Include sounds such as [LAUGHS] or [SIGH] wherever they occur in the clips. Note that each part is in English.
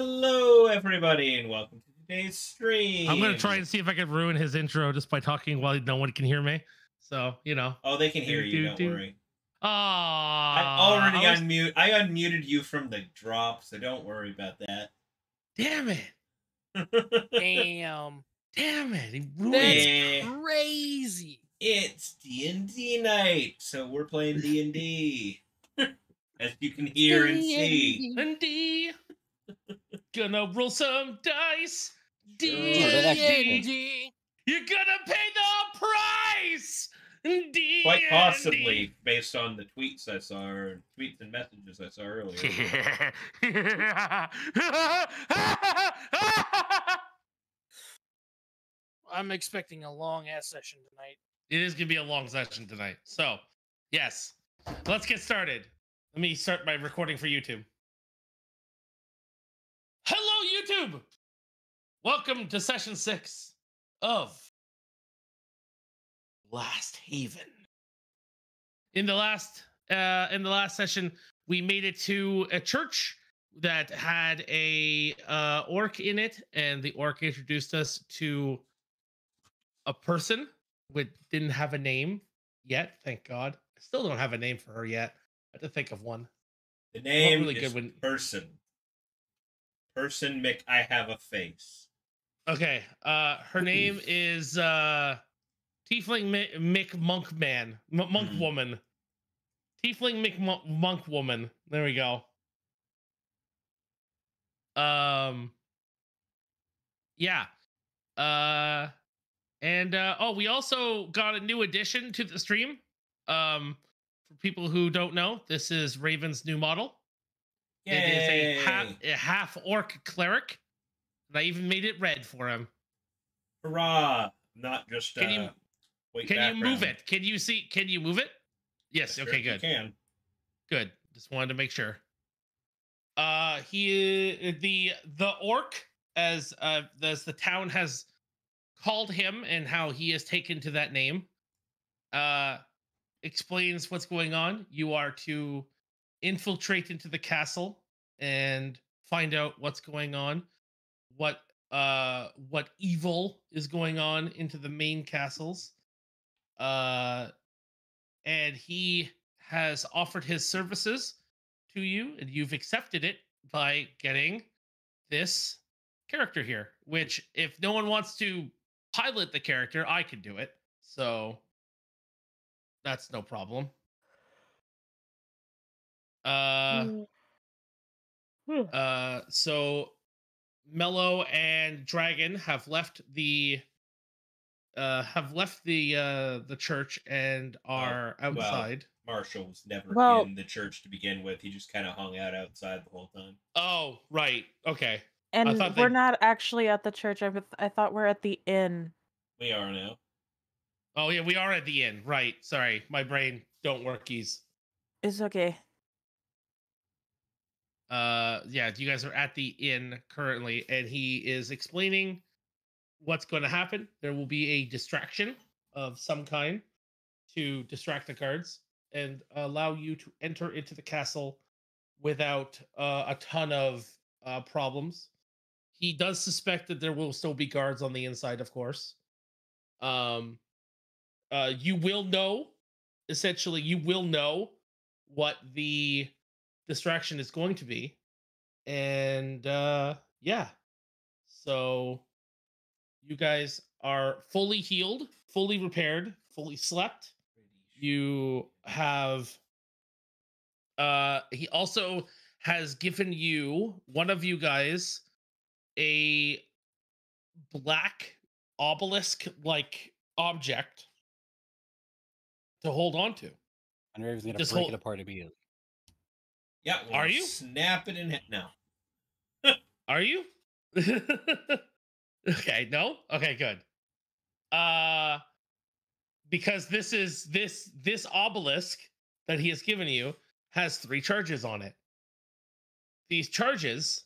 everybody, and welcome to today's stream. I'm gonna try and see if I can ruin his intro just by talking while no one can hear me. So you know. Oh, they can hear Do, you. do, Don't do. worry. Ah, I already I was- unmute. I unmuted you from the drop, so don't worry about that. Damn it! Damn. Damn it! He ruined That's it. Crazy. it's D and D night, so we're playing D and D, [LAUGHS] as you can hear and see. D. Gonna roll some dice. D. D. D&D. You're gonna pay the price. D. Quite possibly, based on the tweets I saw, or tweets and messages I saw earlier. [LAUGHS] I'm expecting a long ass session tonight. It is gonna be a long session tonight. So, yes, let's get started. Let me start my recording for YouTube. Hello, YouTube. Welcome to session six of Last Haven. In the last, uh, in the last session, we made it to a church that had a uh, orc in it, and the orc introduced us to a person with didn't have a name yet. Thank God. I still don't have a name for her yet. I have to think of one. The name really is good when- person. Person Mick. I have a face. Okay. Uh, her name is uh, Tiefling Mi- Mick Monk Man, M- Monk Mhm. Woman. Tiefling Mick Mon- Monk Woman. There we go. Um. Yeah. Uh, and uh, oh, we also got a new addition to the stream. Um, for people who don't know, this is Raven's new model. It is a half, a half orc cleric. And I even made it red for him. Hurrah! Not just uh, Can you- white Can you move it? Can you see? Can you move it? Yes. Sure, okay. you Good. Can Good. Just wanted to make sure. Uh, he the the orc as uh as the town has called him and how he has taken to that name. Uh, explains what's going on. You are to infiltrate into the castle and find out what's going on. What uh what evil is going on into the main castles. Uh and he has offered his services to you and you've accepted it by getting this character here which if no one wants to pilot the character i can do it so that's no problem uh uh so Mello and dragon have left the uh have left the uh the church and are well, outside Marshall was never Well- in the church to begin with. He just kind of hung out outside the whole time. oh right okay And thought we're they- not actually at the church. I, I thought we're at the inn. We are now. oh yeah we are at the inn right sorry my brain don't workies It's okay. Uh yeah you guys are at the inn currently and he is explaining what's going to happen. There will be a distraction of some kind to distract the guards and allow you to enter into the castle without uh, a ton of uh, problems. He does suspect that there will still be guards on the inside of course. Um uh you will know essentially you will know what the distraction is going to be and uh yeah. So you guys are fully healed fully repaired fully slept. You have uh he also has given you one of you guys a black obelisk like object to hold on to. And Raven's gonna Just break hold- it apart immediately. Yeah. Are we'll you? Snap it in. Ha- now? [LAUGHS] Are you? [LAUGHS] okay, no? Okay, good. Uh because this is this this obelisk that he has given you has three charges on it. These charges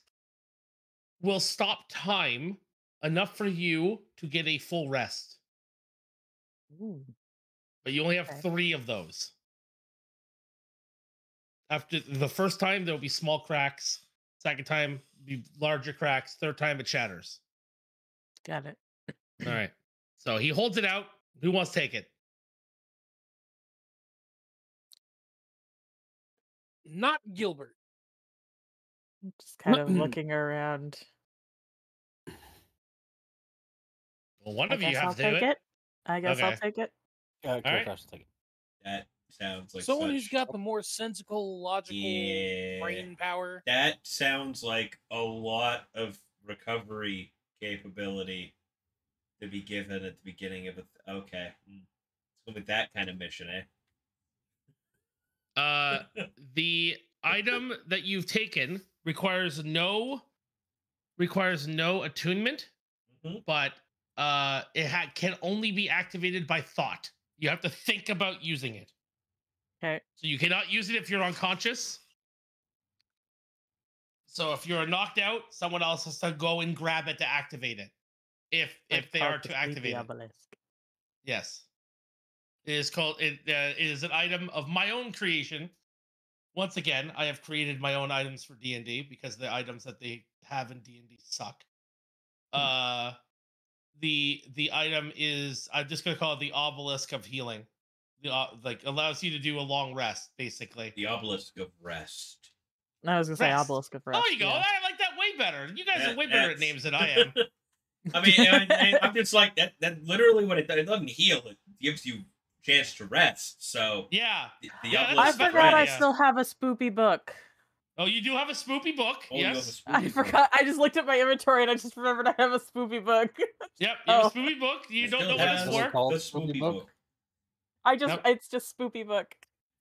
will stop time enough for you to get a full rest. But you only have Okay. three of those. After the first time, there'll be small cracks. Second time, be larger cracks. Third time, it shatters. Got it. All right. So he holds it out. Who wants to take it? Not Gilbert. Just kind of looking around. Well, one I of you guess have I'll to take it. it. I guess I'll take it. Uh, right. Kirk, take it. That sounds like Someone who's got the more sensical, logical Yeah. brain power. That sounds like a lot of recovery capability to be given at the beginning of a. Th- okay, mm. so with that kind of mission, eh? Uh, [LAUGHS] the item that you've taken requires no requires no attunement, Mhm. but uh, it ha- can only be activated by thought. You have to think about using it. Okay. So you cannot use it if you're unconscious. So if you're knocked out, someone else has to go and grab it to activate it. If if they are to activate it. Yes. It is called it uh, it is an item of my own creation. Once again, I have created my own items for D&D because the items that they have in D&D suck. Uh the the item is I'm just going to call it the obelisk of healing. The uh, like allows you to do a long rest basically. The obelisk of rest. I was gonna say Rest. obelisk of rest. oh, you go. yeah. I like that way better. You guys That- are way better at names than I am. [LAUGHS] I mean, I, I, I'm just like that. That literally what it does. It doesn't heal. It gives you chance to rest. So yeah. the, the Yeah, I obelisk of forgot I rest. yeah. still have a spoopy book. Oh, you do have a spoopy book. Oh, you have a yes. I spooky book. forgot. I just looked at my inventory and I just remembered I have a spoopy book. Yep. You have Oh. a spoopy book. You It don't know what it's for. called? The Spooky spooky book? book. I just Nope. it's just spoopy book.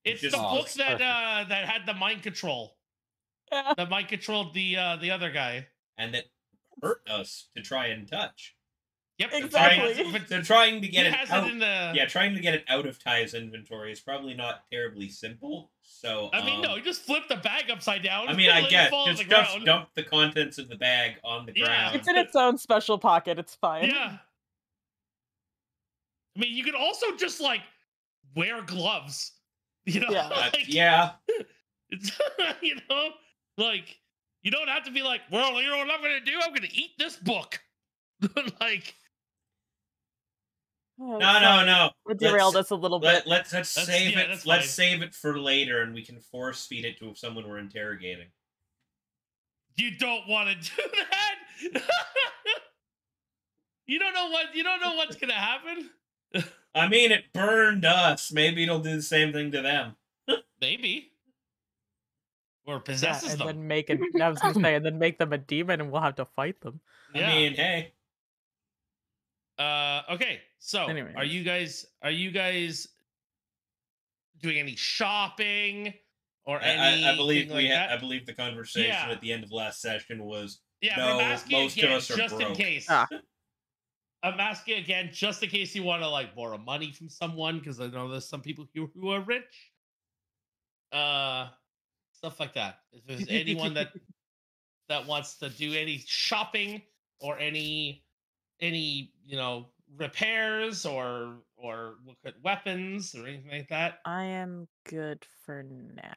It's just- the Oh, book that uh that had the mind control. Yeah. That mind controlled the uh the other guy. and that hurt us to try and touch. Yep. Exactly. Trying, but So trying to he get it has out. it in the. yeah, trying to get it out of Ty's inventory is probably not terribly simple. So I mean, no, um, you just flip the bag upside down. I mean, I [LAUGHS] let guess just the dump, dump the contents of the bag on the Yeah. ground. It's in its own special pocket. It's fine. Yeah. I mean, you could also just like wear gloves. You know, Yeah. [LAUGHS] Like, yeah, It's, [LAUGHS] you know, like you don't have to be like, well, you know what I'm gonna do? I'm gonna eat this book. [LAUGHS] like, Oh, no, no, sorry. no. We derailed Let's- us a little Let, bit. let's let's That's- save yeah, it. Let's fine. save it for later, and we can force feed it to someone we're interrogating. you don't want to do that. you don't know what you don't know what's gonna happen. I mean, it burned us. Maybe it'll do the same thing to them. Maybe. Or Yeah, possesses and them. then make it. [LAUGHS] I was gonna say, and then make them a demon, and we'll have to fight them. yeah. I mean, hey, Uh, okay, so anyway. are you guys are you guys doing any shopping or I, any? I, I believe we. like ha- I believe the conversation Yeah. at the end of last session was yeah, no, I'm asking most of us are just in case. Ah. [LAUGHS] I'm asking again, just in case you want to like borrow money from someone, because I know there's some people here who are rich. Uh, stuff like that. If there's anyone that [LAUGHS] that wants to do any shopping or any any you know repairs or or look at weapons or anything like that. I am good for now.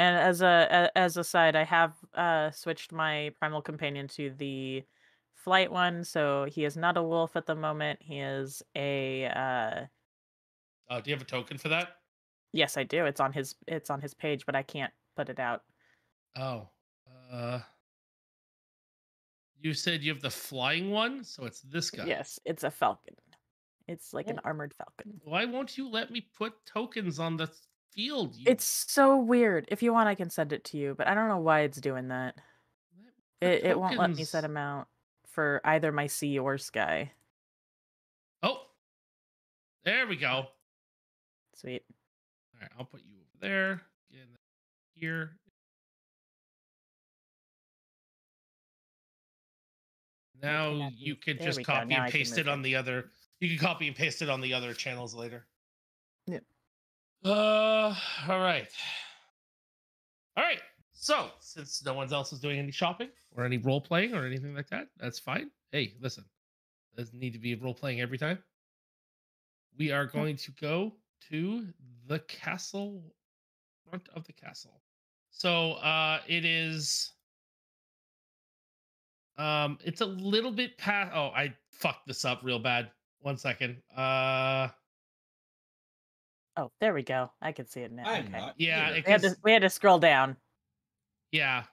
And as a, a as a side, I have uh switched my primal companion to the flight one, so he is not a wolf at the moment. He is a uh Uh, do you have a token for that? yes, I do. It's on his it's on his page, but I can't put it out. Oh, uh, you said you have the flying one, so it's this guy. Yes, it's a falcon. It's like an Oh. armored falcon. Why won't you let me put tokens on the field? You It's so weird. If you want, I can send it to you, but I don't know why it's doing that. It, it won't let me set them out for either my sea or sky. Oh, there we go. Sweet. All right, I'll put you over there. Get that here. Now you can just copy and paste it on the other. You can copy and paste it on the other channels later. Uh, all right. All right. So, since no one else is doing any shopping or any role playing or anything like that, that's fine. Hey, listen, doesn't need to be role playing every time. We are going to go to the castle, front of the castle. So uh it is um it's a little bit past oh I fucked this up real bad. One second. Uh Oh, there we go. I can see it now. I'm okay. not. yeah, We had, to, we had to scroll down. yeah.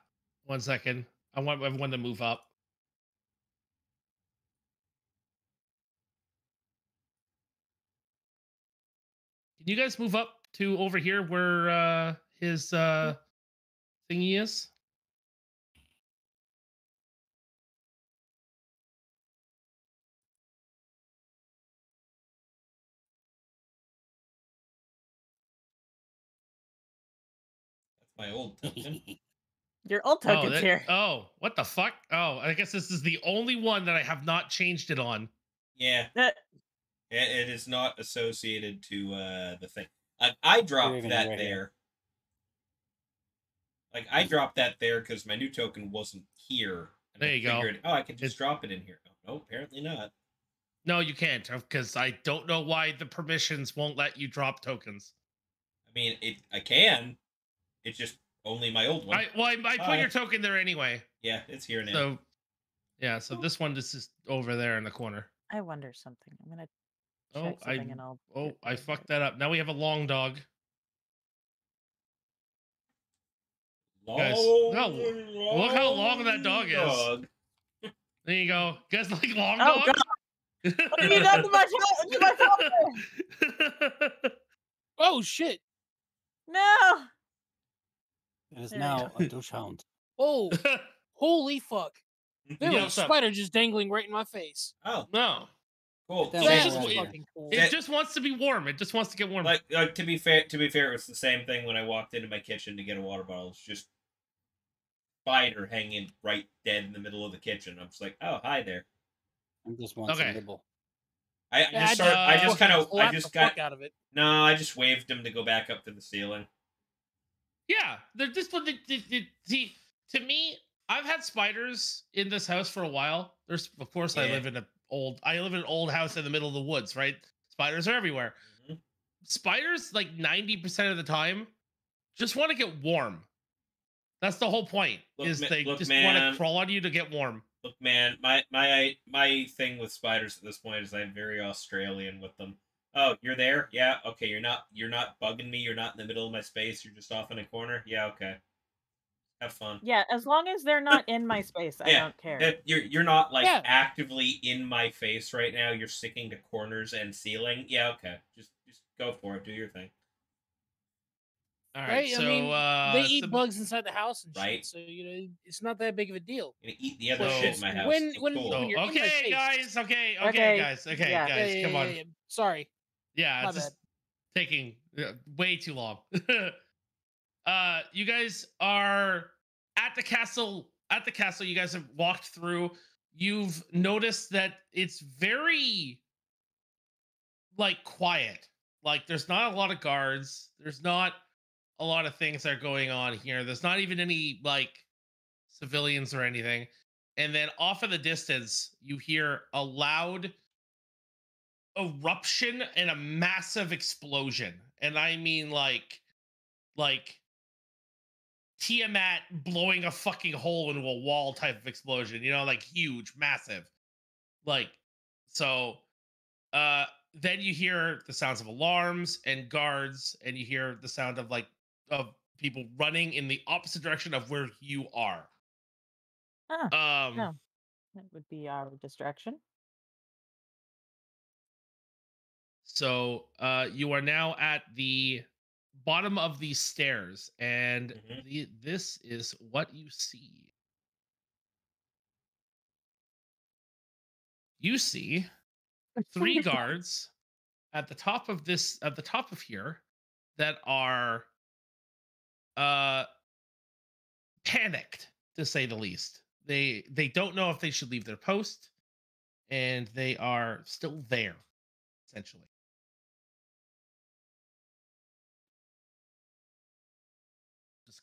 One second. I want everyone to move up. Can you guys move up to over here where uh his uh thingy is? My old token. [LAUGHS] Your old Oh, that- here. oh, what the fuck? Oh, I guess this is the only one that I have not changed it on. yeah, Uh, it, it is not associated to uh the thing. I, I dropped that right here. there. Like I dropped that there because my new token wasn't here. and I There you go. Oh, I can just It's- drop it in here. Oh, no, apparently not. No, you can't because I don't know why the permissions won't let you drop tokens. I mean, it. I can. It's just only my old one. I well, I, I put Bye. your token there anyway. Yeah, it's here now. So, yeah. So this one just is just over there in the corner. I wonder something. I'm gonna Oh, check I something and I'll. oh I right fucked that up. Now we have a long dog. guys, Long, no, look how long that dog is. [LAUGHS] There you go. You guys like long Oh, dog? God. What have you done to my? To my? Oh shit! No. It is There now a douche hound. Oh, [LAUGHS] holy fuck! There Yeah, was what's a up? spider just dangling right in my face. Oh, no, cool. That Yeah, That it's just- yeah. fucking cool. it That- just wants to be warm. It just wants to get warm. like like to be fair to be fair it was the same thing when i walked into my kitchen to get a water bottle it's just spider hanging right dead in the middle of the kitchen i'm just like oh hi there I'm just want Okay. some nibble. i, I Yeah, just start, i just kind of i clapped just the got fuck out of it. no i just waved him to go back up to the ceiling Yeah, they're just see to me. I've had spiders in this house for a while. There's of course I live in a old I live in an old house in the middle of the woods, right? Spiders are everywhere. Mhm. Spiders like 90% of the time just want to get warm. That's the whole point. Look, is they look, just want to crawl on you to get warm. look man my my my thing with spiders at this point is i'm very australian with them oh you're there yeah okay you're not you're not bugging me you're not in the middle of my space you're just off in a corner yeah okay have fun Yeah, as long as they're not in my space, I Yeah, don't care. Yeah, you're you're not like Yeah. actively in my face right now. You're sticking to corners and ceiling. Yeah, okay. Just just go for it. Do your thing. All right. Right, I So mean, uh they eat so- bugs inside the house and Right. shit, so you know it's not that big of a deal. You're eat the other So, shit in my house. when- when- cool. so- when you're in my okay, guys. Okay, okay, Okay, guys. Okay, yeah. guys. Yeah, come yeah, on. yeah, yeah. Sorry. Yeah, it's just taking way too long. [LAUGHS] uh, you guys are at the castle. At the castle, you guys have walked through. You've noticed that it's very like quiet. Like there's not a lot of guards. There's not a lot of things that are going on here. There's not even any like civilians or anything. And then off in the distance, you hear a loud eruption and a massive explosion. And I mean like like Tiamat blowing a fucking hole into a wall type of explosion, you know, like huge, massive. Like so uh then you hear the sounds of alarms and guards and you hear the sound of like of people running in the opposite direction of where you are. Ah, Um no. That would be our distraction. So uh, you are now at the bottom of these stairs, and Mhm. the, this is what you see. You see three [LAUGHS] guards at the top of this, at the top of here, that are uh panicked to say the least. They they don't know if they should leave their post, and they are still there, essentially.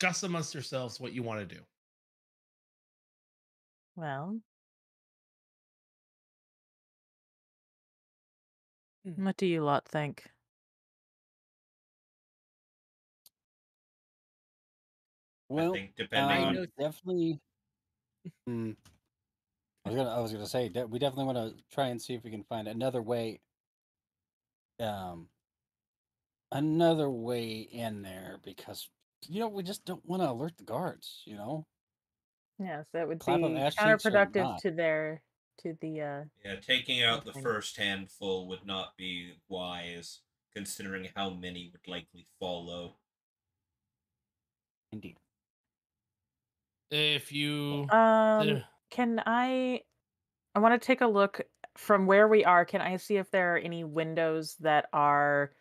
Discuss amongst yourselves what you want to do. Well, Hmm. what do you lot think? Well, I think depending I um, on definitely. [LAUGHS] Hmm. I was gonna. I was gonna say de- we definitely want to try and see if we can find another way. Um. Another way in there because you know we just don't want to alert the guards. You know. Yes, that would Clap be of ash cheeks or counterproductive to their to the uh yeah, taking out the first handful would not be wise, considering how many would likely follow. Indeed. If you um uh, can I I want to take a look from where we are. Can I see if there are any windows that are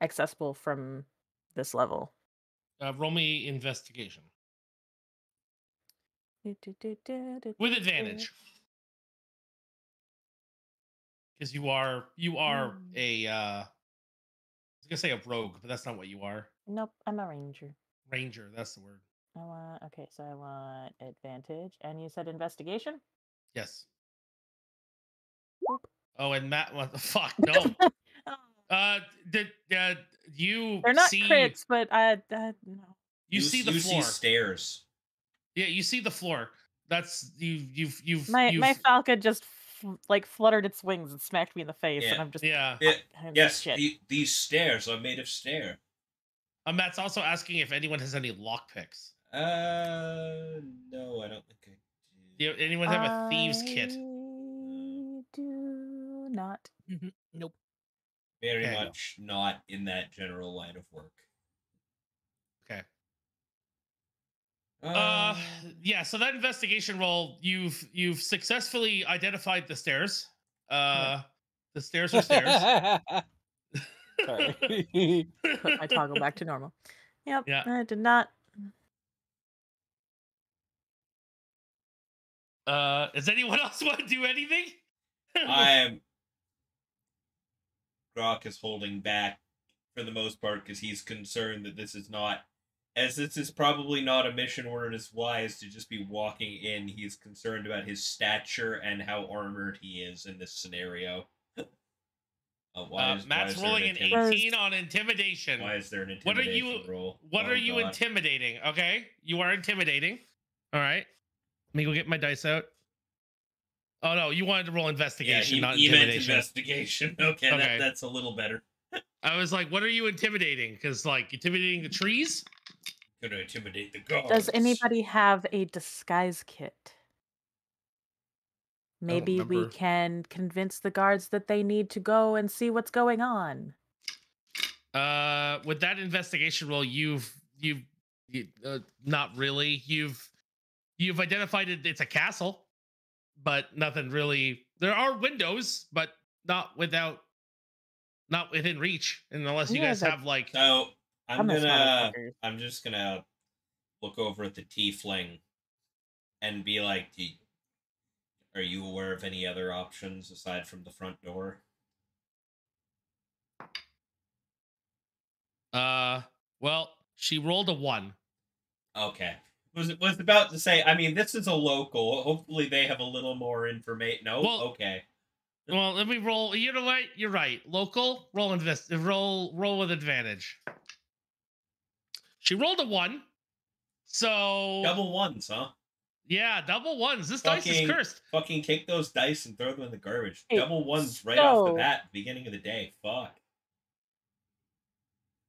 accessible from this level? Uh, roll me investigation with advantage. Because you are you are Hmm. a uh I was gonna say a rogue, but that's not what you are. Nope, I'm a ranger. Ranger, that's the word. I want okay, so I want advantage. And you said investigation? Yes. Boop. Oh, and Matt, what the [LAUGHS] fuck? [LAUGHS] No. Uh, did uh, you They're not see crits, but uh, uh no. you see the you floor? see stairs. yeah, you see the floor. That's you. You've you've My you've, my falcon just f- like fluttered its wings and smacked me in the face, and I'm just yeah. Yeah, I'm yes, shit. the, these stairs are made of stair. Uh, Matt's also asking if anyone has any lockpicks. Uh, no, I don't think I Do you, anyone have a thieves kit? Do not. Nope. Very Okay. much not in that general line of work. Okay. Uh, Uh, yeah. So that investigation roll, you've you've successfully identified the stairs. Uh, the stairs are stairs. [LAUGHS] Sorry. [LAUGHS] Put my toggle back to normal. Yep. Yeah. I did not. Uh, does anyone [LAUGHS] else want to do anything? I am. Grok is holding back for the most part because he's concerned that this is not, as this is probably not a mission where it is wise to just be walking in. He's concerned about his stature and how armored he is in this scenario. [LAUGHS] Uh, why Uh, is, why Matt's is rolling an intimid- 18 on intimidation. Why is there an intimidation What are you- roll? What Oh, are you God. intimidating? Okay, you are intimidating. All right. Let me go get my dice out. Oh no, you wanted to roll Yeah, investigation, he, not he meant intimidation. investigation. Okay, [LAUGHS] Okay. That, that's a little better. I was like, what are you intimidating? Because like intimidating the trees. Gonna intimidate the guards. Does anybody have a disguise kit? Maybe we can convince the guards that they need to go and see what's going on. Uh, with that investigation roll, you've you've you, uh, not really. You've you've identified it. It's a castle, but nothing really. There are windows, but not without, not within reach. And unless you Yeah, guys have like, So I'm I'm gonna. I'm just gonna look over at the tiefling and be like, "Do- "Are you aware of any other options aside from the front door?" uh, well, she rolled a one. Okay. Was was about to say. I mean, this is a local. Hopefully, they have a little more information. No. Well- okay. Well, let me roll. You know what? You're right. Local, roll invest. Roll, roll with advantage. She rolled a one. So Double ones, huh? yeah, double ones. This dice is cursed. Fucking take those dice and throw them in the garbage. Hey, Double ones right off the bat, beginning of the day. Fuck.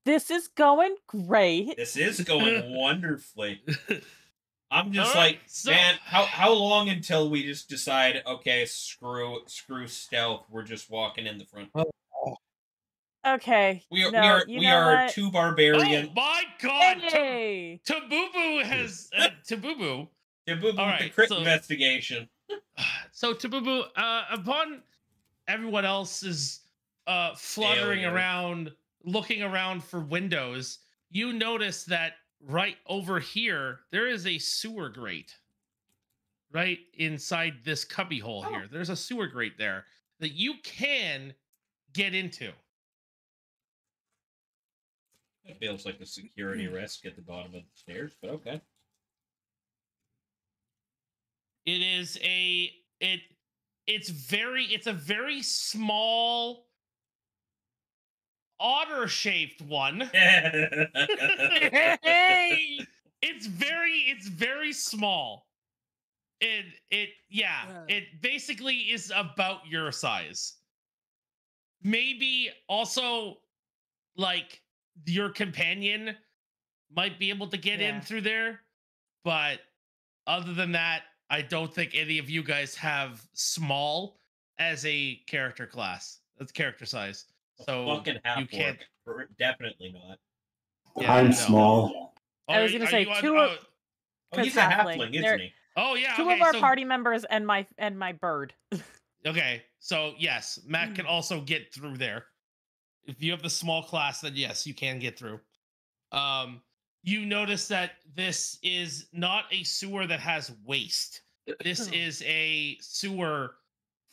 This is going great. This is going [LAUGHS] wonderfully. I'm just Alright, like, so- man, how how long until we just decide, okay, screw screw stealth, we're just walking in the front. Okay. We are no, we are you we are what? two Oh barbarian. my god! Hey! Tabooboo has [LAUGHS] uh, Tabooboo. Yeah, boo boo with the alright, crit so- investigation. [SIGHS] So Tabooboo, uh, upon everyone else is uh, fluttering Failure. around, looking around for windows, you notice that right over here there is a sewer grate. Right inside this cubby hole Oh. here, there's a sewer grate there that you can get into. It feels like a security hmm. risk at the bottom of the stairs, but okay. It is a it it's very it's a very small otter shaped one. [LAUGHS] Hey! it's very it's very small. It it yeah, Uh. it basically is about your size. Maybe also like your companion might be able to get Yeah. in through there, but other than that, I don't think any of you guys have small as a character class. That's character size. So fucking half you can't. Definitely not. Yeah, I'm no. small. I Oh, was gonna say you on- two oh, of- Oh, he's a 'Cause halfling, halfling, isn't they're- he? Oh yeah. Two okay, of our so- party members and my and my bird. [LAUGHS] Okay, so yes, Matt can also get through there. If you have the small class, then yes, you can get through. Um, you notice that this is not a sewer that has waste. This [LAUGHS] is a sewer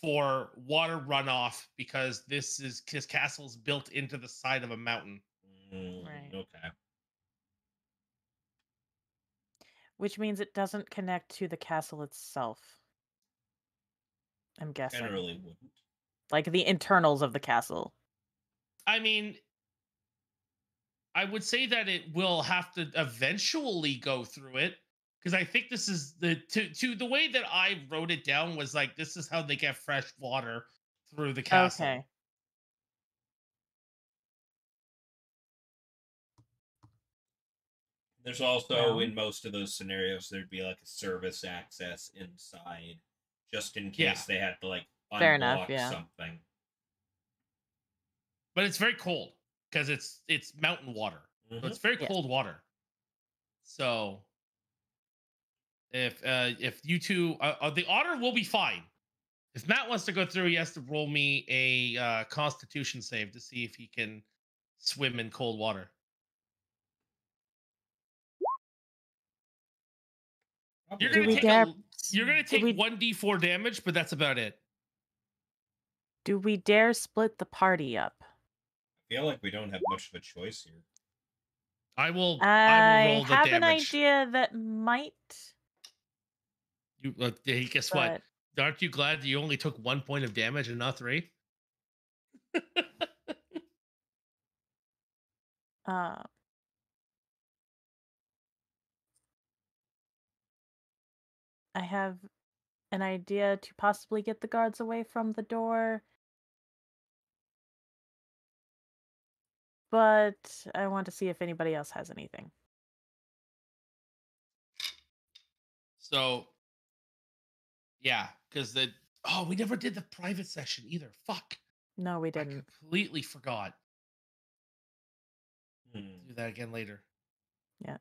for water runoff because this is his castle's built into the side of a mountain. Mm, Right. Okay. which means it doesn't connect to the castle itself. I'm guessing. Generally wouldn't. Like the internals of the castle. I mean, I would say that it will have to eventually go through it because I think this is the to to the way that I wrote it down was like this is how they get fresh water through the castle. Okay. There's also Well- in most of those scenarios there'd be like a service access inside, just in case Yeah. they had to like unlock Fair enough, yeah. something. But it's very cold because it's it's mountain water. So Mhm. it's very Yes. cold water. So if uh if you two uh, uh, the otter will be fine. If Matt wants to go through, he has to roll me a uh, Constitution save to see if he can swim in cold water. You're gonna take dare- a, you're gonna take we- one d4 damage, but that's about it. Do we dare split the party up? I feel like we don't have much of a choice here. I will. I, I, will roll the have an damage. idea that might. You, uh, hey, guess what? Aren't you glad that you only took one point of damage and not three? uh, [LAUGHS] I have an idea to possibly get the guards away from the door. But I want to see if anybody else has anything. So, yeah, because the oh, we never did the private session either. Fuck, No, we didn't. completely forgot. Hmm. Do that again later. Yeah.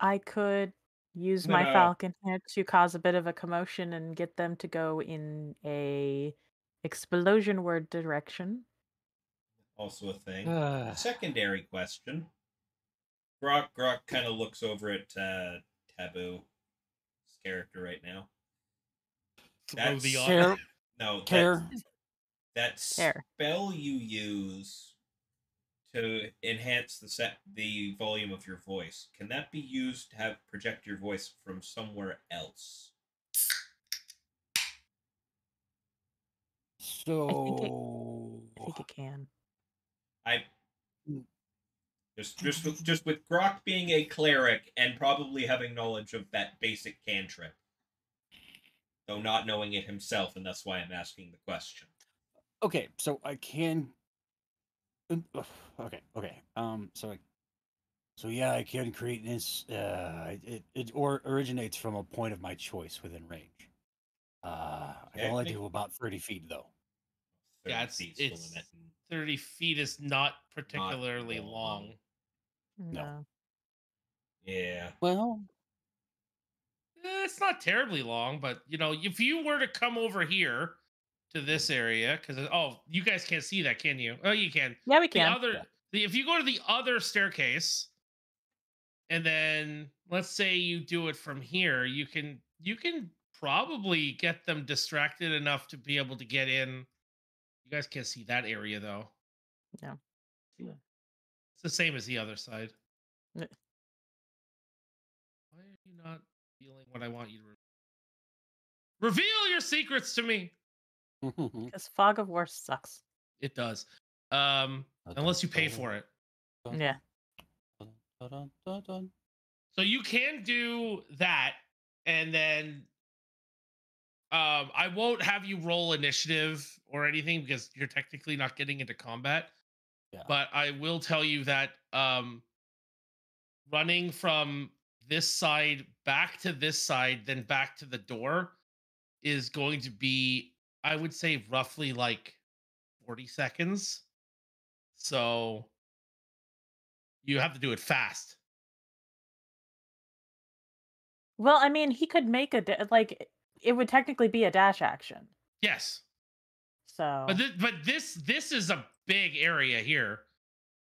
I could use No, my no. falcon here to cause a bit of a commotion and get them to go in a explosion word direction. Also a thing. Uh, Secondary question. Grok Grok kind of looks over at uh, Taboo's character right now. Throw the That's- otter. care, No, care. That, that Care. spell you use to enhance the set the volume of your voice can that be used to have project your voice from somewhere else? So I think it can. I Mm. Just just with, just with Grok being a cleric and probably having knowledge of that basic cantrip, though not knowing it himself, and that's why I'm asking the question. okay, so I can. Okay, okay. Um, so, I, so yeah, I can create this. Uh, it it or originates from a point of my choice within range. Uh, I can only do about thirty feet though. Yeah, 30 it's- feet's it's- Thirty feet is not particularly long. long. No. Yeah. Well, Eh, It's not terribly long, but you know, if you were to come over here to this area, because oh, you guys can't see that, can you? Oh, you can. Yeah, we can. The other, the, if you go to the other staircase, and then let's say you do it from here, you can you can probably get them distracted enough to be able to get in. You guys can't see that area though. No. It's the same as the other side. N- Why are you not feeling what I want you to re- reveal your secrets to me? [LAUGHS] Because fog of war sucks. It does. Um, unless you pay for it. Yeah. So you can do that, and then um, I won't have you roll initiative or anything because you're technically not getting into combat. Yeah. But I will tell you that um, running from this side back to this side, then back to the door, is going to be, I would say, roughly like 40 seconds. So you have to do it fast. Well, I mean, he could make a like it would technically be a dash action. Yes. So But this, but this this is a big area here.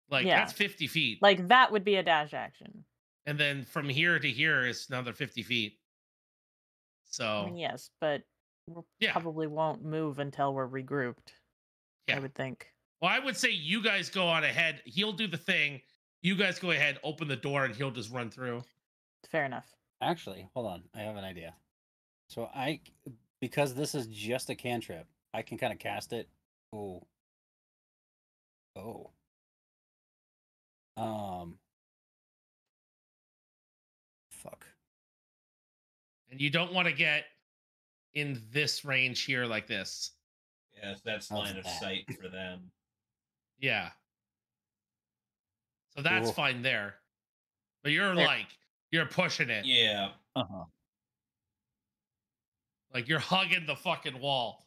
Like Yeah. that's 50 feet. like that would be a dash action. and then from here to here is another 50 feet. So I mean, yes, but we Yeah. probably won't move until we're regrouped. Yeah. I would think. well, I would say you guys go on ahead. He'll do the thing. You guys go ahead, open the door, and he'll just run through. Fair enough. Actually, hold on. I have an idea. So I because this is just a cantrip, I can kind of cast it. Oh. Oh. Um. Fuck. And you don't want to get in this range here like this. Yes, that's How's line of sight for them. Yeah. So that's Cool. fine there. But you're There. like you're pushing it. Yeah. Uh huh. Like you're hugging the fucking wall.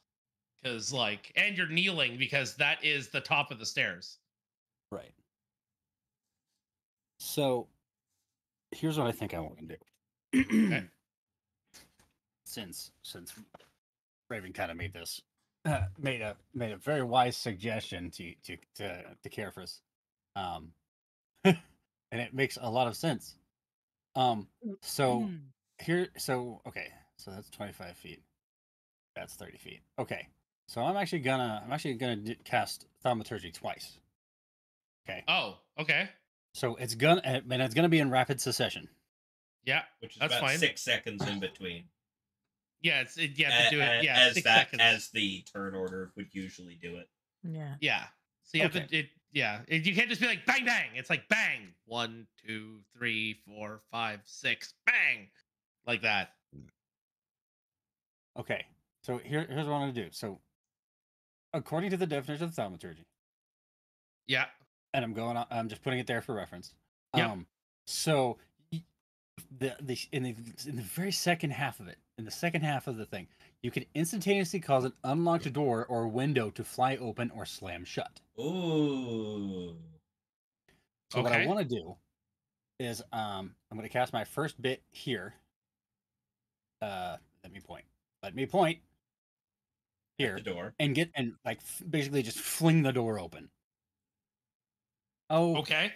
Cause like and you're kneeling because that is the top of the stairs. Right. So, here's what I think I want to do. Okay. [CLEARS THROAT] Since since Raven kind of made this uh, made a made a very wise suggestion to to to to Carefrus, um, [LAUGHS] and it makes a lot of sense. Um, so Mm. here, so okay, so that's twenty five feet. That's thirty feet. Okay, so I'm actually gonna I'm actually gonna d- cast thaumaturgy twice. Okay, Oh, okay. so it's gonna and and it's gonna be in rapid succession. Yeah. Which is That's about fine. six seconds in between. Yeah, it's it, you A- have to do it. Yeah, as six that seconds. as the turn order would usually do it. Yeah. Yeah. So you have to it yeah. It, you can't just be like bang bang. It's like bang. One, two, three, four, five, six, bang. Like that. Okay, so here here's what I'm gonna do. So, according to the definition of thaumaturgy, Yeah. and I'm going. on- I'm just putting it there for reference. Yep. Um, so the the in the in the very second half of it, in the second half of the thing, you can instantaneously cause an unlocked door or window to fly open or slam shut. Ooh. So what I want to do is um I'm going to cast my first bit here. Uh, let me point. Let me point here The door. and get and like f- basically just fling the door open. Oh, Okay.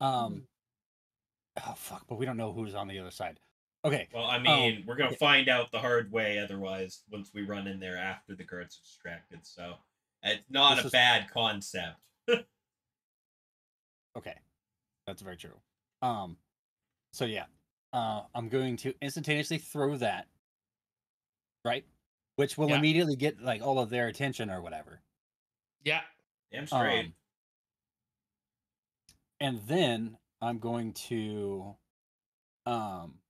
um, oh fuck! But we don't know who's on the other side. Okay, Well, I mean, we're gonna okay. find out the hard way otherwise once we run in there after the guards are distracted. So it's not This a is- bad concept. [LAUGHS] okay, that's very true. Um, so yeah, uh, I'm going to instantaneously throw that, right, which will Yeah. immediately get like all of their attention or whatever. Yeah. Damn straight. Um, and then I'm going to um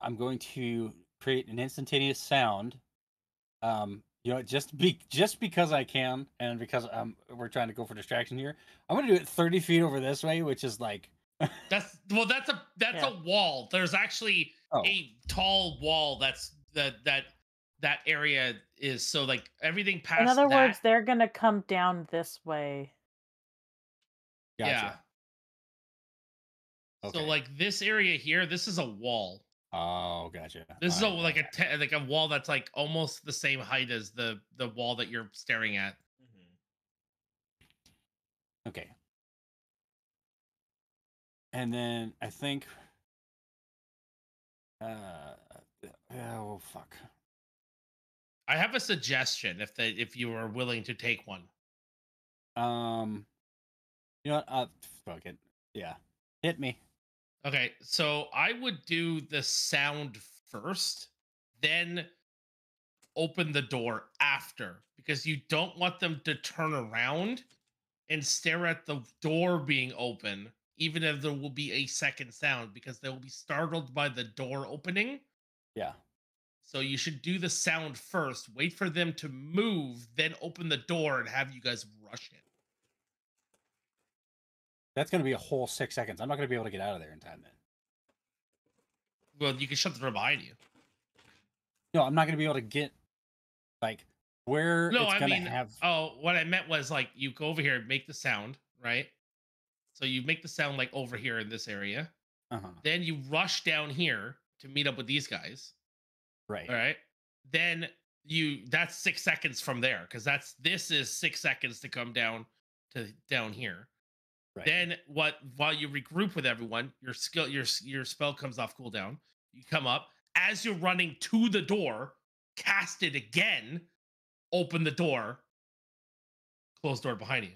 I'm going to create an instantaneous sound. Um you know, just be just because I can, and because um we're trying to go for distraction here, I'm gonna do it 30 feet over this way, which is like That's well that's a that's Yeah. a wall. There's actually oh a tall wall that's that that that area is so like everything past In other that, words, they're gonna come down this way. gotcha. yeah. Okay. So like this area here, this is a wall. oh gotcha. This is a, Alright, like a te- like a wall that's like almost the same height as the the wall that you're staring at. Mhm. Okay. And then I think uh oh fuck. I have a suggestion if they if you are willing to take one. Um you know what? Uh fuck it. Yeah. Hit me. Okay, so I would do the sound first, then open the door after because you don't want them to turn around and stare at the door being open, even if there will be a second sound, because they will be startled by the door opening. Yeah. So you should do the sound first, wait for them to move, then open the door and have you guys rush in. That's gonna be a whole six seconds. I'm not gonna be able to get out of there in time then. Well, you can shut the door behind you. No, I'm not gonna be able to get like where No, it's I mean, have oh, what I meant was like you go over here, make the sound, right? So you make the sound like over here in this area. uh-huh. Then you rush down here to meet up with these guys. right. All right. Then you that's six seconds from there because that's this is six seconds to come down to down here. Right. Then what? While you regroup with everyone, your skill your your spell comes off cooldown. You come up as you're running to the door, cast it again, open the door, close door behind you.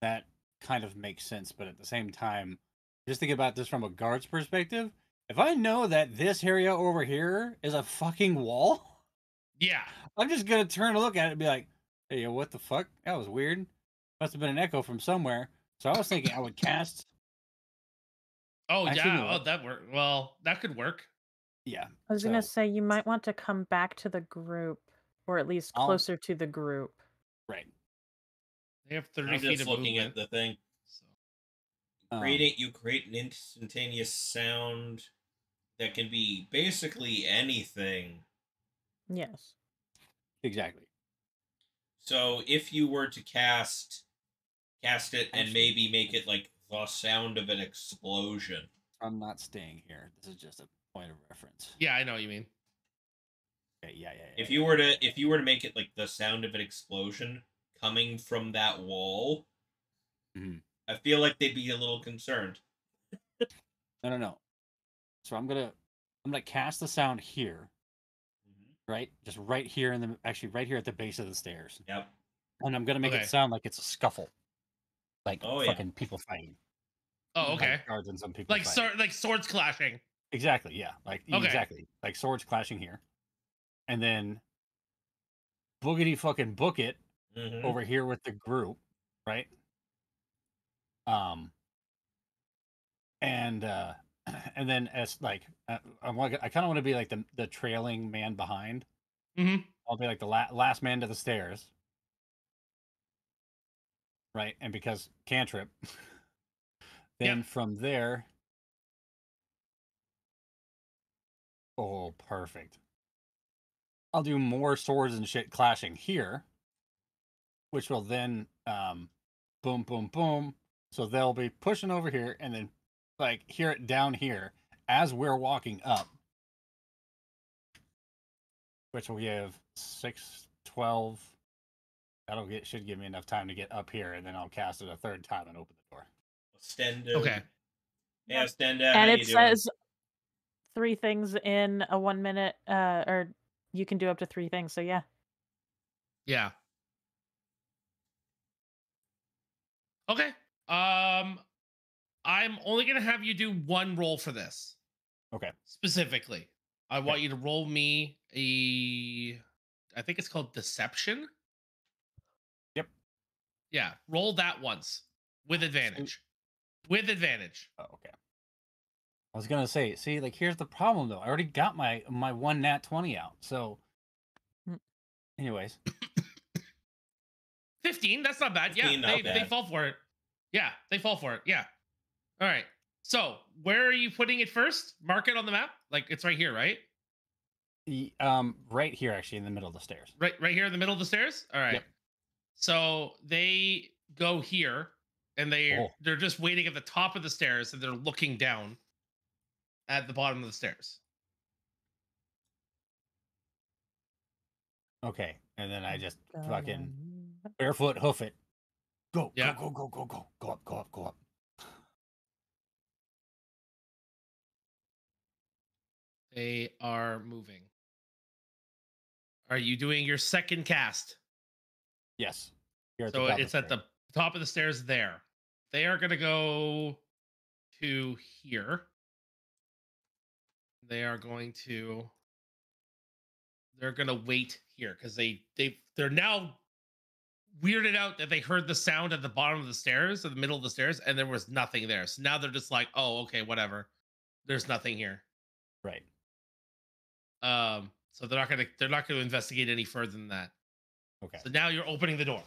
That kind of makes sense, but at the same time, just think about this from a guard's perspective. If I know that this area over here is a fucking wall, Yeah. I'm just gonna turn and look at it and be like, hey, what the fuck? That was weird. Must have been an echo from somewhere. So I was thinking I would cast Oh Actually, yeah. no. Oh, that work. Well, that could work. yeah. I was gonna say you might want to come back to the group, or at least I'll- closer to the group. Right. They have thirty I'm feet just of looking movement. at the thing. so- Um, Creating you create an instantaneous sound that can be basically anything. Yes. exactly. So if you were to cast cast it and maybe make it like the sound of an explosion. I'm not staying here. This is just a point of reference. Yeah, I know what you mean. Okay, yeah, yeah, yeah. If you were to if you were to make it like the sound of an explosion coming from that wall, Mhm. I feel like they'd be a little concerned. No, no, no. So I'm gonna I'm gonna cast the sound here, right? Just right here in the actually right here at the base of the stairs. Yep. And I'm gonna make Okay. it sound like it's a scuffle. Like Oh, yeah. fucking people fighting. Oh, Like okay. guards and some people Like fighting. like swords clashing. Exactly, yeah. Like Okay. exactly. Like swords clashing here. And then boogity fucking book it Mhm. over here with the group, right? Um and uh [CLEARS THROAT] and then as like uh, I want I kind of want to be like the the trailing man behind. Mm-hmm. I'll be like the la- last man to the stairs. Right? And because cantrip [LAUGHS] then Yep. from there Oh, perfect. I'll do more swords and shit clashing here, which will then um boom boom boom. So they'll be pushing over here and then like hear it down here as we're walking up. Which will give six, 12. That'll get should give me enough time to get up here, and then I'll cast it a third time and open the door. Stenda. Okay. Yeah, Stenda. how and you it doing? says three things in a one minute, uh, or you can do up to three things. So yeah. Yeah. Okay. Um, I'm only gonna have you do one roll for this. Okay. Specifically, I want you to roll me a. I think it's called deception. Yep. Yeah. Roll that once with advantage. With advantage. Oh, okay. I was gonna say, see, like here's the problem though. I already got my my one nat twenty out. So, Mm. anyways, [COUGHS] 15 that's not bad. 15, yeah not they, they fall for it. Yeah they fall for it. Yeah. All right. So where are you putting it first? Mark it on the map? Like it's right here right? Um, right here, actually, in the middle of the stairs. right right here in the middle of the stairs? All right. Yep. so they go here and they Oh. they're just waiting at the top of the stairs and they're looking down at the bottom of the stairs. Okay, and then I just fucking barefoot hoof it. Go, Yeah. go, go, go, go, go, go up, go up, go up. they are moving are you doing your second cast Yes. Here at so top it's at the top of the stairs there. They are going to go to here. They are going to. they're gonna wait here because they they they're now weirded out that they heard the sound at the bottom of the stairs, or the middle of the stairs, and there was nothing there. So now they're just like, oh, okay, whatever. There's nothing here. Right. Um, so they're not gonna they're not gonna investigate any further than that. Okay. So now you're opening the door.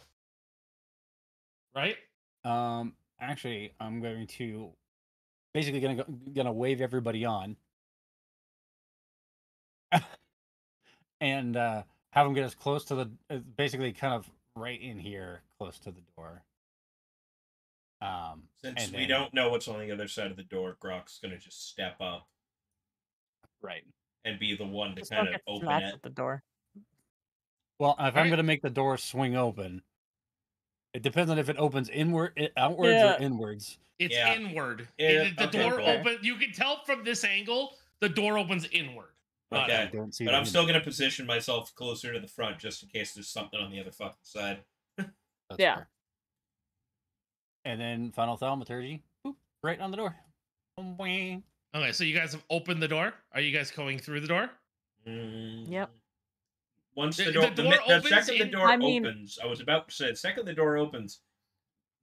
Right? Um. Actually, I'm going to basically gonna go, gonna wave everybody on, [LAUGHS] and uh, have them get as close to the uh, basically kind of right in here, close to the door. Um. Since and we then- don't know what's on the other side of the door, Grok's gonna just step up Right. and be the one to Just kind of open it. at the door. Well, if I'm gonna make the door swing open, it depends on if it opens inward, i- outwards, Yeah. or inwards. It's Yeah. inward. Yeah, It- the okay, door cool. open. You can tell from this angle, the door opens inward. Not Okay. I don't see. But I'm still gonna position myself closer to the front just in case there's something on the other fucking side. That's Yeah. fair. And then final thaumaturgy, boop, right on the door. Okay, so you guys have opened the door. Are you guys going through the door? Yep. Mm. Once The- the door, the the, door mi- the opens second the door I mean- opens, I was about to say, the second the door opens,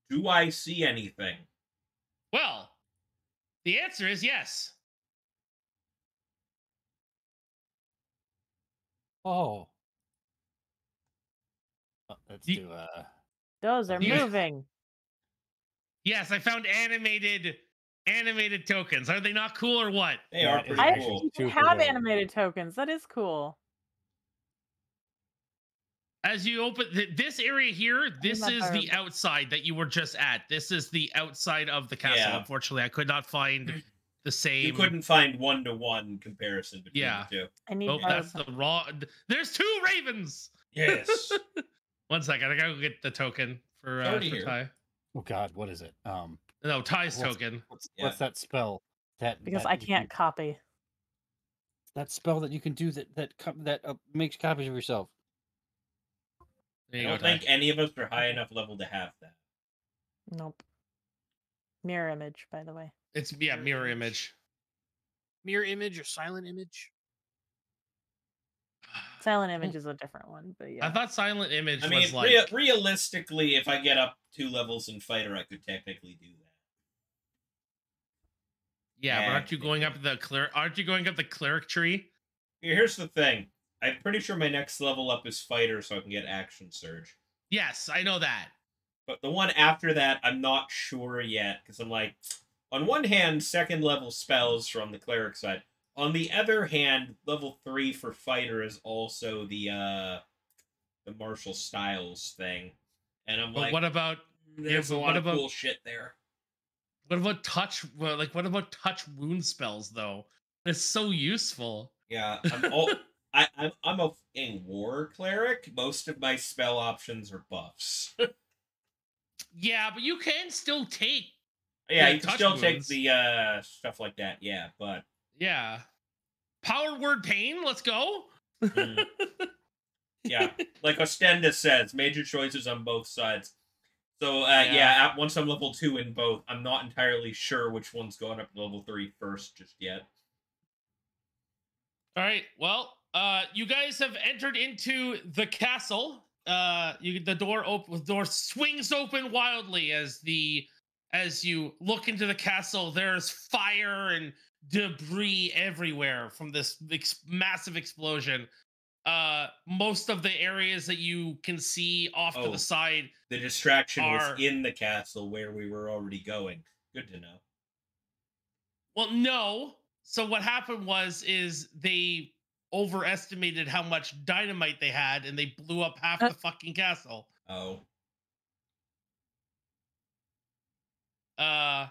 do I see anything? Well, the answer is yes. Oh. Uh, Let's You- do uh Those are You- [LAUGHS] moving. Yes, I found animated animated tokens. Are they not cool or what? They are is pretty I actually cool. actually super have dope. animated tokens. That is cool. As you open th- this area here, this is the outside that you were just at. This is the outside of the castle. Yeah. Unfortunately, I could not find [CLEARS THROAT] the same. You couldn't find one to one comparison between Yeah. the two. I need Oh, that's the raw. There's two ravens. Yes. [LAUGHS] One second, I gotta go get the token for uh, for. Ty. oh god, what is it? Um No, Ty's What's- token. what's Yeah. what's that spell? That because that I can't can- copy. that spell that you can do that that co- that uh, makes copies of yourself. There I you go, don't Ty. think any of us are high enough level to have that. Nope. Mirror image, by the way. It's yeah, mirror image. Mirror image or silent image? Silent [SIGHS] image is a different one, but yeah. I thought silent image I mean, was like rea- realistically, if I get up two levels in fighter, I could technically do that. yeah, but aren't you Yeah. going up the cleric? Aren't you going up the cleric tree? Here- Here's the thing. I'm pretty sure my next level up is fighter, so I can get action surge. Yes, I know that. But the one after that, I'm not sure yet because I'm like, on one hand, second level spells from the cleric side. On the other hand, level three for fighter is also the uh the martial styles thing, and I'm But like, what about there's but a what lot of about- cool shit there. what about touch? Well, like what about touch wound spells though? It's so useful. Yeah, I'm all, [LAUGHS] I, I'm I'm a fucking war cleric. Most of my spell options are buffs. [LAUGHS] Yeah, but you can still take. Yeah, you can still take the uh stuff like that. Yeah, but Yeah, power word pain. Let's go. Mm. yeah, [LAUGHS] like Ostenda says, major choices on both sides. So uh, yeah, Yeah. at, once I'm level two in both, I'm not entirely sure which one's going up to level three first just yet. All right. Well, uh, you guys have entered into the castle. Uh, you the door open. The door swings open wildly as the as you look into the castle. There's fire and debris everywhere from this ex- massive explosion. Uh, most of the areas that you can see off to Oh. the side. The distraction Are- was in the castle where we were already going. Good to know. Well, no. So what happened was is they overestimated how much dynamite they had and they blew up half Uh. the fucking castle. Oh, Uh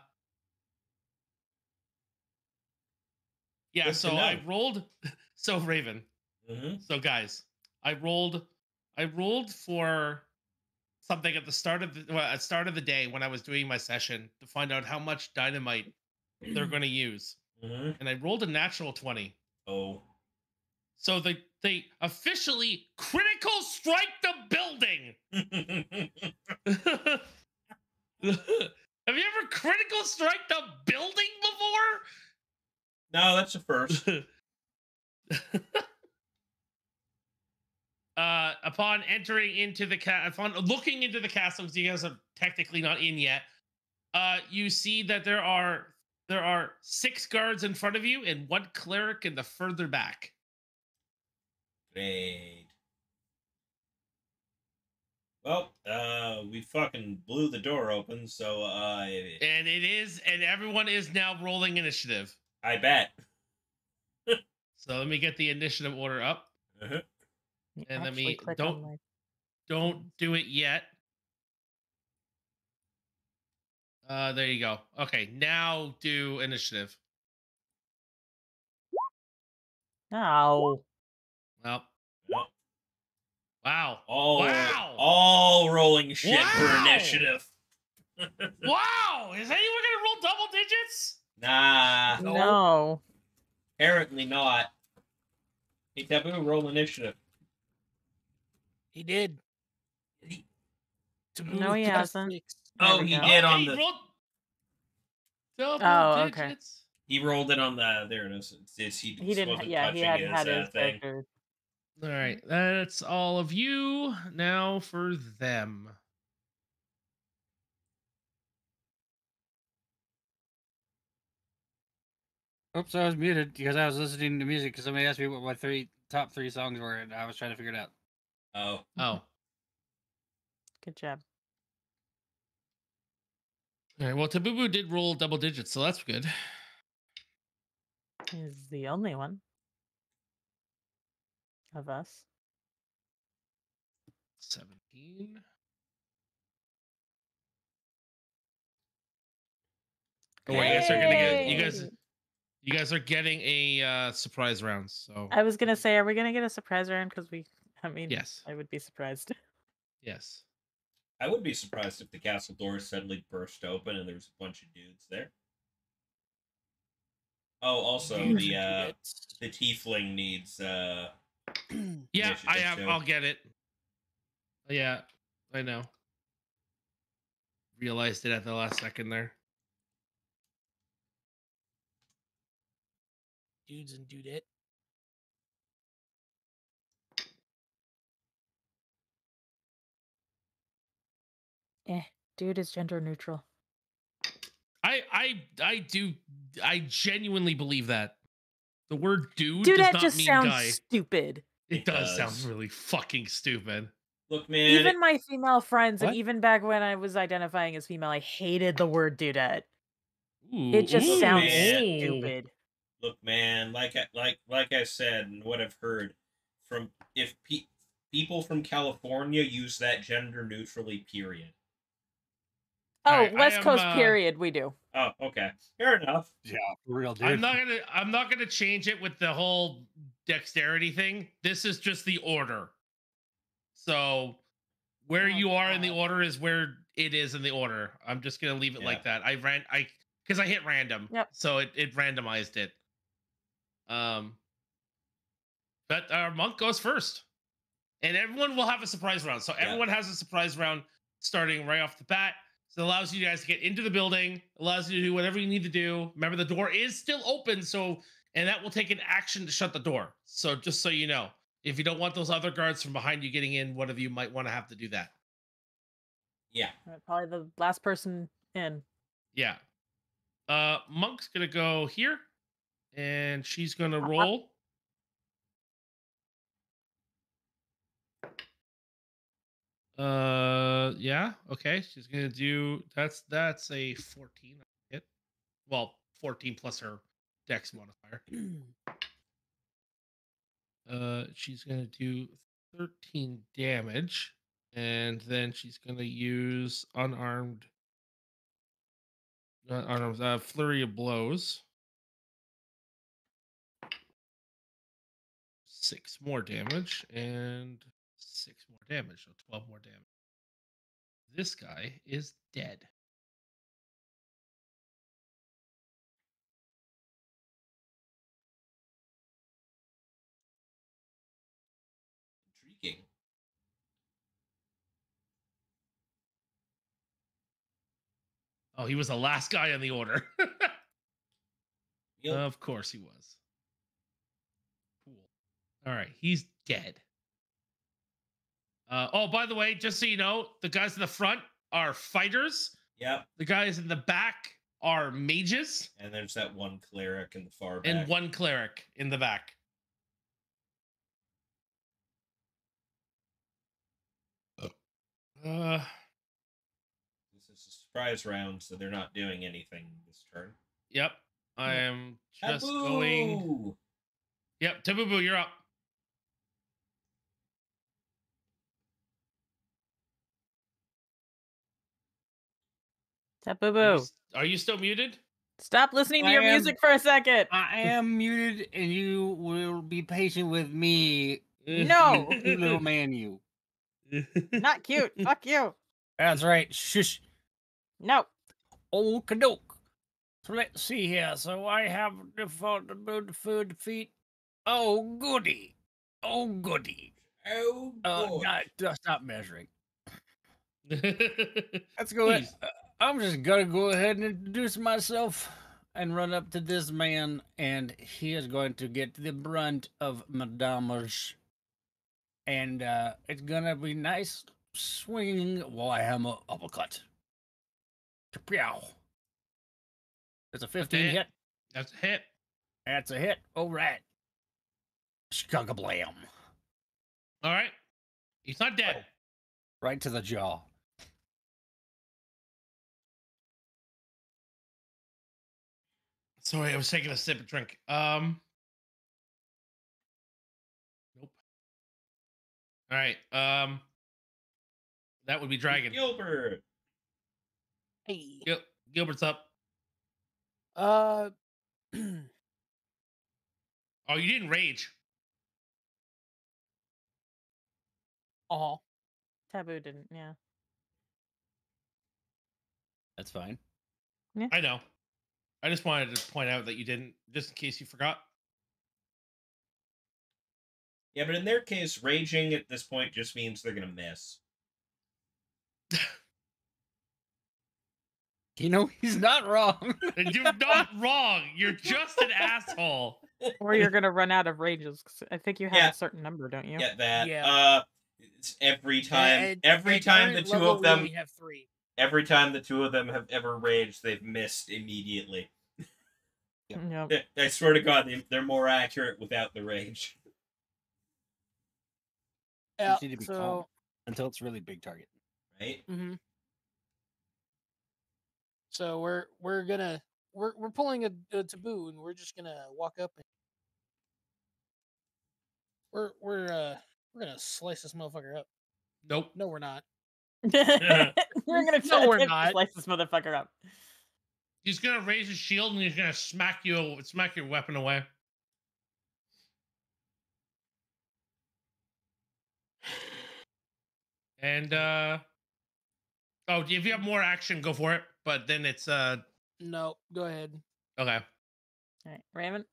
Yeah, Good so I rolled [LAUGHS] so Raven. hmm So guys, I rolled I rolled for something at the start of the well, at start of the day when I was doing my session to find out how much dynamite they're [CLEARS THROAT] going to use. hmm And I rolled a natural 20. Oh, So they they officially critical strike the building. [LAUGHS] [LAUGHS] Have you ever critical strike the building before? no, that's the first. [LAUGHS] uh, upon entering into the ca- upon looking into the castle, because you guys are technically not in yet, uh, you see that there are there are six guards in front of you and one cleric in the further back. Great. Well, uh, we fucking blew the door open, so uh, And it is, and everyone is now rolling initiative. I bet. [LAUGHS] So let me get the initiative order up. Uh-huh. And let me- don't- my- Don't do it yet. Uh, there you go. Okay, now do initiative. No. Well, Well, wow. all Wow. all rolling shit for initiative. [LAUGHS] [LAUGHS] Wow! Is anyone gonna roll double digits? Nah, No. apparently not. Hey, Taboo, roll initiative. He did. He- No, he got a hasn't. six. Oh, he go. did on he the. rolled double Oh, okay. He rolled it on the. There it is. It's, it's, he, He didn't. Yeah, he touching hadn't his, had uh, his thing. character. All right, mm-hmm. that's all of you. Now for them. Oops, I was muted because I was listening to music because somebody asked me what my three top three songs were, and I was trying to figure it out. Oh, Oh, [LAUGHS] Good job. all right. Well, Tabooboo did roll double digits, so that's good. He's the only one of us. Seventeen. Oh, wait, you guys are gonna get you guys. You guys are getting a uh, surprise round, so I was gonna say, are we gonna get a surprise round? Because we, I mean, yes, I would be surprised. [LAUGHS] yes. I would be surprised if the castle doors suddenly burst open and there's a bunch of dudes there. Oh, also the uh dudettes. the tiefling needs uh [CLEARS THROAT] Yeah, I Initiative, have. too. I'll get it. Yeah, I know. Realized it at the last second there. dudes and dudette. Eh, dude is gender neutral. I I I do I genuinely believe that. The word dude, Dude, does that not just mean sounds guy. stupid. It, It does, sound really fucking stupid. look man Even my female friends, What? and even back when I was identifying as female, I hated the word dudette. Ooh, It just Ooh, sounds man. stupid. look man like I, like like I said and what I've heard from if pe- people from California use that gender neutrally period. Oh, Alright, I West am, Coast uh, period, we do. Oh, okay. Fair enough. Yeah, real, dude. I'm not gonna I'm not gonna change it with the whole dexterity thing. This is just the order. So where Oh, you are in the order is where it is in the order. I'm just gonna leave it like that. I ran I because I hit random. Yep. So it, it randomized it. Um but our monk goes first. And everyone will have a surprise round. So Yeah. everyone has a surprise round starting right off the bat. So it allows you guys to get into the building, allows you to do whatever you need to do. Remember, the door is still open, so and that will take an action to shut the door. So just so you know, if you don't want those other guards from behind you getting in, one of you might want to have to do that. Yeah. Probably the last person in. Yeah. Uh Monk's gonna go here, and she's gonna Uh-huh. roll. Uh yeah, okay. She's gonna do that's that's a 14 hit. Well, 14 plus her dex modifier. [CLEARS THROAT] Uh she's gonna do 13 damage, and then she's gonna use unarmed uh, unarmed uh, flurry of blows. Six more damage and damage, so 12 more damage. This guy is dead. Intriguing. Oh, he was the last guy in the order. [LAUGHS] Yep. Of course he was. Cool. All right, he's dead. Uh, oh, by the way, just so you know, the guys in the front are fighters. Yep. The guys in the back are mages, And there's that one cleric in the far back. and one cleric in the back. Uh, This is a surprise round, so they're not doing anything this turn. yep. I am just going. Taboo! Yep, Tabooboo, you're up. Are you, Tabooboo, s- are you still muted? stop listening to I your am- music for a second. I am muted, and you will be patient with me, No. little [LAUGHS] man. You. Not cute. [LAUGHS] Fuck you. That's right. Shush. No. Oh, kadoke. So let's see here. So I have the food, the food, defeat. Oh, goody. Oh, goody. Oh, Uh, boy. not- just stop measuring. [LAUGHS] Let's go ahead. Please. I'm just gonna go ahead and introduce myself and run up to this man, and he is going to get the brunt of my damage. And uh, it's gonna be nice swinging Warhammer uppercut. Kapow. It's a 15 hit. hit. That's a hit. That's a hit. All right. Skugablam. All right. He's not dead. Right to the jaw. Sorry, I was taking a sip of drink. Um. Nope. All right. Um. That would be Dragon. Gilbert. Hey. Gil- Gilbert's up. Uh. [CLEARS THROAT] Oh, you didn't rage. uh Taboo didn't. Yeah. That's fine. Yeah. I know. I just wanted to point out that you didn't, just in case you forgot. Yeah, but in their case, raging at this point just means they're gonna miss. You know, he's not wrong. [LAUGHS] You're not wrong. You're just an asshole. Or you're gonna run out of ranges. 'cause I think you have Yeah. a certain number, don't you? Get that? Yeah. Uh, it's every time, At- every time the two of them, We have three. Every time the two of them have ever raged, they've missed immediately. Yep. I- I swear to God, they- they're more accurate without the rage. Yeah. need to be calm. so. Until it's really big target. Right? hmm So we're we're gonna we're we're pulling a, a taboo and we're just gonna walk up and we're we're uh we're gonna slice this motherfucker up. Nope. No, we're not. You're [LAUGHS] gonna No, try we're to not. slice this motherfucker up. He's gonna raise his shield and he's gonna smack you, smack your weapon away. And uh oh, if you have more action, go for it. But then it's uh No, go ahead. okay. All right, Raven.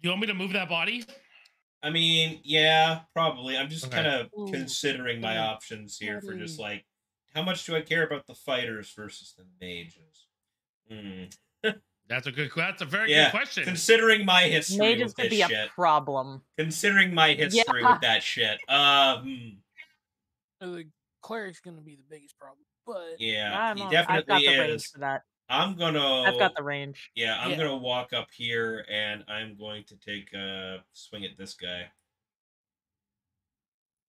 You want me to move that body? I mean, yeah, probably. I'm just Okay. kind of Ooh. considering my Ooh. options here for just like, how much do I care about the fighters versus the mages? Hmm. [LAUGHS] That's a good. That's a very Yeah, good question. Considering my history Mages with could this be a problem. considering my history Yeah. with that shit, um, hmm, Uh, The cleric's gonna be the biggest problem, but yeah, I'm he on- I've got definitely the range is. for that. I'm gonna. I've got the range. Yeah, I'm Yeah. gonna walk up here and I'm going to take a swing at this guy.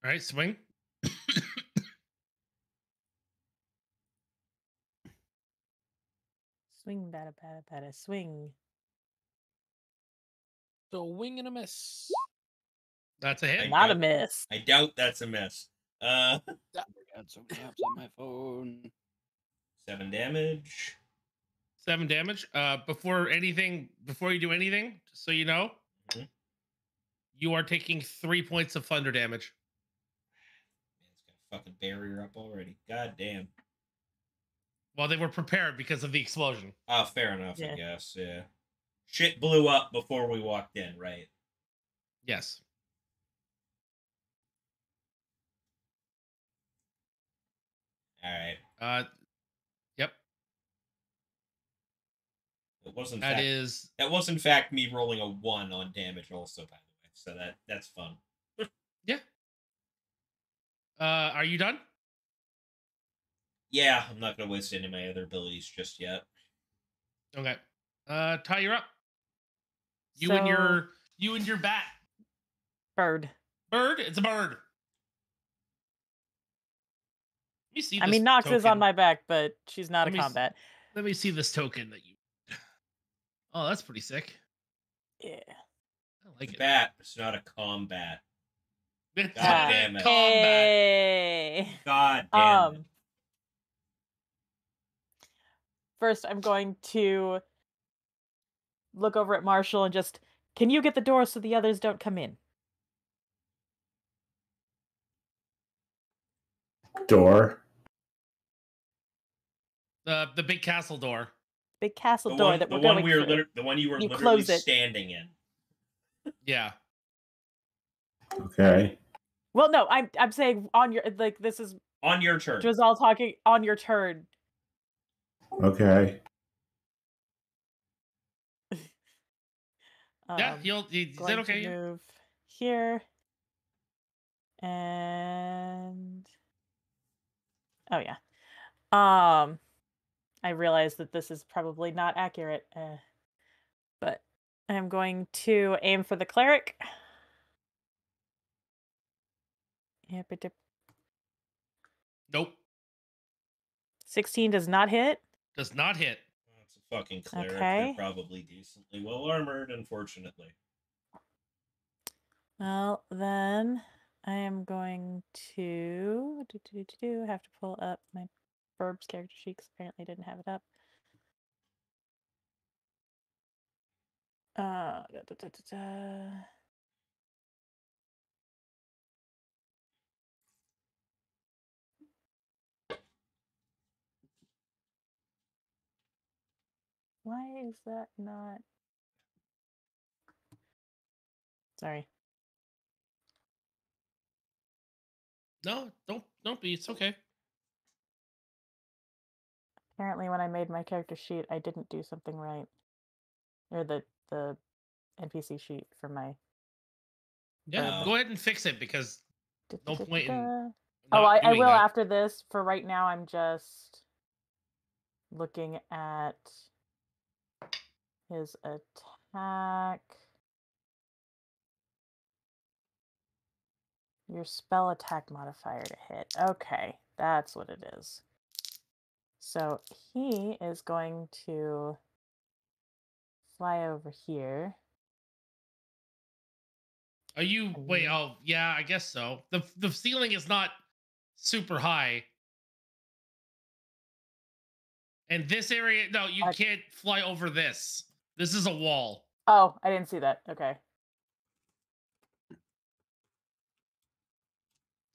All right, swing. Swing, bada, bada, bada, swing. so wing and a miss. That's a hit. Not a miss. I doubt that's a miss. Uh, [LAUGHS] Got some apps on my phone. seven damage. Seven damage. Uh, before anything, before you do anything, just so you know, Mhm. you are taking three points of thunder damage. Man, it's got a fucking barrier up already. God damn. Well, they were prepared because of the explosion. Oh, fair enough, I guess. Yeah. Shit blew up before we walked in, right? Yes. All right. Uh, yep. It was in That fact is that was in fact me rolling a one on damage, also by the way. So that that's fun. [LAUGHS] Yeah. Uh, are you done? Yeah, I'm not gonna waste any of my other abilities just yet. Okay. Uh, Ty, you're up. You and your you and your bat bird. bird. It's a bird. Let me see. I this mean, Nox is on my back, but she's not Let a me s- combat. Let me see this token that you. Oh, that's pretty sick. Yeah. I like it. Bat, it's not a combat. It's God damn it. Combat. Hey. God damn it. Um. First, I'm going to look over at Marshall and just, can you get the door so the others don't come in? Door. The the big castle door. Big castle The door one, that we're one going we were through. liter- the one you were You literally standing in. Yeah. Okay. Well, no, I'm I'm saying on your like this is On your turn. Drizzle talking on your turn. Okay. [LAUGHS] yeah. Um, He'll. He, is that okay? Move here. And oh yeah. Um I realize that this is probably not accurate. Uh, but I'm going to aim for the cleric. Yep, it dip- Nope. 16 does not hit. Does not hit. That's a fucking cleric. Okay. They're probably decently well armored, unfortunately. Well, then I am going to do, do, do, do, do, have to pull up my Burbs character sheet apparently didn't have it up. Uh, da, da, da. Why is that not? Sorry. No. Don't. Don't be. It's okay. Apparently, when I made my character sheet, I didn't do something right, or the the NPC sheet for my. Yeah. Uh, go ahead and fix it because No point in Oh, I, I will that. after this. For right now, I'm just looking at his attack. Your spell attack modifier to hit. Okay, that's what it is. So he is going to fly over here. Are you wait? Oh, yeah, I guess so. the The ceiling is not super high, and this area, no, you I- can't fly over this. This is a wall. Oh, I didn't see that. Okay.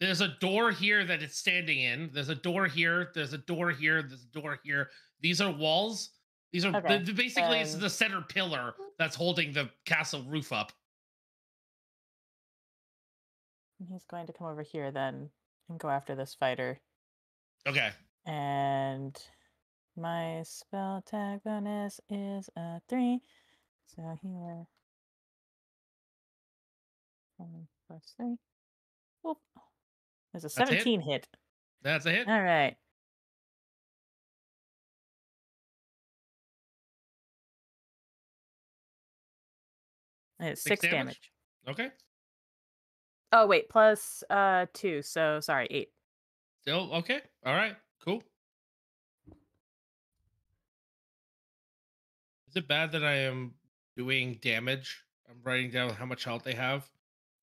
There's a door here that it's standing in. There's a door here. There's a door here. There's a door here. These are walls. These are Okay, the- the- basically it's um, the center pillar that's holding the castle roof up. He's going to come over here then and go after this fighter. Okay. And my spell tag bonus is a three. So here. One plus three. Whoop. There's a That's a hit. 17 hit. That's a hit. All right. It's Six six, damage? damage. Okay. Oh wait, plus uh two. So sorry, eight. Still okay. All right. Cool. Is it bad that I am doing damage? I'm writing down how much health they have,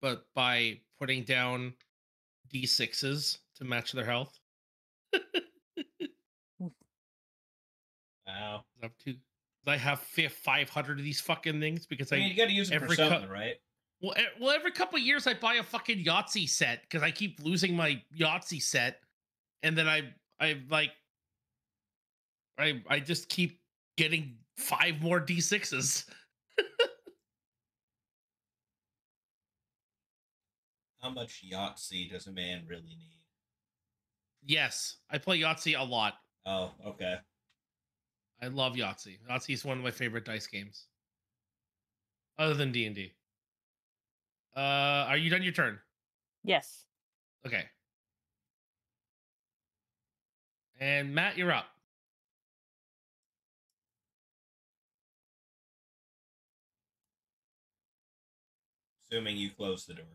but by putting down d6s to match their health. [LAUGHS] Wow. Up to I have fi- 500 of these fucking things because I mean, I you gotta use it for every co- something, right? well, e- well every couple of years I buy a fucking Yahtzee set because I keep losing my Yahtzee set, and then I I like I I just keep getting five more d6s. How much Yahtzee does a man really need? Yes, I play Yahtzee a lot. Oh, okay. I love Yahtzee. Yahtzee is one of my favorite dice games, other than D and D. Uh, are you done your turn? Yes. Okay. And Matt, you're up. Assuming you close the door.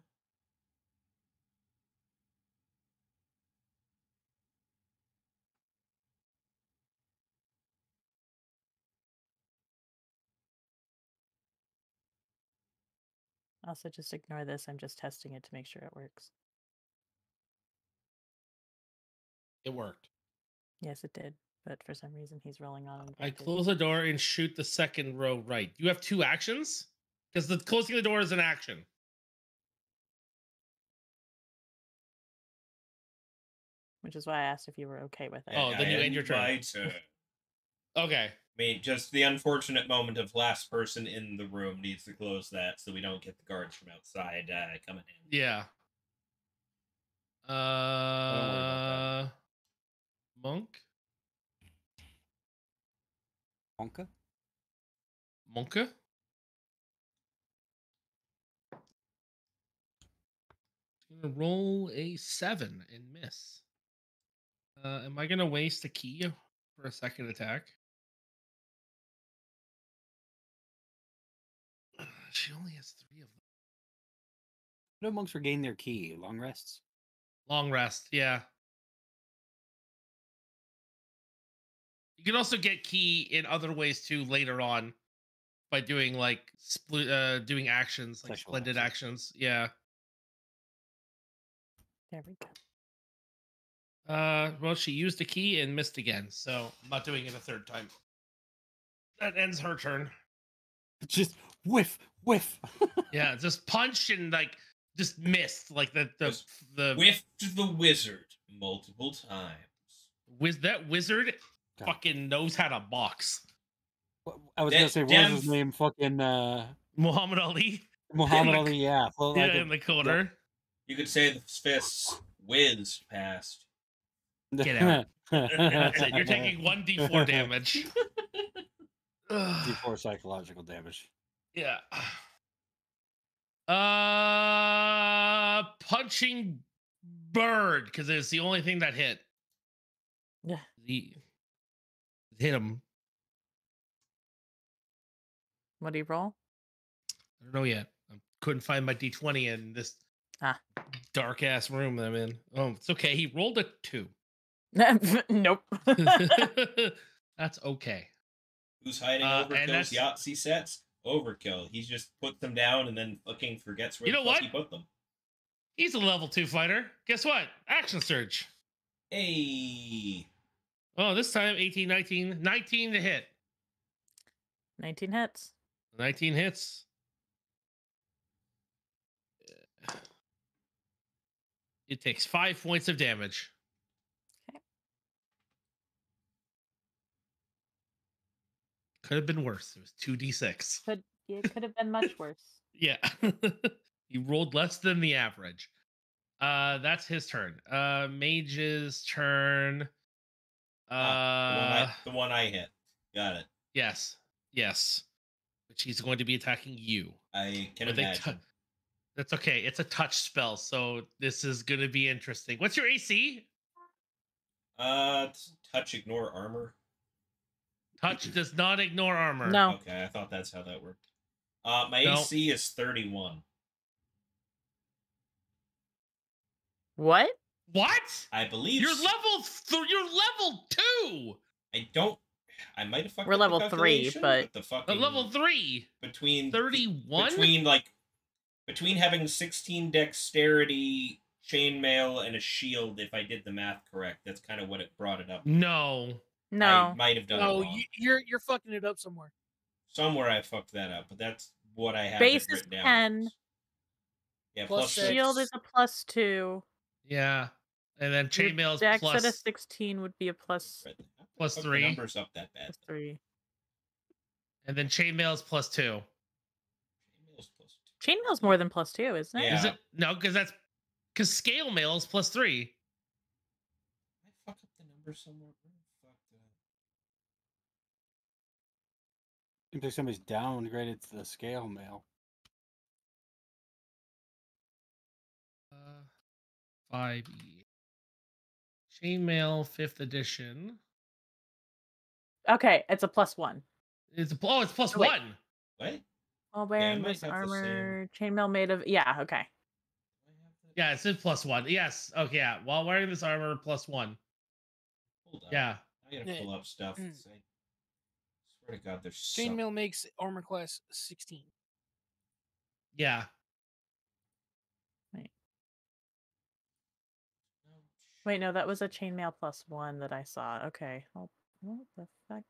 Also, just ignore this. I'm just testing it to make sure it works. It worked. Yes, it did. But for some reason, he's rolling on. I close the door and shoot the second row right. You have two actions? Because the closing the door is an action. Which is why I asked if you were okay with it. Oh, then you end your turn. My turn. Okay. I mean, just the unfortunate moment of last person in the room needs to close that so we don't get the guards from outside uh, coming in. Yeah. Uh, monk, Wonka? monka. Gonna roll a seven and miss. Uh, am I gonna waste a ki for a second attack? She only has three of them. No monks regain their ki. Long rests. Long rest, yeah. You can also get ki in other ways too later on by doing like split uh doing actions like Sexual splendid actions. actions. Yeah. There we go. Uh well she used a ki and missed again, so I'm not doing it a third time. That ends her turn. [LAUGHS] Just whiff, whiff. [LAUGHS] Yeah, just punch and like just missed like the the Just the Whiffed the wizard multiple times. wiz that wizard God. fucking knows how to box. I was That gonna say, what was his name? Fucking uh, Muhammad Ali Muhammad the- Ali. Yeah, well, yeah, like in the corner. You could say the fists whizzed past. [LAUGHS] Get out. You're taking one d4 [LAUGHS] damage. D4 psychological damage. Yeah. [SIGHS] Uh, punching bird because it's the only thing that hit. Yeah. The hit him. What do you roll? I don't know yet. I couldn't find my d20 in this Ah. dark ass room that I'm in. Oh, it's okay. He rolled a two. [LAUGHS] nope. [LAUGHS] [LAUGHS] That's okay. Who's hiding Uh, and Overkill's that's- Yahtzee sets? Overkill. He just puts them down and then fucking forgets where You the know fuck what? he put them. He's a level two fighter. Guess what? Action surge. Hey. Oh, this time 18, 19, 19 to hit. 19 hits. 19 hits. It takes five points of damage. Could have been worse. It was 2d6. Could it could have been much [LAUGHS] worse. Yeah. [LAUGHS] he rolled less than the average. Uh that's his turn. Uh Mage's turn. Uh Ah, the, one I, the one I hit. Got it. yes. Yes. Which he's going to be attacking you. I can But they imagine. tou- That's okay. It's a touch spell, so this is going to be interesting. What's your AC? Uh, touch ignore armor. Touch does not ignore armor. No. Okay, I thought that's how that worked. Uh, my No. AC is 31. What? What? I believe You're s- level th- you're level 2. I don't. I might have fucked We're up the level three, calculation, but- the Uh, fucking level 3. between 31? between like between having 16 dexterity, chainmail, and a shield. If I did the math correct, that's kind of what it brought it up. No. I No. might have done No, it oh, wrong. you, you're you're fucking it up somewhere. Somewhere I fucked that up, but that's what I have. Base it is written down. 10. Yeah, Plus plus six. six. Shield is a plus two. Yeah. And then chainmail is Dex plus at a 16 would be a plus, Right, how the plus fuck the three. numbers up that bad. plus three. and then chainmail is plus 2. Chainmail's plus two. Chainmail's more than plus two, isn't it? Yeah. Is it? No, cuz that's cuz scale mail is plus 3. I fuck up the number somewhere. Where the fuck did I- Seems like somebody's downgraded to the scale mail. Uh 5e. Chainmail fifth edition. Okay, it's a plus one. It's a oh, it's plus Oh, wait. one. What? While wearing might this have the same- armor, chainmail made of yeah. Okay. Yeah, it says plus one. Yes. Okay. Yeah. While wearing this armor, plus one. Hold up. Yeah. I gotta pull up stuff. Mm. and say- Swear to God, there's some- Chainmail makes armor class 16. Yeah. Wait, no, that was a chainmail plus one that I saw. Okay. Hold, what the fuck?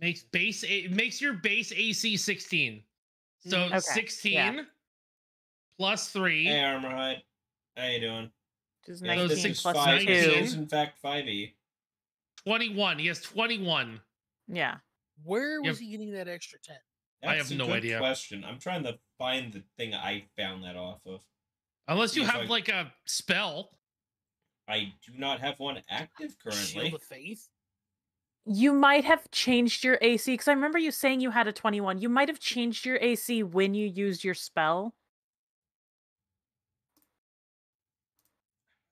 Makes base it makes your base AC 16. So Mhm. Okay, 16 plus three. Hey, Armorhide. How you doing? Just Yeah, so This 19 six- is plus five. two. This two. is in fact five E. 21. He has 21. Yeah. Where Yep. was he getting that extra 10? I have a no good idea. Question. I'm trying to find the thing I found that off of. Unless you Seems have like- like a spell. I do not have one active currently. Shield of Faith? You might have changed your AC because I remember you saying you had a 21. You might have changed your AC when you used your spell.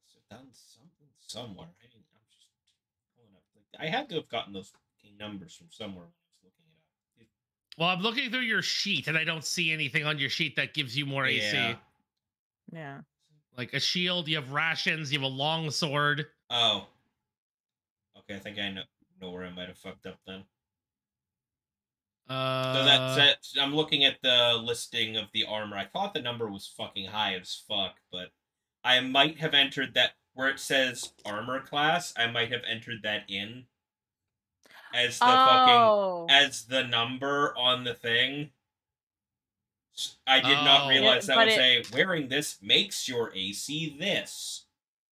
So done something somewhere. I didn't, I'm just pulling up. Like, I had to have gotten those fucking numbers from somewhere when I was looking it up. It- Well, I'm looking through your sheet and I don't see anything on your sheet that gives you more AC. Yeah. Yeah. Like a shield, you have rations, you have a long sword. Oh. Okay, I think I know, know where I might have fucked up then. Uh, So that's it. I'm looking at the listing of the armor. I thought the number was fucking high as fuck, but I might have entered that where it says armor class. I might have entered that in as the fucking Oh. as the number on the thing. I did not Oh. realize Yeah, that would but say wearing this makes your AC this.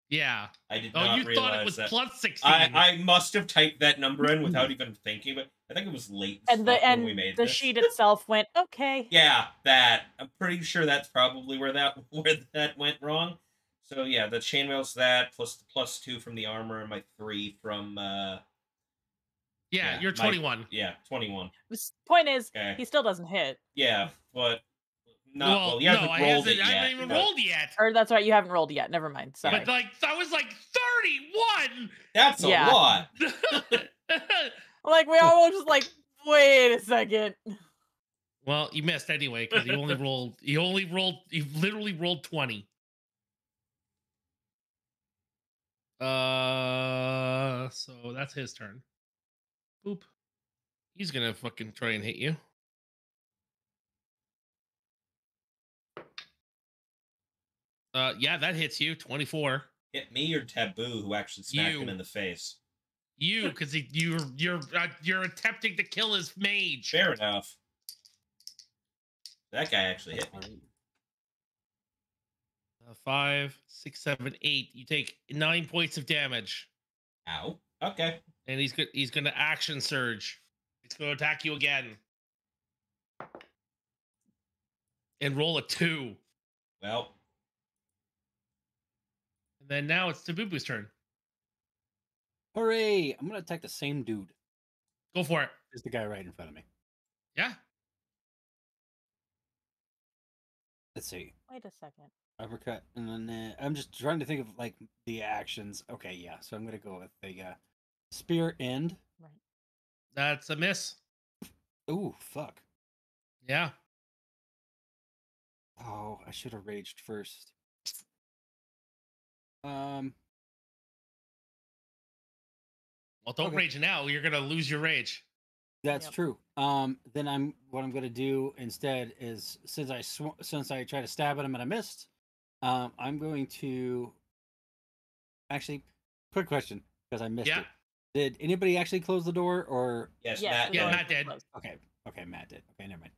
yeah. I did Oh, not you realize thought it was that. plus 16. I, I must have typed that number in [LAUGHS] without even thinking, but I think it was late and the when and we made the this. sheet [LAUGHS] itself went okay. Yeah, that. I'm pretty sure that's probably where that [LAUGHS] where that went wrong. So yeah, the chainmail's that plus the plus two from the armor and my three from uh yeah, yeah, you're my- 21. yeah twenty one. This point is, Okay. he still doesn't hit. Yeah, but not well, well. He hasn't no, I rolled hasn't, it I yet. haven't even but rolled yet. Or that's right, you haven't rolled yet. Never mind. Sorry. But like that was like 31. That's a Yeah. lot. [LAUGHS] like we all were just like, wait a second. well, you missed anyway because you [LAUGHS] only rolled. You only rolled. You literally rolled 20. Uh, so that's his turn. Boop. He's gonna fucking try and hit you. Uh, yeah, that hits you. 24. Hit me or Taboo, who actually smacked him in the face. You, because you're you're uh, you're attempting to kill his mage. Fair enough. That guy actually hit me. Uh, five, six, seven, eight. You take nine points of damage, Ow. Okay. And he's good. He's gonna action surge. He's gonna attack you again, and roll a two. Well, And then now it's Tabooboo's turn. Hooray! I'm gonna attack the same dude. Go for it. There's the guy right in front of me. Yeah. Let's see. Wait a second. Uppercut, and then uh, I'm just trying to think of like the actions. Okay, yeah. So I'm gonna go with the uh, spear end. Right. That's a miss. Ooh, fuck. Yeah. Oh, I should have raged first. Um, Well, don't Okay. rage now. You're gonna lose your rage. that's Yep. true. Um, then I'm what I'm gonna do instead is since I sw- since I tried to stab at him and I missed, um, I'm going to actually quick question because I missed Yeah. it. Did anybody actually close the door or yes, Yes, Matt. Yeah. Matt did. Okay. Okay, Matt did. Okay, never mind.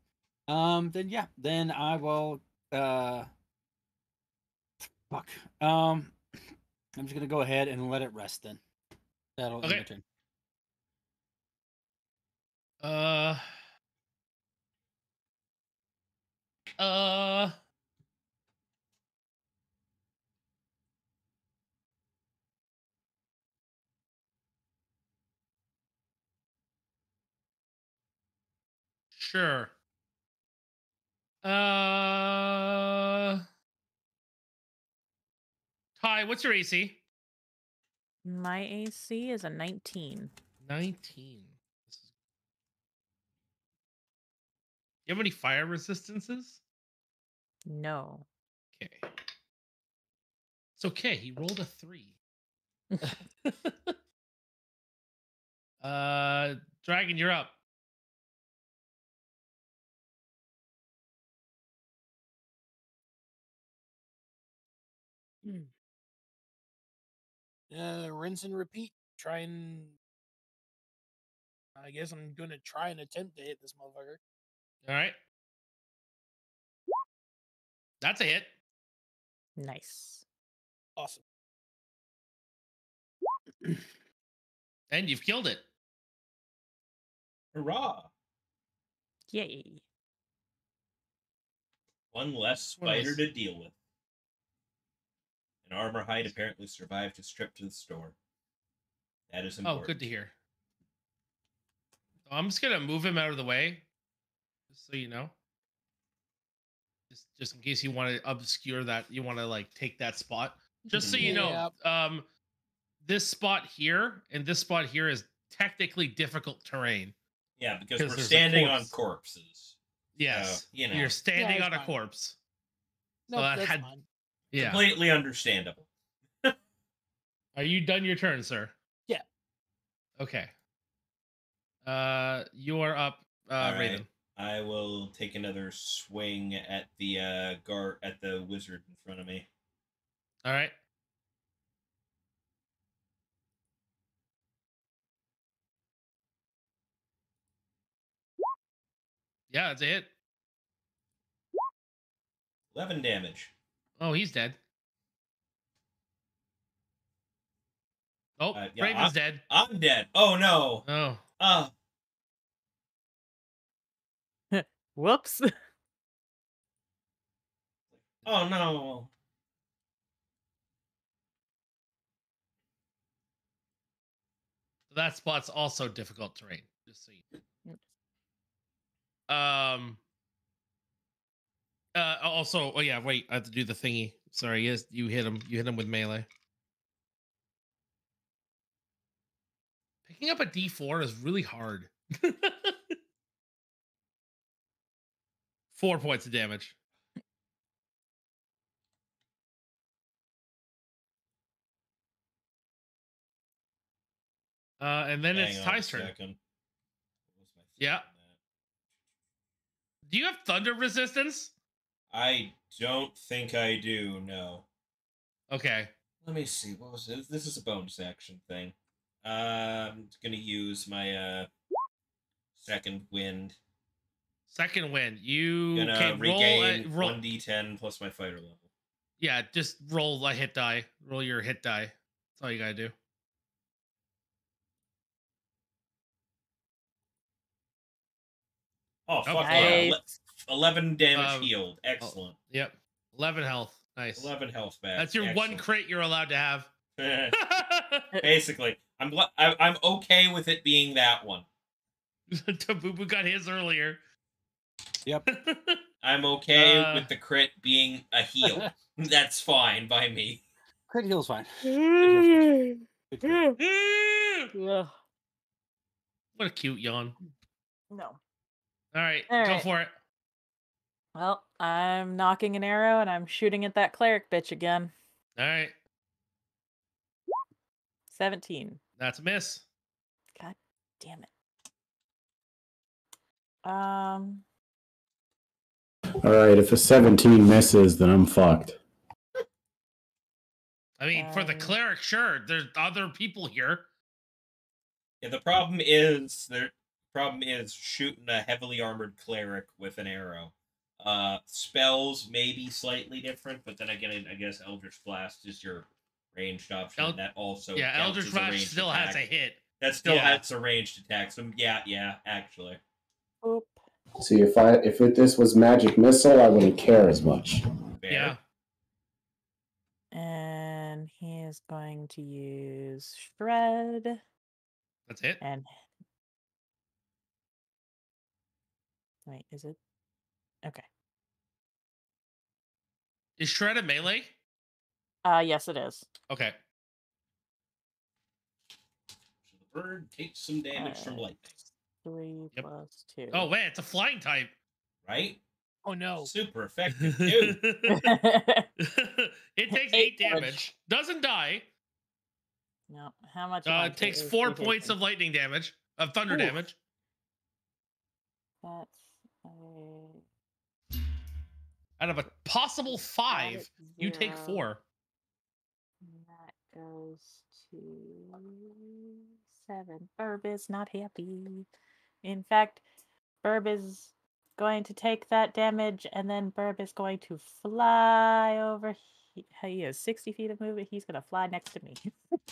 Um, then yeah, then I will. Uh, fuck. Um, I'm just gonna go ahead and let it rest. Then that'll end Okay. my turn. Uh. Uh. Sure. Uh. Ty, what's your AC? My AC is a 19. 19. This is- You have any fire resistances? No. Okay. It's okay. He rolled a three. [LAUGHS] [LAUGHS] uh, Dragon, you're up. Uh, rinse and repeat. Try and. I guess I'm gonna try and attempt to hit this motherfucker. All right. That's a hit. Nice. Awesome. And you've killed it. Hurrah! Yay. One less spider to deal with. An Armorhide apparently survived his trip to the store. That is important. Oh, good to hear. I'm just gonna move him out of the way, just so you know. Just, just in case you want to obscure that, you want to like take that spot. Just so you know, um, this spot here and this spot here is technically difficult terrain. Yeah, because Because we're there's a standing on corpses. Yes, you know. you're standing it's on a corpse. No, so that that's had- fine. Yeah. Completely understandable. [LAUGHS] Are you done your turn, sir? Yeah. Okay. Uh, you are up, uh, All right. Raven. I will take another swing at the uh guard at the wizard in front of me. All right. Yeah, it's a hit. Eleven damage. Oh, he's dead. Oh, Uh, yeah, Raven's dead. I'm dead. Oh no. Oh, Oh, [LAUGHS] Whoops. [LAUGHS] oh no. that spot's also difficult terrain. Just so you. Um. Uh. Also, oh yeah. Wait, I have to do the thingy. Sorry, yes, you hit him. You hit him with melee. Picking up a D4 is really hard. [LAUGHS] Four points of damage. Uh, and then it's Hang a Ty's turn. second. What was my Yeah. Do you have thunder resistance? That? I don't think I do. No. Okay. Let me see. What was this? This is a bonus action thing. Uh, I'm gonna use my uh second wind. Second wind. You Gonna can roll a, regain roll. one d10 plus my fighter level. Yeah, just roll a hit die. Roll your hit die. That's all you gotta do. Oh fuck Okay. Nice. Ele- Eleven damage Um, healed. Excellent. Yep. Eleven health. Nice. Eleven health back. That's your one Excellent. crit you're allowed to have. [LAUGHS] [LAUGHS] Basically, I'm gl- I- I'm okay with it being that one. [LAUGHS] Tabooboo got his earlier. Yep. I'm okay Uh. with the crit being a heal. That's fine by me. Crit heal's fine. Good crit. What a cute yawn. No. All right, All go right. for it. Well, I'm knocking an arrow and I'm shooting at that cleric bitch again. All right, 17. that's a miss. God damn it. Um, All right, if a 17 misses, then I'm fucked. I mean, for the Um, cleric, sure. There's other people here. Yeah, the problem is the problem is shooting a heavily armored cleric with an arrow. Uh, spells may be slightly different, but then again, I guess Eldritch Blast is your ranged option. El- that also yeah, Eldritch Blast ranged still has a hit. That still yeah. has a ranged attack. So yeah, yeah, actually. oop. See, if I if it, this was magic missile, I wouldn't care as much. Fair. Yeah. And he is going to use Shred That's it. and. Wait, is it? Okay. Is Shred a melee? Uh, yes, it is. Okay. So the bird takes some damage from Uh, lightning, Three Yep. plus two. Oh wait, it's a flying type. right? Oh no. Super effective too. [LAUGHS] [LAUGHS] it takes Eight eight damage. damage. Doesn't die. no. How much? Uh, it takes ta- four points taking? of lightning damage, of thunder Ooh. damage. That's Out of a possible five, you take four. And That goes to seven. Burb is not happy. In fact, Burb is going to take that damage, and then Burb is going to fly over. He, he has 60 feet of movement. He's going to fly next to me.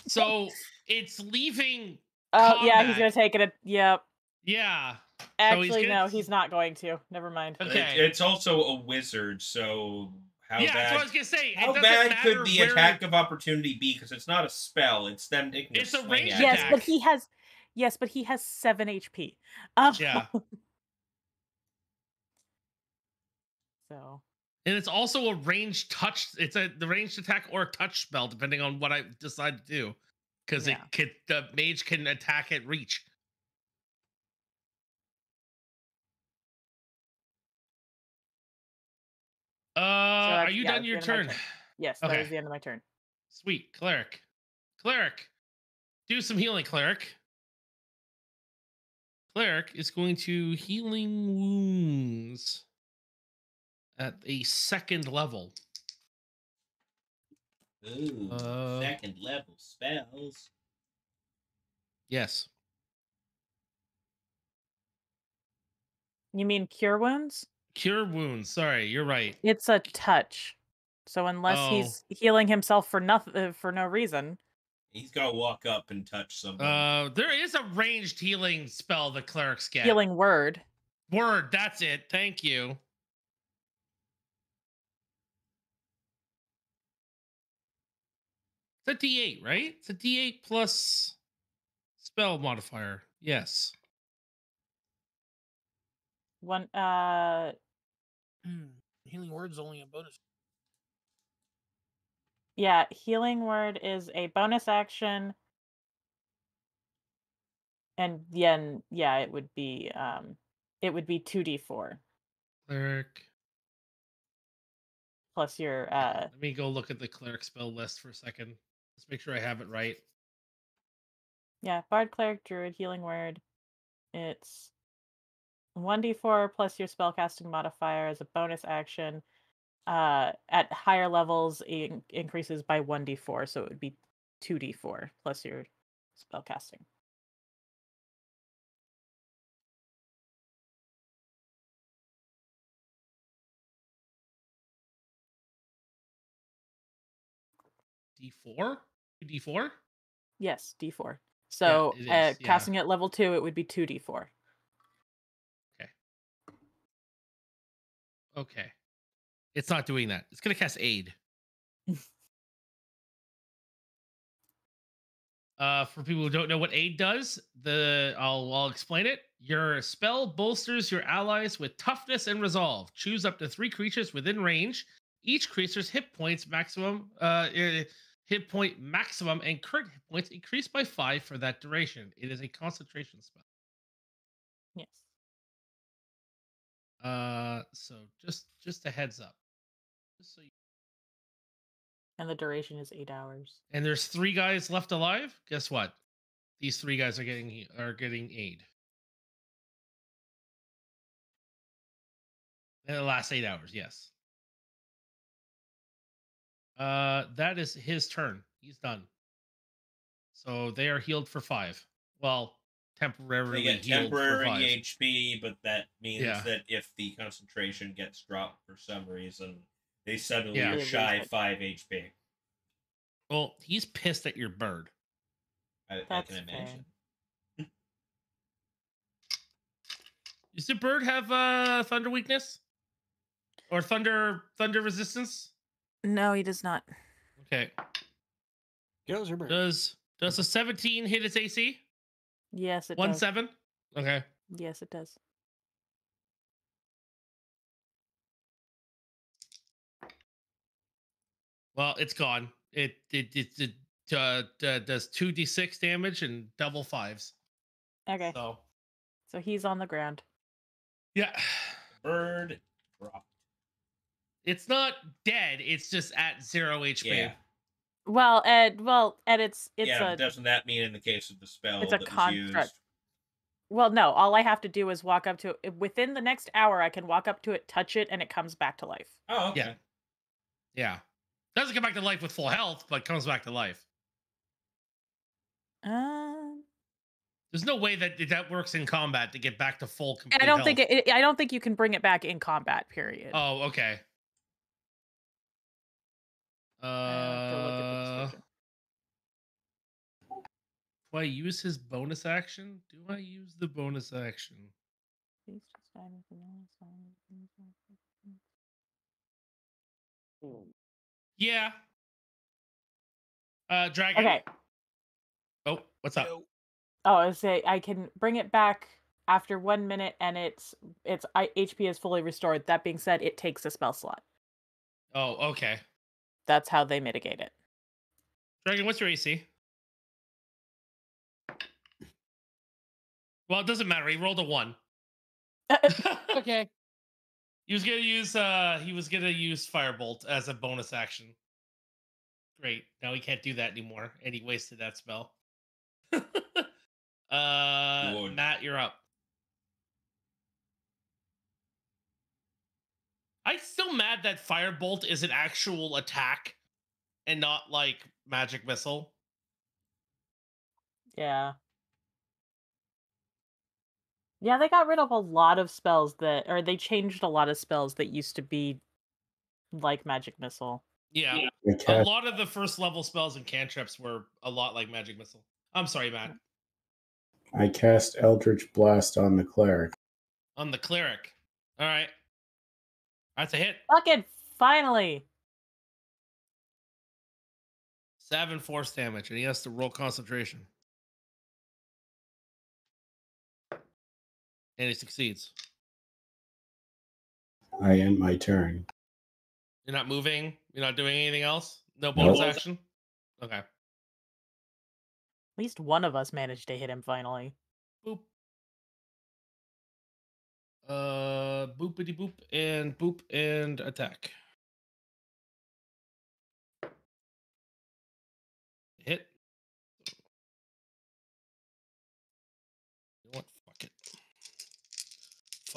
So [LAUGHS] it's leaving. Oh, yeah, he's going to take it. A, yep. Yeah. Actually, gonna- no, he's not going to. Never mind. It- it's also a wizard, so how yeah, that's what I bad? was gonna say. How bad could the where- attack of opportunity be? Because it's not a spell; it's them taking It's a a swing ranged Yes, but he has. Yes, but he has seven HP. Um, Yeah. [LAUGHS] So And it's also a range touch. It's a the ranged attack or a touch spell, depending on what I decide to do. Because Yeah. it could the mage can attack at reach. Uh, are you yeah, done your the end of turn? my yes, that Okay. was the end of my turn. Sweet, cleric. Cleric, do some healing, cleric. Cleric is going to healing wounds at a second level. Ooh, Uh, second level spells. Yes. You mean cure wounds? Cure wounds. Sorry, you're right. It's a touch. So unless Oh. he's healing himself for nothing uh, for no reason, He's got to walk up and touch something. Uh, there is a ranged healing spell the clerics get. healing word. Word. That's it. Thank you. It's a D8, right? It's a D8 plus spell modifier. Yes. One uh. Healing word's only a bonus. yeah, healing word is a bonus action. And then yeah, it would be um it would be 2d4 Cleric. plus your uh Let me go look at the cleric spell list for a second. Let's make sure I have it right. yeah, bard cleric druid healing word. It's 1d4 plus your spellcasting modifier as a bonus action. Uh at higher levels it in- increases by 1d4, so it would be 2d4 plus your spellcasting. D4? D4? Yes, d4. So it uh, yeah. casting at level 2 it would be 2d4. Okay. It's not doing that. It's going to cast aid. [LAUGHS] uh, for people who don't know what aid does, the I'll I'll explain it. Your spell bolsters your allies with toughness and resolve. Choose up to three creatures within range. Each creature's hit points maximum, uh, eh, hit point maximum, and current hit points increase by five for that duration. It is a concentration spell. Yes. Uh, so just just a heads up. Just so you And the duration is 8 hours. and there's three guys left alive. Guess what? These three guys are getting are getting aid. In the last eight hours, yes. Uh, that is his turn. He's done. So they are healed for five. Well, temporarily they get temporary. HP, but that means Yeah. that if the concentration gets dropped for some reason, they suddenly Yeah. are shy five HP. Well, he's pissed at your bird. I, I That's can fair. imagine. Does the bird have uh thunder weakness? Or thunder thunder resistance? No, he does not. Okay. Goes your bird. Does does a 17 hit its AC? Yes, it One does. seven? Okay. Yes, it does. Well, it's gone. It it it, it uh, d- does two d six damage and double fives. Okay. So So he's on the ground. yeah, [SIGHS] Bird dropped. it's not dead. It's just at zero HP. Yeah. Well, and well, and it's it's yeah, a doesn't that mean in the case of the spell it's a that construct. well, no. All I have to do is walk up to it within the next hour. I can walk up to it, touch it, and it comes back to life. Oh, okay. Yeah. Yeah. Doesn't come back to life with full health, but comes back to life. Um, There's no way that that works in combat to get back to full. Complete I don't think health. it, it. I don't think you can bring it back in combat. Period. Oh, okay. I have to look at the Uh, description. Do I use his bonus action? Do I use the bonus action? Please just find me the last. Yeah. Uh, dragon. Okay. Oh, what's up? Oh, I was say I can bring it back after one minute, and its its I- HP is fully restored. That being said, it takes a spell slot. Oh, okay. That's how they mitigate it. Dragon, what's your AC? Well, it doesn't matter. He rolled a one. [LAUGHS] okay. [LAUGHS] He was gonna use uh he was gonna use Firebolt as a bonus action. Great. Now he can't do that anymore, and he wasted that spell. [LAUGHS] uh Good. Matt, you're up. I'm still mad that Firebolt is an actual attack and not like magic missile. Yeah. Yeah, they got rid of a lot of spells that, or they changed a lot of spells that used to be like magic missile. Yeah. A lot of the first level spells and cantrips were a lot like magic missile. I'm sorry, Matt. Mm. I cast Eldritch Blast on the cleric. On the cleric. All right. That's a hit. Fucking finally. Seven force damage, and he has to roll concentration. And he succeeds. I end my turn. You're not moving. You're not doing anything else. No bonus Nope. action. Okay. At least one of us managed to hit him finally. Boop. Uh, boopity boop and boop and attack.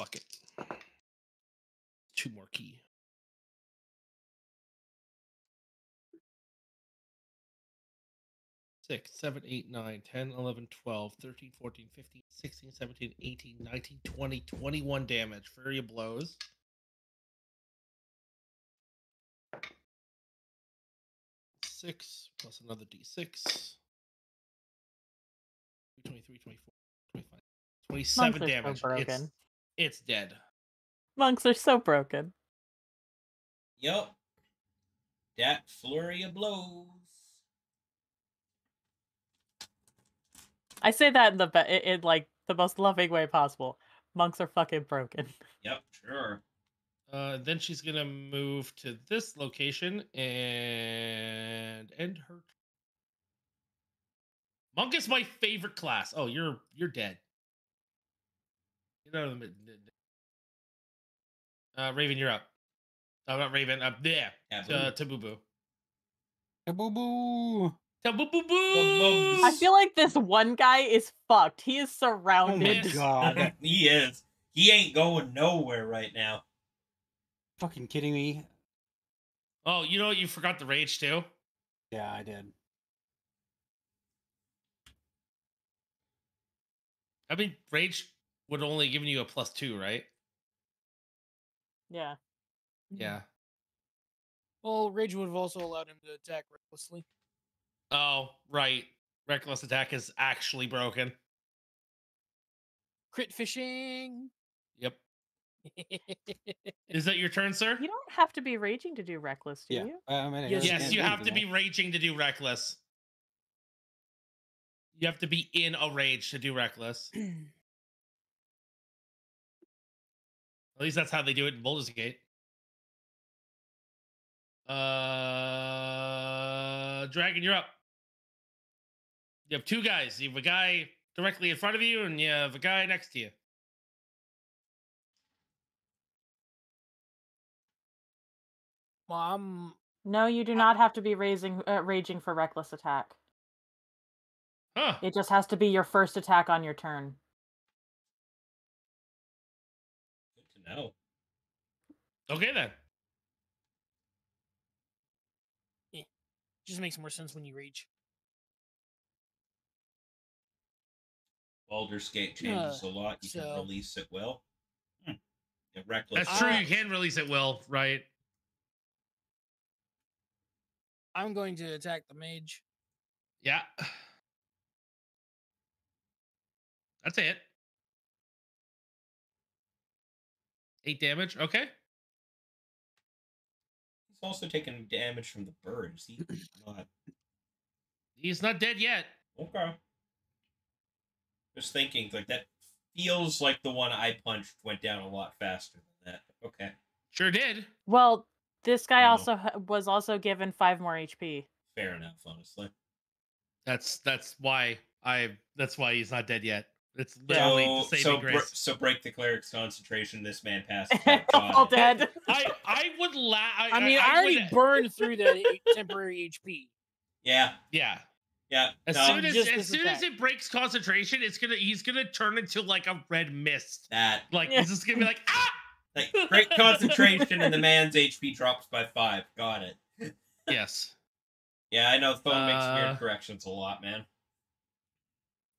Fuck it. Two more ki. Six, seven, eight, nine, 10, 11, 12, 13, 14, 15, 16, 17, 18, 19, 20, 21 damage. Flurry of blows. Six plus another d6. 23, 24, 25, 27 Monks damage. It's. It's dead. Monks are so broken. Yup. That flurry of blows. I say that in the be- in, in like the most loving way possible. Monks are fucking broken. [LAUGHS] Yep, sure. Uh, then she's gonna move to this location and end her. Monk is my favorite class. Oh, you're you're dead. Get out of the. Uh, Raven, you're up. Oh, not Raven. Up there. Yeah, To, to Boo Boo. Boo boo. To Boo Boo Boo. I feel like this one guy is fucked. He is surrounded. Oh surrounded. my god. [LAUGHS] he is. He ain't going nowhere right now. Fucking kidding me? Oh, you know what? You forgot the rage too. Yeah, I did. I mean, rage would only given you a plus two, right? Yeah. Mm-hmm. Yeah. Well, Rage would have also allowed him to attack recklessly. Oh, right. Reckless attack is actually broken. Crit fishing. Yep. Is [LAUGHS] that your turn, sir? You don't have to be raging to do reckless, do Yeah. you? I mean, Yes, Yes, you have to anything, be raging to do reckless. You have to be in a rage to do reckless. [CLEARS THROAT] At least that's how they do it in Baldur's Gate. Uh, Dragon, you're up. You have two guys. You have a guy directly in front of you, and you have a guy next to you. Well, I'm No, you do not have to be raising uh, raging for reckless attack. Huh. It just has to be your first attack on your turn. Good to know. Okay then. Yeah. just makes more sense when you reach. Baldur's Gate changes Uh, a lot. You so- can release it well. Hmm. Yeah, reckless. That's true. Ah. You can release it well, right? I'm going to attack the mage. Yeah. [SIGHS] That's it. Eight damage. Okay. He's also taking damage from the birds. He [CLEARS THROAT] not He's not dead yet. okay. Just thinking, like that feels like the one I punched went down a lot faster than that. Okay, Sure did. Well, this guy Oh. also was also given five more HP. fair enough. Honestly, That's that's why I. That's why he's not dead yet. It's literally so the saving so, br- so break the cleric's concentration. This man passes. [LAUGHS] All dead. I I would laugh. I, I mean, I, already would- burned through that e- temporary HP. Yeah, Yeah. yeah. As no, soon as just as soon as it breaks concentration, it's gonna he's gonna turn into like a red mist. that Like Yeah. he's just gonna be like ah. like great concentration, and the man's HP drops by five. Got it. Yes. [LAUGHS] Yeah, I know. Phone makes Uh, weird corrections a lot, man.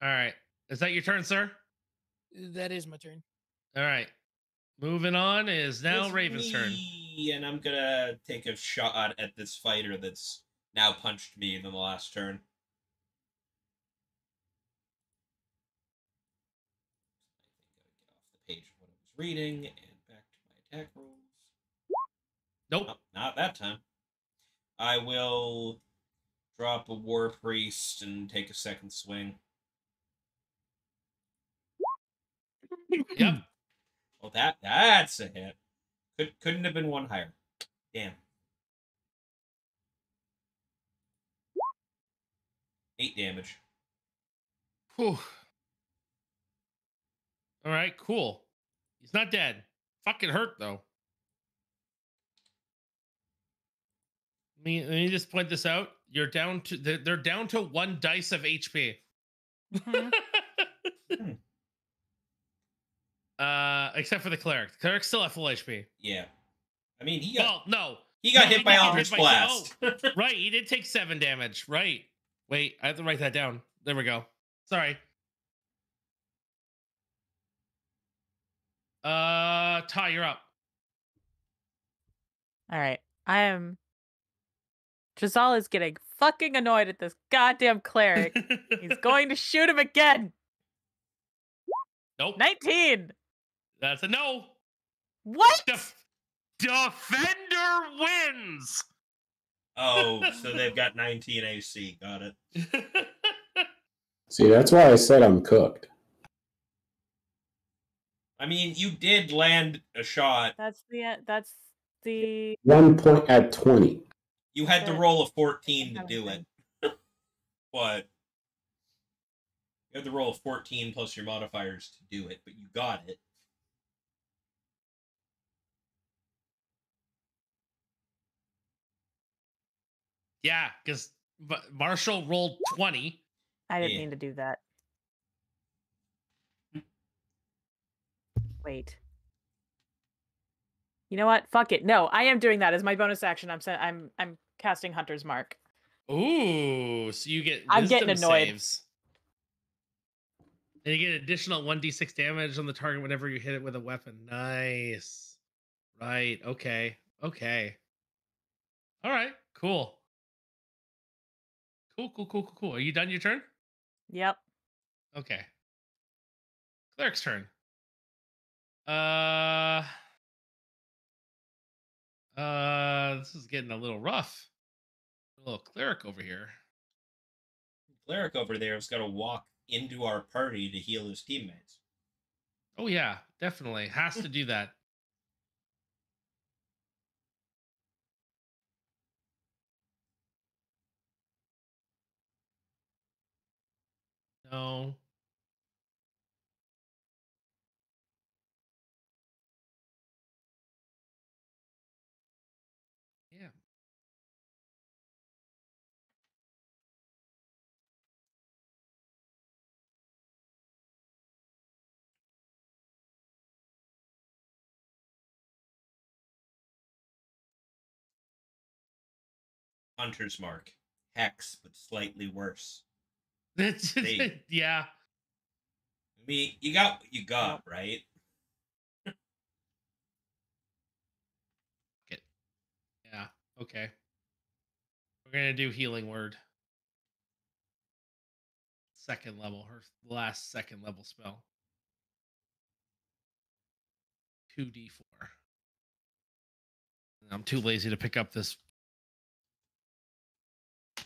All right. Is that your turn, sir? That is my turn. All right. Moving on is now It's Raven's turn. And I'm gonna take a shot at this fighter that's now punched me in the last turn. I think I get off the page of what I was reading and back to my attack rules. Nope. Oh, not that time. I will drop a war priest and take a second swing. Yep. [LAUGHS] Well, that that's a hit. Could couldn't have been one higher. Damn. Eight damage. Whew. All right, cool. He's not dead. Fucking hurt though. Let me, let me just point this out. You're down to they're, they're down to one dice of HP. Mhm. [LAUGHS] uh, except for the cleric. The cleric's still at full HP. Yeah. I mean, he got Well, no, he got no, hit he by got Eldritch hit by- Blast. [LAUGHS] right. He did take seven damage. Right. Wait, I have to write that down. There we go. Sorry. Uh, Ty, you're up. All right. I am. Jazal is getting fucking annoyed at this goddamn cleric. [LAUGHS] He's going to shoot him again. Nope. 19. That's a no. What? Def- Defender wins. oh, [LAUGHS] so they've got 19 AC. Got it. See, that's why I said I'm cooked. I mean, you did land a shot. That's the uh, that's the One point at 20. You had to roll a 14 to do it. [LAUGHS] But you had to roll a 14 plus your modifiers to do it, but you got it. Yeah, because Marshall rolled 20. I didn't Yeah. mean to do that. Wait. You know what? Fuck it. No, I am doing that as my bonus action. I'm sen- I'm I'm casting Hunter's Mark. Ooh, so you get I'm getting annoyed. saves. And you get additional 1d6 damage on the target whenever you hit it with a weapon. Nice. Right. Okay. Okay. All right. Cool. Cool, cool, cool, cool, cool. Are you done your turn? Yep. Okay. Cleric's turn. Uh uh this is getting a little rough. A little cleric over here. Cleric over there has got to walk into our party to heal his teammates. Oh yeah, definitely. Has to do that. No. Yeah. Hunter's mark. Hex, but slightly worse. [LAUGHS] yeah. I mean, you got what you got, right? yeah, okay. We're going to do healing word. Second level, her last second level spell. 2d4. I'm too lazy to pick up this.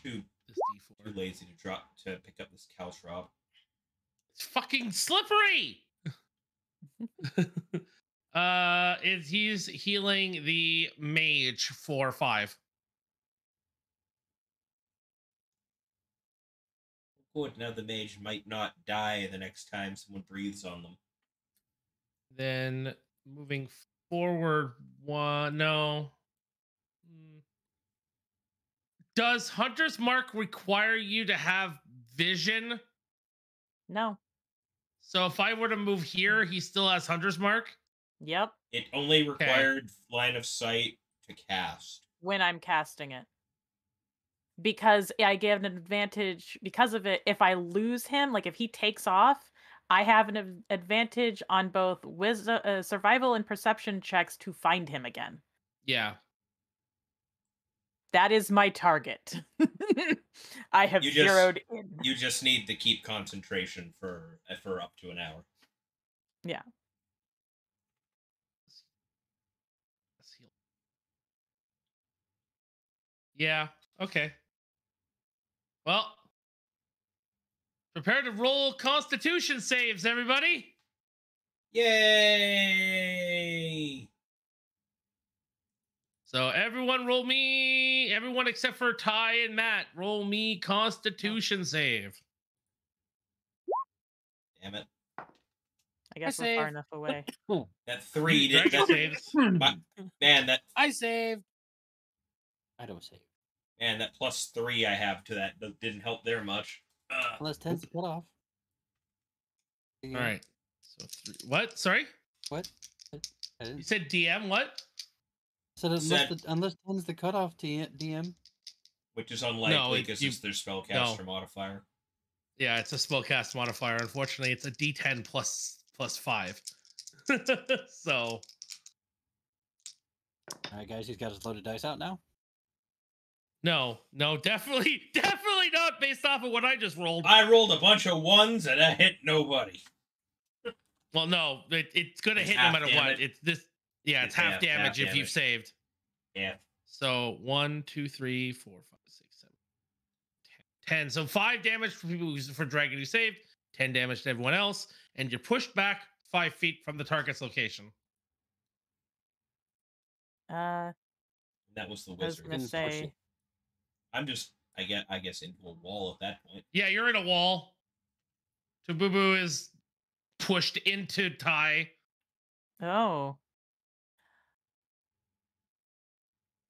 Two d4. Too lazy to drop to pick up this caltrop. It's fucking slippery. [LAUGHS] uh, is he's healing the mage for five. Good. Now the mage might not die the next time someone breathes on them. Then moving forward, one. No, does Hunter's Mark require you to have vision? No. So if I were to move here, he still has Hunter's Mark. Yep. It only required line of sight to cast. When I'm casting it. Because I get an advantage because of it. If I lose him, like if he takes off, I have an advantage on both wisdom, uh, survival and perception checks to find him again. Yeah. That is my target. [LAUGHS] I have You just- zeroed in. You just need to keep concentration for uh, for up to an hour. Let's. Yeah. Okay. Well, prepare to roll Constitution saves, everybody. Yay! So everyone roll me. Everyone except for Ty and Matt roll me Constitution save. Damn it! I guess we're far enough away. [LAUGHS] That three did Dragon that, saves. [LAUGHS] man. That I saved. I don't save. man. That plus three I have to that that didn't help there much. Uh, Unless 10's off. cutoff. All right. So three, what? Sorry, What? You said DM. What? So unless, said- the, unless 10's the cutoff, T- DM. which is unlikely it- because you- it's their spellcaster modifier. Yeah, it's a spellcast modifier. Unfortunately, it's a D10 plus plus five. [LAUGHS] so All right, guys, he's got his loaded dice out now. no, no, definitely, [LAUGHS] definitely not based off of what I just rolled. I rolled a bunch of ones and I hit nobody. Well, no, it, it's gonna It's hit no matter what. damage? It's this. Yeah, it's, It's half half- damage half if you've saved. Yeah. So one, two, three, four, five, six, seven, ten. Ten. So five damage for people who, for dragon who saved. Ten damage to everyone else, and you're pushed back five feet from the target's location. Uh, That was the wizard. I was wizard. gonna say. I'm just I get I guess into a wall at that point. Yeah, you're in a wall. Tabooboo is pushed into Ty, oh,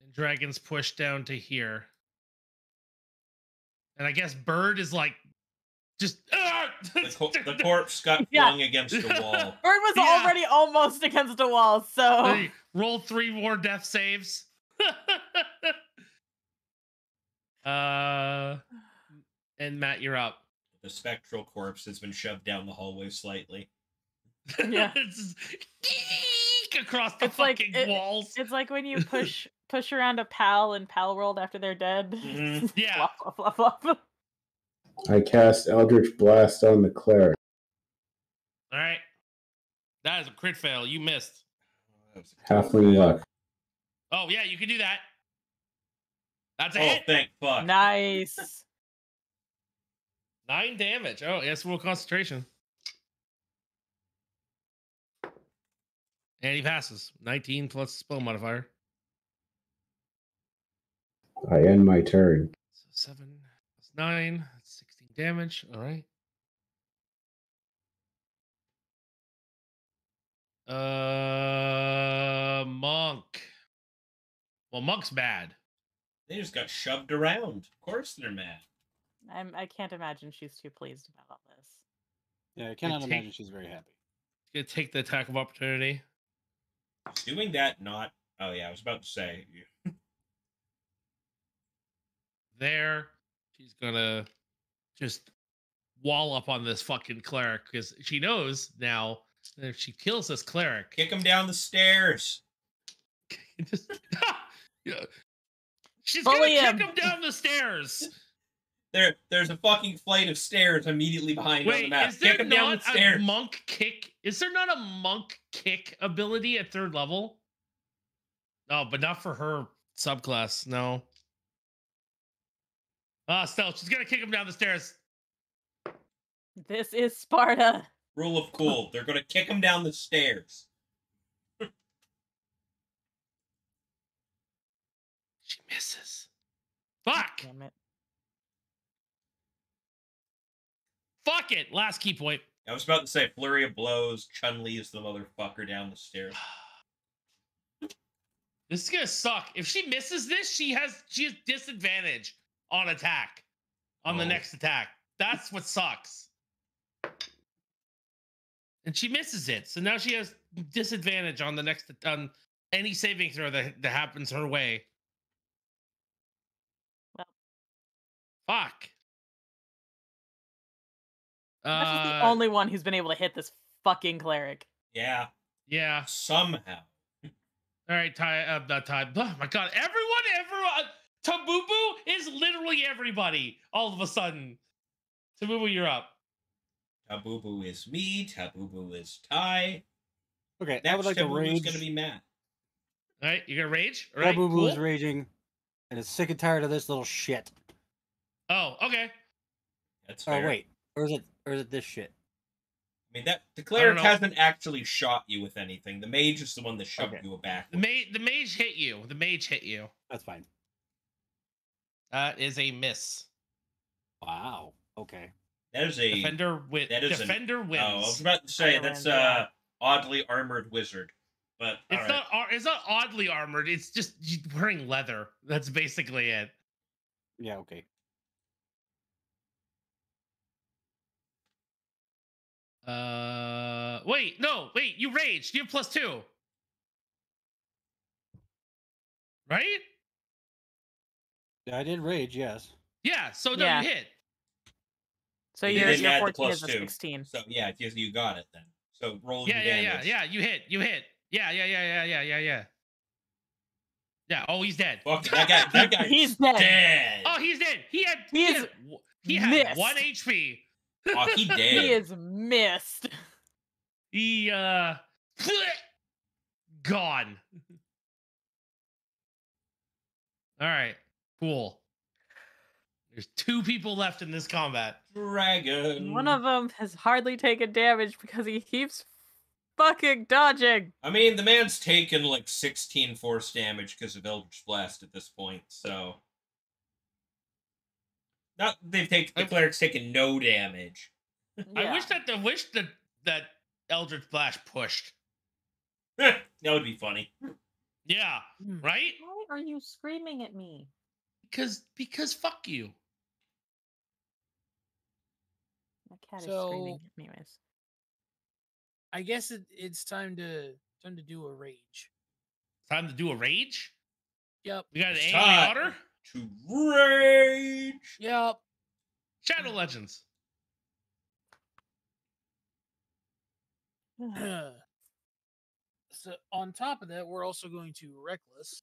and Dragon's pushed down to here. And I guess Bird is like just ah! [LAUGHS] The, co- the [LAUGHS] corpse got Yeah. flung against the [LAUGHS] wall. Bird was Yeah. already almost against the wall, so Hey, roll three more death saves. uh, and Matt, you're up. The spectral corpse has been shoved down the hallway slightly. Yeah. It's across the It's like- it- walls. it's like when you [LAUGHS] push push around a pal in Palworld after they're dead. [LAUGHS] Mhm. Yeah. Flop, flop, flop, flop. I cast Eldritch Blast on the cleric. All right. That is a crit fail. You missed. That was Halfling luck. Oh, yeah, you can do that. That's a Oh, hit. thank fuck. Nice. Nine damage. Oh, yes, roll concentration. And he passes. 19 plus spell modifier. I end my turn. So seven plus nine. That's 16 damage. All right. Uh, monk. Well, monk's mad. They just got shoved around. Of course, they're mad. I'm. I can't imagine she's too pleased about all this. Yeah, I cannot take, imagine she's very happy. Gonna take the attack of opportunity. Doing that, not. Oh yeah, I was about to say. [LAUGHS] There, she's gonna just wall up on this fucking cleric because she knows now that if she kills this cleric, Kick him down the stairs. just, [LAUGHS] Yeah. she's Bully gonna him. kick him down the stairs. There, there's a fucking flight of stairs immediately behind on the Wait, map. is there Kick him down not the a stairs. monk kick? Is there not a monk kick ability at third level? No, but not for her subclass. No. Ah, still, she's gonna kick him down the stairs. This is Sparta. Rule of cool. They're gonna kick him down the stairs. [LAUGHS] She misses. Fuck. Damn it. Fuck it. Last ki point. I was about to say flurry of blows. Chun leaves the motherfucker down the stairs. [SIGHS] This is gonna suck. If she misses this, she has she has disadvantage on attack. On the Oh. next attack. That's what sucks. And she misses it. So now she has disadvantage on the next on any saving throw that, that happens her way. Well. Fuck. That's just the Uh, only one who's been able to hit this fucking cleric. Yeah, yeah. somehow. All right, Ty. Uh, not Ty. Oh my god! Everyone, everyone. Tabooboo is literally everybody. All of a sudden, Tabooboo, you're up. Tabooboo is me. Tabooboo is Ty. Okay, Next, I would like to Tabooboo's rage. gonna be Matt. All right, you're gonna rage? All right, Babu cool. is raging, and is sick and tired of this little shit. Oh, okay. That's fair. Oh wait, or is it or is it this shit? I mean that the cleric hasn't actually shot you with anything. The mage is the one that shoved Okay. you back. The mage, the mage hit you. The mage hit you. That's fine. That is a miss. Wow. Okay. That is a. Defender win. that is an- Defender wins. oh, I was about to say that's learned uh oddly armored wizard, but it's alright. not. ar- It's not oddly armored. It's just wearing leather. That's basically it. Yeah. Okay. Uh, wait, no, wait. You raged. You have plus two. Right? Yeah, I did rage. Yes. Yeah. So no, Yeah. you hit. So You your, didn't your add the 14 plus is a two. 16. So yeah, you, you got it then. So roll Yeah, your yeah, yeah, damage. yeah. You hit. You hit. Yeah, yeah, yeah, yeah, yeah, yeah, yeah. Yeah. Oh, he's dead. Fuck it, that guy. That [LAUGHS] guy's He's dead. dead. Oh, he's dead. He had. He He, had, he had missed. one HP. Oh, he dead. [LAUGHS] He is missed. He uh, [LAUGHS] gone. All right. Cool. There's two people left in this combat. Dragon. One of them has hardly taken damage because he keeps fucking dodging. I mean, the man's taken like 16 force damage because of Eldritch Blast at this point, so. Not they've taken the I've- cleric's taken no damage. I wish that the wish that that Eldritch Blast pushed. [LAUGHS] that would be funny. Yeah. Hmm. Right? Why are you screaming at me? Because because fuck you. My cat is screaming at me. Anyways. I guess it, it's time to time to do a rage. Time to do a rage. Yep. We got an It's AoE time order. To rage. Yep. Shadow Legends. [CLEARS THROAT] so on top of that, we're also going to reckless.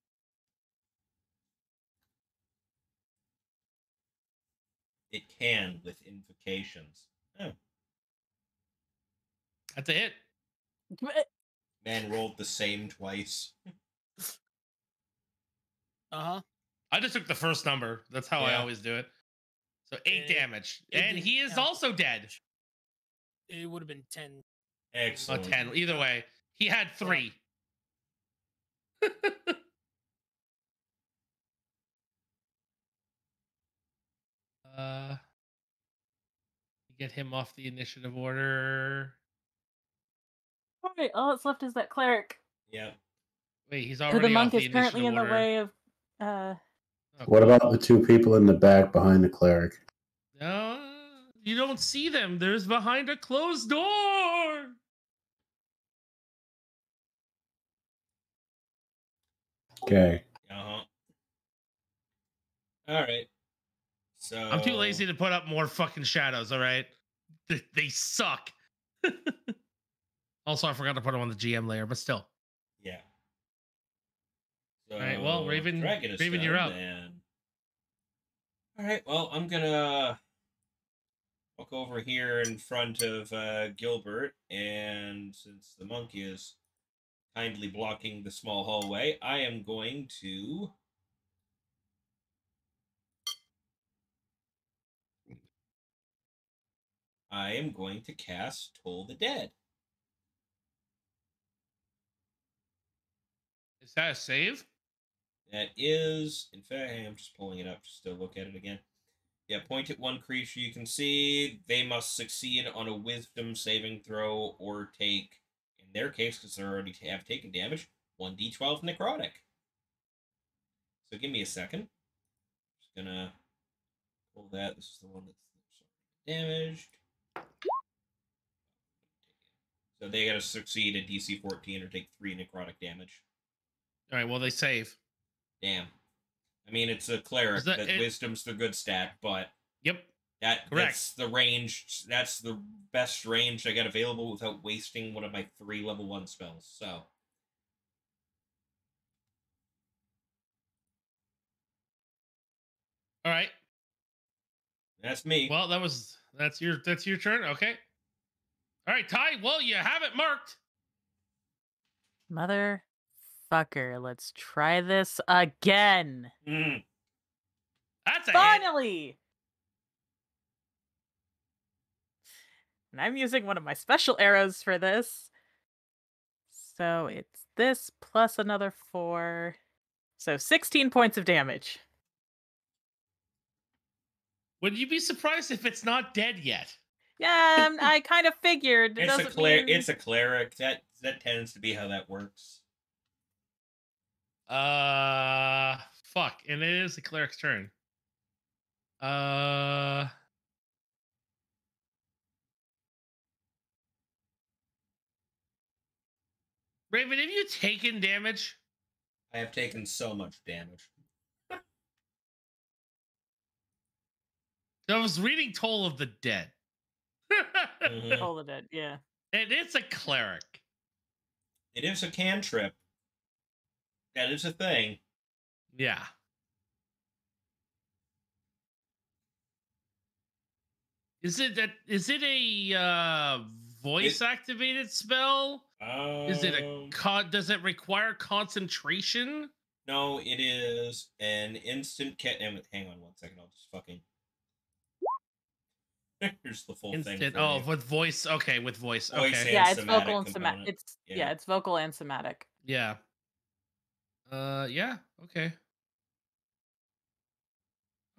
It can with invocations. Oh, That's a hit. man rolled the same twice. [LAUGHS] Uh huh. I just took the first number. That's how I always do it. So eight And damage, it and he is count. also dead. It would have been ten. Excellent. ten. Either way, he had three. [LAUGHS] uh, get him off the initiative order. Alright, all that's left is that cleric. Yeah. Wait, he's Who already the monk off is currently in initiative the way of uh What about the two people in the back behind the cleric? No, you don't see them. There's behind a closed door. Okay. Uh huh. All right. So I'm too lazy to put up more fucking shadows. All right, they, they suck. [LAUGHS] also, I forgot to put them on the GM layer, but still. Yeah. So, right, well, Raven- Raven, you're done, up. And... All right. Well, I'm gonna walk over here in front of uh, Gilbert, and since the monk is kindly blocking the small hallway, I am going to. I am going to cast Toll the Dead. Is that a save? That is, in fact, I'm just pulling it up just to look at it again. Yeah, point at one creature you can see. They must succeed on a Wisdom saving throw or take, in their case, because they already have taken damage, one d12 necrotic. So give me a second. Just gonna pull that. This is the one that's damaged. So they gotta succeed at DC 14 or take three necrotic damage. All right. Well, they save. Damn. I mean, it's a cleric. that- That, it- wisdom's the good stat, but Yep. that Correct. that's the range. That's the best range I got available without wasting one of my three level one spells. So All right. that's me. Well, that was that's your that's your turn. Okay. All right, Ty. Well, you have it marked. Motherfucker. Let's try this again. Mm, That's a hit. Finally. And I'm using one of my special arrows for this. So it's this plus another four. So 16 points of damage. Would you be surprised if it's not dead yet? Yeah, um, [LAUGHS] I kind of figured. It it's a doesn't cler- mean- It's a cleric. That that tends to be how that works. Uh, fuck, and it is the cleric's turn. Uh, Raven, have you taken damage? I have taken so much damage. I was reading Toll of the Dead. [LAUGHS] Mhm. of the dead, yeah. and it's a cleric. It is a cantrip. That is a thing. Yeah. Is it that is it a uh voice activated spell? Is it a Um, con does it require concentration? No, it is an instant cat. Hang on one second. I'll just fucking. Here's the full thing. Instant for oh you. with voice. Okay, with voice. Voice Okay. Yeah, it's somatic vocal and somatic. It's yeah. Yeah. it's vocal and somatic. Yeah. Uh yeah, okay.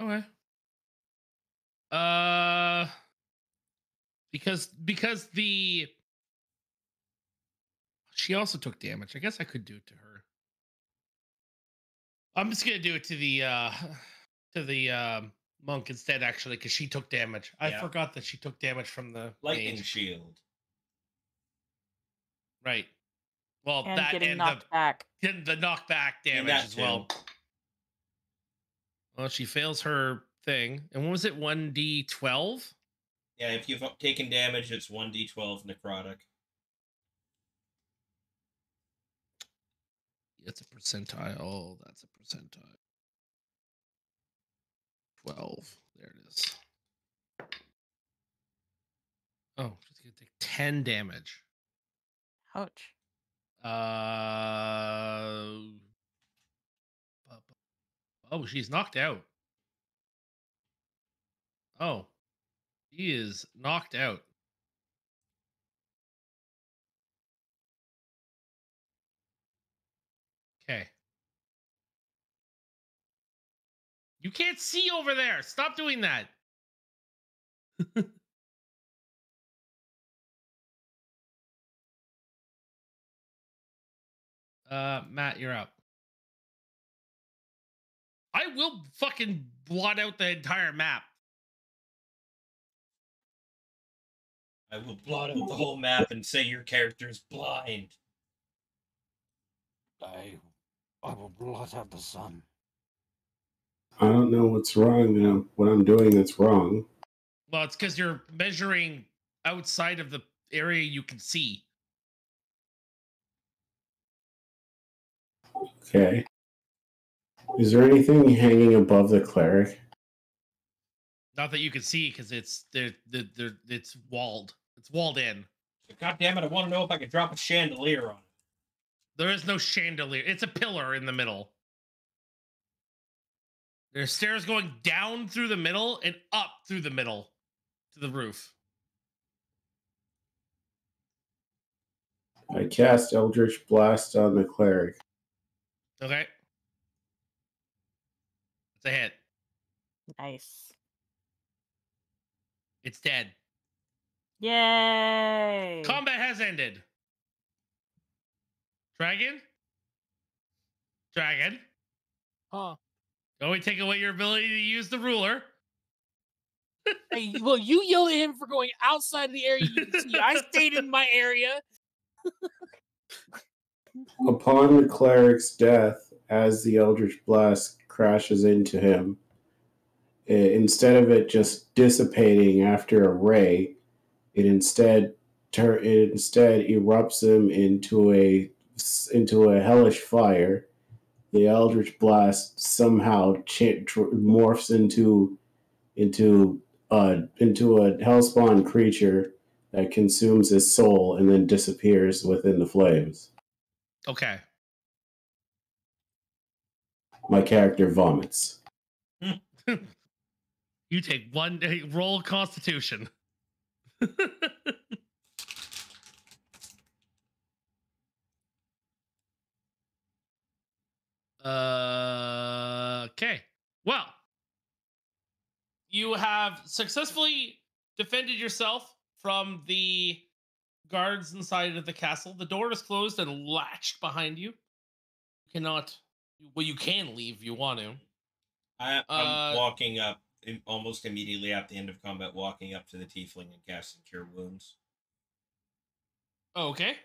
Okay. Uh because because the she also took damage. I guess I could do it to her. I'm just gonna do it to the uh [SIGHS] to the um monk instead actually because she took damage. I Yeah. forgot that she took damage from the lightning shield. Right. Well And that getting and knocked back. the the knockback damage as well. too. Well, she fails her thing. And what was it? 1d12? Yeah, if you've taken damage, it's one d12 necrotic. It's a percentile. Oh, that's a percentile. 12. There it is. Oh, she's going to take 10 damage. Ouch. Uh. Oh, she's knocked out. Oh, he is knocked out. Okay. You can't see over there. Stop doing that. [LAUGHS] Uh, Matt, you're up. I will fucking blot out the entire map. I will blot out the whole map and say your character is blind. I, I will blot out the sun. I don't know what's wrong. Now. What I'm doing that's wrong. Well, it's because you're measuring outside of the area you can see. Okay. Is there anything hanging above the cleric? Not that you can see because it's they're, they're, they're, it's walled. It's walled in. God damn it! I want to know if I can drop a chandelier on it. There is no chandelier. It's a pillar in the middle. There's stairs going down through the middle and up through the middle to the roof. I cast Eldritch Blast on the cleric. Okay. It's a hit. Nice. It's dead. Yay! Combat has ended. Dragon? Dragon? Huh. Don't we take away your ability to use the ruler? Hey, well, you yelled at him for going outside of the area you see. I stayed in my area. [LAUGHS] Upon the cleric's death, as the Eldritch Blast crashes into him, instead of it just dissipating after a ray, it instead tur- it instead erupts him into a into a hellish fire. The Eldritch Blast somehow cha- tr- morphs into into uh, into a hellspawn creature that consumes his soul and then disappears within the flames. Okay. My character vomits. [LAUGHS] you take one hey, roll constitution. uh, [LAUGHS] okay. Well, you have successfully defended yourself from the guards inside of the castle. The door is closed and latched behind you. You cannot. Well, you can leave if you want to. I, I'm Uh, walking up almost immediately at the end of combat, walking up to the tiefling and casting Cure Wounds. Okay.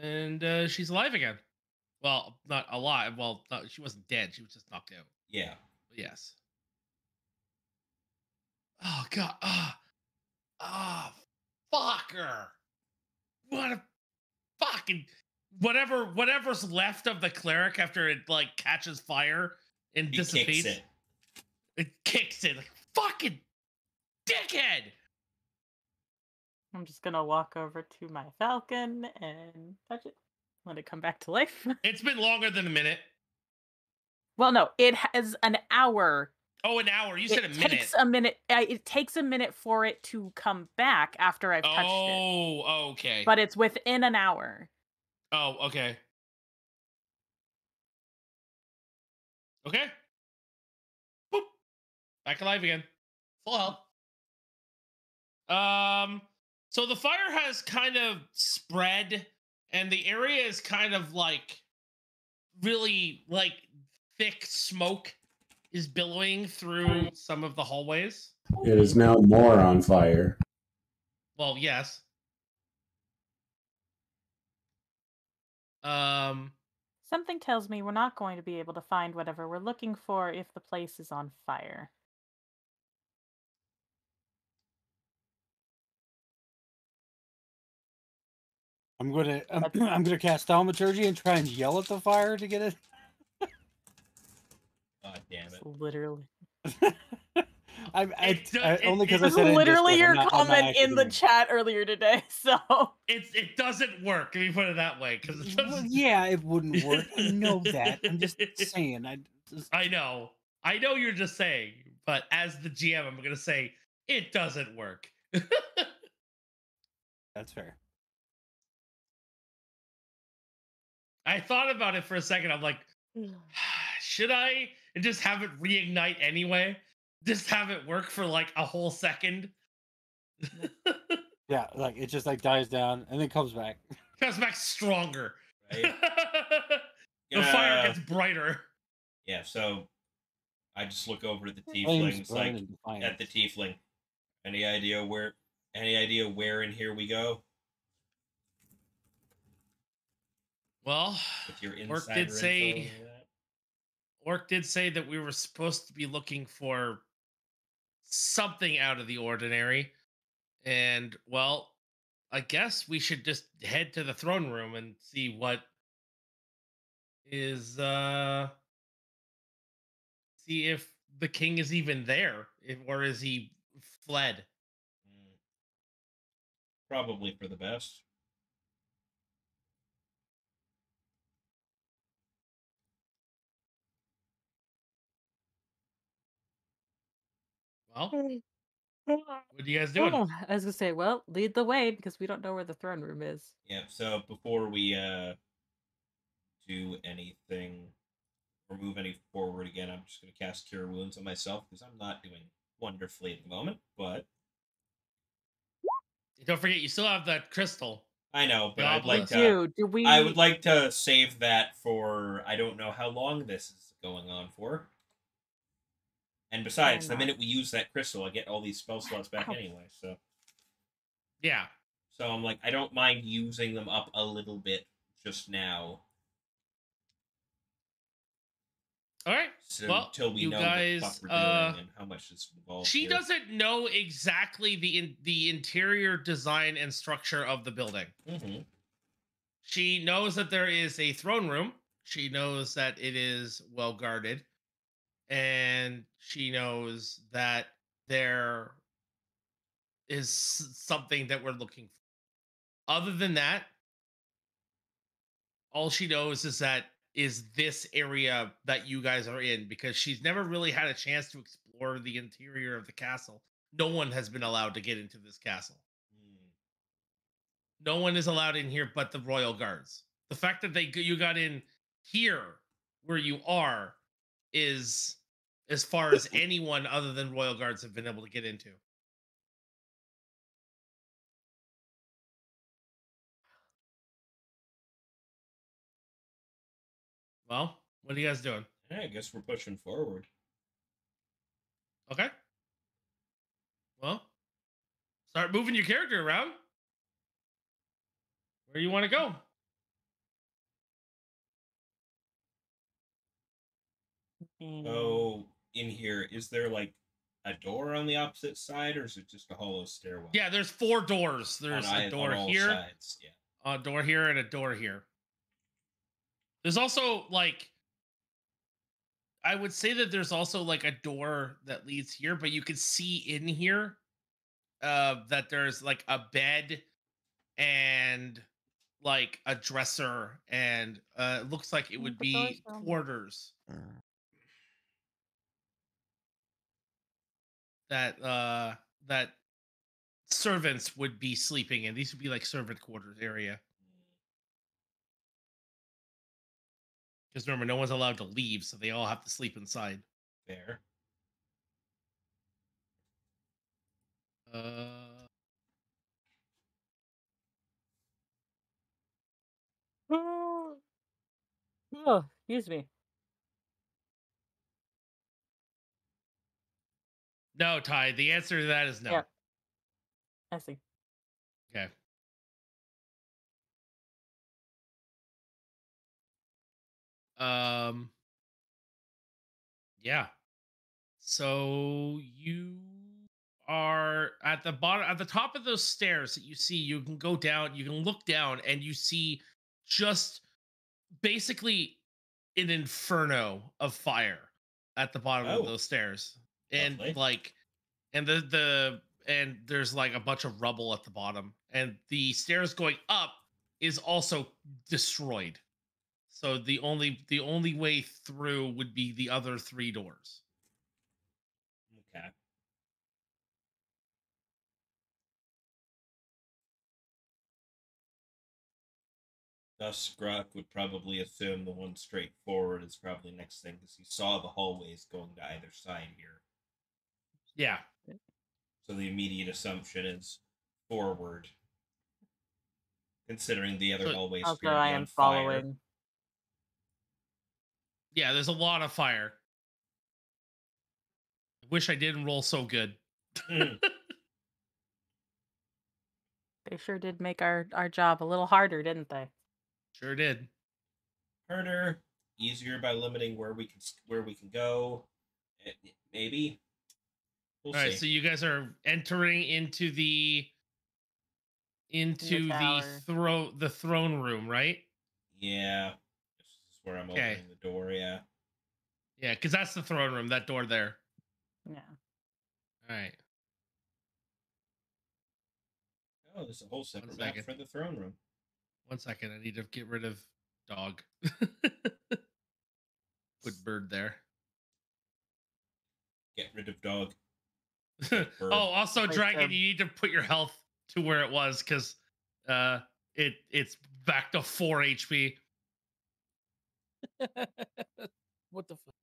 And uh, she's alive again. Well, not alive. Well, not, she wasn't dead. She was just knocked out. Yeah. But yes. Oh god. Ah. Ah. fucker. What a fucking whatever whatever's left of the cleric after it like catches fire and He dissipates. kicks it. It kicks it. Like, fucking dickhead. I'm just gonna walk over to my falcon and touch it. Let it come back to life. [LAUGHS] It's been longer than a minute. well, no, it has an hour. Oh, an hour. You said a it minute. takes a minute. Uh, it takes a minute for it to come back after I've touched it, Oh, okay. but it's within an hour. oh, okay. Okay. Boop. Back alive again. Full health. Um, so the fire has kind of spread, and the area is kind of like really like thick smoke is billowing through some of the hallways. It is now more on fire. Well, yes. Um, Something tells me we're not going to be able to find whatever we're looking for if the place is on fire. I'm gonna I'm, [CLEARS THROAT] I'm gonna cast thaumaturgy and try and yell at the fire to get it. God damn It's it. literally. [LAUGHS] I, I, It I it- only because it I said is it in literally Discord, your not- comment in the chat earlier today. [LAUGHS] So it it doesn't work. Let me put it that way, because Well, yeah, it wouldn't work. I know that. I'm just [LAUGHS] saying. I just, I know. I know you're just saying, but as the GM, I'm gonna say it doesn't work. that's fair. I thought about it for a second. I'm like, mm. [SIGHS] should I and just have it reignite anyway? Just have it work for like a whole second. Yeah, like it just like dies down and then comes back. comes back stronger. Right? [LAUGHS] the fire gets brighter. Yeah, so I just look over at the Flames tieflings, burn like defiance. at the tiefling. Any idea where? Any idea where in here we go Well, with your Orc insider did say- and all that? Orc did say that we were supposed to be looking for something out of the ordinary. And, well, I guess we should just head to the throne room and see what is, uh, see if the king is even there, if, or is he fled? Mm. Probably for the best. Well, what are you guys doing? Oh, I was gonna say, well, lead the way because we don't know where the throne room is. Yeah. So before we uh do anything or move any forward again, I'm just gonna cast Cure Wounds on myself because I'm not doing wonderfully at the moment. But Don't forget, you still have that crystal. I know. But I'd like to. do. Do we? I would like to save that for I don't know how long this is going on for. And besides, the minute we use that crystal, I get all these spell slots back Ow. anyway. So, Yeah. so I'm like, I don't mind using them up a little bit just now, All right. so Well, until we you know guys, what the fuck we're uh, doing and how much is involved. She here. doesn't know exactly the in, the interior design and structure of the building. Mhm. She knows that there is a throne room. She knows that it is well guarded, and she knows that there is something that we're looking for. Other than that, all she knows is that is this area that you guys are in because she's never really had a chance to explore the interior of the castle. No one has been allowed to get into this castle. Mm. No one is allowed in here but the royal guards. The fact that they you got in here where you are is as far as anyone other than royal guards have been able to get into. Well, what are you guys doing? Yeah, I guess we're pushing forward. Okay. Well, start moving your character around. Where do you want to go? So in here, is there like a door on the opposite side, or is it just a hollow stairwell? Yeah, there's four doors. There's ei- a door here, sides, Yeah. a door here, and a door here. There's also like I would say that there's also like a door that leads here, but you can see in here uh that there's like a bed and like a dresser and uh it looks like it Mm, would be are- quarters that uh that servants would be sleeping in. These would be like servant quarters area. Because remember, no one's allowed to leave, so they all have to sleep inside. There. Uh, [GASPS] Oh, excuse me. No, Ty. The answer to that is no. Yeah. I see. Okay. Um. Yeah. So you are at the bottom, at the top of those stairs that you see. You can go down. You can look down, and you see just basically an inferno of fire at the bottom Oh. of those stairs, and Lovely. like, and the the and there's like a bunch of rubble at the bottom, and the stairs going up is also destroyed. So the only the only way through would be the other three doors. Okay. Thus, Grok would probably assume the one straight forward is probably next thing because he saw the hallways going to either side here. Yeah. So the immediate assumption is forward. considering the other So- hallways Also, I am on fire. following. Yeah, there's a lot of fire. I wish I didn't roll so good. Mm. [LAUGHS] They sure did make our our job a little harder, didn't they? Sure did. Harder, easier by limiting where we can where we can go. Eh, Maybe. We'll All right, see. so you guys are entering into the into the, tower. thro the throne room, right? yeah, this is where I'm Okay. opening the door. Yeah. Yeah, because that's the throne room. That door there. Yeah. All right. Oh, there's a whole separate second. map for the throne room. One second. I need to get rid of dog. [LAUGHS] Put bird there. Get rid of dog. [LAUGHS] oh, also, Like, dragon, um, you need to put your health to where it was because uh, it it's back to four HP. [LAUGHS] what the fuck?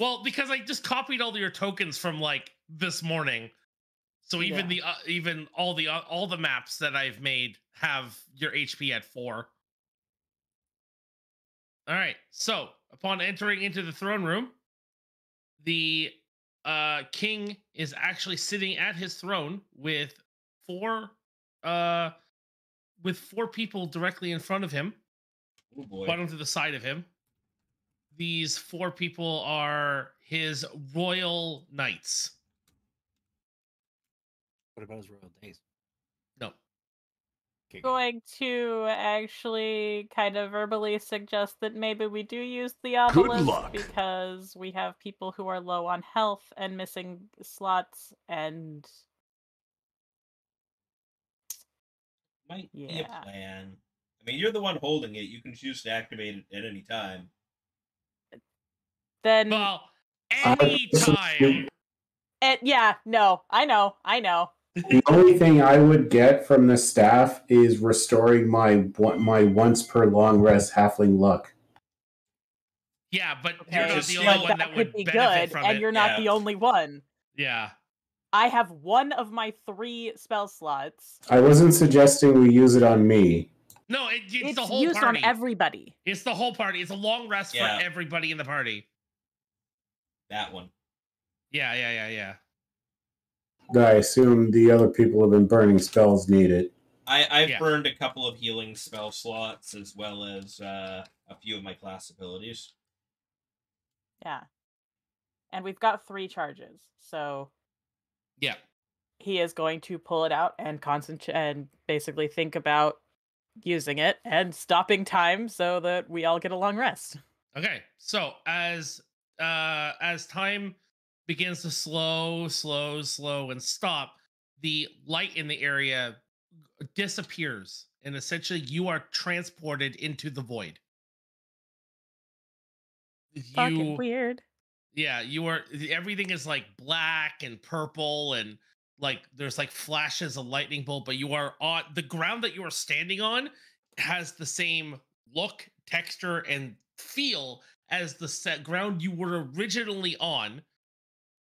Well, because I just copied all your tokens from like this morning, so even Yeah. the uh, even all the uh, all the maps that I've made have your HP at four. All right. So upon entering into the throne room, the uh, king is actually sitting at his throne with four uh, with four people directly in front of him Oh boy. one to the side of him. These four people are his royal knights. What about his royal days? No. Okay, good. Going to actually kind of verbally suggest that maybe we do use the obelisk because we have people who are low on health and missing slots and Might be a plan. I mean, you're the one holding it. You can choose to activate it at any time. then Well, I- anytime. [LAUGHS] Eh, yeah, no, I know, I know. The only thing I would get from the staff is restoring my my once per long rest halfling luck. Yeah, but Okay, you're not the only but one that that would be benefit good, from and it. you're not yeah. the only one. Yeah. I have one of my three spell slots. I wasn't suggesting we use it on me. No, it, it's, It's, the whole used party. on everybody. It's the whole party. It's a long rest Yeah. for everybody in the party. That one. Yeah, yeah, yeah, yeah. I assume the other people have been burning spells need it. I, I've Yeah. burned a couple of healing spell slots as well as uh, a few of my class abilities. Yeah. And we've got three charges. So Yeah. he is going to pull it out and concentrate and basically think about using it and stopping time so that we all get a long rest. Okay, so as uh as time begins to slow, slow, slow, and stop, the light in the area disappears, and essentially you are transported into the void. Fucking You, weird. yeah, you are. Everything is like black and purple, and like there's like flashes of lightning bolt, but you are on the ground that you are standing on has the same look, texture, and feel as the set ground you were originally on.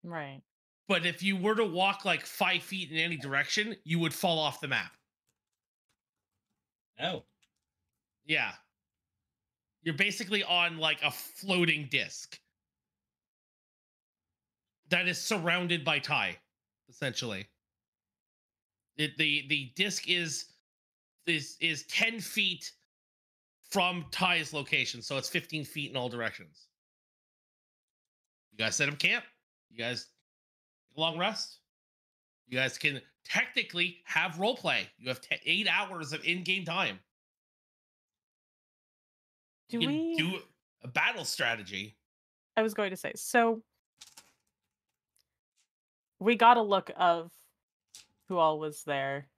Right. But if you were to walk like five feet in any direction, you would fall off the map. Oh. Yeah. You're basically on like a floating disc that is surrounded by tie, essentially. It, the the disc is is is 10 feet from Ty's location, so it's 15 feet in all directions. You guys set up camp. You guys take a long rest. You guys can technically have role play. You have te- eight hours of in-game time. Do you we do a battle strategy. I was going to say, so we got a look of who all was there.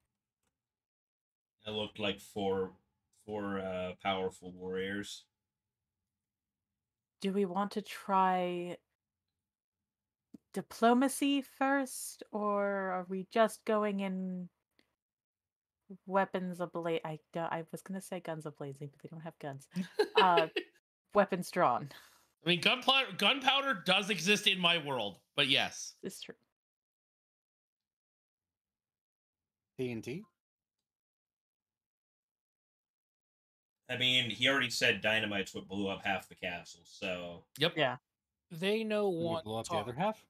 It looked like four four uh, powerful warriors. Do we want to try diplomacy first, or are we just going in weapons ablaze? I don't, I was gonna say guns ablazing, but they don't have guns. Uh, [LAUGHS] weapons drawn. I mean, gunpowder gunpowder does exist in my world, but yes. It's true. TNT. I mean, he already said dynamite's what blew up half the castle, so Yep. Yeah. They know Will you blow up the other half?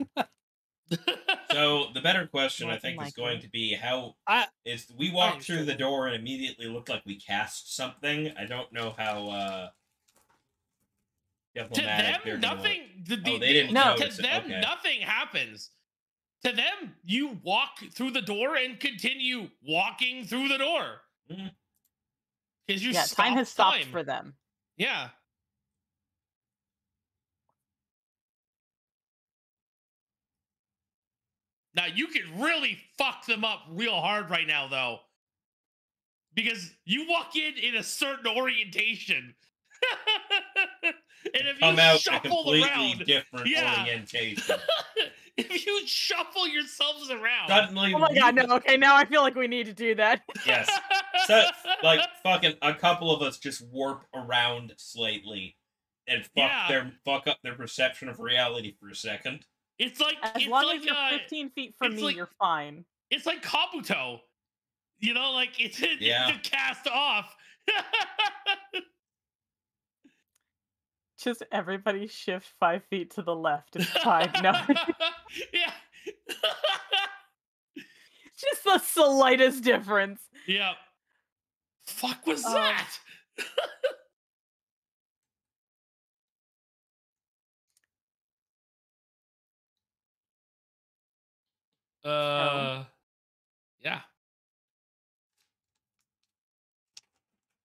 [LAUGHS] so the better question I More than think is likely. going to be how I is we walked through the door and immediately looked like we cast something. I don't know how uh to diplomatic them, nothing. The, the, Oh, they didn't No. To notice it. them, Okay. nothing happens. To them, you walk through the door and continue walking through the door. Mhm. Because you yeah, stop time has stopped time. for them. Yeah. Now you could really fuck them up real hard right now, though, because you walk in in a certain orientation, [LAUGHS] and if come you out shuffle completely around, different Yeah. orientation. [LAUGHS] if you shuffle yourselves around, Suddenly, Oh my god, no, okay, now I feel like we need to do that. Yes. So, like fucking a couple of us just warp around slightly and fuck Yeah. their fuck up their perception of reality for a second. It's like As it's long like as you're uh, 15 feet from me, like- you're fine. it's like Kabuto. You know, like [LAUGHS] it's it's Yeah. to cast off. [LAUGHS] Just everybody shift five feet to the left. It's fine. No, [LAUGHS] yeah. just the slightest difference. yeah. Fuck was Um, that? Uh yeah.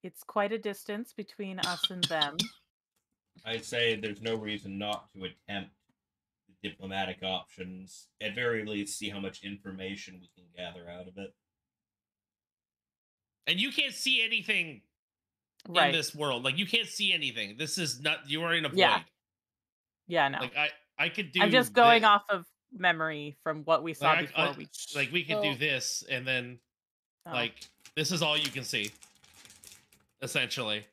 It's quite a distance between us and them. I'd say there's no reason not to attempt the diplomatic options. At very least, see how much information we can gather out of it. And you can't see anything Right. in this world. Like you can't see anything. This is not you are in a void. Yeah. Yeah, no. Like I I could do I'm just going thi- off of memory from what we saw Like, before I- we. like we could do this and then oh. like this is all you can see. Essentially.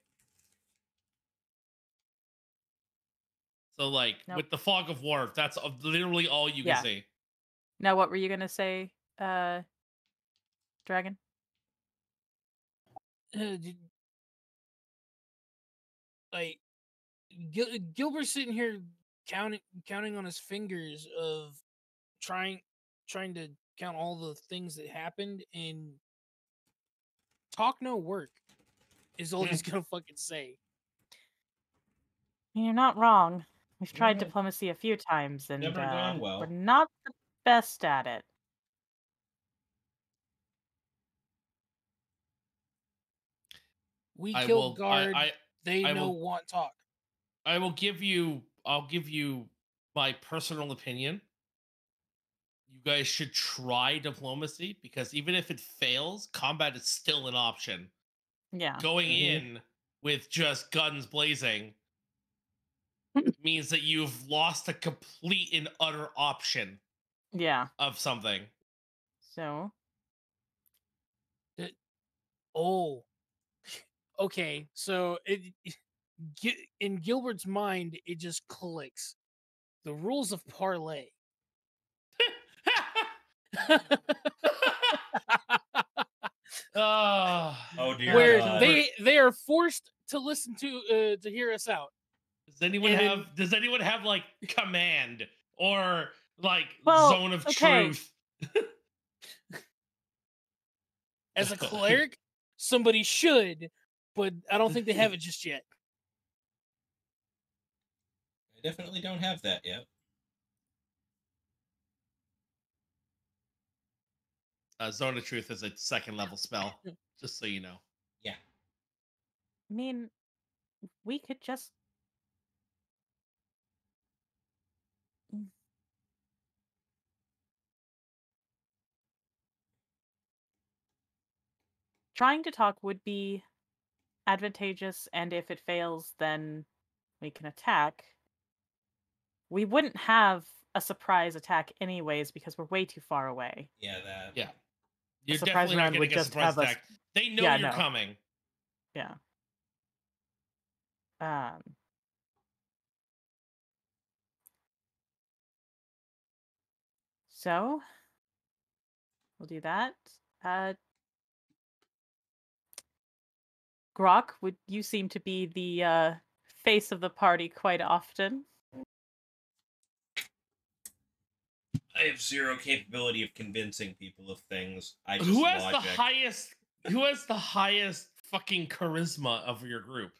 So like Nope. with the fog of war, that's literally all you Yeah. can see. Now, what were you gonna say, uh, Dragon? uh, did, like Gil- Gilbert's sitting here counting counting on his fingers of trying trying to count all the things that happened and talk no work is all he's gonna fucking say. You're not wrong. We've tried Yeah. diplomacy a few times, and Never uh, gone well. we're not the best at it. We I killed will guard. I, I they I know will- want talk. I will give you I'll give you my personal opinion. You guys should try diplomacy because even if it fails, combat is still an option. Yeah. Going Mhm. in with just guns blazing means that you've lost a complete and utter option Yeah. of something. So Oh, okay. So it, in Gilbert's mind, it just clicks. The rules of parlay. [LAUGHS] oh, Oh dear where God. they they are forced to listen to uh, to hear us out. does anyone and have does anyone have like command or like Well, zone of okay. truth? [LAUGHS] As a cleric, somebody should, but I don't think they have [LAUGHS] it just yet. I definitely don't have that yet. Uh, zone of truth is a second level spell, [LAUGHS] just so you know. Yeah. I mean, we could just. Mm. Trying to talk would be advantageous, and if it fails, then we can attack. We wouldn't have a surprise attack, anyways, because we're way too far away. Yeah, that. Yeah. You're definitely not going would to get a surprise have us- They know Yeah, you're no. coming. Yeah. Um. So we'll do that. Uh Grok, would you seem to be the uh, face of the party quite often? I have zero capability of convincing people of things. I just Who has logic. the highest? Who has the highest fucking charisma of your group?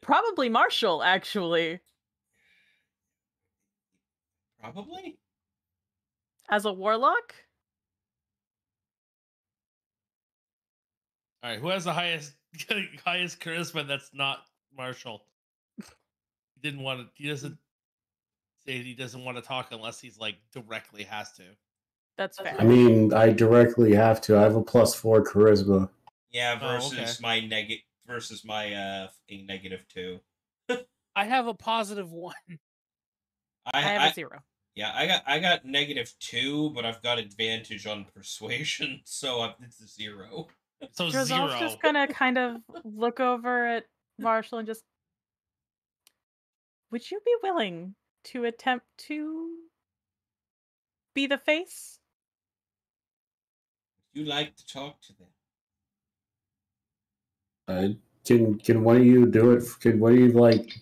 Probably Marshall, actually, Probably. as a warlock. All right, who has the highest [LAUGHS] highest charisma? That's not Marshall. He didn't want to. He doesn't say he doesn't want to talk unless he's like directly has to. That's fair. I mean, I directly have to. I have a plus four charisma. Yeah, Oh, versus okay. my negative versus my uh fucking negative two. [LAUGHS] I have a positive one. I, I have I- a zero. yeah, I got I got negative two, but I've got advantage on persuasion, [LAUGHS] so I- it's a zero. [LAUGHS] So Drizzle's zero. just gonna kind of look over at Marshall and just. Would you be willing to attempt to be the face? You like to talk to them. Uh, can can one of you do it? Can one of you like?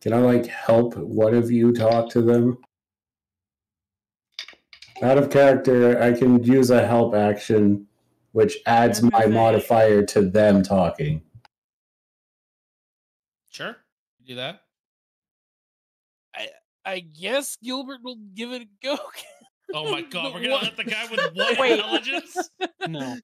Can I like help one of you talk to them? Out of character, I can use a help action, which adds And my they- modifier to them talking. Sure, do that. I guess Gilbert will give it a go. [LAUGHS] Oh my god, we're gonna what- let the guy with [LAUGHS] one Wait. intelligence. No,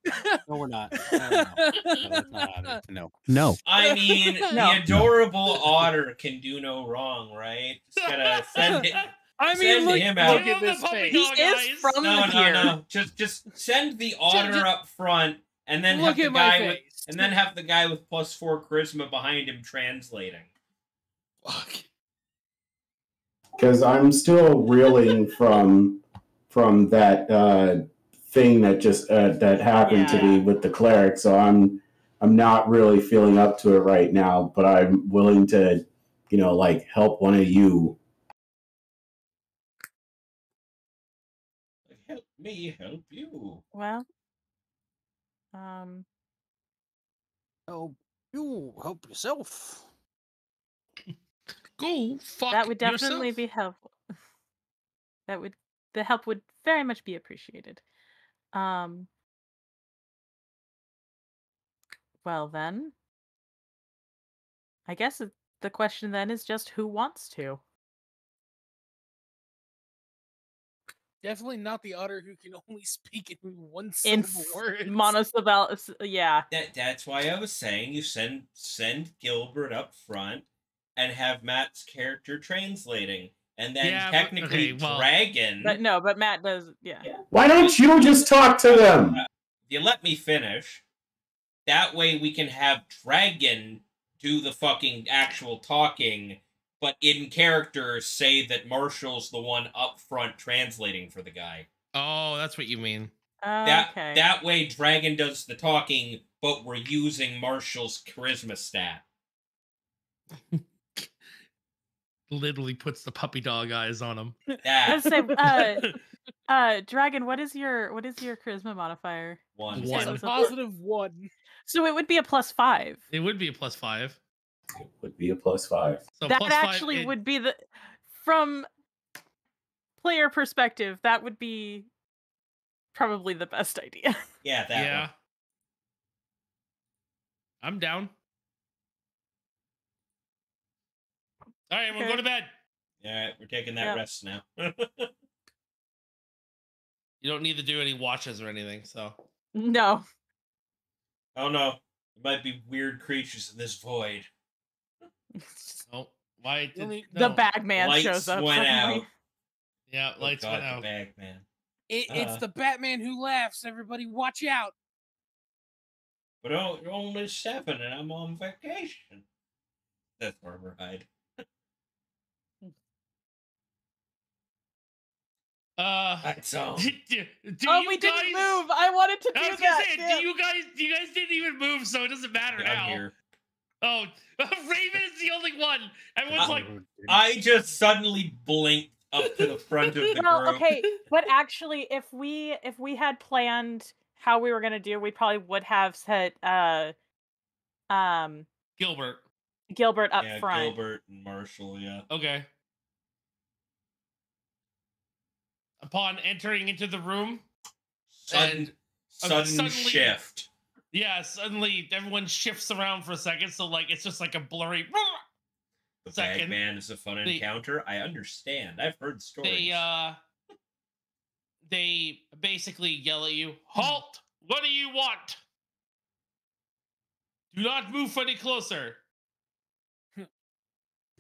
no, we're not. [LAUGHS] No, no, no. No, not. No. No. I mean, No. the adorable otter can do no wrong, right? Just gotta send it. I Send mean, look, him out. look at this puppy face. He dog is eyes. from No, no, here. no. Just just send the otter just- up front, and then Look have the at my guy with face. and then have the guy with plus four charisma behind him translating. Fuck. Because I'm still reeling from from that uh, thing that just uh, that happened to me with the cleric. So I'm I'm not really feeling up to it right now. But I'm willing to, you know, like help one of you. Help me, help you. Well, um, Oh, you help yourself. Go fuck that would definitely yourself. be helpful. [LAUGHS] That would the help would very much be appreciated. Um. Well then, I guess the question then is just who wants to. Definitely not the otter who can [LAUGHS] only speak in one In syllable s- words. monosyllable, yeah. That that's why I was saying you send send Gilbert up front and have Matt's character translating. And then Yeah, but- technically okay, well- Dragon But no, but Matt does, yeah. Why don't you just talk to them? Uh, if you let me finish, that way we can have Dragon do the fucking actual talking, but in character say that Marshall's the one up front translating for the guy. Oh, that's what you mean. That okay. that way Dragon does the talking, but we're using Marshall's charisma stat. [LAUGHS] Literally puts the puppy dog eyes on him. That Let's say, uh, [LAUGHS] uh, Dragon, what is your what is your charisma modifier? one. One. It's a positive one. So it would be a plus five. It would be a plus five. It would be a plus five. So that plus five, actually it- would be the from player perspective that would be probably the best idea Yeah, that yeah. one. I'm down. All right, we'll Okay. go to bed. All right, we're taking that Yeah. rest now. [LAUGHS] You don't need to do any watches or anything. So no oh no, there might be weird creatures in this void. oh, why did only- the no. bag man Lights shows up went suddenly. out. Yeah, Oh lights God, went out. bag man. It, it's Uh. the Batman who laughs. Everybody, watch out! But oh, you're only seven, and I'm on vacation. That's Barbara Hyde. Uh, That's [LAUGHS] all. do, do oh you we guys, didn't move i wanted to do I was that say, damn. do you guys, you guys didn't even move, so it doesn't matter I'm now. here. [LAUGHS] Oh, [LAUGHS] Raven is the only one. Everyone's Uh, like, I just suddenly blinked up to the front of the well group. okay but actually if we if we had planned how we were going to do we probably would have said uh um Gilbert. Gilbert up yeah, front. Gilbert and Marshall. Yeah. Okay. Upon entering into the room, Sudden, And, sudden suddenly- shift. yeah, suddenly everyone shifts around for a second, so like it's just like a blurry. [LAUGHS] The Second, Bagman is a fun they- encounter. I understand. I've heard stories. They uh, they basically yell at you, "Halt! What do you want? Do not move any closer."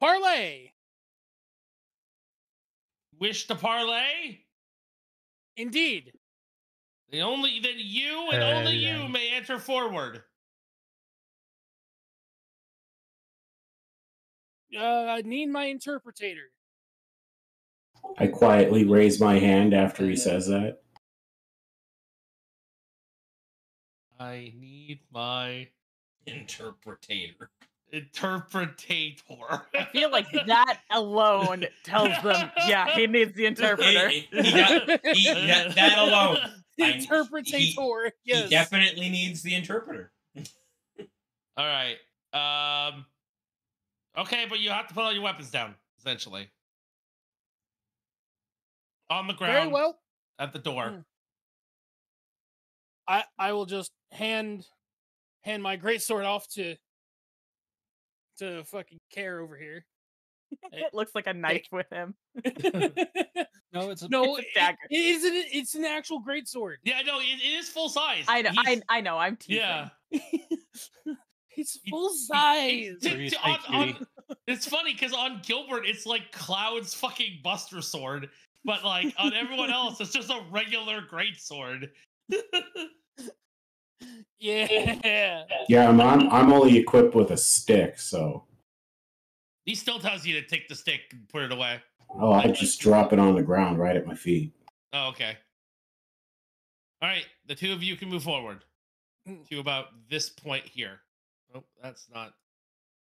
Parlay. Wish to parlay? Indeed. The only then you and Uh, only yeah. you may enter forward. Uh, I need my interpreter. I quietly raise my hand after he says that. I need my interpretator. Interpretator. I feel like that alone tells them, yeah, he needs the interpreter. He, he got- he- that, that alone. [LAUGHS] I- he- Interpretator. yes. He definitely needs the interpreter. [LAUGHS] All right. Um. Okay, but you have to put all your weapons down, essentially. On the ground. Very well. At the door. Mm. I I will just hand hand my greatsword off to to fucking care over here. [LAUGHS] Eh, it looks like a eh. knife with him. [LAUGHS] No, it's a no, It's a it- dagger. it is an, it's an actual greatsword. Yeah, no, it, it is full size. I know, I, I, know. I'm teasing. yeah. [LAUGHS] it's full size. he- Three to- spike on- on- it's funny because on Gilbert, it's like Cloud's fucking Buster Sword, but like on everyone else, it's just a regular great sword. [LAUGHS] yeah. Yeah, I'm, I'm I'm only equipped with a stick, so he still tells you to take the stick and put it away. oh, I just drop it on the ground right at my feet. Oh, okay. All right, the two of you can move forward Mm. to about this point here. Oh, that's not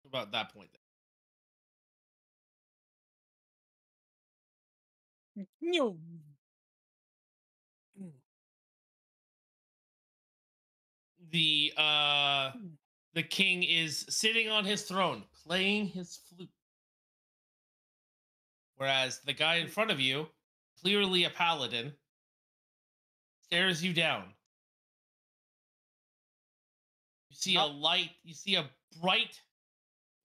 about that point. Nyoo. The uh, the king is sitting on his throne playing his flute, whereas the guy in front of you, clearly a paladin, stares you down. You see a light. You see a bright,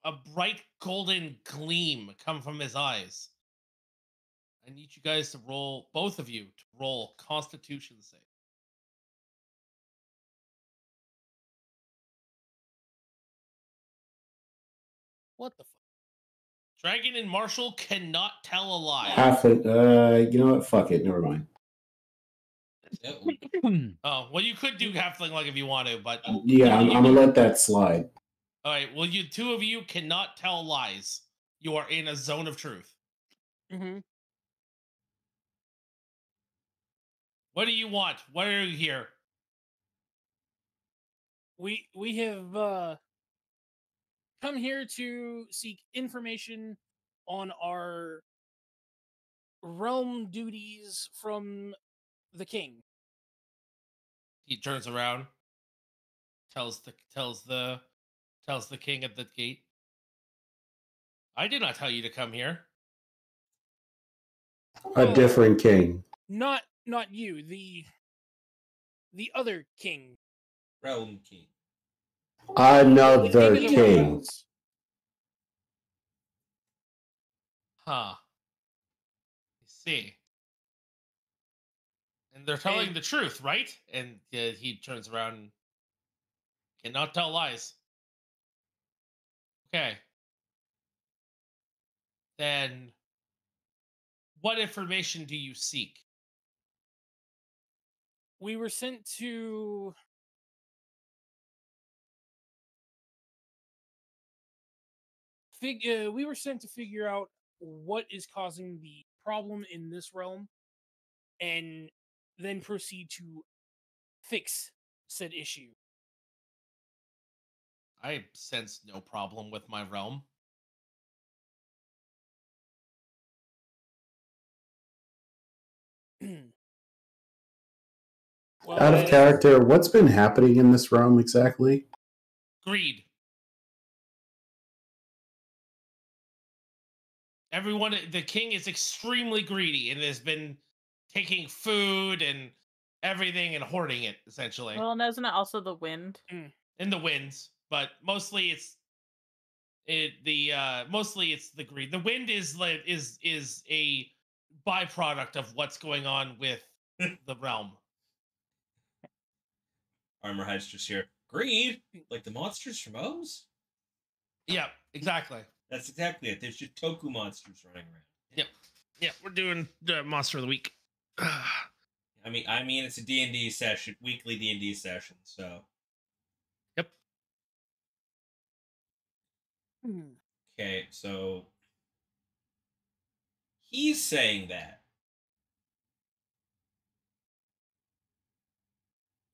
a bright golden gleam come from his eyes. I need you guys to roll, both of you, to roll Constitution save. What the fuck? Dragon and Marshall cannot tell a lie. Half it. Uh, you know what? Fuck it. Never mind. Oh, well, you could do halfling luck if you want to, but all Yeah, I'm, I'm gonna let that slide. All right. Well, you two of you cannot tell lies. You are in a zone of truth. Mm-hmm. What do you want? Why are you here? We we have uh come here to seek information on our realm duties from the king. He turns around, tells the tells the tells the king at the gate. I did not tell you to come here. A different king. Not not you, the the other king. Realm King. Another the king of the king. realms. Huh. I see. And they're telling the truth, right? And uh, he turns around and cannot tell lies. Okay. Then what information do you seek? We were sent to fig- uh, we were sent to figure out what is causing the problem in this realm and then proceed to fix said issue. I sense no problem with my realm. well, [CLEARS THROAT] Out of character, what's been happening in this realm exactly? Greed. Everyone, the king is extremely greedy and has been taking food and everything and hoarding it essentially Well, and isn't it also the wind? in the winds, but mostly it's it the uh mostly it's the greed. The wind is like is is a byproduct of what's going on with [LAUGHS] the realm. Armorhide's just here. Greed, like the monsters from OOO. Yeah, exactly. That's exactly it. There's just Toku monsters running around. Yep. Yeah, we're doing the monster of the week. [SIGHS] I mean, I mean, it's a D and D session, weekly D and D session. So yep. Hmm. okay, so he's saying that.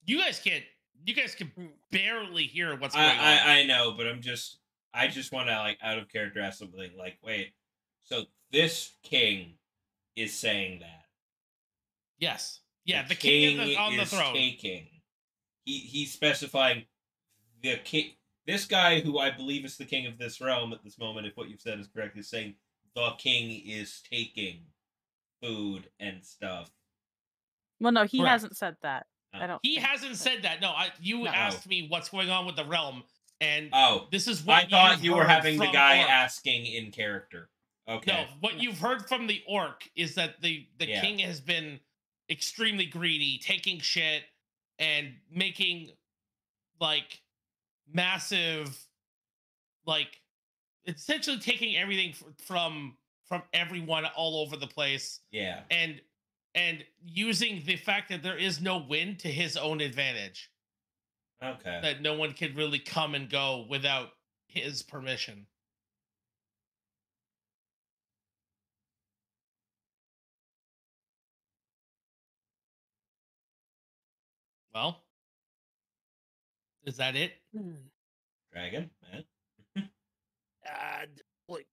You guys can't. You guys can Hmm. barely hear what's going I, on. I I know, but I'm just I just want to like out of character ask something like, wait, so this king is saying that. yes. Yeah, the, king, is on the throne. taking. He he's specifying the king. This guy, who I believe is the king of this realm at this moment, if what you've said is correct, is saying the king is taking food and stuff. Well, no, he Correct. hasn't said that. I Uh, don't. He hasn't said that. No, I you No. asked me what's going on with the realm, and Oh, this is what I thought you've were having the guy Orc. asking in character. Okay. No, what you've heard from the orc is that the the Yeah. king has been extremely greedy, taking shit and making like massive, like essentially taking everything from from everyone all over the place Yeah. and and using the fact that there is no wind to his own advantage Okay. that no one could really come and go without his permission well is that it Hmm. Dragon, man. Uh, d- like,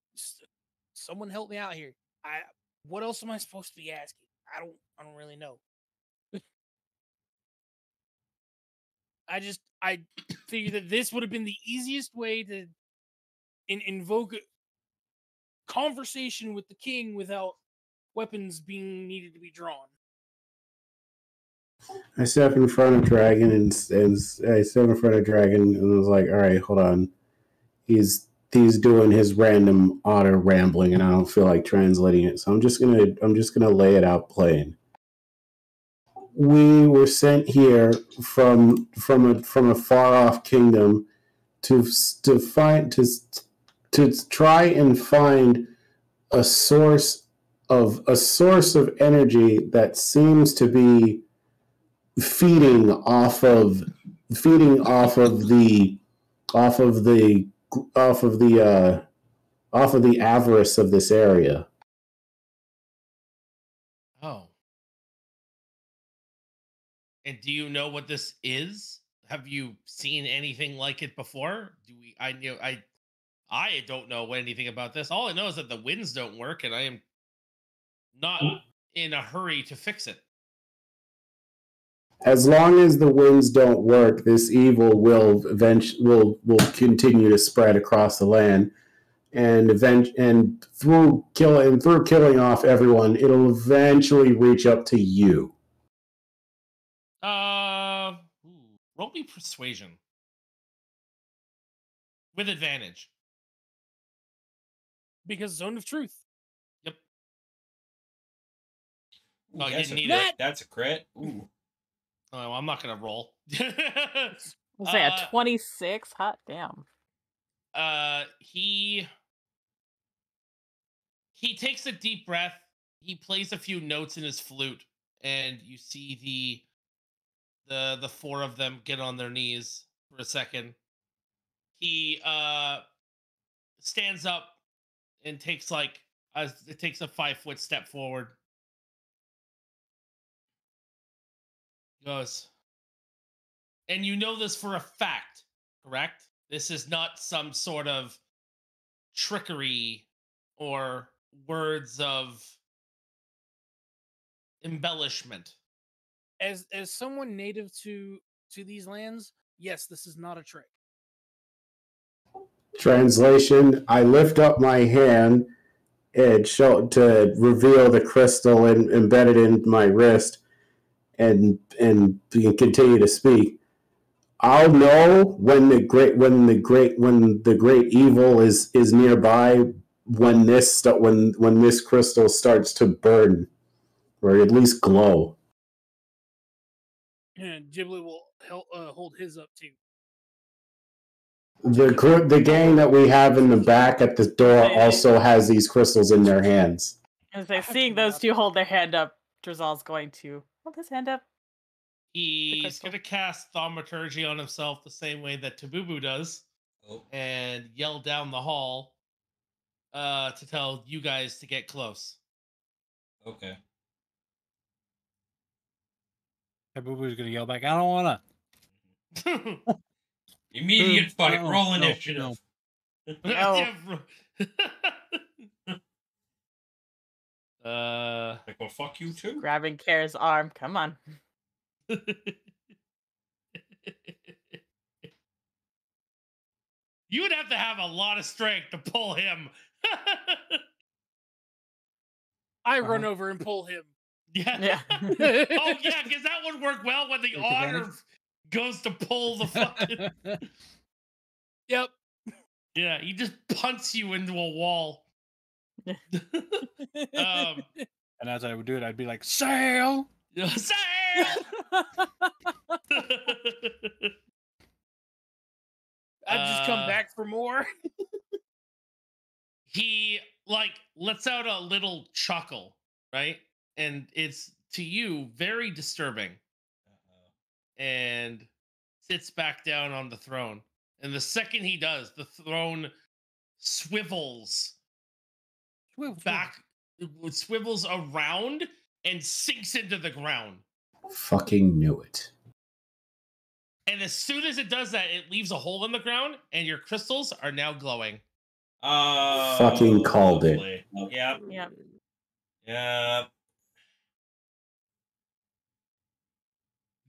someone help me out here. I what else am I supposed to be asking? I don't. I don't really know. I just I figured that this would have been the easiest way to in, invoke conversation with the king without weapons being needed to be drawn. I step in front of Dragon and, and I step in front of Dragon and I was like, "All right, hold on." He's he's doing his random auto rambling, and I don't feel like translating it, so I'm just gonna I'm just gonna lay it out plain. We were sent here from from a from a far off kingdom to to find to to try and find a source of a source of energy that seems to be feeding off of feeding off of the off of the off of the uh off of the avarice of this area And do you know what this is? Have you seen anything like it before? Do we I know. I I don't know anything about this. All I know is that the winds don't work and I am not mm. in a hurry to fix it. as long as the winds don't work this evil will eventually will will continue to spread across the land and event and through kill and through killing off everyone it'll eventually reach up to you Uh ooh, roll me persuasion. With advantage. Because zone of truth. Ooh, Oh, you that's, didn't a need crit. it. that's a crit. Ooh. Oh, I'm not gonna roll. [LAUGHS] We'll say Uh, a 26. Hot damn. uh he he takes a deep breath he plays a few notes in his flute and you see the the four of them get on their knees for a second. He uh stands up and takes like a, it takes a five foot step forward. Goes. And you know this for a fact correct? This is not some sort of trickery or words of embellishment As as someone native to to these lands, yes, this is not a trick. Translation I lift up my hand and show to reveal the crystal and embedded in my wrist, and and continue to speak. I'll know when the great when the great when the great evil is is nearby when this when when this crystal starts to burn or at least glow. And Ghibli will help uh, hold his up too. The gr- the gang that we have in the back at the door also has these crystals in their hands. As they're I seeing those two hold their hand up, Drizal's going to hold his hand up. He's gonna cast thaumaturgy on himself the same way that Tabooboo does, Oh, and yell down the hall uh, to tell you guys to get close. okay. Boo-Boo's gonna yell back. I don't wanna. [LAUGHS] Immediate Mm, fight. no, Roll no, initiative. no. [LAUGHS] Yeah, bro. [LAUGHS] uh, Like, well, fuck you too. Grabbing Kara's arm. Come on. you would have to have a lot of strength to pull him. I run Uh-huh. over and pull him. Yeah. Yeah. [LAUGHS] [LAUGHS] oh yeah, because that would work well when the Take advantage. otter goes to pull the fucking. [LAUGHS] Yep. yeah, he just punts you into a wall. um, and as I would do it, I'd be like, "Sail!" Sam! I've just come Uh, back for more. he like lets out a little chuckle, right? And it's to you very disturbing. And sits back down on the throne. And the second he does, the throne swivels back, swivels around and sinks into the ground. Fucking knew it. And as soon as it does that, it leaves a hole in the ground, and your crystals are now glowing. Oh, Fucking called it. Yep. Yep. Yep.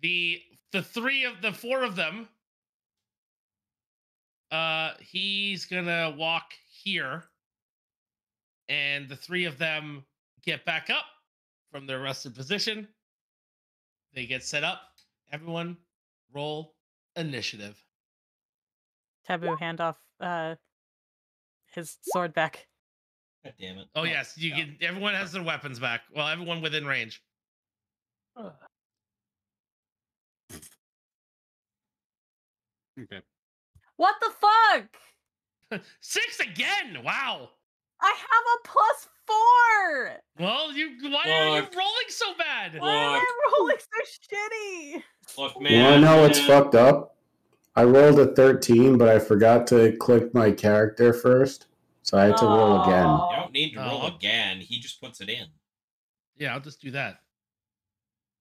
The the three of the four of them. Uh, he's gonna walk here, and the three of them get back up from their rested position. They get set up. Everyone, roll initiative. Taboo hand off uh his sword back. God damn it. Oh yes, you yeah. can. Everyone has their weapons back. Well, everyone within range. Okay. What the fuck? [LAUGHS] Six again. Wow. I have a plus four. Well, you. Why are you rolling so bad? Look. Why am I rolling so shitty? Look, man. You wanna man. know what's man. fucked up? I rolled a 13, but I forgot to click my character first. So I had to roll again. Aw. You don't need to roll Oh. again. He just puts it in. Yeah, I'll just do that.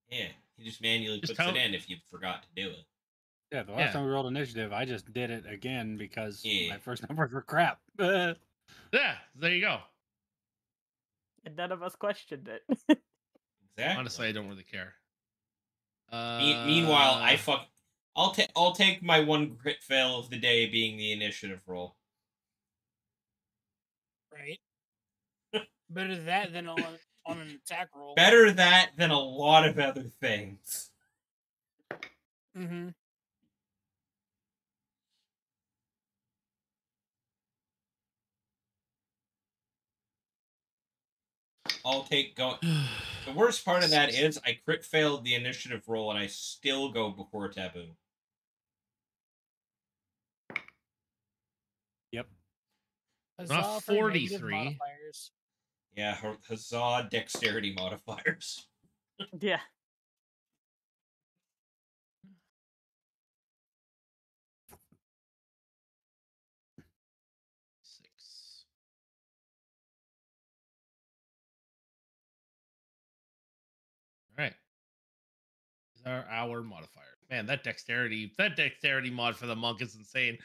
Yeah. He just manually Just puts tell- it in if you forgot to do it. Yeah, the last Yeah. time we rolled initiative, I just did it again because Yeah. my first [LAUGHS] numbers were crap. Uh, [LAUGHS] Yeah, there you go. And none of us questioned it. Exactly. Honestly, I [LAUGHS] don't really care. Uh, Me- meanwhile, I fuck. I'll take. I'll take my one crit fail of the day being the initiative roll. Right. Better that than on on an attack roll. Better that than a lot of other things. Mm-hmm. I'll take go. [SIGHS] The worst part of that is I crit failed the initiative roll and I still go before taboo. Yep. Not 43. Yeah, hu- huzzah! Dexterity modifiers. yeah. These are our modifier. Man, that dexterity, that dexterity mod for the monk is insane.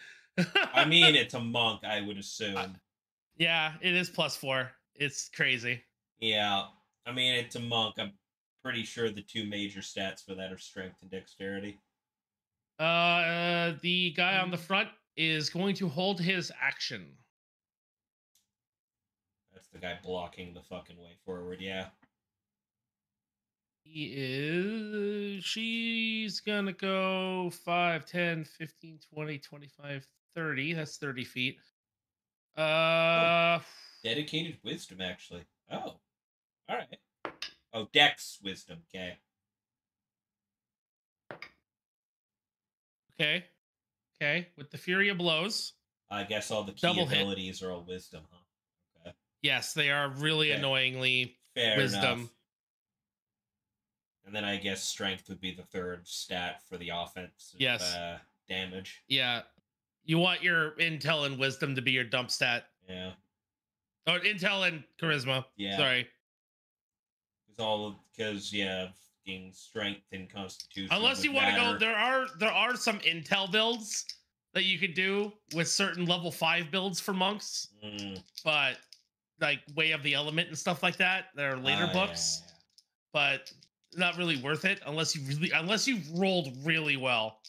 I mean, [LAUGHS] it's a monk. I would assume. yeah, it is plus four. It's crazy. Yeah, I mean, it's a monk. I'm pretty sure the two major stats for that are strength and dexterity. Uh, uh, the guy on the front is going to hold his action. That's the guy blocking the fucking way forward. Yeah. He is. She's gonna go 5, 10, 15, 20, 25, 30. That's 30 feet. Uh, Dedicated wisdom, actually. Oh. All right. Oh, Dex wisdom. Okay. okay. Okay. With the Flurry of Blows. I guess all the key Double hit. abilities are all wisdom, huh? Okay. Yes, they are really annoyingly Fair wisdom. enough. And then I guess strength would be the third stat for the offense. Yes. Uh, damage. Yeah. You want your intel and wisdom to be your dump stat. Yeah. Oh, intel and charisma. Yeah. Sorry. It's all because yeah, strength and constitution. Unless you want to go, there are there are some intel builds that you could do with certain level five builds for monks, Mm, but like Way of the Element and stuff like that. There are later yeah, books, yeah, but not really worth it unless you really unless you've rolled really well.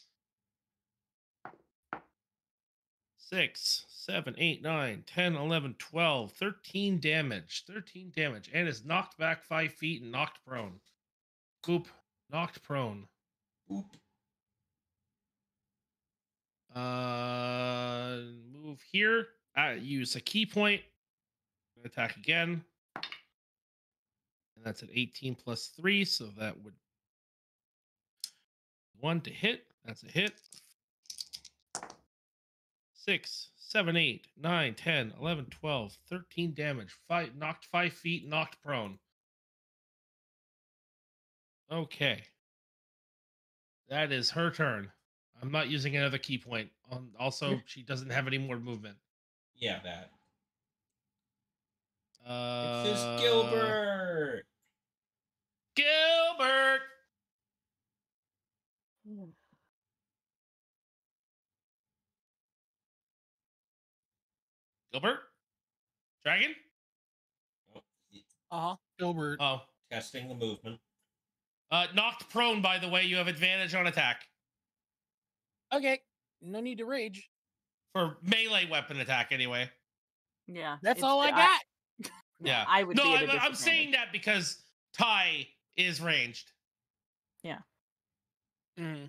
Six, seven, eight, nine, 10, 11, 12, 13 damage. 13 damage. And is knocked back five feet and knocked prone. Boop. Knocked prone. Oop. Uh, move here. Uh, use a ki point. Attack again. That's an 18 plus 3, so that would one to hit. That's a hit. Six, seven, eight, nine, 10, 11, 12, 13 damage. Five knocked five feet, knocked prone. Okay. That is her turn. I'm not using another ki point. Um, also, she doesn't have any more movement. Yeah, that. Uh, It's just Gilbert. Gilbert. Gilbert. Dragon. Oh, Uh huh. Gilbert. Oh, testing the movement. uh, knocked prone. By the way, you have advantage on attack Okay. No need to rage. for melee weapon attack. Anyway. Yeah. That's all I the- got. Yeah. I would no, be at a I'm, I'm saying that because Ty is ranged. Mm.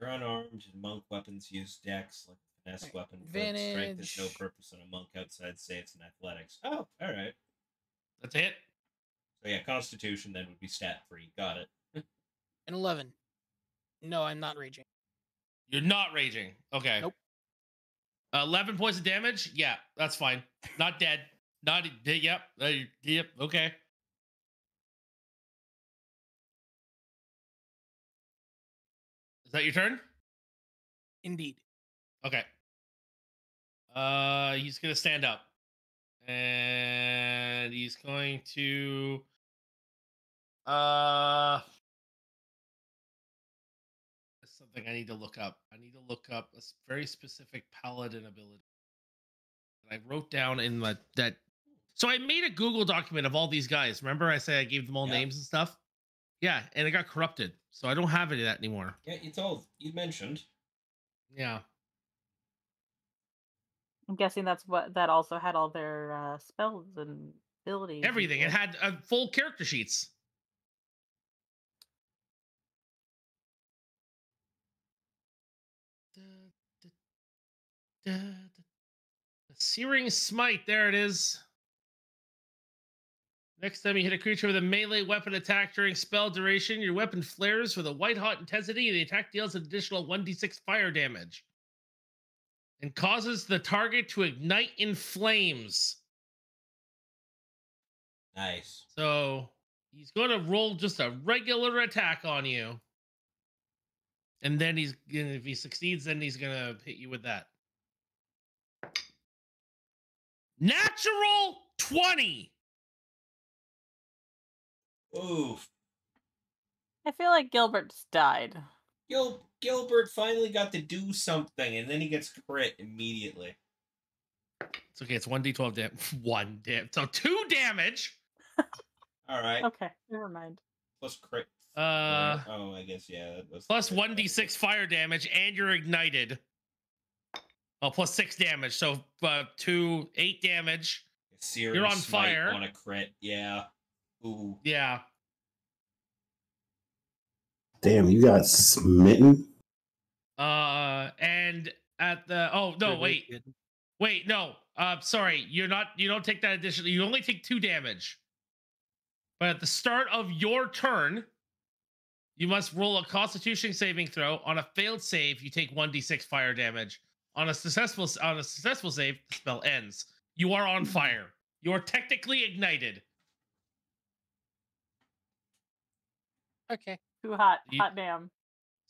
You're unarmed, and monk weapons use dex like finesse Right, weapon. but Strength is no purpose on a monk outside saves and athletics. Oh, all right. That's it. So yeah, constitution then would be stat free. Got it. An 11. No, I'm not raging. You're not raging. Okay. Nope. Uh, 11 points of damage. Yeah, that's fine. Not dead. Not. de- Yep. uh, Yep. Okay. That your turn? Indeed. Okay. Uh, he's gonna stand up, and he's going to. Uh, that's something I need to look up. I need to look up a very specific paladin ability that I wrote down in my that. So I made a Google document of all these guys. Remember, I said I gave them all Yeah. names and stuff. Yeah, and it got corrupted, so I don't have any of that anymore. Yeah, you told you mentioned. Yeah. I'm guessing that's what that also had all their uh, spells and abilities. everything. It had uh, full character sheets. The Searing Smite, there it is. Next time you hit a creature with a melee weapon attack during spell duration, your weapon flares with a white hot intensity. The attack deals an additional 1d6 fire damage and causes the target to ignite in flames. Nice. So he's going to roll just a regular attack on you. And then he's gonna, if he succeeds, then he's going to hit you with that. Natural 20. Oof. I feel like Gilbert's died. Gil- Gilbert finally got to do something, and then he gets crit immediately. It's okay. It's 1d12 damage. One damage. [LAUGHS] So two damage. All right. Okay, never mind. Plus crit. Uh, oh, I guess yeah. That was 1d6 fire damage, and you're ignited. Oh, plus six damage. So uh, two, eight damage. You're on smite fire. on a crit. Yeah. Ooh. Yeah. Damn, you got smitten. Uh, and at the oh no Pretty wait good. wait no uh sorry you're not you don't take that additional you only take two damage. But at the start of your turn, you must roll a Constitution saving throw. On a failed save, you take one d6 fire damage. On a successful on a successful save, the spell ends. You are on fire. You are technically ignited. Okay. Too hot. You- Hot damn.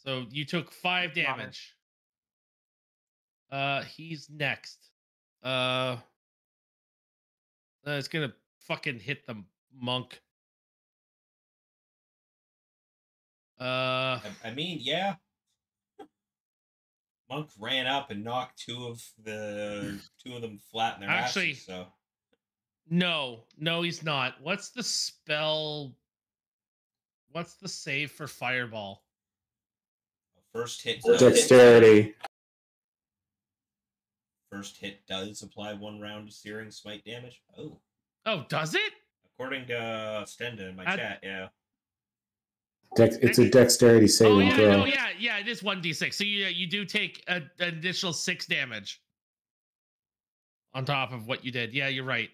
So you took five damage. Uh, he's next. Uh, uh, it's gonna fucking hit the monk. Uh, I, I mean, yeah. Monk ran up and knocked two of the [SIGHS] two of them flat in their Actually- asses. So no, no, he's not. What's the spell? What's the save for fireball? first hit. does- Dexterity. First hit does apply one round of searing smite damage. Oh, Oh, does it? according to uh, Stenda in my I- chat, yeah. Dex, it's a dexterity Oh saving yeah, throw. no, yeah, yeah. It is one d six. So you you do take a, an additional six damage on top of what you did. Yeah, you're right.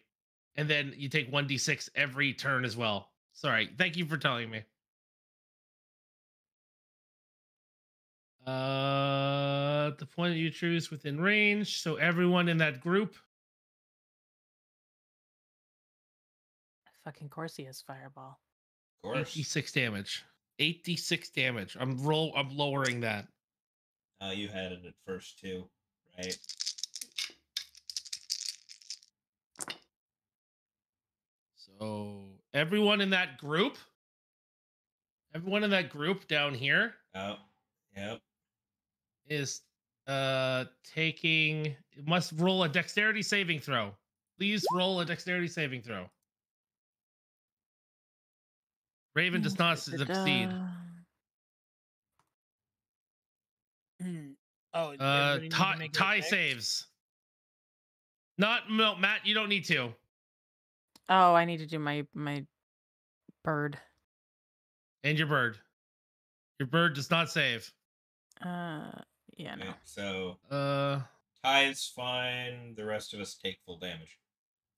And then you take one d six every turn as well. Sorry. Thank you for telling me. Uh, the point you choose within range. So everyone in that group. Fucking course he has fireball. Of course. 86 damage. 86 damage. I'm roll. I'm lowering that. Uh, you had it at first too, right? So everyone in that group, everyone in that group down here Oh, yep. Is uh taking must roll a dexterity saving throw. Please roll a dexterity saving throw. Raven does not succeed. [CLEARS THROAT] Oh, Uh, everybody need tie, make a tie dex? saves. Not no, Matt. You don't need to. Oh, I need to do my my bird. And your bird. Your bird does not save. Uh, yeah, no. Okay, so Uh, tie is fine. The rest of us take full damage.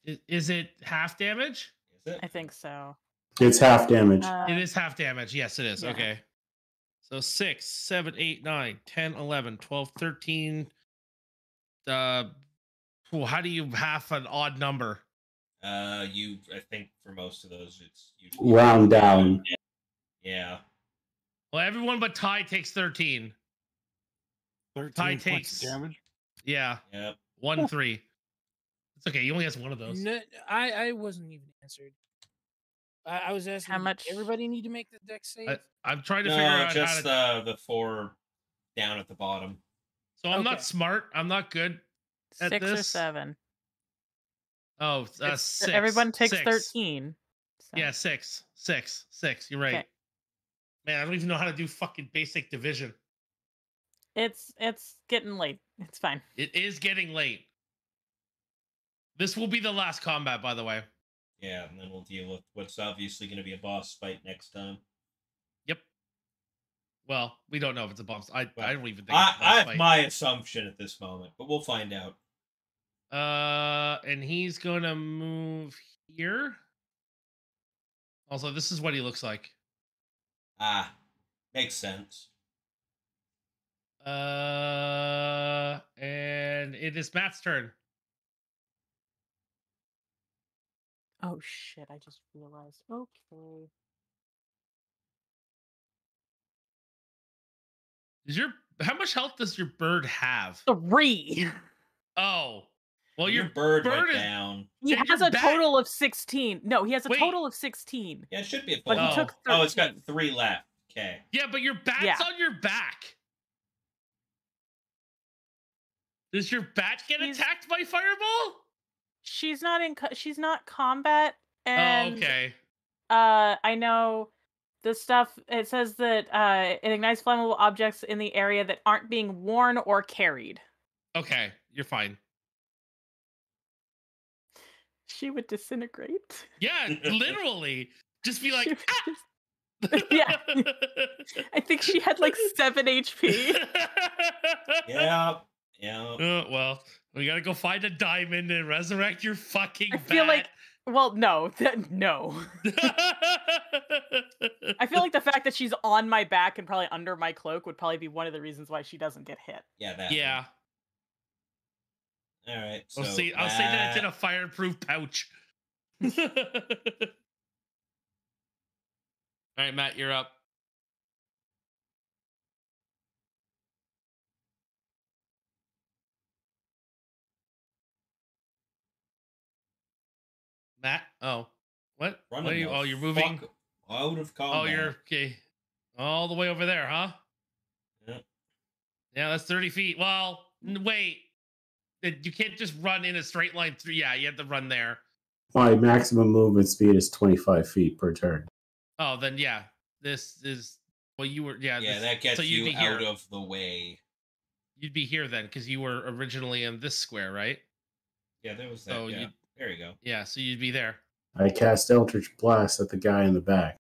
i- is it half damage? Is it? I think so. It's half damage. Uh, It is half damage. Yes, it is. yeah. Okay. So 6, 7, 8, 9, 10, 11, 12, 13. Uh, well, how do you half an odd number? Uh, you. I think for most of those, it's usually Round down. Yeah. Well, everyone but Ty takes 13. 13 Ty points takes- damage. Yeah, Yep. 1, 3. It's okay. You only has one of those. No, I I wasn't even answered. I, I was asking. How much- Everybody need to make the deck save. I, I'm trying to figure No, out how just to. the the four down at the bottom. so I'm not smart. I'm not good. at six or this? seven. Oh, uh, six. Everyone takes six. thirteen. so- Yeah, six, six, six. You're right. Okay. Man, I don't even know how to do fucking basic division. It's it's getting late. It's fine. It is getting late. This will be the last combat, by the way. Yeah, and then we'll deal with what's obviously going to be a boss fight next time. Yep. Well, we don't know if it's a boss. I, Well, I don't even think I, it's a I boss have fight. my assumption at this moment, but we'll find out. Uh, and he's gonna move here. Also, this is what he looks like. Ah, makes sense. Uh, and it is Matt's turn. Oh shit! I just realized. Okay. Is your how much health does your bird have? Three. [LAUGHS] Oh, well, your bird, bird went is- down. He And has a bat- total of sixteen. No, he has a Wait. total of sixteen. Yeah, it should be a full. But he Oh. took oh, it's got three left. Okay. yeah, but your bat's Yeah. on your back. Does your bat get He's- attacked by fireball? She's not in. Co- she's not combat. And oh, okay. uh, I know the stuff. It says that uh, it ignites flammable objects in the area that aren't being worn or carried. Okay, you're fine. She would disintegrate. Yeah, [LAUGHS] literally. Just be like, "Ah!" [LAUGHS] Yeah. [LAUGHS] I think she had like seven HP. Yeah. Yeah. Uh, oh, well, we gotta go find a diamond and resurrect your fucking I feel like- Well, no, th- no. [LAUGHS] I feel like the fact that she's on my back and probably under my cloak would probably be one of the reasons why she doesn't get hit. Yeah, that. one. yeah. All right. So I'll say I'll say that it's in a fireproof pouch. [LAUGHS] [LAUGHS] All right, Matt, you're up. Matt, oh, what? What are you? Oh, you're moving. fuck out of Oh, you're okay. All the way over there, huh? Yep. Yeah, that's 30 feet. Well, wait. You can't just run in a straight line through. Yeah, you have to run there. My maximum movement speed is 25 feet per turn. Oh, then yeah. This is well, you were yeah. Yeah, this- that gets so you'd you be here. out of the way. You'd be here then because you were originally in this square, right? Yeah, there was that. So yeah. You There you go. yeah, so you'd be there. I cast Eldritch Blast at the guy in the back.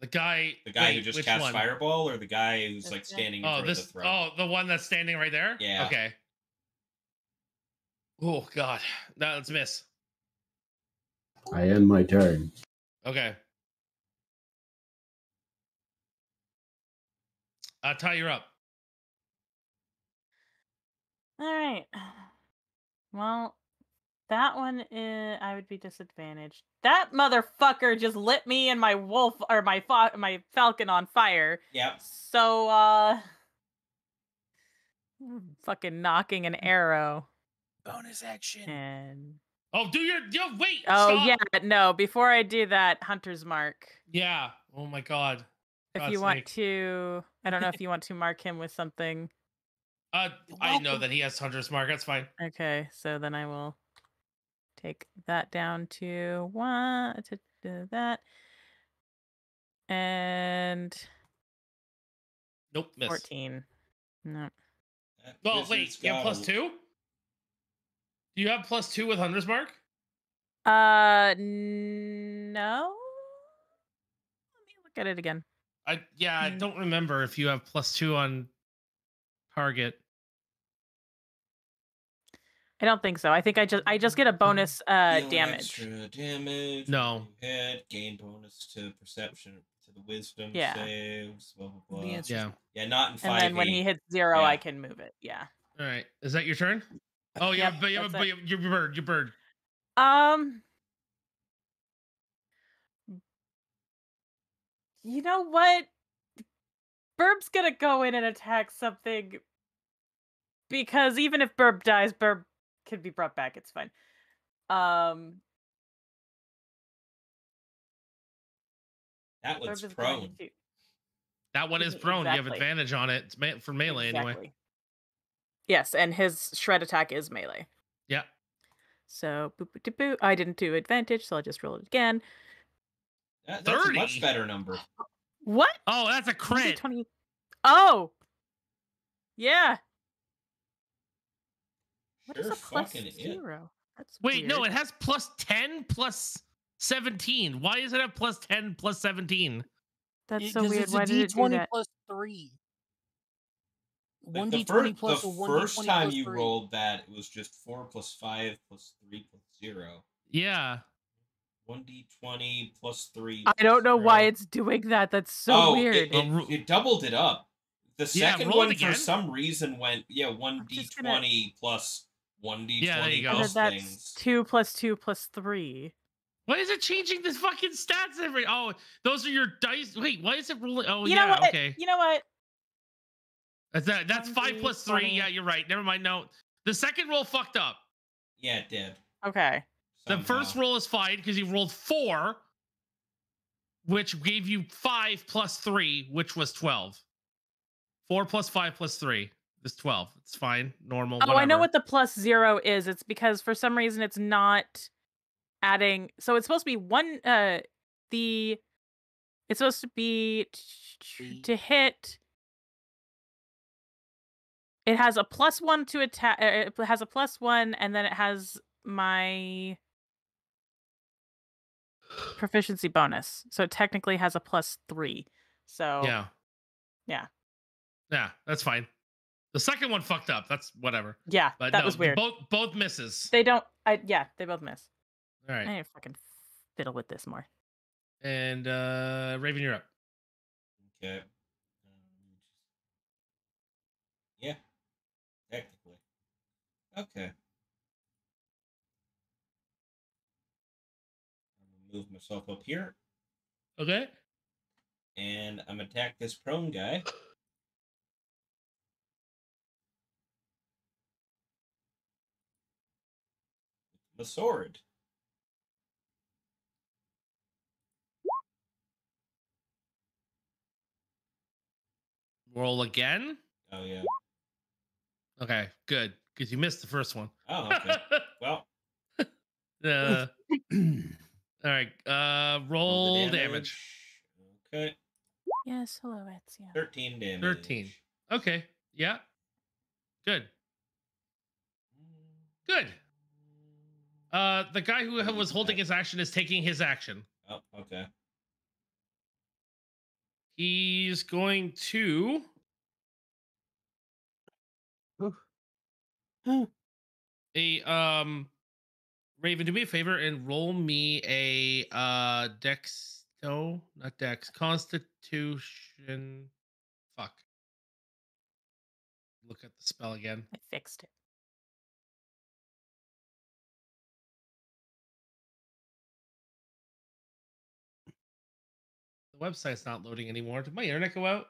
The guy, The guy who just cast one? fireball, or the guy who's This like standing Oh, this. the. Oh, the one that's standing right there. Yeah. Okay. Oh God, no, let's miss. I end my turn. Okay. Uh, Ty, you're up. All right. Well, that one is, I would be disadvantaged. That motherfucker just lit me and my wolf or my fo- my falcon on fire. Yep. So uh fucking knocking an arrow Bonus action. and Oh, do your yo wait. Oh stop. yeah, no, before I do that, hunter's mark. yeah. Oh my God. If God's you want sake. to I don't know if you want to mark him with something. Uh, I know that he has hunter's mark. That's fine. Okay, so then I will take that down to one to do that. And Nope. Miss. 14. No. That Oh wait, you have got plus a- two. Do you have plus two with hunter's mark? Uh no. Let me look at it again. I yeah, I Mm. don't remember if you have plus two on target. I don't think so. I think I just I just get a bonus uh Deal damage. Extra damage. No. when you Hit. Gain bonus to perception to the wisdom Yeah. saves. Blah blah blah. The Yeah. Yeah, not in And five. then when he hits zero, Yeah. I can move it. Yeah. All right. Is that your turn? Oh yeah, Yep, but yeah, that's but it. your bird, your bird. Um You know what? Burb's gonna go in and attack something because even if Burb dies, Burb can be brought back. It's fine. Um that one's is prone. That one is Mhm, prone. You have advantage on it. It's me- for melee anyway. Yes, and his shred attack is melee. Yeah. So boop boop, boop, boop. I didn't do advantage, so I'll just roll it again. That- that's a much better number. What? Oh, that's a 1d20. Oh. Yeah. What is Sure a plus it. zero? That's Wait, no, it has plus 10 plus 17. Why is it at plus 10 plus 17? That's It- so 'cause weird. It's Why a did it do D20 that? plus three. Like, One the D fir- twenty plus the a one first D20 time plus you three. rolled that, it was just four plus five plus three plus zero. Yeah. One d twenty plus three. I don't plus know why it's doing that. That's so oh, weird. It, oh, it, it doubled it up. The second roll it one for some reason went yeah 1d20 gonna... plus one d Yeah, there you go. and then plus that's things. two plus two plus three. Why is it changing the fucking stats every? Oh, those are your dice. Wait, why is it rolling? Oh, you yeah, know what? okay. You know what? That's that. That's five 1d20. plus three. Yeah, you're right. Never mind. No, the second roll fucked up. Yeah, it did. Okay. The first roll is fine because you rolled four, which gave you five plus three, which was twelve. Four plus five plus three is twelve. It's fine, normal. Oh, I know what the plus zero is. It's because for some reason it's not adding. So it's supposed to be one. Uh, the it's supposed to be Three. to hit. It has a plus one to attack. It has a plus one, and then it has my proficiency bonus, so it technically has a plus three. So Yeah. Yeah. Yeah, that's fine. The second one fucked up. That's whatever. yeah, But that no, was weird. Both both misses. They don't. I yeah, they both miss. All right. I need to fucking fiddle with this more. And uh Raven, you're up. Okay. Um, yeah. Technically. Okay. I'm gonna move myself up here, Okay. and I'm gonna attack this prone guy. The sword. Roll again. Oh yeah. Okay, good. Because you missed the first one. Oh [LAUGHS] okay. well, uh, [CLEARS THROAT] all right. Uh roll the damage. Okay. Yes, hello, Ezio. Thirteen damage. 13. Okay. Yeah. Good. Good. Uh the guy who was holding his action is taking his action. Oh, okay. He's going to [SIGHS] a um Raven, do me a favor and roll me a uh dex no, not dex, constitution fuck. Look at the spell again. I fixed it. The website's not loading anymore. Did my internet go out?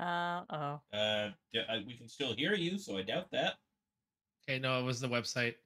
Uh oh. Uh, d- uh, we can still hear you, so I doubt that. Okay, no, it was the website.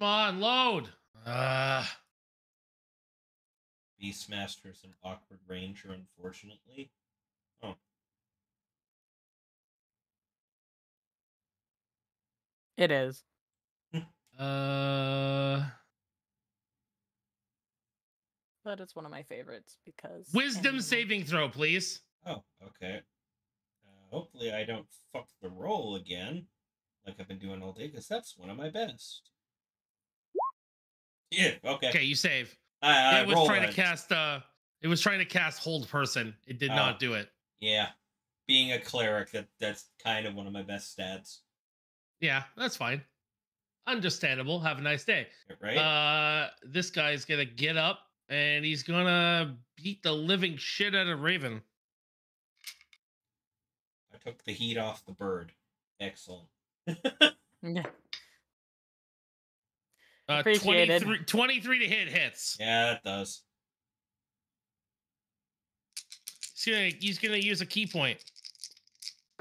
Come on, load. Uh, Beastmaster's an awkward ranger, unfortunately. Oh. It is. [LAUGHS] uh, But it's one of my favorites because wisdom animal- saving throw, please. Oh, okay. Uh, hopefully, I don't fuck the roll again, like I've been doing all day, because that's one of my best. Yeah. Okay. Okay, you save. I, I it was rolled trying to cast. Uh, it was trying to cast hold person. It did Oh. not do it. Yeah. Being a cleric, that that's kind of one of my best stats, Yeah, that's fine. Understandable. Have a nice day. right? Uh, this guy's gonna get up and he's gonna beat the living shit out of Raven. I took the heat off the bird. Excellent. [LAUGHS] Yeah. Uh, 23, 23 to hit hits. Yeah, that does. He's gonna, he's gonna use a ki point.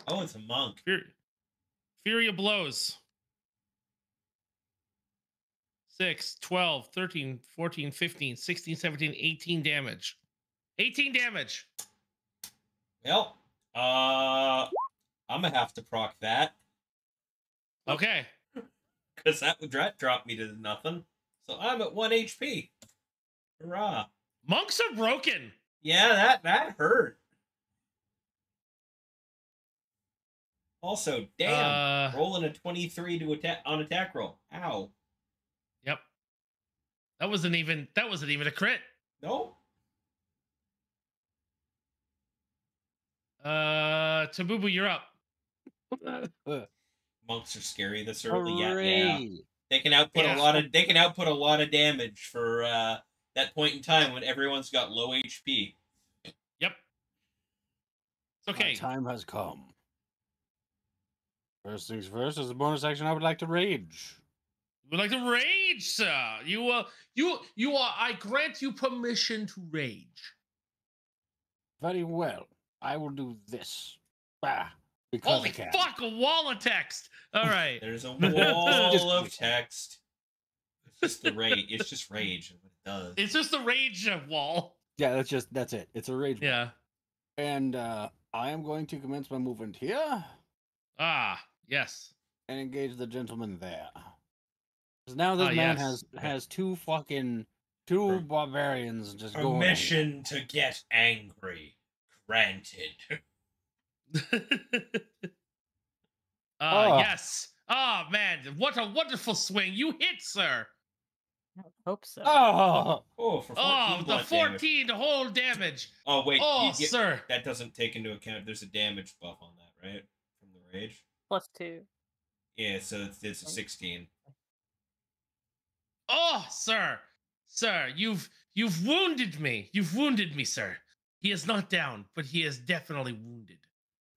Oh, it's a monk. Flurry, Flurry of blows. 6, 12, 13, 14, 15, 16, 17, 18 damage. 18 damage. Well, uh, I'm gonna have to proc that Okay. Because that would drop me to nothing. So I'm at one HP. Hurrah! Monks are broken. Yeah, that that hurt. Also, damn, Uh, rolling a 23 to attack on attack roll. Ow. Yep. That wasn't even that wasn't even a crit. No. Uh Tabooboo, you're up. [LAUGHS] Monks are scary this early. Yeah, yeah. They can output Yeah. a lot of they can output a lot of damage for uh that point in time when everyone's got low HP. Yep. It's My okay. time has come. First things first, as a bonus action, I would like to rage. You Would like to rage, sir. You uh you you are I grant you permission to rage. Very well. I will do this. Bah, because Holy fuck, a wall of text. All right. [LAUGHS] There's a [LAUGHS] wall of text. It's just the rage. It's just rage. It does. It's just the rage uh, wall. Yeah, that's just that's it. It's a rage. blow. Yeah. And uh, I am going to commence my movement here Ah, yes. and engage the gentleman there. Because now this Ah, man yes. has has two fucking two Per- barbarians just going. at. Permission to get angry granted. [LAUGHS] [LAUGHS] Ah, Oh. yes. Oh man, what a wonderful swing. You hit, sir. I hope so. Oh, Oh, for 14 Oh, the blunt damage. 14 whole damage. Oh wait, Oh, you- you- sir. that doesn't take into account. There's a damage buff on that, right? From the rage. Plus two. Yeah, so it's, it's a 16. Oh, sir. Sir, you've you've wounded me. You've wounded me, sir. He is not down, but he is definitely wounded.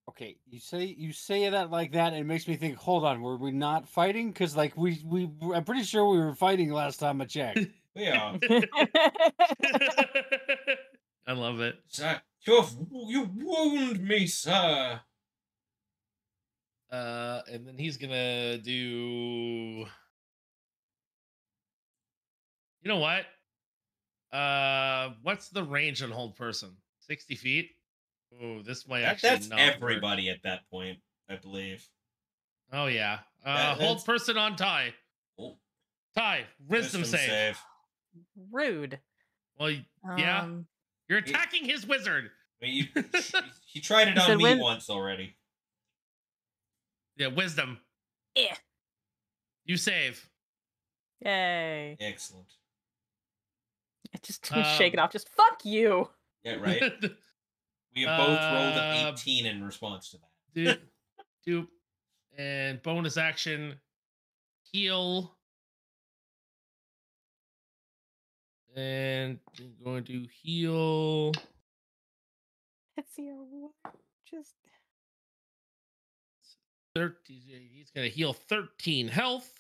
Okay. You say you say that like that, and it makes me think. Hold on, were we not fighting? Because like we we I'm pretty sure we were fighting last time I checked. [LAUGHS] Yeah. [LAUGHS] I love it. Sir, you you wound me, sir. Uh, and then he's gonna do. You know what? Uh, what's the range on hold person? Sixty feet. Oh, this might That, actually that's not work. everybody at that point, I believe. Oh yeah. Uh, That- hold person on tie. Oh, Tie. Wisdom, save. Rude. Well, yeah. Um, You're He- attacking his wizard. I mean, you, [LAUGHS] he tried it on me win- once already. Yeah, wisdom. Yeah. You save. Yay. Excellent. I just [LAUGHS] shake it Um, off. Just fuck you. Yeah, right. [LAUGHS] We have both rolled Uh, an 18 in response to that. Doop, doop. And bonus action, heal. And I'm going to heal. It's your what? Just 30. He's going to heal 13 health.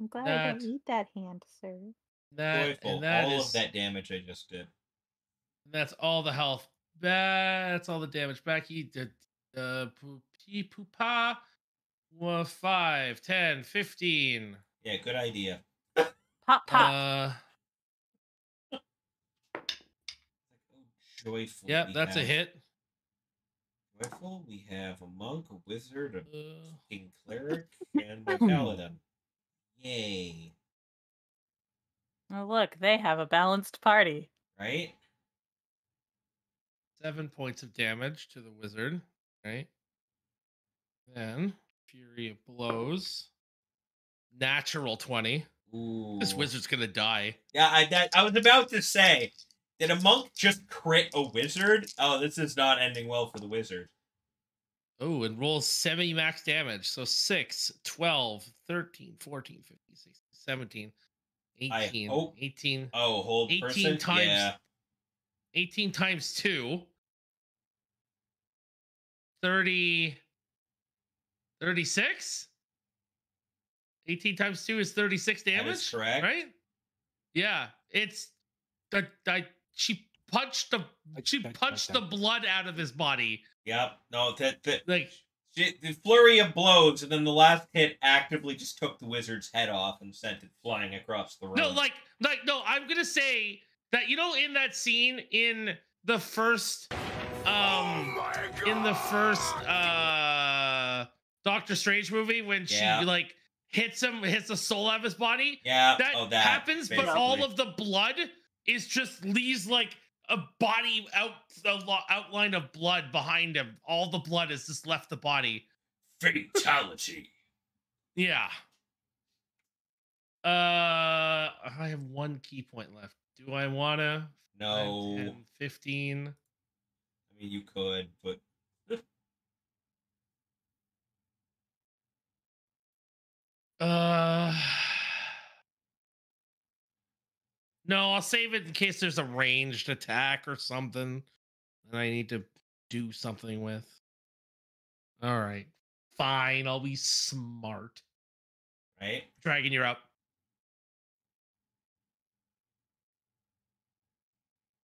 I'm glad I That- don't eat that hand, sir. That, Joyful. and that All is- of that damage I just did. That's all the health. That's all the damage back. He did uh pee poopa. Well, 5, 10, 15. Yeah, good idea. Pop pop. Uh, Joyful. yep, we that's a have- hit. Joyful, we have a monk, a wizard, a Uh, king cleric, and a paladin. Yay. oh look, they have a balanced party. Right? Seven points of damage to the wizard. Right. Then Fury of Blows. Natural 20. Ooh. This wizard's gonna die. Yeah, I that I was about to say, did a monk just crit a wizard? Oh, this is not ending well for the wizard. Oh, and rolls semi max damage. So 6, 12, 13, 14, 15, 16, 17, I 18, hope- 18, Oh, hold 18 person. times- Yeah. 18 times 2. 30, 36? 18 times 2 is 36 damage. is correct. Right? Yeah. It's the, the she punched the she punched the blood out of his body. Yep. No, that that Like shit, the flurry of blows, and then the last hit actively just took the wizard's head off and sent it flying across the room. No, like, like, no. I'm gonna say that you know, in that scene in the first, um, in the first uh Doctor Strange movie when she Yeah. like hits him, hits the soul out of his body. yeah. That, oh, that happens, but all of the blood is just leaves like a body out, a lo- outline of blood behind him. All the blood has just left the body. fatality. Yeah. Uh, I have one ki point left. Do I wanna? Five, No, 10, 15. You could, but [SIGHS] Uh, no, I'll save it in case there's a ranged attack or something that I need to do something with. All right, fine. I'll be smart. right. Dragon, you're up.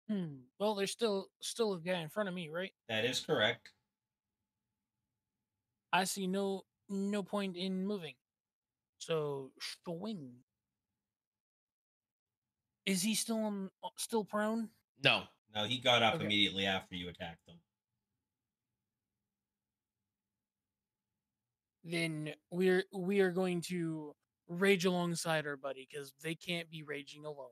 Hmm. Well, there's still still a guy in front of me, right? That is correct. I see no no point in moving. So swing. Is he still on, uh, still prone? No. No, he got up Okay. immediately after you attacked them. Then we're we are going to rage alongside our buddy because they can't be raging alone.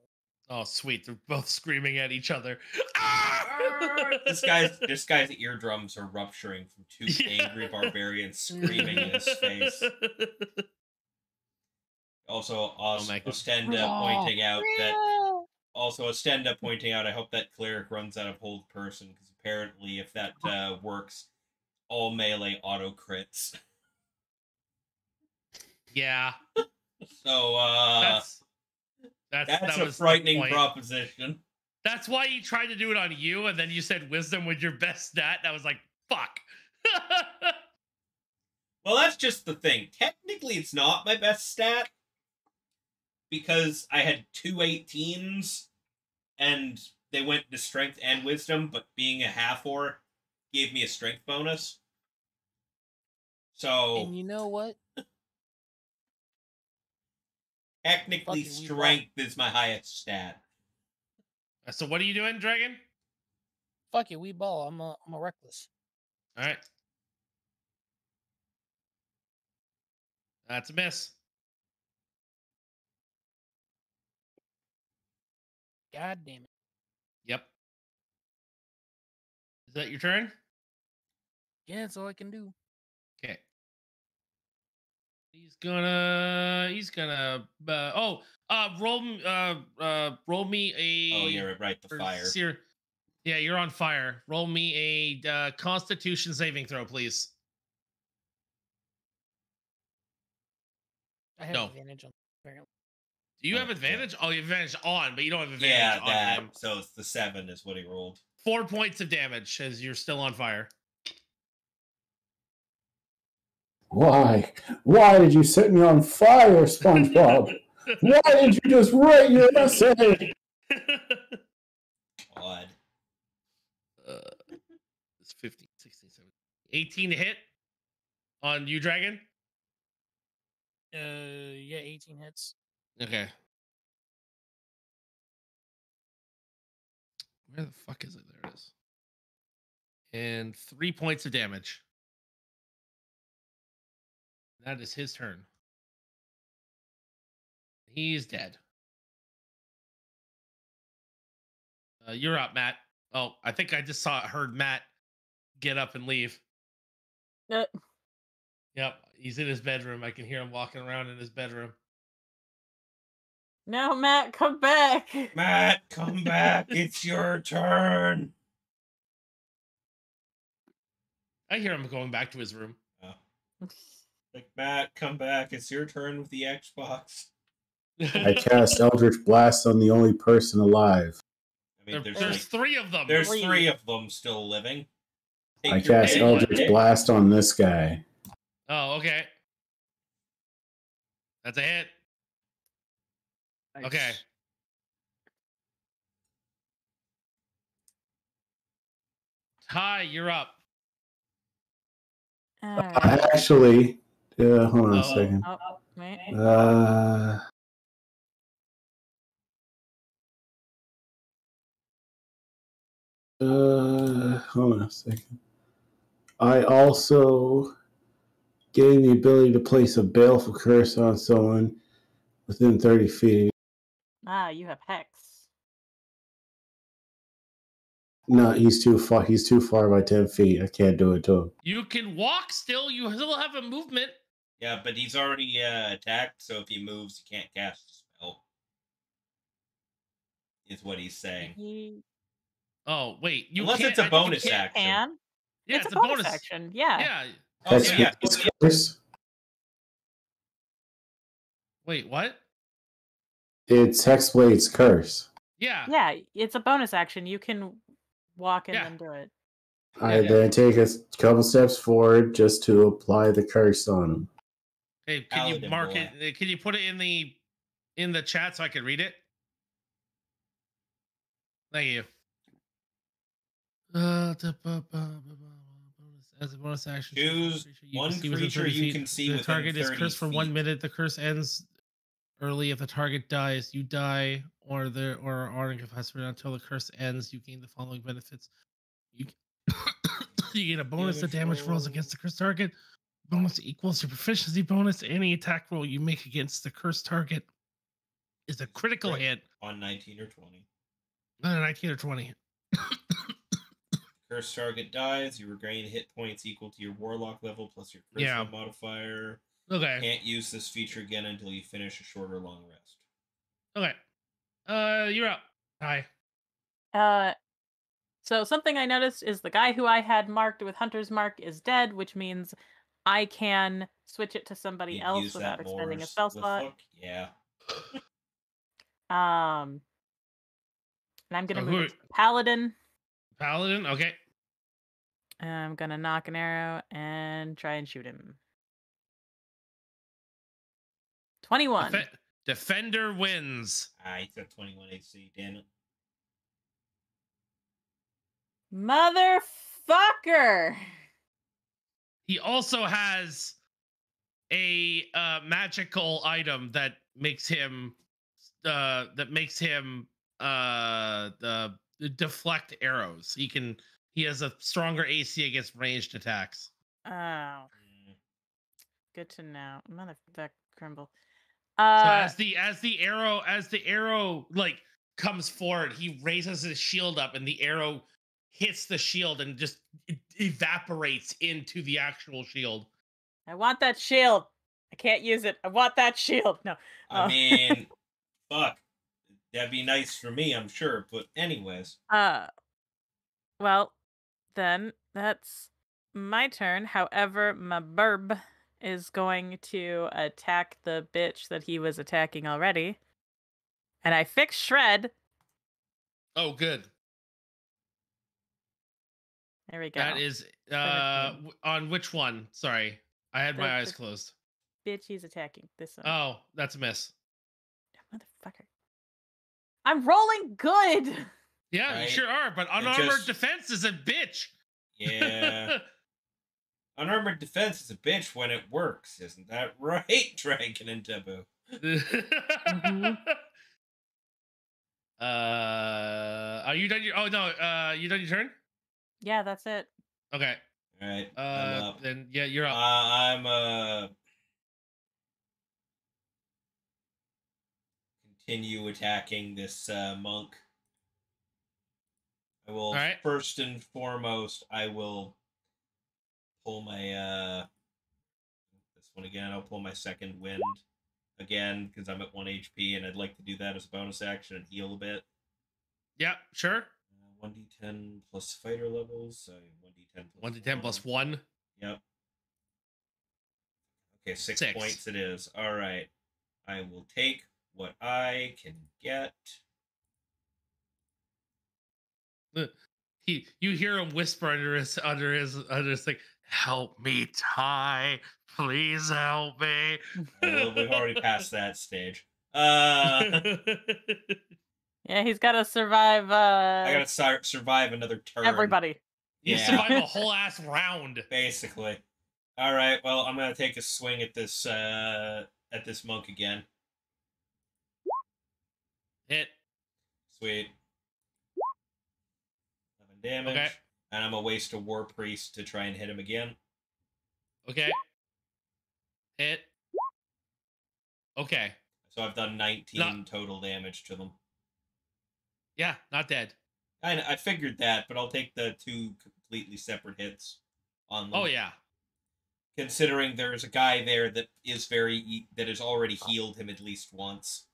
Oh, sweet. They're both screaming at each other. Ah! [LAUGHS] This guy's this guy's eardrums are rupturing from two Yeah. angry barbarians screaming in his face. [LAUGHS] Also, Os- my Ostenda Raw. pointing out that also Ostenda pointing out. I hope that cleric runs out of hold person because apparently, if that uh, works, all melee auto crits. yeah. So uh, That's that's, that's that a was frightening proposition. That's why he tried to do it on you, and then you said wisdom with your best stat. And I was like, fuck. [LAUGHS] Well, that's just the thing. Technically, it's not my best stat because I had two 18s and they went to strength and wisdom, but being a half-orc gave me a strength bonus. So And you know what? Technically, fucking we strength is my highest stat. Uh, so what are you doing, Dragon? Fuck it, we ball. I'm a I'm a reckless. All right. That's a miss. God damn it. Yep. Is that your turn? Yeah, that's all I can do. Okay. He's gonna. He's gonna. Uh, oh. Uh. Roll. Uh. Uh. Roll me a. Oh, you're right. The fire. sear- yeah, you're on fire. Roll me a uh, Constitution saving throw, please. I have No. advantage on apparently. Do you Oh, have okay. advantage? Oh, you have advantage on, but you don't have advantage Yeah, on that. him. So it's the seven is what he rolled. Four points of damage as you're still on fire. Why? Why did you set me on fire, SpongeBob? Why did you just write your essay? [LAUGHS] God. uh, it's 15, 16, 17, 18 to hit on you, Dragon. Uh yeah, 18 hits. Okay. Where the fuck is it? There it is. And three points of damage. That is his turn. He's dead. Uh, you're up, Matt. Oh, I think I just saw heard Matt get up and leave. Uh, Yep, he's in his bedroom. I can hear him walking around in his bedroom. no, Matt, come back. Matt, [LAUGHS] come back. it's your turn. I hear him going back to his room. [LAUGHS] Like, Matt, come back. It's your turn with the Xbox. I [LAUGHS] cast Eldritch Blast on the only person alive. I mean, there's, there's like, three of them. there's Three. three of them still living. Take I cast pick. Eldritch Blast on this guy. Oh, okay. That's a hit. Okay. Nice. Ty, you're up. Alright. Actually, uh, hold on a Uh-oh. second. Oh, wait. Uh, uh, hold on a second. I also gain the ability to place a baleful curse on someone within 30 feet. Ah, you have hex. No, he's too far. He's too far by 10 feet. I can't do it to him. You can walk still. You still have a movement. Yeah, but he's already uh, attacked, so if he moves, he can't cast a spell. Is what he's saying. He Oh, wait. You Unless can't, it's a bonus action. can. Yeah, it's, a bonus, action. Yeah. Yeah. Oh, That's yeah, yeah. his curse. Wait, what? It's Hexblade's curse. Yeah. Yeah, it's a bonus action. You can walk and Yeah. then do it. I Yeah. then take a couple steps forward just to apply the curse on him. Hey, can you mark boy. it? uh, Can you put it in the in the chat so I can read it? Thank you. Uh, da- ba- ba- ba- ba- As a bonus action, Choose creature you one can see creature you can see The target is cursed for one minute. The curse ends early if the target dies, you die, or the or are incapacitated until the curse ends. You gain the following benefits. You [COUGHS] you get a bonus to Damage damage rolls against the cursed target. Bonus equals your proficiency bonus. Any attack roll you make against the cursed target is a critical Right. hit. On 19 or 20. Not 19 or 20. Cursed target dies. You regain hit points equal to your warlock level plus your charisma Yeah. modifier. Okay. Can't use this feature again until you finish a short or long rest. Okay. Uh, you're up. Hi. Uh, so something I noticed is the guy who I had marked with Hunter's Mark is dead, which means I can switch it to somebody You'd else without that expending a spell slot. Yeah. [LAUGHS] Um, and I'm gonna So move who- it to Paladin. Paladin. Okay. I'm gonna knock an arrow and try and shoot him. Twenty-one. Defe- Defender wins. Ah, he took 21 AC. Damn it. Motherfucker! He also has a uh, magical item that makes him uh, that makes him uh, the deflect arrows. He can he has a stronger AC against ranged attacks. Oh, Mm. good to know. Motherfucker, crumble. So Uh, as the as the arrow as the arrow like comes forward, he raises his shield up, and the arrow hits the shield and just evaporates into the actual shield. I want that shield. I can't use it. I want that [LAUGHS] shield. No. I Oh. mean, [LAUGHS] fuck. That'd be nice for me, I'm sure. But, anyways. Uh, well, then that's my turn. However, my burb is going to attack the bitch that he was attacking already. And I fixed Shred. Oh, good. There we go. That is uh on which one? Sorry, I had The- my eyes closed. bitch he's attacking. This one. Oh, that's a miss. Motherfucker. I'm rolling good. [LAUGHS] Yeah, you sure are. But unarmored just- defense is a bitch. Yeah. [LAUGHS] Unarmored defense is a bitch when it works, isn't that [LAUGHS] right, Dragon and Taboo? Mm-hmm. Uh, are you done? Your, oh no, uh, you done your turn? Yeah, that's it. Okay. Alright, Uh, then yeah, you're Uh, up. I'm, uh... Continue attacking this, uh, monk. I will, Alright. first and foremost, I will pull my, uh... This one again, I'll pull my second wind again, because I'm at 1 HP, and I'd like to do that as a bonus action and heal a bit. yeah, sure. Uh, 1d10 plus fighter levels, so 1d10 plus One to ten plus one. Yep. Okay, six, Six. points it is. All right. I will take what I can get. He, you hear him whisper under his, under his, under his thing. Help me, Ty. Please help me. Well, we've already passed that stage. Uh, [LAUGHS] [LAUGHS] Yeah, he's got to survive uh I gotta sur- survive another turn. everybody. You Yeah. survive a [LAUGHS] whole ass round. Basically. All right. Well, I'm gonna take a swing at this uh at this monk again. Hit. Sweet. Seven damage. Okay. And I'm gonna waste a war priest to try and hit him again. Okay. Hit. Okay. So I've done 19 total damage to them. Yeah, not dead. I I figured that, but I'll take the two completely separate hits on them. Oh yeah. Considering there's a guy there that is very e- that has already healed him at least once.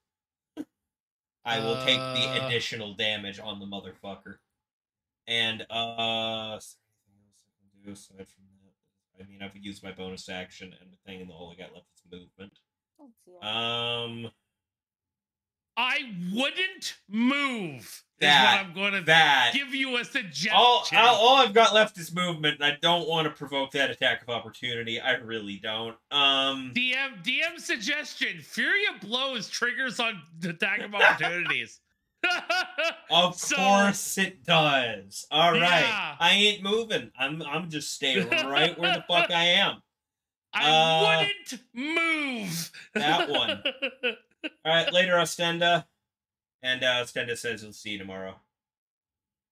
I will take the Uh. additional damage on the motherfucker. And uh anything else I can do aside from that? I mean I've used my bonus action and the thing and all I got left is movement. Um I wouldn't move. That- is what I'm going to that give you a suggestion. all, all, all I've got left is movement, and I don't want to provoke that attack of opportunity. I really don't. Um, DM DM suggestion: Fury of Blows triggers on attack of opportunities. [LAUGHS] of So- course it does. All right, Yeah. I ain't moving. I'm I'm just staying right where the fuck [LAUGHS] I am. I Uh, wouldn't move. that one. [LAUGHS] All All right, later, Ostenda. And uh, Ostenda says he'll see you tomorrow.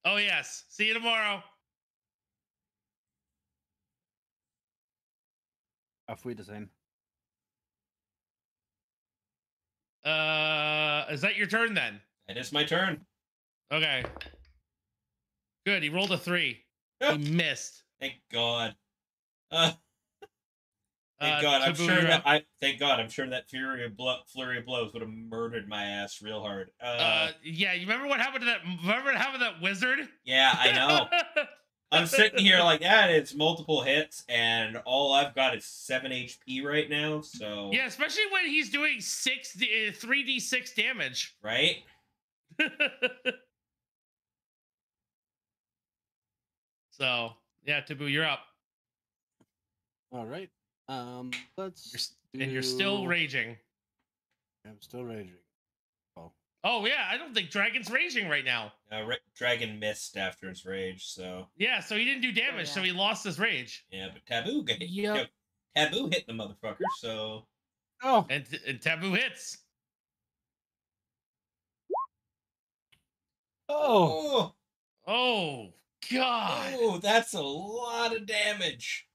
Oh yes. See you tomorrow. Auf Wiedersehen. Uh, is that your turn then? It is my turn. Okay. Good. He rolled a three. He [LAUGHS] missed. Thank God. Uh, thank Uh, God. I'm sure that. I thank God. I'm sure that fury of blow, flurry of blows would have murdered my ass real hard. Uh, Uh, yeah. You remember what happened to that? Remember what happened to that wizard? yeah, I know. [LAUGHS] I'm sitting here like that. It's multiple hits, and all I've got is seven HP right now. So yeah, especially when he's doing six, uh, three d six damage. right. [LAUGHS] so yeah, Taboo, you're up. All right. Um, let's. You're, s- and you're still raging. I'm still raging. Oh Oh yeah, I don't think Dragon's raging right now. Uh, Ra- Dragon missed after his rage, so Yeah, so he didn't do damage, so yeah. he lost his rage. yeah. But Taboo, got hit. Yep. Taboo hit the motherfucker. So Oh, And, and Taboo hits. oh, oh, Oh God. oh, that's a lot of damage.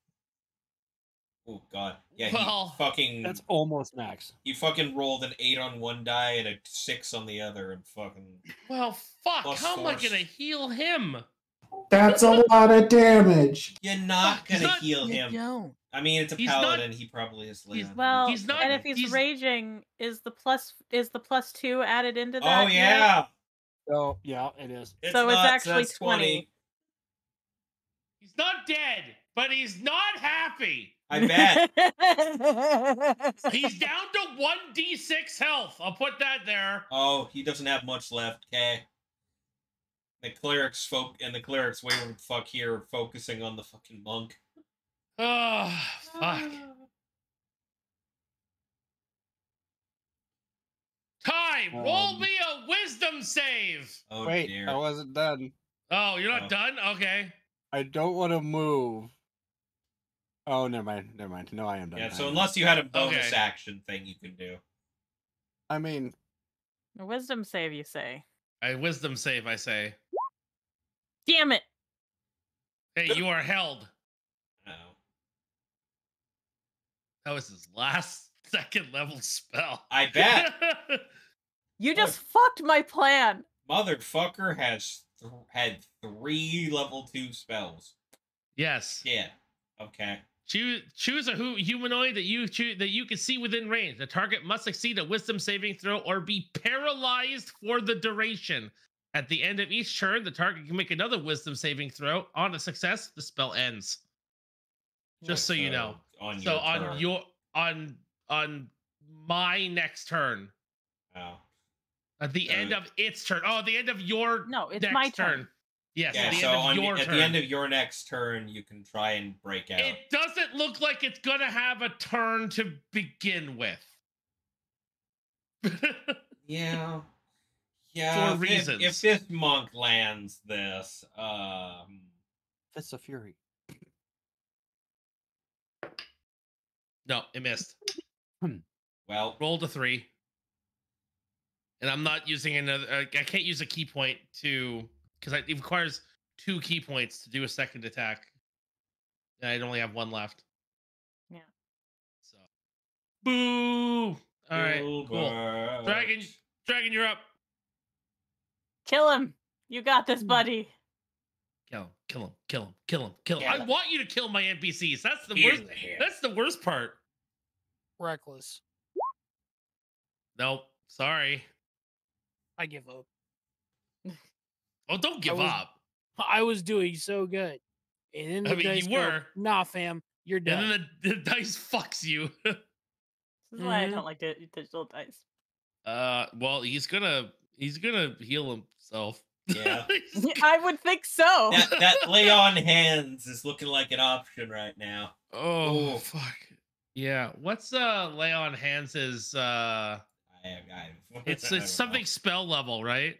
Oh God, yeah. Well, fucking that's almost max. he fucking rolled an eight on one die and a six on the other, and fucking Well, fuck. Plus How am I gonna heal him? That's a lot of damage. you're not Fuck, gonna not- heal him. don't. I mean, it's a He's not- paladin. he probably is. he's- Well, He's not- and if he's, he's- raging, is the plus is the plus two added into Oh that? yet? yeah, Oh, yeah, it is. it's So it's not, actually that's 20. He's not dead, but he's not happy. I bet. He's down to one d six health. I'll put that there. Oh, he doesn't have much left. Okay. The clerics folk and the clerics way the fuck here focusing on the fucking monk. Oh fuck. Time. Roll Um, me a wisdom save. Oh Wait, dear. I wasn't done. Oh, you're not Oh. done. Okay. I don't want to move. Oh, never mind. Never mind. No, I am done. yeah, so unless you had a bonus Okay. action thing you can do. I mean, A wisdom save, you say? A wisdom save, I say. Damn it! Hey, you are held. Oh. That was his last [LAUGHS] second level spell. I bet. [LAUGHS] You just fucked my plan. Motherfucker has th- had three level two spells. yes. Yeah. Okay. Choose choose a humanoid that you choose that you can see within range. The target must succeed a wisdom saving throw or be paralyzed for the duration. At the end of each turn, the target can make another wisdom saving throw. On a success, the spell ends. Just so you uh, know. On So your on turn. your on on my next turn, Oh. at the So- end of its turn. Oh, at the end of your No, it's next my turn. Yes, Yeah, at the so end of on, your at turn. the end of your next turn, you can try and break out. It doesn't look like it's gonna have a turn to begin with. [LAUGHS] Yeah. Yeah. For if, if- reasons. If this monk lands this, um, Fists of Fury. no, it missed. well, Rolled a three. And I'm not using another. Uh, I can't use a ki point to because it requires two ki points to do a second attack. And I only have one left. Yeah. So, boo! All right, cool. Dragon, dragon, you're up. Kill him. You got this, hmm. buddy. Kill him, kill him, kill him, kill him, kill him. Kill I want you to kill my NPCs. That's the Here's worst. the. That's the worst part. Reckless. Nope. Sorry. I give up. Oh, don't give was- up. I was doing so good. And then the I mean, you dice go, were. nah, fam, you're done. And then the, the dice [LAUGHS] fucks you. This is why I Mhm. don't like di- digital dice. uh, well, he's gonna he's gonna heal himself. [LAUGHS] Yeah. I would think so. that, that [LAUGHS] lay on hands is looking like an option right now. oh Ooh. fuck. Yeah. What's uh lay on hands is uh I, I, it's I don't it's something know. spell level, right?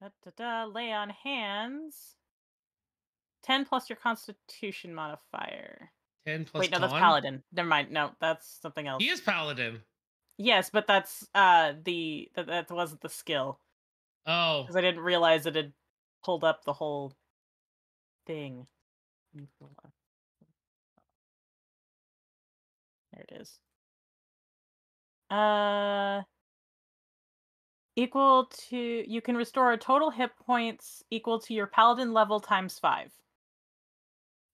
Da, da, da, lay on hands. 10 plus your constitution modifier. 10 plus Wait, no, that's paladin. Never mind. No, that's something else. He is paladin. Yes, but that's uh the that, that wasn't the skill Oh, because I didn't realize it had pulled up the whole thing. There it is. Uh, equal to you can restore a total hit points equal to your paladin level times five.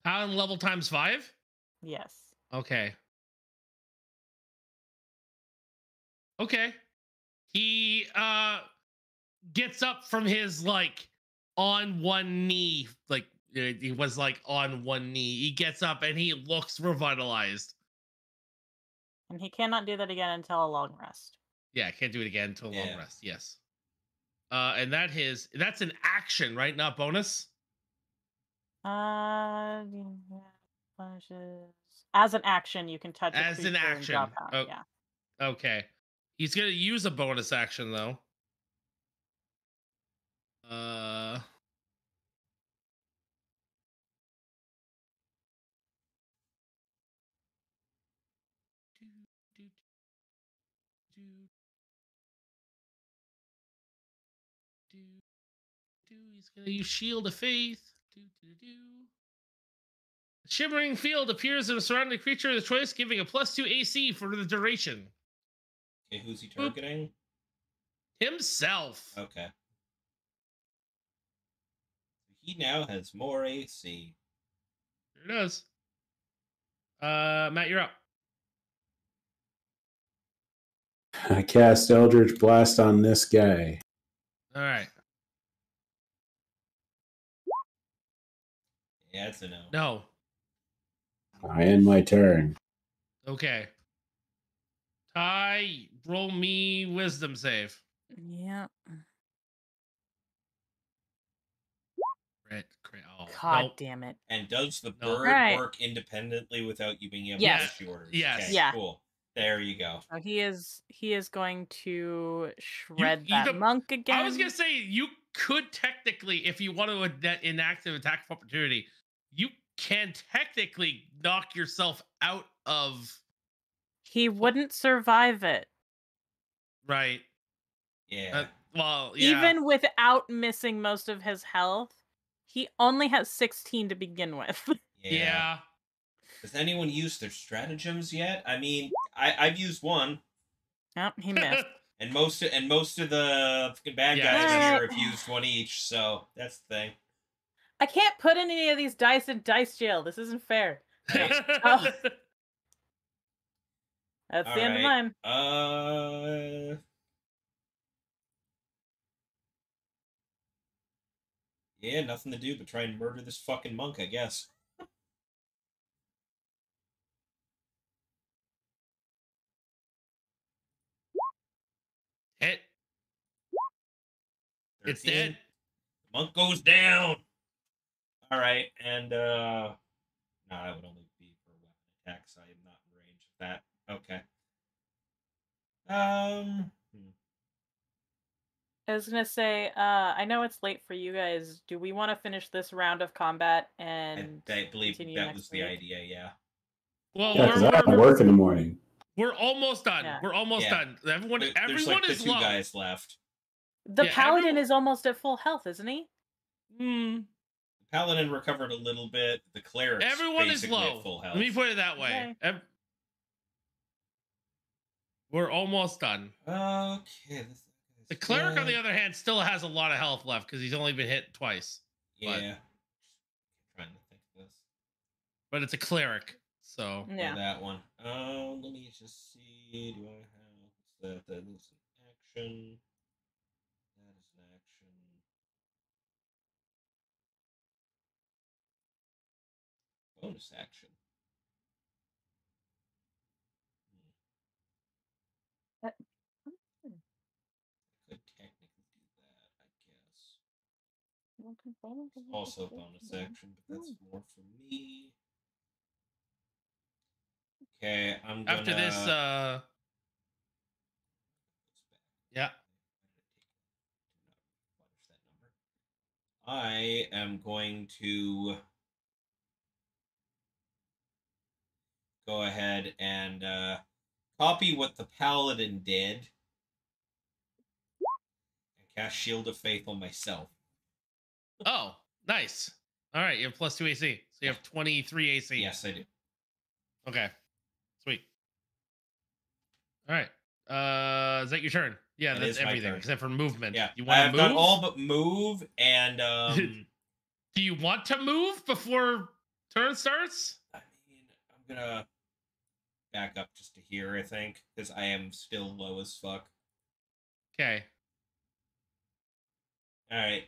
paladin level times five. Yes. Okay. Okay. He uh gets up from his like on one knee, like uh, he was like on one knee. He gets up and he looks revitalized. And he cannot do that again until a long rest. Yeah, can't do it again until long Yeah. rest. Yes. Uh, and that is that's an action, right? Not bonus. Uh, punishes as an action. You can touch a As an creature and draw action, power, oh. Yeah. Okay. He's gonna use a bonus action though. Uh. He's gonna use Shield of Faith. Do, do, do. A shimmering field appears in a surrounding creature of the choice, giving a plus two AC for the duration. Okay, who's he targeting? Himself. Okay. He now has more AC. There it is. Uh, Matt, you're up. [LAUGHS] I cast Eldritch Blast on this guy. All right. Yeah, it's a no. No. I end my turn. Okay. Ty, roll me wisdom save. Yeah. Crit, crit. Oh, God nope. damn it. And does the No. bird Right. work independently without you being able Yes. to issue orders? Yes. Okay, Yeah. Cool. There you go. So he is he is going to shred you that could- monk again. I was gonna say you could technically, if you want to uh, ena- enact an attack of opportunity, you can technically knock yourself out of He wouldn't survive it, right. Yeah. Uh, well, yeah. even without missing most of his health. He only has 16 to begin with. [LAUGHS] yeah. yeah. Has anyone used their stratagems yet? I mean, I, I've used one, Yep, he [LAUGHS] missed. and most of, and most of the fucking bad guys it's in true. here have used one each. So that's the thing. I can't put in any of these dice in dice jail. This isn't fair. Oh. [LAUGHS] That's the end of mine. Uh. Yeah, nothing to do but try and murder this fucking monk, I guess. Hit. It's 13. dead. Monk goes down. All right, and uh, no, that would only be for weapon attacks. I am not in range of that. Okay. Um. hmm. I was gonna say, uh, I know it's late for you guys. Do we want to finish this round of combat and I believe that next was the week? idea. Yeah. Well, Yeah, because we're, I have work in the morning. we're almost done. Yeah. We're almost Yeah. done. Everyone, There- There's everyone like the is two low. guys left. the Yeah, paladin everyone- is almost at full health, isn't he? Hmm. Paladin recovered a little bit. The cleric. Everyone is low. At full health. Let me put it that way. Okay. We're almost done. Okay. This, The cleric, on the other hand, still has a lot of health left because he's only been hit twice. but- Yeah. Trying to think of this. But it's a cleric, so for Yeah. that one. Um, let me just see. Do I have that? That is an action. That is an action. Bonus action. Uh, Could technically do that, I guess. Also a bonus action, but that's more for me. Okay, I'm gonna. after this, uh, yeah, I am going to go ahead and uh, copy what the paladin did and cast Shield of Faith on myself. Oh, nice. All right, you have plus two AC. So you have 23 AC. Yes, I do. Okay. Sweet. All right. Uh is that your turn? Yeah, That that's everything turn. except for movement. Yeah, You want to move? all but move and um. [LAUGHS] Do you want to move before turn starts? I mean, I'm gonna back up just to here. I think because I am still low as fuck. Okay. All right.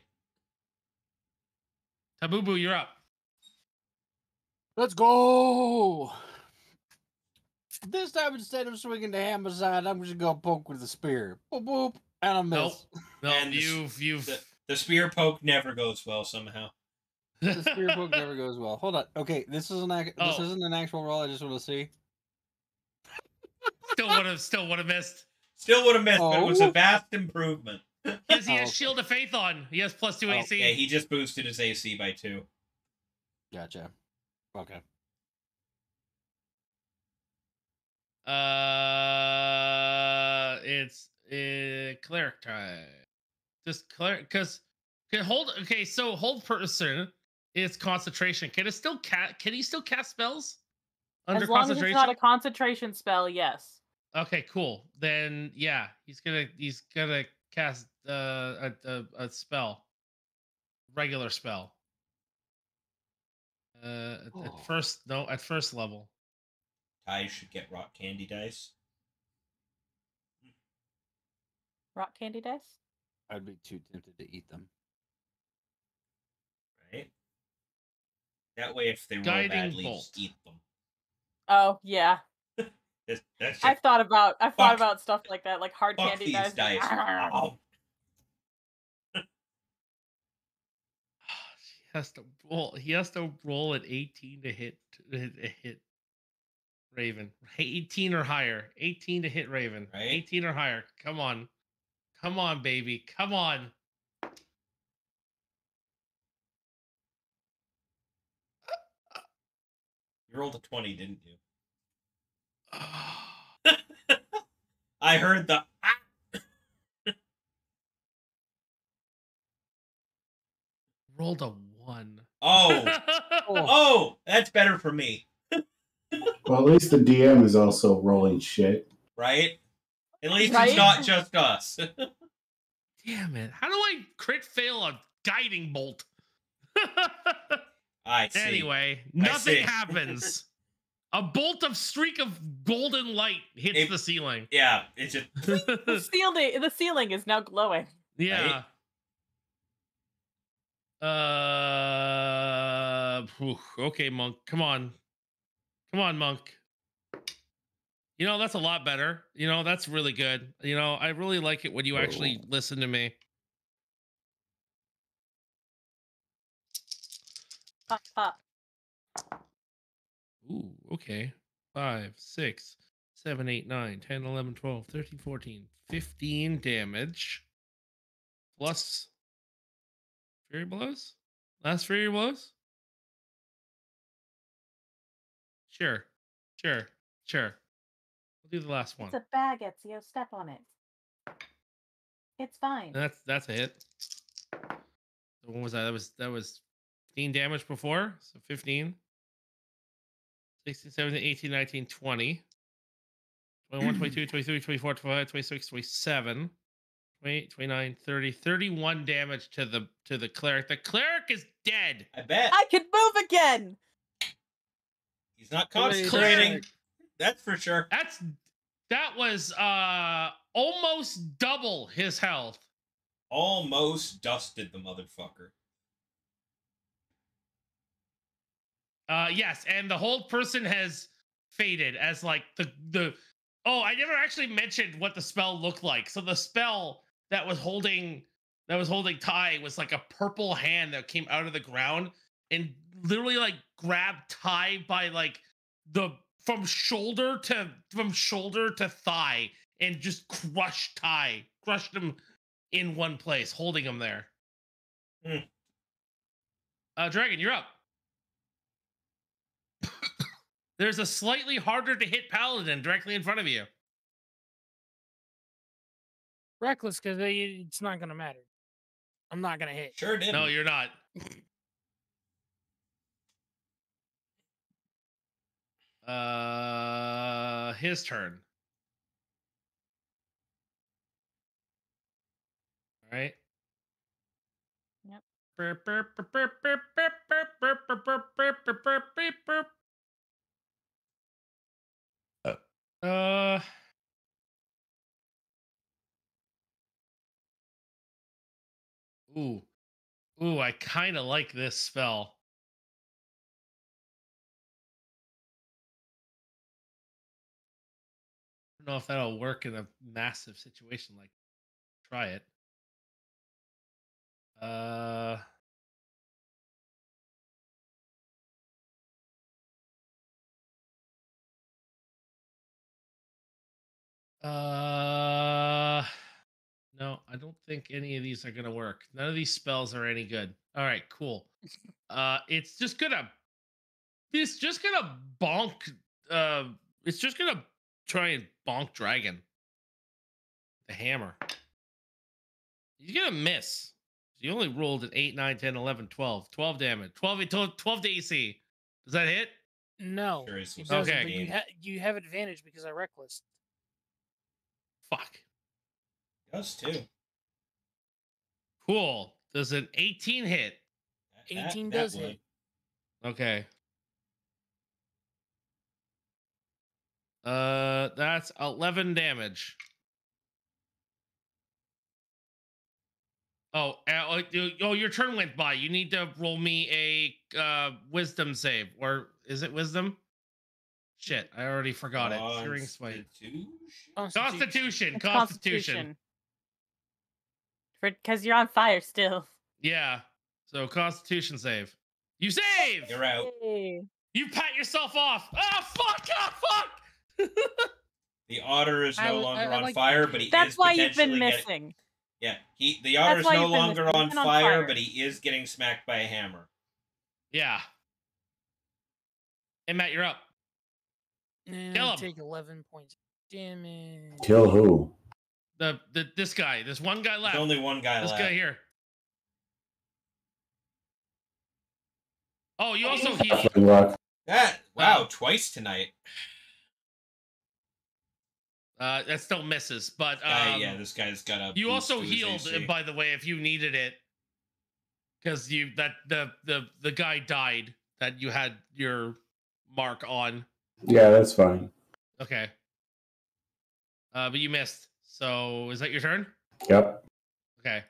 Tabooboo, you're up. Let's go. This time, instead of swinging the hammer side, I'm just gonna poke with the spear. Boop boop, and I miss. No, And the you've you've The, the spear poke never goes well somehow. The spear poke never goes well. Hold on. Okay, this is an ac- this [LAUGHS] Oh. isn't an actual roll. I just want to see. Still would have still would have missed. Still would have missed, but it was a Oh. vast improvement. Because he [LAUGHS] Oh, has okay. Shield of Faith on. He has plus two Oh, AC. Yeah, he just boosted his AC by two. Gotcha. Okay. Uh, it's uh, cleric time. Just cleric, because can hold. Okay, so hold person is concentration. Can it still cast? Can he still cast spells under as long as it's concentration? not a concentration spell, yes. Okay, cool. Then yeah, he's gonna he's gonna cast uh, a, a a spell, regular spell. Uh, at- Oh. at first, no, at first level. Ty should get rock candy dice. Rock candy dice. I'd be too tempted to eat them. Right? That way, if they roll Guiding badly, bolt. eat them. Oh yeah, That's, that's I've thought about I've thought about stuff like that, like hard fuck candy these dice. dice. [LAUGHS] [SIGHS] Oh, He has to roll. He has to roll at eighteen to hit to hit, hit Raven. [LAUGHS] Eighteen or higher. Eighteen to hit Raven. Right. Eighteen or higher. Come on, come on, baby. Come on. you rolled a 20, didn't you? [SIGHS] I heard the. "Ah." [LAUGHS] Rolled a one. Oh, Oh, [LAUGHS] oh, that's better for me, Well, at least the DM is also rolling shit. right? At least Right? it's not just us. [LAUGHS] Damn it! How do I crit fail a guiding bolt? I see. anyway, I nothing see. happens. A bolt of streak of golden light hits It- the ceiling. Yeah, it's just [LAUGHS] the ceiling the ceiling is now glowing. Yeah. Uh. whew, okay, monk. Come on. Come on, monk. You know that's a lot better. You know that's really good. You know I really like it when you actually listen to me. Pop, pop. Ooh. Okay. Five, six, seven, eight, nine, 10, 11, 12, 13, 14, 15 damage. Plus Fury blows? Last Fury blows? Sure. Sure. Sure. We'll do the last one. It's a bag, Ezio. Step on it. It's fine. That's that's a hit. So what was that? That was that was 15 damage before. So 15. 16, 17, 18, 19, 20. 21, [CLEARS THROAT] 22, 23, 24, 25, 26, 27. 28, 29, 30, 31 damage to the to the cleric. The cleric is dead. I bet I can move again. he's not Hooray, concentrating. That's for sure. That's that was uh almost double his health. Almost dusted the motherfucker. Uh yes, and the hold person has faded as like the the Oh, I never actually mentioned what the spell looked like. So the spell that was holding that was holding Ty was like a purple hand that came out of the ground and literally like grabbed Ty by like the from shoulder to from shoulder to thigh and just crushed Ty, crushed him in one place, holding him there. Hmm. Uh Dragon, you're up. There's a slightly harder to hit paladin directly in front of you. Reckless because it's not gonna matter. I'm not gonna hit. Sure did. No, you're not. Uh, his turn. All right. Uh. Ooh. Ooh, I kind of like this spell. I don't know if that'll work in a massive situation like try it. Uh Uh no, I don't think any of these are gonna work. None of these spells are any good. All right, cool. Uh it's just gonna it's just gonna bonk uh it's just gonna try and bonk dragon. The hammer. You're gonna miss. You only rolled an 8, 9, 10, 11, 12. 12 damage. 12, to- 12 to AC. Does that hit? No. Sure it doesn't, Okay. but you, ha- you have advantage because I reckless. Fuck. Does too. Cool. Does an 18 hit? That- that- 18 that does would. hit. Okay. Uh, that's 11 damage. Oh, uh, oh, oh, your turn went by. You need to roll me a uh, wisdom save, or is it wisdom? Shit, I already forgot it. Searing smite. Constitution? Constitution, It's Constitution. Because you're on fire still. Yeah. So Constitution save. You save. You're out. Hey. You pat yourself off. Ah, fuck! Ah, fuck! [LAUGHS] The otter is no I- longer I on like- fire, but he That's is why you've been potentially getting- missing. Yeah, he the otter is no longer on He's on fire, fire. but he is getting smacked by a hammer. yeah. Hey Matt, you're up. And Kill him. take 11 points of damage. Kill who? The the this guy. There's one guy left. There's only one guy this left. guy here. Oh, you also heal. That wow, Wow. twice tonight. Uh, that still misses, but Guy, um, yeah, this guy's got a. you also healed, uh, AC. by the way, if you needed it, because you that the the the guy died that you had your mark on. Yeah, that's fine. Okay. Uh, but you missed. So is that your turn? Yep. Okay.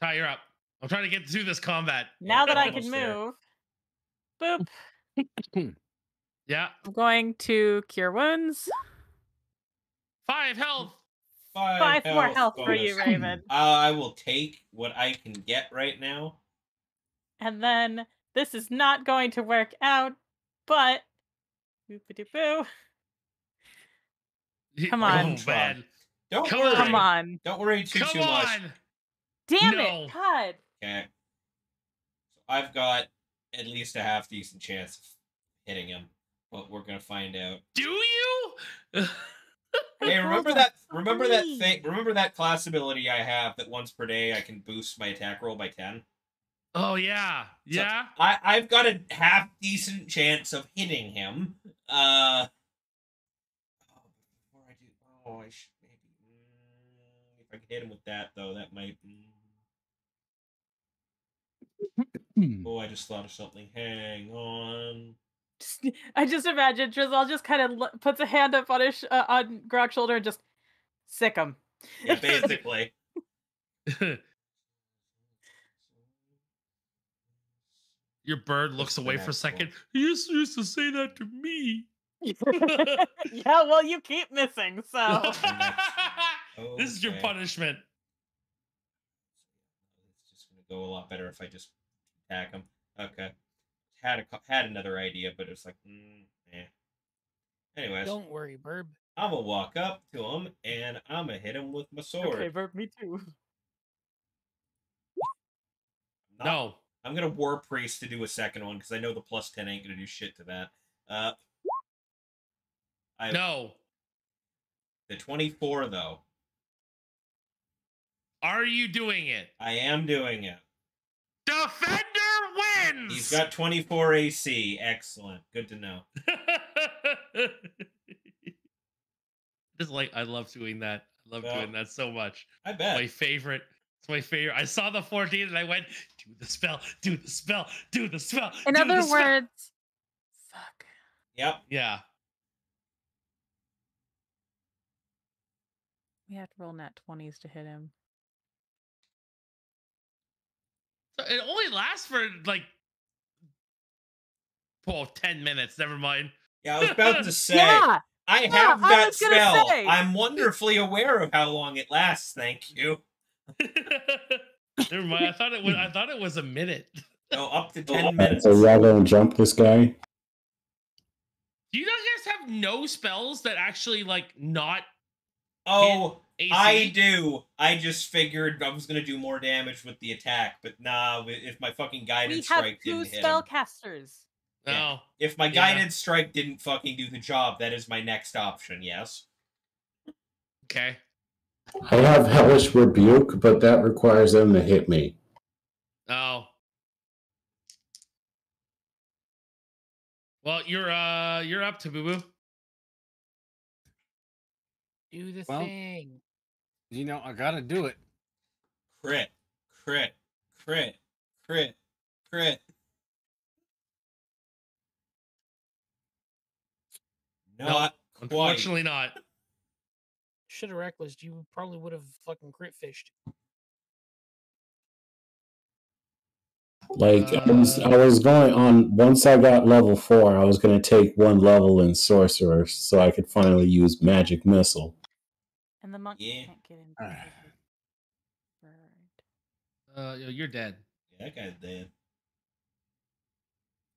Ty, you're up. I'm trying to get through this combat. Now that I almost can there. move, boop. Yeah. I'm going to cure wounds. Five health. Five, Five more health for you. Raven. [LAUGHS] Uh, I will take what I can get right now. And then this is not going to work out, but boop-a-doop-boo. [LAUGHS] Come Oh, on. man. Don't Come worry. Come on. Don't worry too Come too much. Damn No. it. God. Okay. So I've got at least a half decent chance of hitting him, but we're gonna find out. Do you? [LAUGHS] I Hey, remember that? Remember that thing? Remember that class ability I have that once per day I can boost my attack roll by ten. oh yeah. Yeah. I I've got a half decent chance of hitting him. Uh. Before I do, oh, I should maybe. Mm, if I could hit him with that though, that might. Mm. [CLEARS THROAT] Oh, I just thought of something. Hang on. Just- I just imagine Drizzle just kind of l- puts a hand up on his sh- uh, on Grog's shoulder and just sick him. Yeah, [LAUGHS] basically. [LAUGHS] Your bird looks What's away for a second. one? He used, used to say that to me. [LAUGHS] yeah, well, you keep missing, so. This is your punishment. It's just gonna go a lot better if I just attack him. Okay. Had a had another idea, but it's like, mm, eh. Anyways, Don't worry, Burb. I'm gonna walk up to him and I'm gonna hit him with my sword. okay, Verb, me too. Not- No. I'm gonna war priest to do a second one because I know the plus ten ain't gonna do shit to that. Uh, I, No. The 24, though. Are you doing it? I am doing it. Defender wins. He's got 24 AC. Excellent. Good to know. [LAUGHS] Just like I love doing that. I love Yeah. doing that so much. I bet. My favorite. It's my favorite. I saw the 14 and I went, do the spell, do the spell, do the spell. In do other the spell." words, fuck. Yep. Yeah. We have to roll nat 20s to hit him. So it only lasts for like oh, 10 minutes. Never mind. Yeah, I was about to [LAUGHS] say. Yeah, I yeah, have I that was spell. say. I'm wonderfully aware of how long it lasts. Thank you. [LAUGHS] Never mind. I thought it was I thought it was a minute. Oh, up to 10 minutes. So y'all gonna jump this guy? Do you guys have no spells that actually like not Oh, AC? I do. I just figured I was gonna do more damage with the attack, but nah. If my fucking we guided have strike didn't hit him, spellcasters. No. Yeah. if my Yeah. guided strike didn't fucking do the job, that is my next option. Yes. Okay. I have hellish rebuke, but that requires them to hit me. Oh. Well, you're uh you're up to boo boo. Do the Well, thing. You know, I gotta do it. Crit, crit, crit, crit, crit. Not quite. Unfortunately not. Should have reckless. You probably would have fucking crit fished. Like I was, I was going on. Once I got level four, I was going to take one level in sorcerer, so I could finally use magic missile. And the monk Yeah. can't get in. Ah. Bird. Uh yo, you're dead. Yeah, that guy's dead.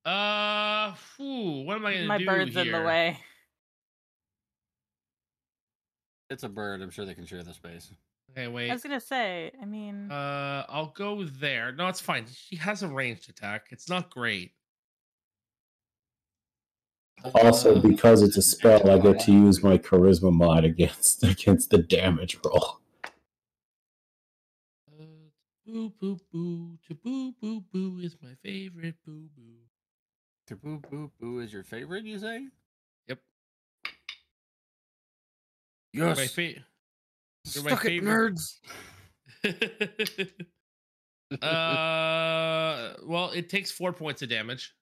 Uh whew, what am I gonna My do bird's in the way. It's a bird. I'm sure they can share the space. Okay, wait. I was gonna say. I mean, Uh I'll go there. No, it's fine. She has a ranged attack. It's not great. Also, because it's a spell, I get to use my charisma mod against [LAUGHS] against the damage roll. Uh, boo boo boo to boo boo boo is my favorite boo boo. To boo boo boo is your favorite, you say? Yes. My fa- You're my Stuck it, favorite. nerds. [LAUGHS] [LAUGHS] uh, well, it takes four points of damage.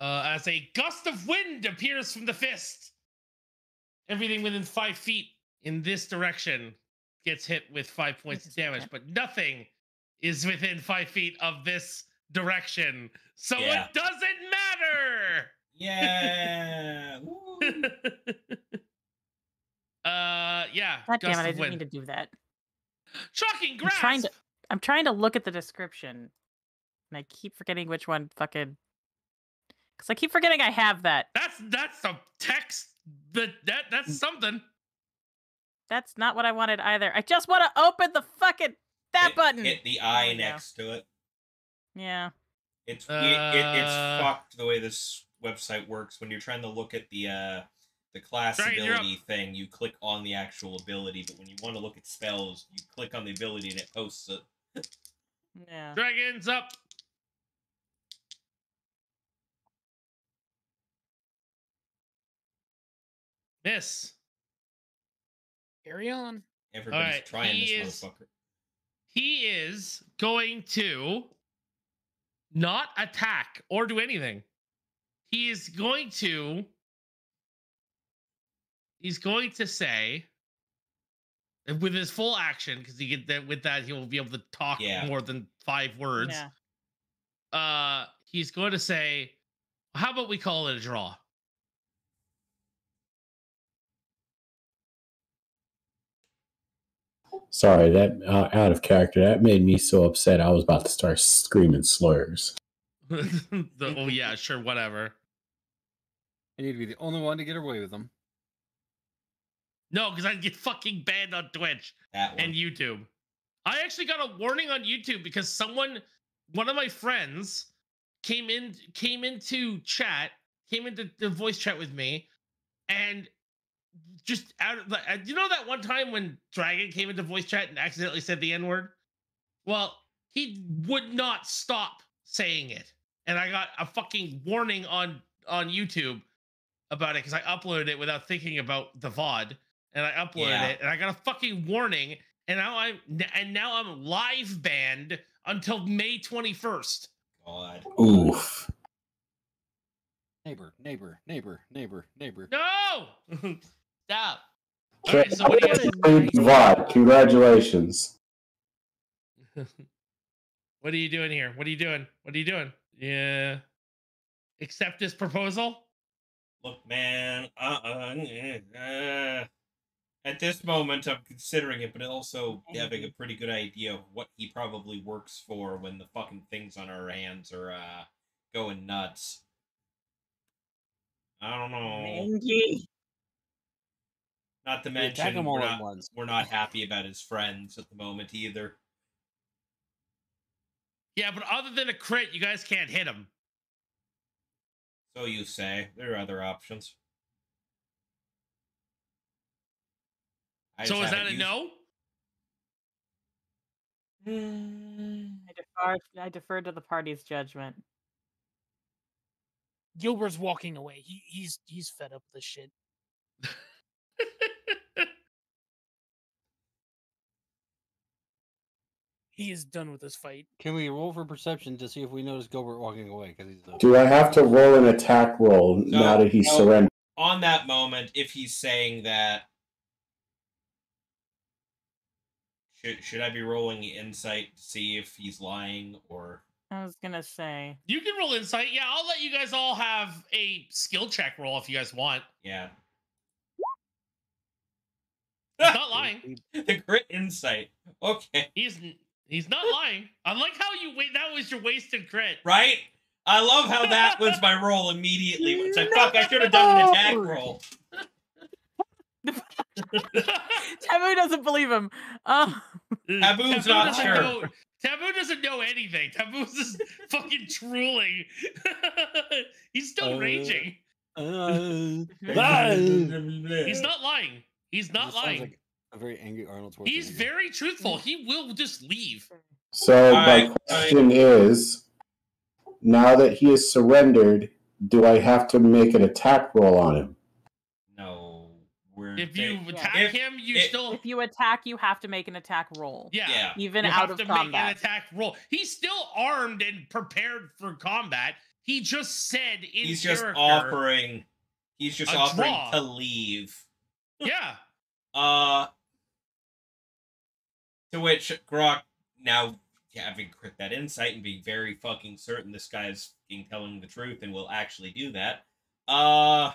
Uh, as a gust of wind appears from the fist, everything within five feet in this direction gets hit with five points of damage, but nothing is within five feet of this direction, so Yeah. it doesn't matter. Yeah. [LAUGHS] Woo. uh, yeah. God damn it! I didn't wind. mean to do that. Shocking I'm trying to- I'm trying to look at the description, and I keep forgetting which one fucking. Because I keep forgetting I have that. That's that's a text. That that Mm. that's something. That's not what I wanted either. I just want to open the fucking that Hit- button. Hit the There eye we go. next to it. Yeah. It's it, it, it's Uh, fucked the way this website works. When you're trying to look at the uh the class Dragon, ability thing, you click on the actual ability, but when you want to look at spells, you click on the ability and it posts it. Yeah. Dragons up. Miss. Carry on. Everybody's Alright, trying he this is- motherfucker. He is going to not attack or do anything. He is going to. He's going to say, with his full action, because he get that with that he will be able to talk Yeah. more than five words. Yeah. uh he's going to say how about we call it a draw Sorry, that uh, out of character. That made me so upset. I was about to start screaming slurs. [LAUGHS] The- oh yeah sure whatever I need to be the only one to get away with them. No because i'd get fucking banned on twitch and youtube. I actually got a warning on youtube because someone one of my friends came in came into chat came into the voice chat with me, and just out of the, you know that one time when Dragon came into voice chat and accidentally said the N word? Well, he would not stop saying it, and I got a fucking warning on on YouTube about it because I uploaded it without thinking about the VOD, and I uploaded Yeah. it, and I got a fucking warning, and now I'm and now I'm live banned until May twenty first. God. Oof. Neighbor, neighbor, neighbor, neighbor, neighbor. No, [LAUGHS] stop. All Okay, so what do you guys? VOD, congratulations. [LAUGHS] What are you doing here? What are you doing? What are you doing? Yeah. Accept this proposal? Look, man. Uh, uh, uh, at this moment, I'm considering it, but also having a pretty good idea of what he probably works for when the fucking things on our hands are uh going nuts. I don't know. Mangy. Not to We mention, them we're not, once. we're not happy about his friends at the moment either. Yeah, but other than a crit, you guys can't hit him. So you say. There are other options. I so is that a used- no? Mm. I defer, I defer to the party's judgment. Gilbert's walking away. He he's he's fed up with this shit. [LAUGHS] He is done with this fight. Can we roll for perception to see if we notice Gilbert walking away? Because he's the Do I have to roll an attack roll now that he's no. surrendered? on that moment, if he's saying that, should should I be rolling insight to see if he's lying or I was gonna say. you can roll insight. Yeah, I'll let you guys all have a skill check roll if you guys want. yeah? He's not [LAUGHS] lying. the crit insight. Okay, He's he's not [LAUGHS] lying. I like how you wait. That was your wasted crit. right. I love how that was my [LAUGHS] roll immediately. It's like fuck. I should have done an attack roll. Taboo doesn't believe him. Um, Taboo's not doesn't sure. Know, Taboo doesn't know anything. Taboo's just [LAUGHS] fucking drooling. [LAUGHS] He's still Uh, raging. [LAUGHS] Uh, He's not lying. He's not lying. like a very angry Arnold Schwarzenegger. He's very truthful. He will just leave. So Alright, my question is, now that he is surrendered, do I have to make an attack roll on him? No, we're If you they- attack If- him, you if- still if you attack, you have to make an attack roll. yeah. yeah. Even you out have of to make an attack roll. He's still armed and prepared for combat. He just said in He's just offering. He's just offering draw. to leave. Yeah. [LAUGHS] Uh, to which Grok now having crit that insight and being very fucking certain this guy is telling the truth and will actually do that. Uh,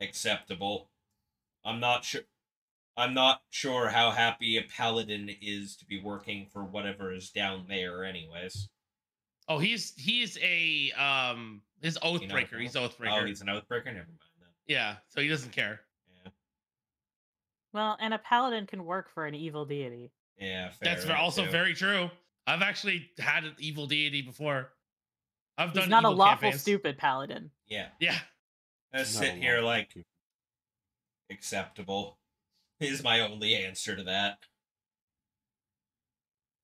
acceptable. I'm not sure. I'm not sure how happy a paladin is to be working for whatever is down there, anyways. Oh, he's he's a um his oathbreaker. You know. He's oathbreaker. Oh, he's an oathbreaker. Never mind then. yeah, so he doesn't care. Yeah, Well, and a paladin can work for an evil deity. yeah. Fair That's ve- that also too. very true. I've actually had an evil deity before. I've He's done not a lawful campaigns. stupid paladin. Yeah. Yeah. I sit here like acceptable [LAUGHS] is my only answer to that.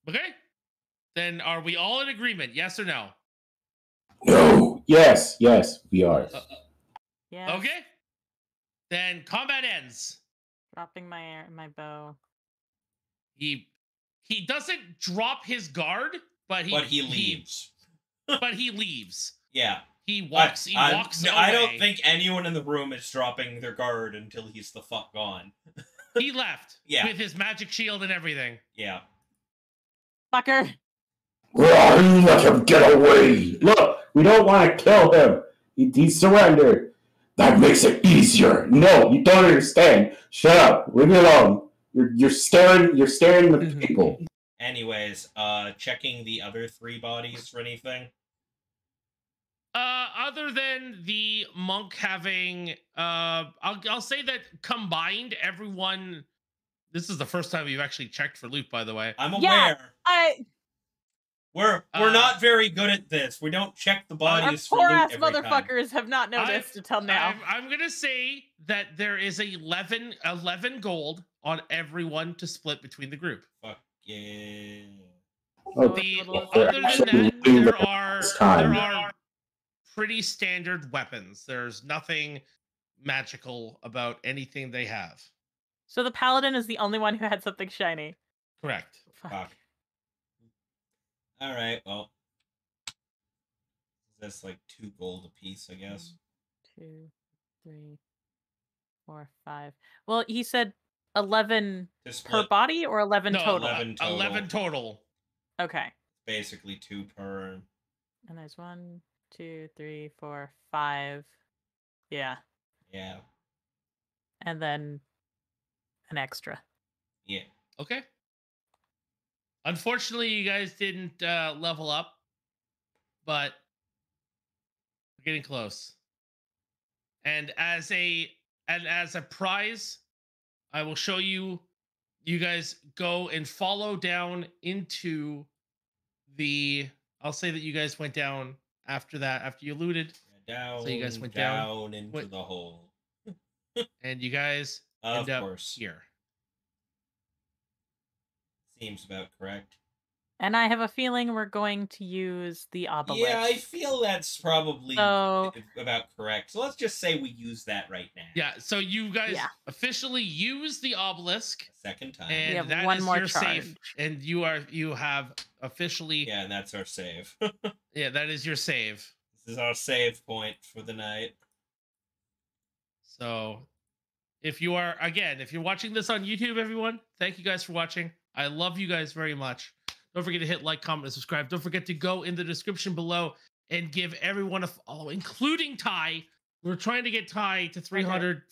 Okay. Then are we all in agreement? Yes or no? No. Yes, yes, we are. Uh, Yeah. Okay. Then combat ends. Dropping my air, my bow. He he doesn't drop his guard, but he but he leaves. [LAUGHS] but he leaves. yeah. He I- walks. he I, walks. no, I don't think anyone in the room is dropping their guard until he's the fuck gone. [LAUGHS] he left. Yeah. With his magic shield and everything. Yeah. Fucker. Run, let him get away. Look, we don't want to kill him. He, he surrendered. That makes it easier. No, you don't understand. Shut up. Leave me alone. You're, you're staring. You're staring the [LAUGHS] people. Anyways, uh, checking the other three bodies for anything. Uh, other than the monk having, uh, I'll I'll say that combined, everyone. This is the first time you've actually checked for loot, by the way. I'm aware. Yeah. I We're we're Uh, not very good at this. We don't check the bodies for poor ass every time. motherfuckers have not noticed until now. I'm, I'm gonna say that there is 11, 11 gold on everyone to split between the group. Fuck yeah. Oh, The other than that, there are time. there are pretty standard weapons. There's nothing magical about anything they have. So the paladin is the only one who had something shiny. Correct. Fuck. Fuck. All right. Well, that's like two gold apiece, I guess. Two, three, four, five. Well, he said eleven per body or eleven no, total. 11 total. 11 total. Okay. basically two per. And there's one, two, three, four, five. Yeah. Yeah. And then an extra. Yeah. Okay. Unfortunately, you guys didn't uh, level up, but we're getting close. And as a and as a prize, I will show you. You guys go and follow down into the. I'll say that you guys went down after that, after you looted, Down. So you guys went down, down into went- the hole. [LAUGHS] and you guys Of end up course. here. Seems about correct. And I have a feeling we're going to use the obelisk. Yeah, I feel that's probably So- about correct. So let's just say we use that right now. Yeah. So you guys Yeah. officially use the obelisk. A second time. and have that one is more your safe charge. and you are you have officially yeah. yeah, and that's our save. [LAUGHS] Yeah, that is your save this is our save point for the night. so if you are again if you're watching this on youtube everyone thank you guys for watching i love you guys very much don't forget to hit like comment and subscribe. Don't forget to go in the description below and give everyone a follow including ty. We're trying to get ty to 300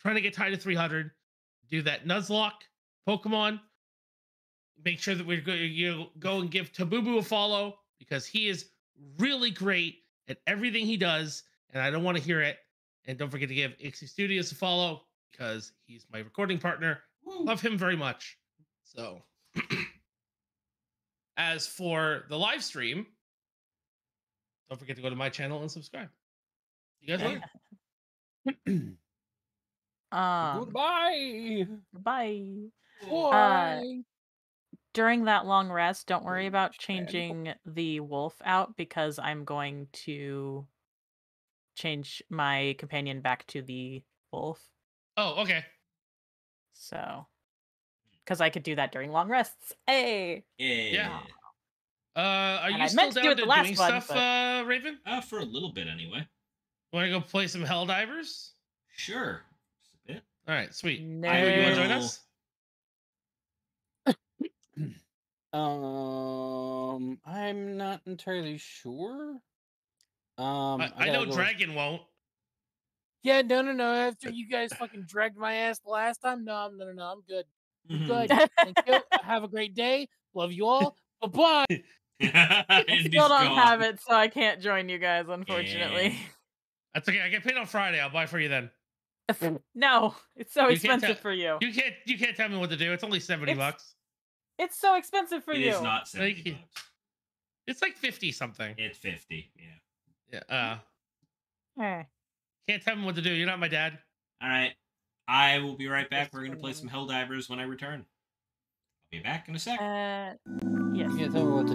trying to get ty to 300 do that. Nuzlocke pokemon. Make sure that we're go, you go and give Tabooboo a follow because he is really great at everything he does, and I don't want to hear it. And don't forget to give IXI Studios a follow because he's my recording partner. Love him very much. So, as for the live stream, don't forget to go to my channel and subscribe. You guys later. [CLEARS THROAT] Um, Goodbye. bye. Why? During that long rest, don't worry about changing the wolf out because I'm going to change my companion back to the wolf. Oh, okay. So, because I could do that during long rests. Hey. Yeah. Uh, are And you I still meant to do it to the last doing one, stuff, but- uh, Raven? Uh, for a little bit anyway. Want to go play some Helldivers? Sure. Just a bit. All right, sweet. No. Diego, you want to join us? [COUGHS] Um, I'm not entirely sure. Um, I, I gotta know go- Dragon won't. Yeah, no, no, no. After you guys fucking dragged my ass the last time, no, no, no, no. I'm good. Mm-hmm. Good. Thank you. Have a great day. Love you all. Bye bye. [LAUGHS] [LAUGHS] I still don't have it, so I can't join you guys, unfortunately. That's okay. I get paid on Friday. I'll buy for you then. no, it's so You expensive tell- for you. You can't. You can't tell me what to do. It's only seventy It's- bucks. It's so expensive for It you. It's not Thank 70 you. bucks. It's like fifty something. It's 50. Yeah. Yeah. Uh, Eh. can't tell me what to do. You're not my dad. All right. I will be right back. We're going to play some one Helldivers when I return. I'll be back in a sec. Uh, yes. You can't tell me what to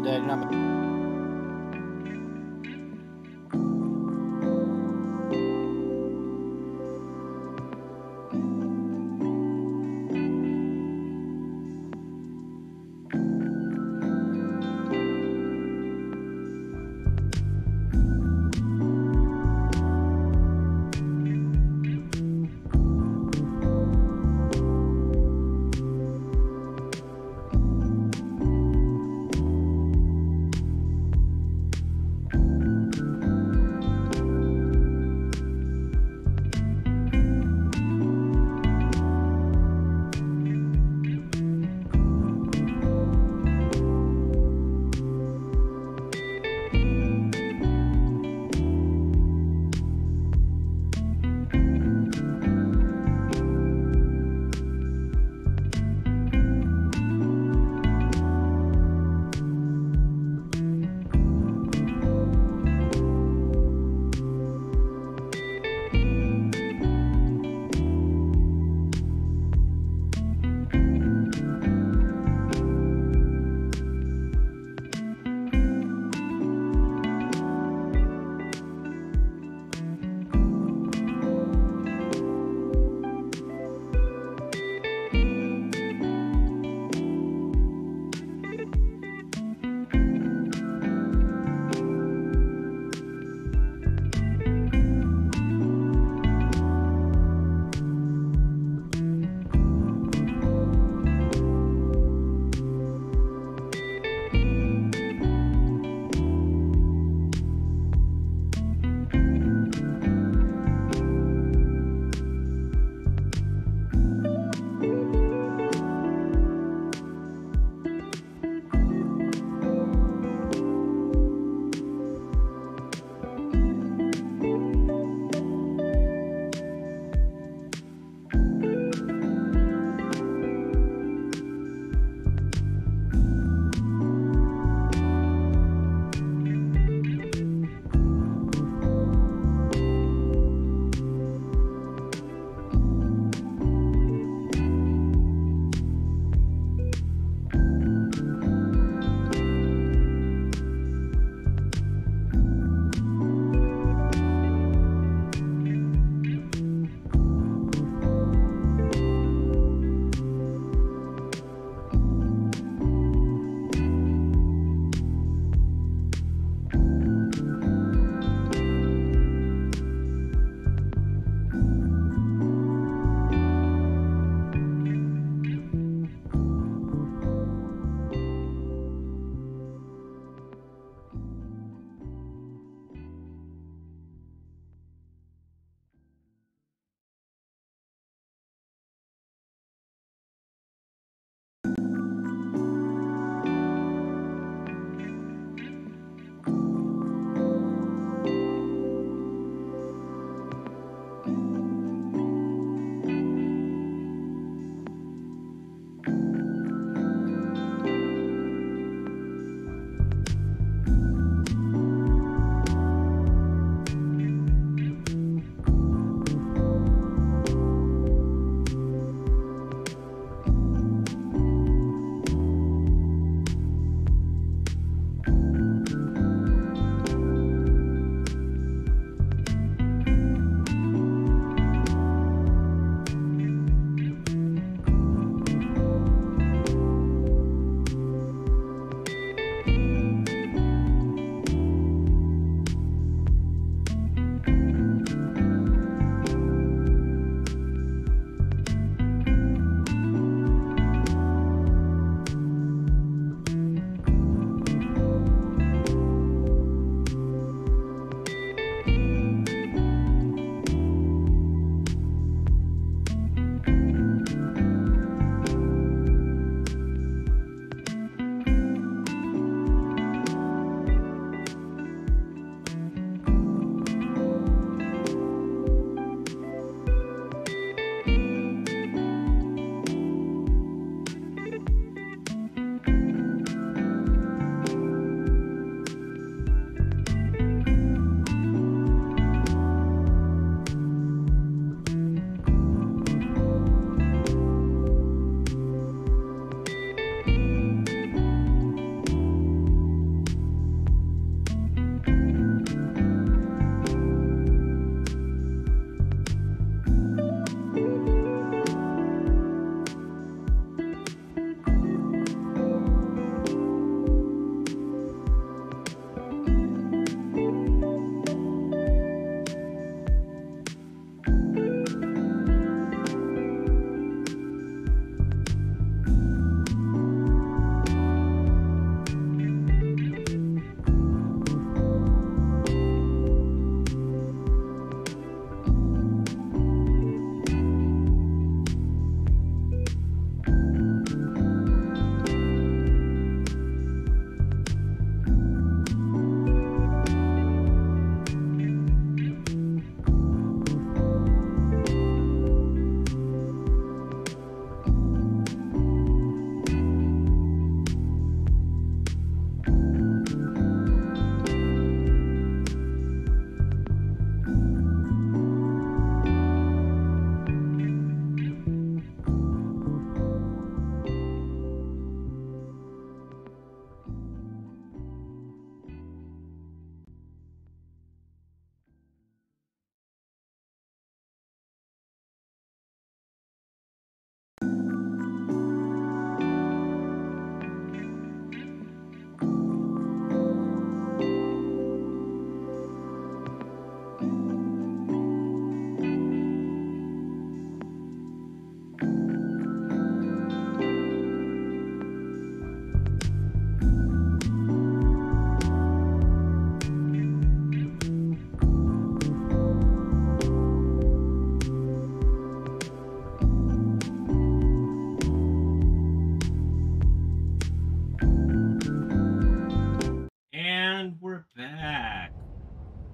back.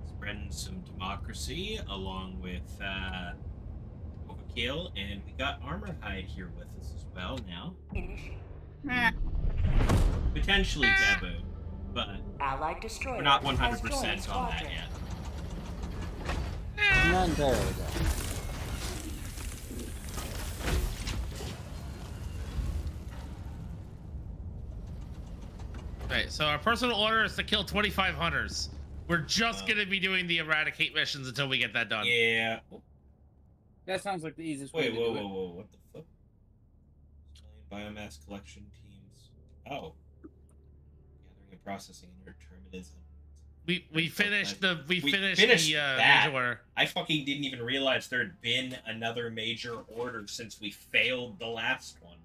Spreading some democracy along with uh, Overkill, and we got Armorhide here with us as well now. Potentially Debu, but Allied destroyer we're not 100% on that yet. And there we go. Right, so our personal order is to kill 25 hunters. We're just Uh. gonna be doing the eradicate missions until we get that done. Yeah. That sounds like the easiest way Wait, to whoa, do whoa, it. whoa! What the fuck? Biomass collection teams. Oh. Gathering and processing interdeterminism. We we finished the we, We finished, finished the uh, that. major order. I fucking didn't even realize there had been another major order since we failed the last one.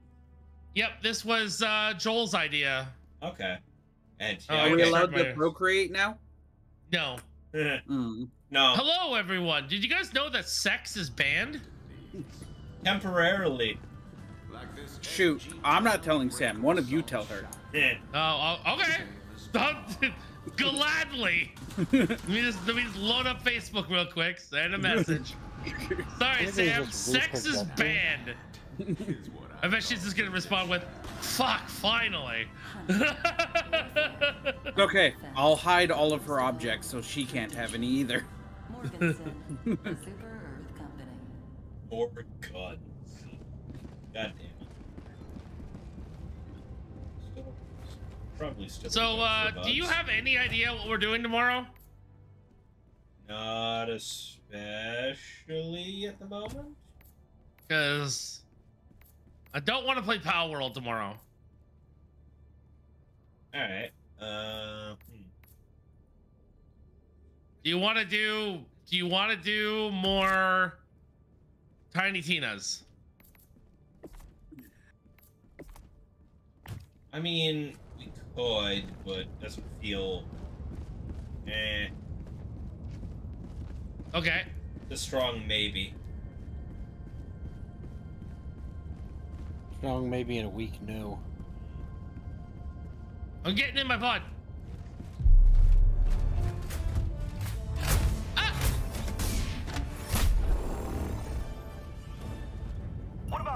Yep, this was uh, Joel's idea. Okay. And Oh, yeah, Are we okay. allowed My- to procreate now? No. [LAUGHS] Mm. no, Hello, everyone. Did you guys know that sex is banned? temporarily. Shoot, I'm not telling Sam. One of you tell her. Eh. Oh, oh okay. [LAUGHS] Gladly. [LAUGHS] let me just let me just load up Facebook real quick. Send a message. Sorry, Sam. Sex is repick that banned. I bet she's just gonna respond with, "Fuck, finally." [LAUGHS] Okay, I'll hide all of her objects so she can't have any either. Morganson, Super Earth company. More guns. God damn it. Probably still. so, uh, do you have any idea what we're doing tomorrow? Not especially at the moment. Because I don't want to play Palworld tomorrow. All right. Uh, hmm. Do you want to do? Do you want to do more Tiny Tinas? I mean, we could, but doesn't feel. Eh. Okay. The strong maybe. Strong maybe in a week, no. I'm getting in my pod. Ah!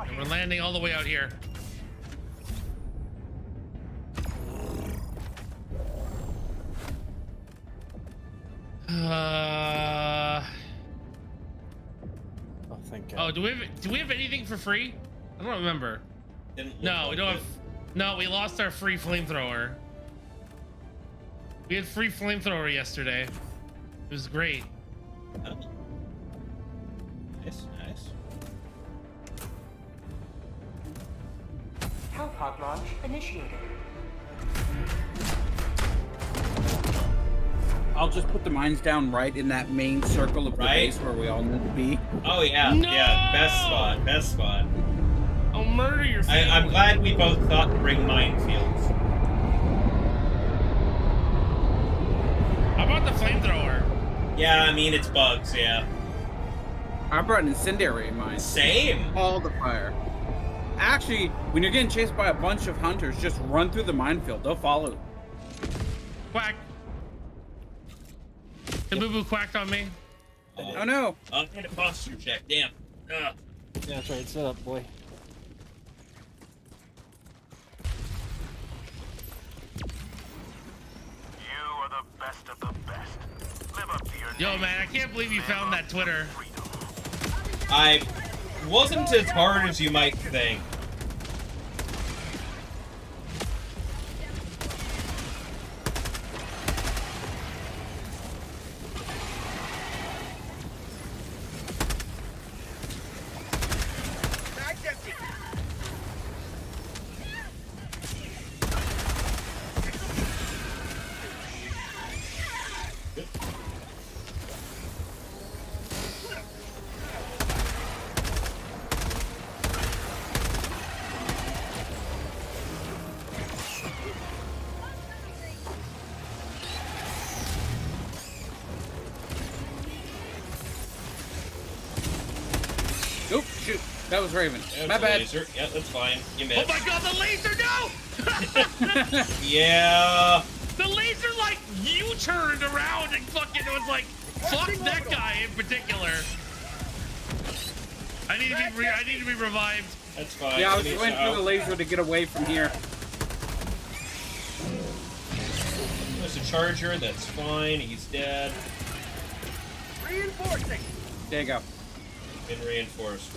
And we're landing all the way out here. Uh, Oh, thank God. oh, do we have do we have anything for free? I don't remember. Didn't look No, we don't it. have. No, we lost our free flamethrower. We had free flamethrower yesterday. It was great. Oh. Nice, nice. Hellpod launch initiated. I'll just put the mines down right in that main circle of the Right. base where we all need to be. Oh yeah, yeah. Best spot, best spot. I'll murder your I, family. I'm glad we both thought to bring minefields. How about the flamethrower? Yeah, I mean it's bugs. Yeah. I brought an incendiary mine. Same. All the fire. Actually, when you're getting chased by a bunch of hunters, just run through the minefield. They'll follow. Quack. The boo boo quacked on me. Oh no! Oh, I had a posture check. Damn. Ugh. Yeah, that's right. Set up, boy. You are the best of the best. Live up to your Yo, name. man, I can't believe you found that Twitter. I wasn't as hard as you might think. That was Raven. There's My bad. Laser. Yeah, that's fine. You made. Oh my god, the laser, no! [LAUGHS] Yeah. the laser, like, you turned around and fucking was like, Fuck that guy in particular. I need to be re- I need to be revived. That's fine. Yeah, I was needs going through the laser to get away from here. There's a charger. That's fine. He's dead. Reinforcing. There you go. Been reinforced.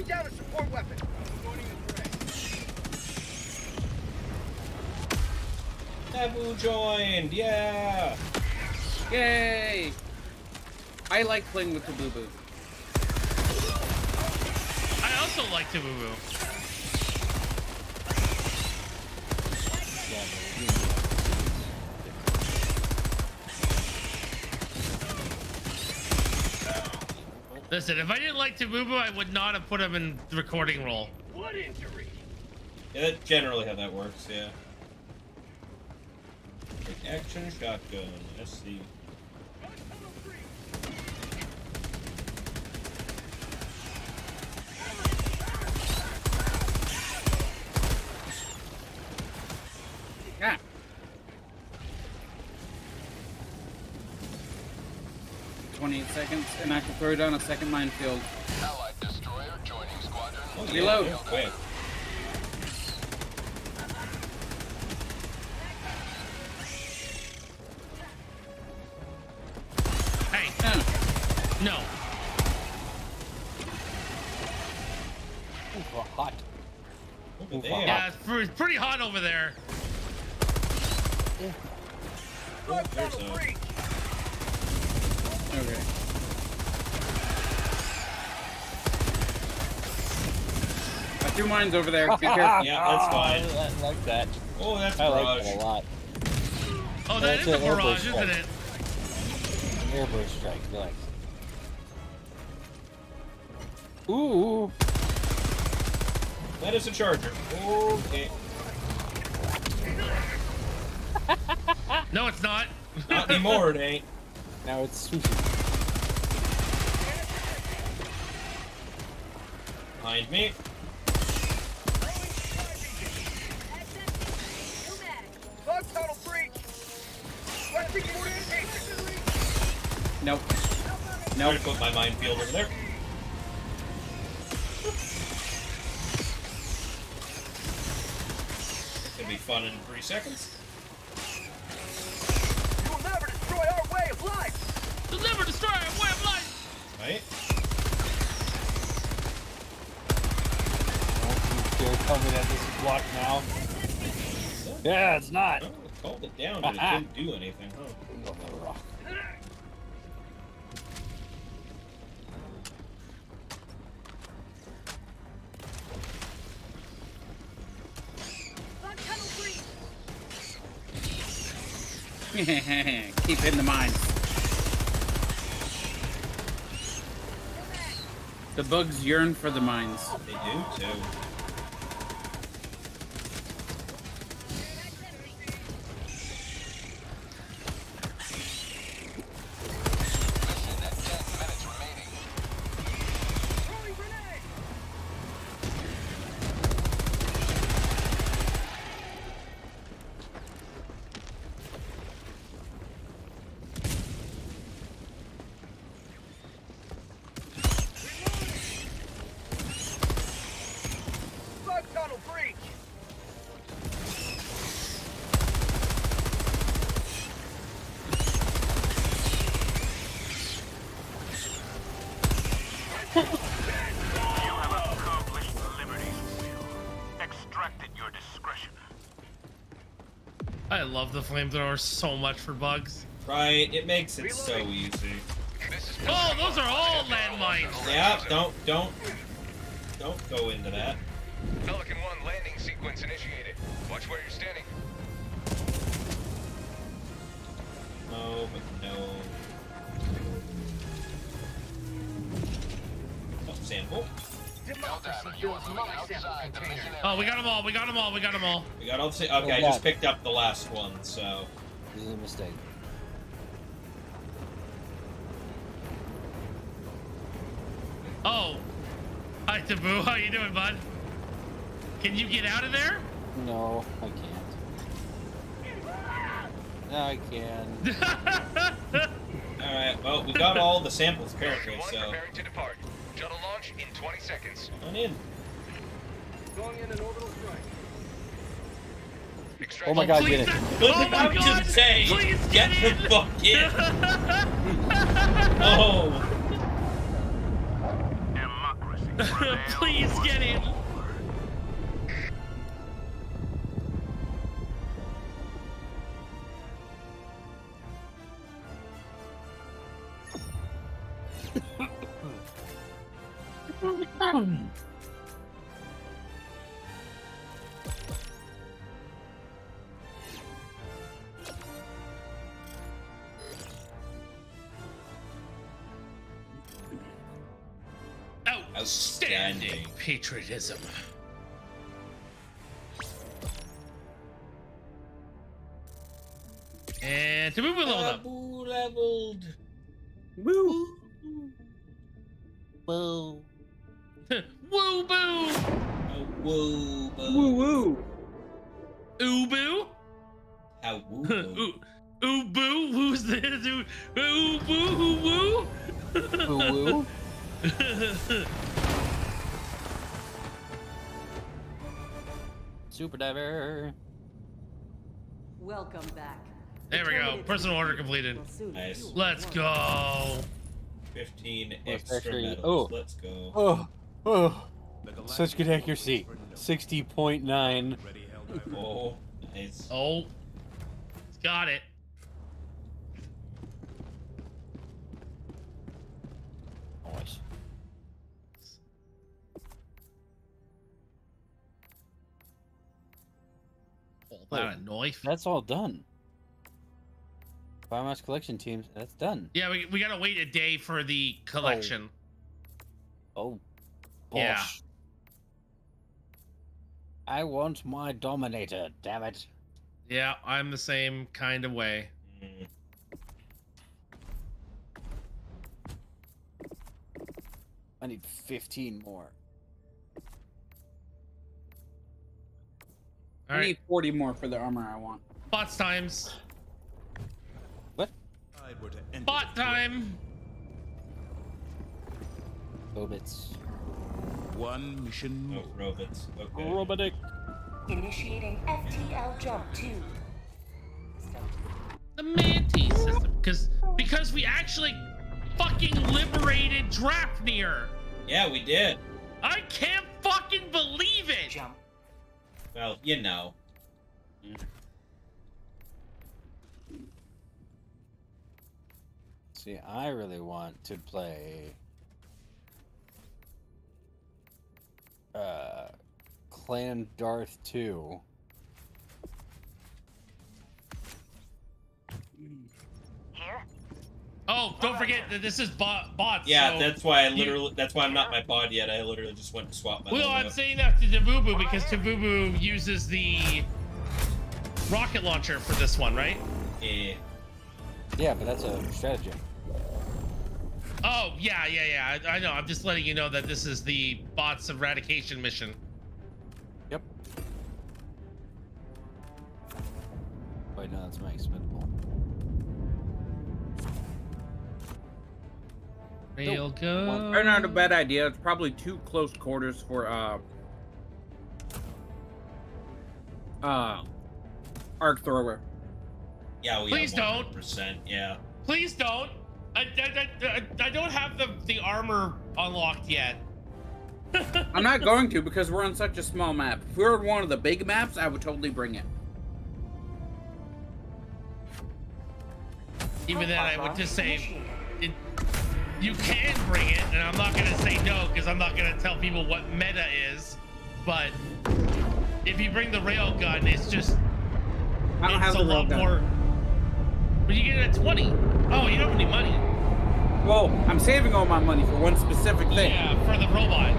Calling down a support weapon. Joining the fray. Naboo joined. Yeah. Yay! I like playing with the boo boo. I also like to boo boo. Listen, if I didn't like Tabooboo, I would not have put him in the recording role. What injury? Yeah, that's generally how that works. Yeah. Quick action shotgun. SC. Yeah. Twenty-eight seconds, and I can throw down a second minefield. Allied destroyer joining squadron. Oh, yeah, Reload. real quick. Hey, Yeah. no. Ooh, hot. Over Ooh, there. Yeah, it's pretty hot over there. Bug there's a- Okay. I threw mines over there. [LAUGHS] Be careful. Yeah, that's fine. I like that. Oh, that's I like that a lot. Oh, that That's is a an barrage, isn't it? An airburst strike. Relax. Ooh. That is a charger. Okay. [LAUGHS] No, it's not. Not anymore, it ain't. [LAUGHS] Now it's sushi. Behind me. Requesting fortification. Nope. I'm Nope. gonna put my minefield over there. It's gonna be fun in three seconds. You will never destroy our way of life. You'll never destroy our way of life. Right? Don't you dare tell me that this is blocked now. Yeah, it's not. Oh, it called it down, but it [LAUGHS] Ah. didn't do anything. Huh? Go for the rock. Bug tunnel free. Keep hitting the mines. The bugs yearn for the mines. They do too. Love the flamethrower so much for bugs. Right? It makes it so easy. Oh, those are all landmines. Yeah, don't, don't, don't go into that. We got them all. We got them all. We got them all. We got all the sa- Okay, I just picked up the last one, so. This is a mistake. Oh. Hi, Taboo. How you doing, bud? Can you get out of there? No, I can't. I can. [LAUGHS] All right. Well, we got all the samples apparently, One so preparing to depart. Shuttle launch in 20 seconds. on in. Oh my god, get it. Look, Oh my I was God, just saying, please get get the fuck in. [LAUGHS] oh, [LAUGHS] Please get in. [LAUGHS] Outstanding patriotism. And to move a level up. Abu leveled. Woo! Boo. [LAUGHS] Woo boo! Oh, woo, Woo woo! Ooh boo! How woo, [LAUGHS] Ooh, ooh boo! Who's this? Ooh, ooh boo! Ooh woo! [LAUGHS] Woo woo. [LAUGHS] Super diver. Welcome back. There we go. Personal order completed. Nice. Let's go. 15 extra actually- medals. oh. Let's go. Oh, oh. Such good accuracy. 60.9. Oh, nice. Oh, got it. Nice. Hold a knife. That's all done. Biomass collection teams, that's done. Yeah, we, we gotta wait a day for the collection. Oh, Yeah. bosh. I want my Dominator, damn it. Yeah, I'm the same kind of way. Mm. I need 15 more. I right, need 40 more for the armor I want. bots times. What? Bot time. Obits. One mission Oh, robots. Okay. Robotic. Initiating FTL jump 2. The Mantis system, because because we actually fucking liberated Draupnir. Yeah, we did. I can't fucking believe it. Jump. Well, you know. See, I really want to play uh Clan Darth 2. Oh, don't forget that this is bot bots. Yeah, so that's why I you- literally. That's why I'm not my pod yet. I literally just went to swap my. Well, logo. I'm saying that to Tabooboo because Tabooboo uses the rocket launcher for this one, right? Yeah. Yeah, but that's a stratagem. Oh, yeah, yeah, yeah. I, I know. I'm just letting you know that this is the bots eradication mission. Yep. Wait, no, that's my expendable. Real good. Right not a bad idea. It's probably too close quarters for uh uh arc thrower. Yeah, we Please have don't. 100%. Yeah. Please don't. I, I, I, I don't have the, the armor unlocked yet. [LAUGHS] I'm not going to because we're on such a small map. If we were on one of the big maps, I would totally bring it. Even then, I would just say it, you can bring it, and I'm not gonna say no because I'm not gonna tell people what meta is. But if you bring the rail gun, it's just I don't it's have a the rail lot gun. more. But you get it at 20. Oh, you don't have any money. Well, I'm saving all my money for one specific thing. Yeah, for the robot.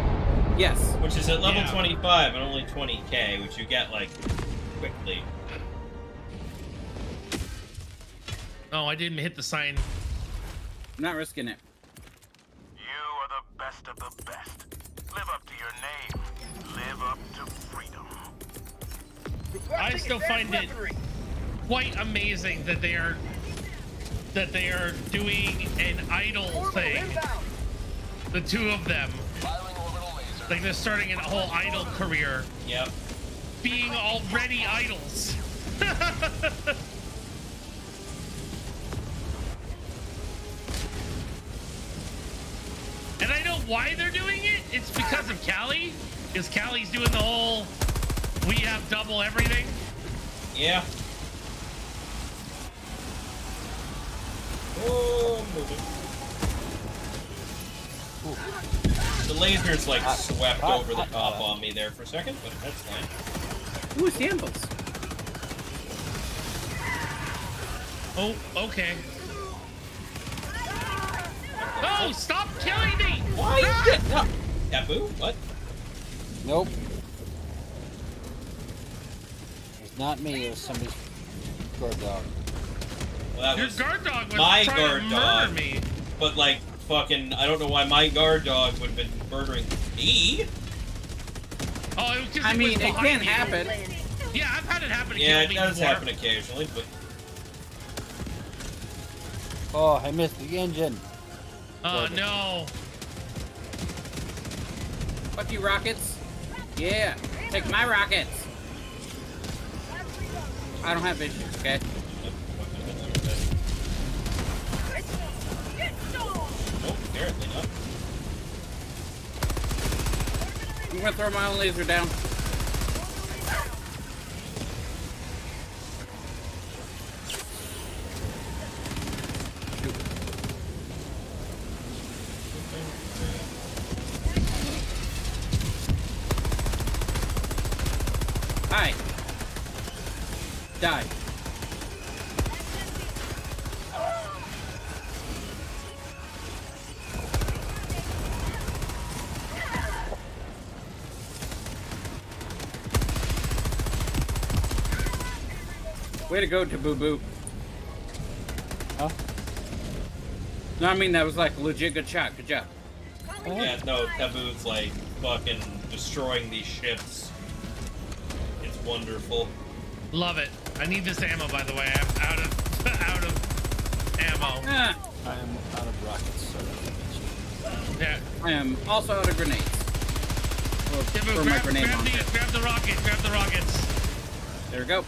Yes. Which is at level Yeah. 25 and only 20k, which you get like quickly. Oh, I didn't hit the sign. I'm not risking it. You are the best of the best. Live up to your name. Live up to freedom. I still find it quite amazing that they are that they are doing an idol thing. The two of them. Like they're starting a whole idol career. Yep. Being already idols. [LAUGHS] and I know why they're doing it. It's because of Callie. Because Callie's doing the whole we have double everything. Yeah. Oh, moving. The laser's like swept over the top on me there for a second, but that's fine. Ooh, samples. Oh, okay. Oh, stop killing me! Why? Ah! Taboo? What? Nope. It's not me. It was somebody's guard dog. Well, that Your was guard dog was my trying guard to murder dog. me. But like, fucking, I don't know why my guard dog would have been murdering me. Oh, it was 'cause I mean, it can me. happen. Yeah, I've had it happen to Yeah, it does before. happen occasionally, but Oh, I missed the engine. Oh no. Fuck you, rockets. Yeah, take my rockets. I don't have issues, okay? nope, apparently not. I'm gonna throw my own laser down. Hi. Die. Way to go, Tabooboo. Huh? No, I mean that was like a legit good shot. Good job. Uh-huh. Yeah, no, Taboo's like fucking destroying these ships. It's wonderful. Love it. I need this ammo, by the way. I'm out of [LAUGHS] out of ammo. Ah, I'm out of rockets. So Yeah. I am also out of grenades. Well, Tibu, for my grab, grenade grab, the, grab the rocket. Grab the rockets. There we go.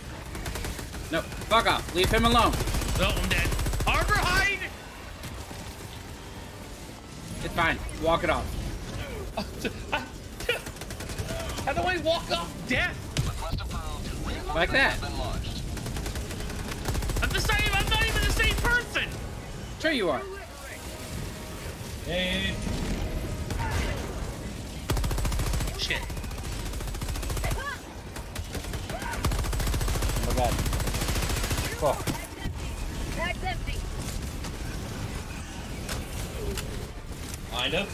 No, fuck off. Leave him alone. Oh, I'm dead. Armorhide. It's fine. Walk it off. [LAUGHS] How do I walk off death? Like that. I'm the same. I'm not even the same person. Sure you are. Hey, Shit. Oh my god. Fuck. Bag's empty. kind of.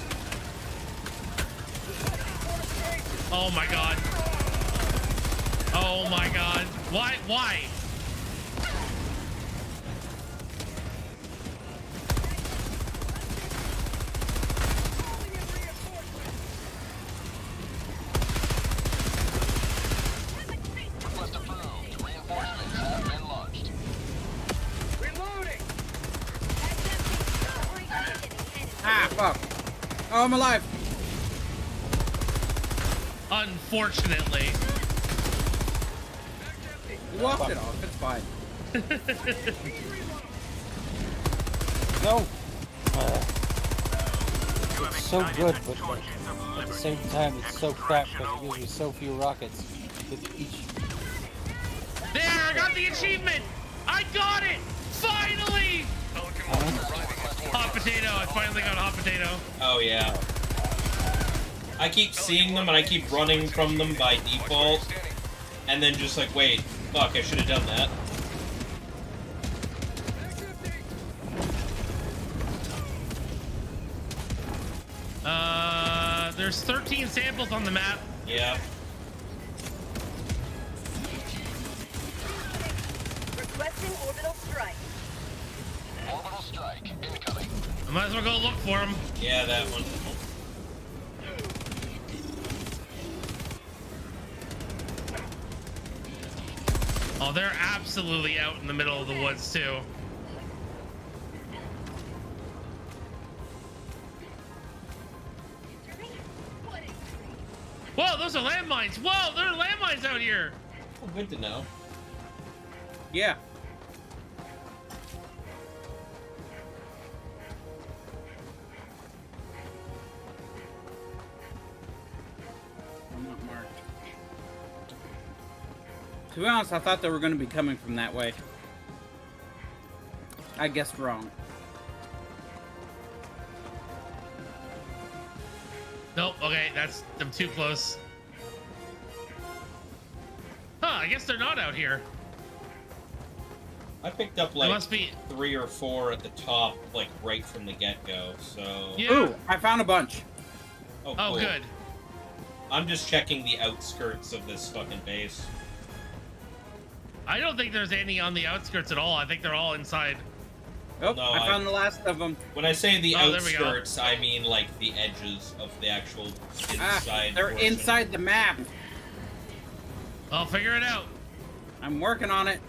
Oh my god. Oh my god. Why? Why? Request approved. Reinforcements have been launched. Reloading! Ah, fuck. Oh, I'm alive. Unfortunately. [LAUGHS] You walked it off. It's fine. No. Uh, it's so good, but like, at the same time, it's so crap because it gives you so few rockets with each. There, I got the achievement. I got it. Finally. Hot potato. I finally got a hot potato. Oh yeah. I keep seeing them and I keep running from them by default, and then just like, wait, fuck, I should have done that. Uh, there's 13 samples on the map. Yeah. Requesting orbital strike. Orbital strike incoming. I might as well go look for them. Yeah, that one. Oh, they're absolutely out in the middle of the woods too. Whoa, those are landmines. Whoa, there are landmines out here. Oh, good to know. Yeah. To be honest, I thought they were going to be coming from that way. I guessed wrong. Nope. Okay, that's them too close. Huh? I guess they're not out here. I picked up There like must be. three or four at the top, like right from the get go. So Yeah. Ooh, I found a bunch. oh, Oh, cool. good. I'm just checking the outskirts of this fucking base. I don't think there's any on the outskirts at all. I think they're all inside. Oh, No, I I- found the last of them. When I say the Oh, there we go. outskirts, I mean like the edges of the actual Ah, inside. they're portion. inside the map. I'll figure it out. I'm working on it.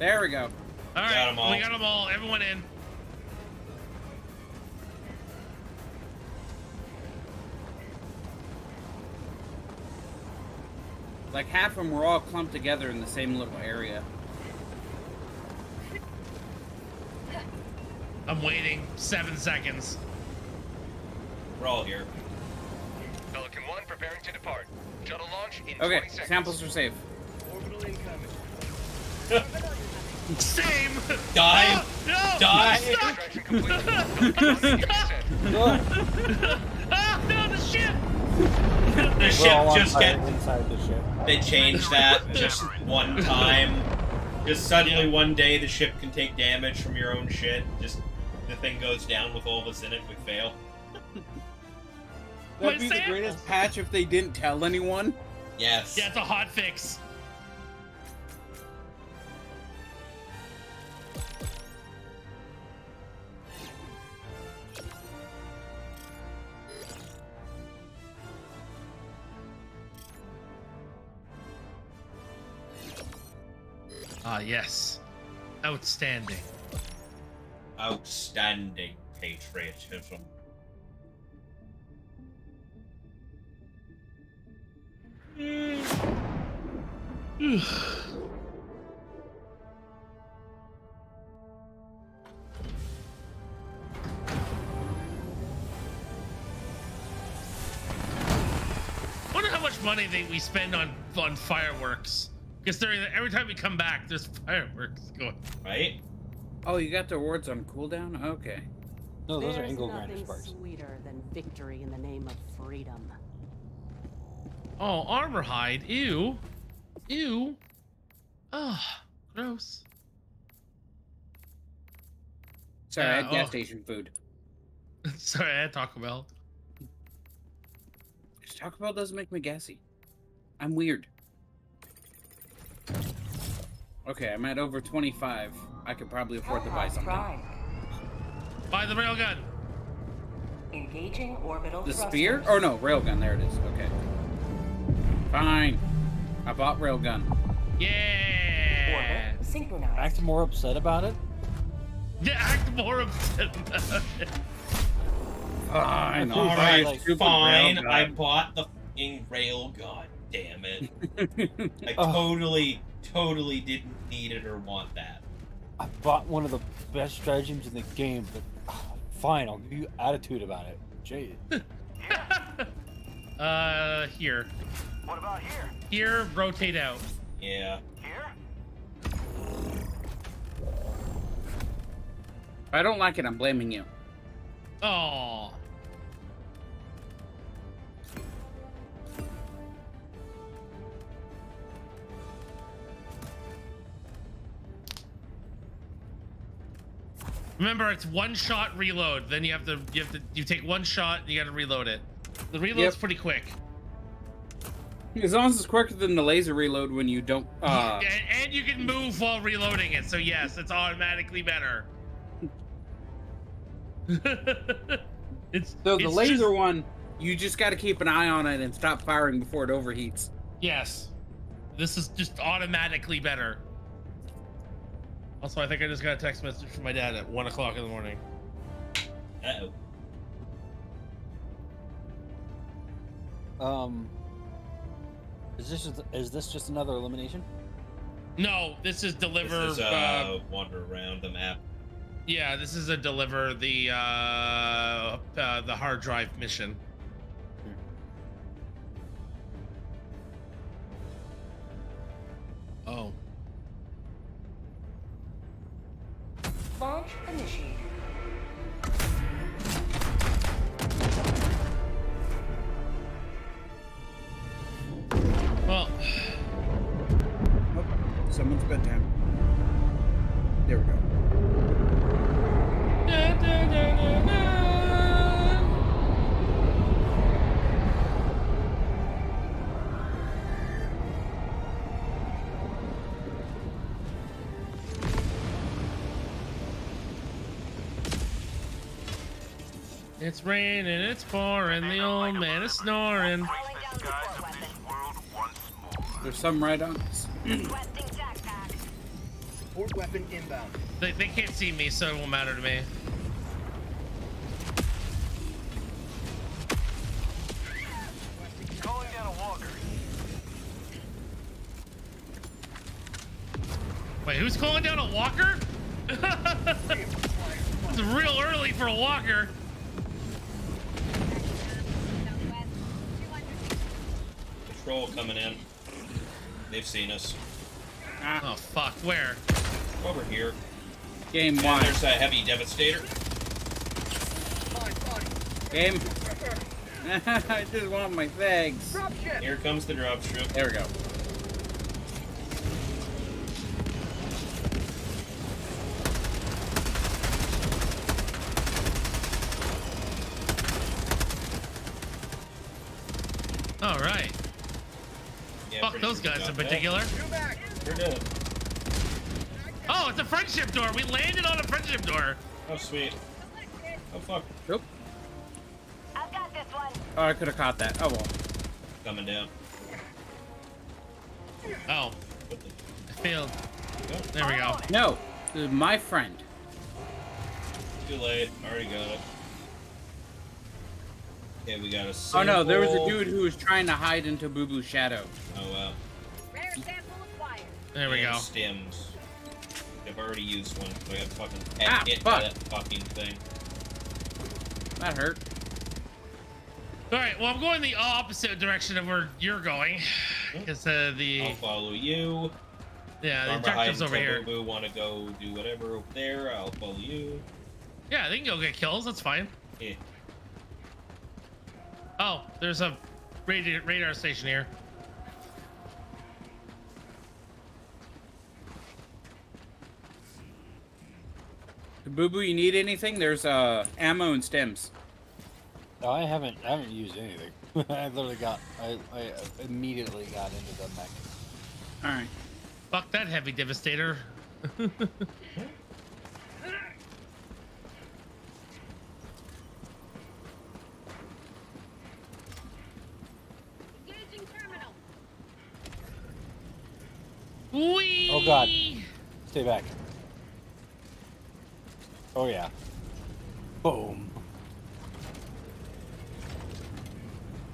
There we go. All right, Got 'em all. we got them all. Everyone in. Like half of them were all clumped together in the same little area. I'm waiting seven seconds. We're all here. Pelican 1 preparing to depart. Shuttle launch in Okay, 20 seconds. samples are safe. Orbital incoming. [LAUGHS] Same. Die. Oh, no. Die. I'm stuck. Extraction complete. Pelican 1 descent. ah, no, the ship. The We're ship all just fire get. inside the ship. They changed that just [LAUGHS] one time. Just suddenly one day the ship can take damage from your own shit. Just the thing goes down with all of us in it. We fail. That'd be the greatest patch if they didn't tell anyone. Yes. Yeah, it's a hot fix. Ah, yes. Outstanding. Outstanding patriotism. wonder how much money they, we spend on on fireworks. Because every time we come back, there's fireworks going. Right? Oh, you got the awards on cooldown? Okay. No, those are There's Engle Grinder nothing sparks. sweeter than victory in the name of freedom. Oh, Armorhide. Ew. Ew. Ugh. Gross. Sorry, I Uh, had gas oh. station food. [LAUGHS] Sorry, I had Taco Bell. Taco Bell doesn't make me gassy. I'm weird. Okay, I'm at over 25. I could probably afford to buy something. Prime. Buy the railgun. Engaging orbital The thrusters. spear? Oh no, railgun. There it is. Okay. Fine. I bought railgun. Yeah. Orbit synchronized. Act more upset about it. Yeah, act more upset about it. Fine. All All right, right, like, fine. I bought the fucking rail. God damn it! [LAUGHS] I totally, totally didn't need it or want that. I bought one of the best stratagems in the game, but [SIGHS] fine, I'll give you attitude about it. Jay. [LAUGHS] [LAUGHS] Uh, here. What about here? Here, rotate out. Yeah. Here? If I don't like it, I'm blaming you. Oh. Remember, it's one shot reload. Then you have to you have to you take one shot and you got to reload it. The reload's Yep. pretty quick. As long as it's quicker than the laser reload when you don't. Uh, and, and you can move while reloading it. So yes, it's automatically better. [LAUGHS] it's so the it's laser just- one, you just got to keep an eye on it and stop firing before it overheats. Yes. This is just automatically better. Also, I think I just got a text message from my dad at one o'clock in the morning. Uh oh. Um, is this just, is this just another elimination? No, this is deliver. This is uh, uh, wander around the map. yeah, this is a deliver the uh, uh the hard drive mission. Oh. Launch initiated. Well, Oh, someone's bedtime. There we go. It's raining, it's pouring, the old man is snoring. There's some right on us. Support weapon inbound. They, they can't see me, so it won't matter to me. Calling down a walker. Wait, who's calling down a walker? [LAUGHS] it's real early for a walker. Patrol coming in. They've seen us. Ah. Oh fuck, where? Over here. Game And one. There's a heavy devastator. Game. [LAUGHS] I just want my fags. Here comes the dropship. There we go. All right. Yeah, Fuck pretty those guys in particular. Oh, it's a friendship door. We landed on a friendship door. Oh sweet. Oh fuck. Nope. I've got this one. Oh, I could have caught that. Oh well. Coming down. Oh, I failed. There we go. No, my friend. Too late. Already got it. Okay, we got a Oh no, there was a dude who was trying to hide into Boo Boo's shadow. Oh wow. Rare sample acquired. There we And go. Stims. I've already used one. So I got fucking Ah, hit fuck. by that fucking thing. That hurt. All right. Well, I'm going the opposite direction of where you're going, because uh, the I'll follow you. yeah the Farm objective's over here. Boo want to go do whatever over there. I'll follow you. Yeah, they can go get kills. That's fine. Yeah. Oh, there's a radar, radar station here. Boo Boo, you need anything? There's uh ammo and stims. No, I haven't. I haven't used anything. [LAUGHS] I literally got. I, I immediately got into the mech. All right. Fuck that heavy devastator. [LAUGHS] Whee! Oh, God. Stay back. Oh yeah. Boom.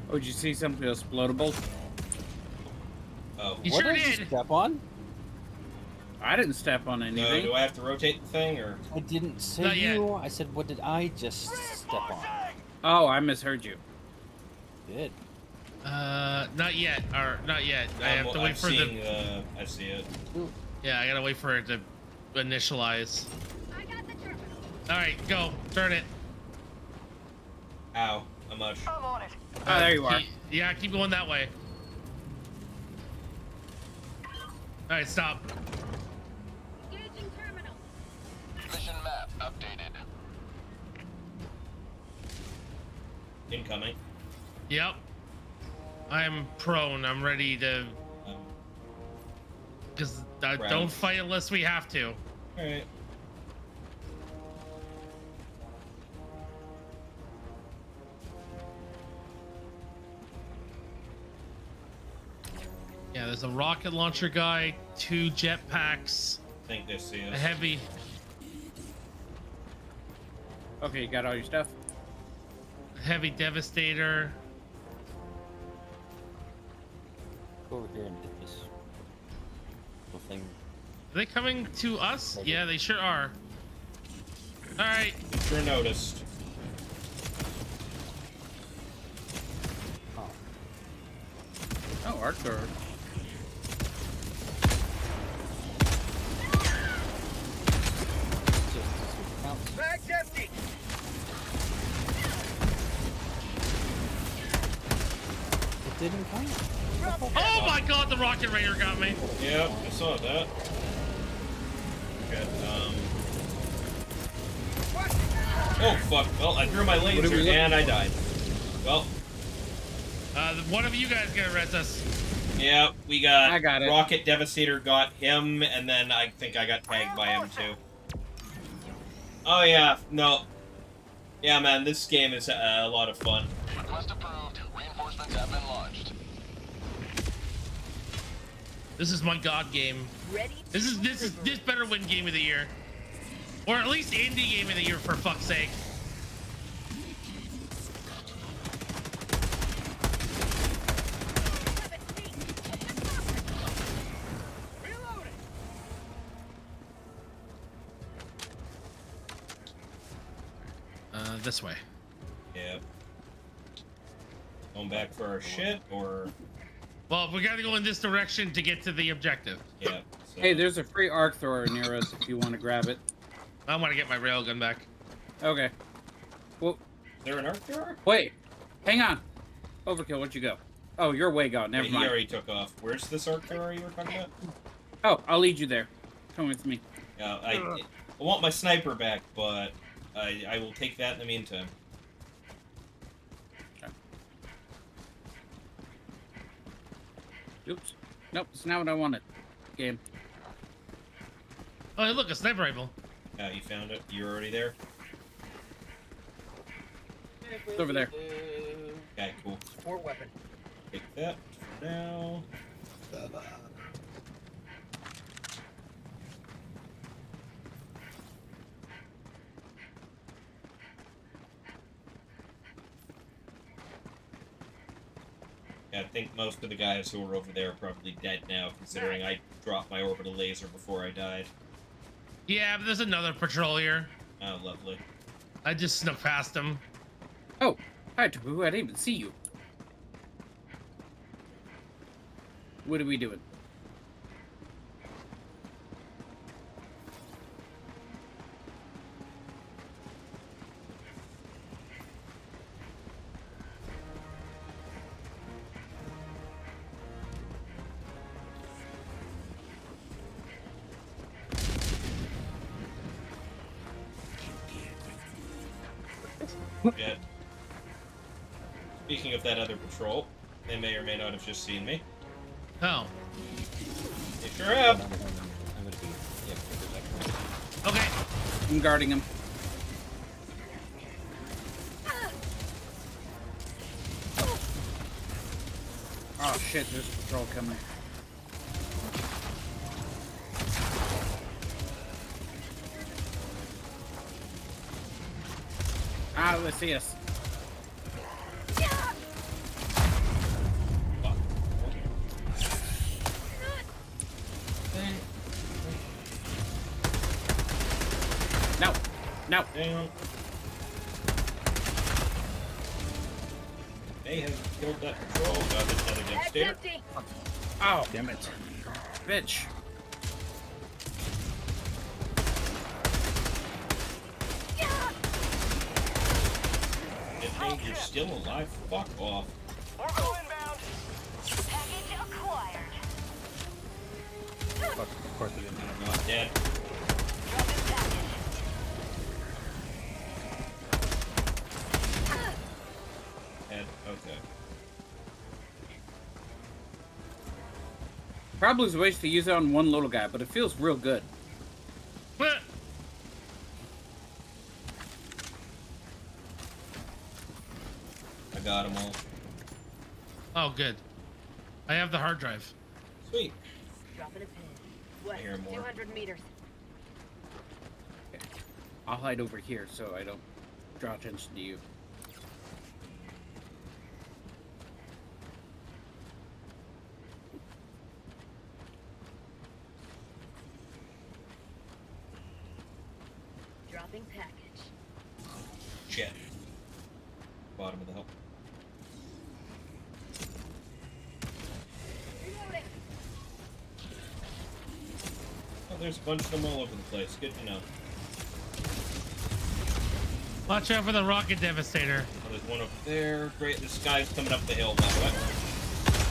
Oh, did you see something explodable? Oh. You what sure did you step on? I didn't step on So anything. do I have to rotate the thing or? I didn't say Not yet. you. I said, what did I just step on? Oh, I misheard you. Did. Uh, not yet. Or not yet. I have to I'm wait for seeing, the. Uh, I see it. Yeah, I gotta wait for it to initialize. I got the terminal. All right, go. Turn it. Ow. How much? I'm on it. Oh, there you are. Keep- yeah, keep going that way. All right, stop. Engaging terminal. Mission map updated. Incoming. Yep. I'm prone. I'm ready to. Because uh, don't fight unless we have to. all right. Yeah, there's a rocket launcher guy, two jetpacks, I think they see A us. heavy. Okay, you got all your stuff. Heavy devastator. Go over here and get this little thing. Are they coming to us? Yeah, they sure are. All right. Sure noticed. Oh, oh Arthur. Bag's empty. It didn't count. Oh my god, the rocket raider got me. Yep, I saw that. Okay, um. Oh fuck! Well, I threw my are we laser looking and I died. Well, Uh, one of you guys gonna arrest us. yeah, we got. I got it. Rocket Devastator got him, and then I think I got tagged by him too. Oh yeah, no. Yeah, man, this game is uh, a lot of fun. Request approved. This is my god game. This is this is this better win game of the year, or at least indie game of the year for fuck's sake. Uh, this way. Yep. Going back for our shit, or Well, we gotta go in this direction to get to the objective. yeah. So. Hey, there's a free arc thrower near us if you want to grab it. I want to get my railgun back. Okay. Well, Is there an arc thrower? wait. Hang on. Overkill, where'd you go? Oh, you're way gone. Never Wait, mind. He already took off. Where's this arc thrower you were talking about? Oh, I'll lead you there. Come with me. Yeah, I, I want my sniper back, but I, I will take that in the meantime. Oops. Nope, it's not what I wanted. Game. Oh, hey, look, a sniper rifle. Yeah, you found it. You're already there. It's over there. Okay, cool. Support weapon. Take that for now. Yeah, I think most of the guys who are over there are probably dead now, considering I dropped my orbital laser before I died. Yeah, but there's another patrol here. Oh, lovely. I just snuck past him. Oh, hi, Taboo. I didn't even see you. What are we doing? Yeah. Speaking of that other patrol, they may or may not have just seen me. Oh, They sure have. I'm gonna be. Yeah, for a second. okay. I'm guarding him. Oh shit, there's a patrol coming. Let's see us. No, no. Damn. They have killed that patrol. Got another Bag's devastator. empty. Oh, damn it. Bitch. It means you're still alive. Fuck off. Orbital inbound. Package acquired. Fuck, of course we didn't. I'm not dead. Dropping Okay. Probably is a waste to use it on one little guy, but it feels real good. Oh, good. I have the hard drive. Sweet. Dropping a pin. West, 200 meters. Okay. I'll hide over here so I don't draw attention to you. Bunch them all over the place. Good to know. Watch out for the rocket devastator. Oh, there's one over there. Great. This guy's coming up the hill, by the way.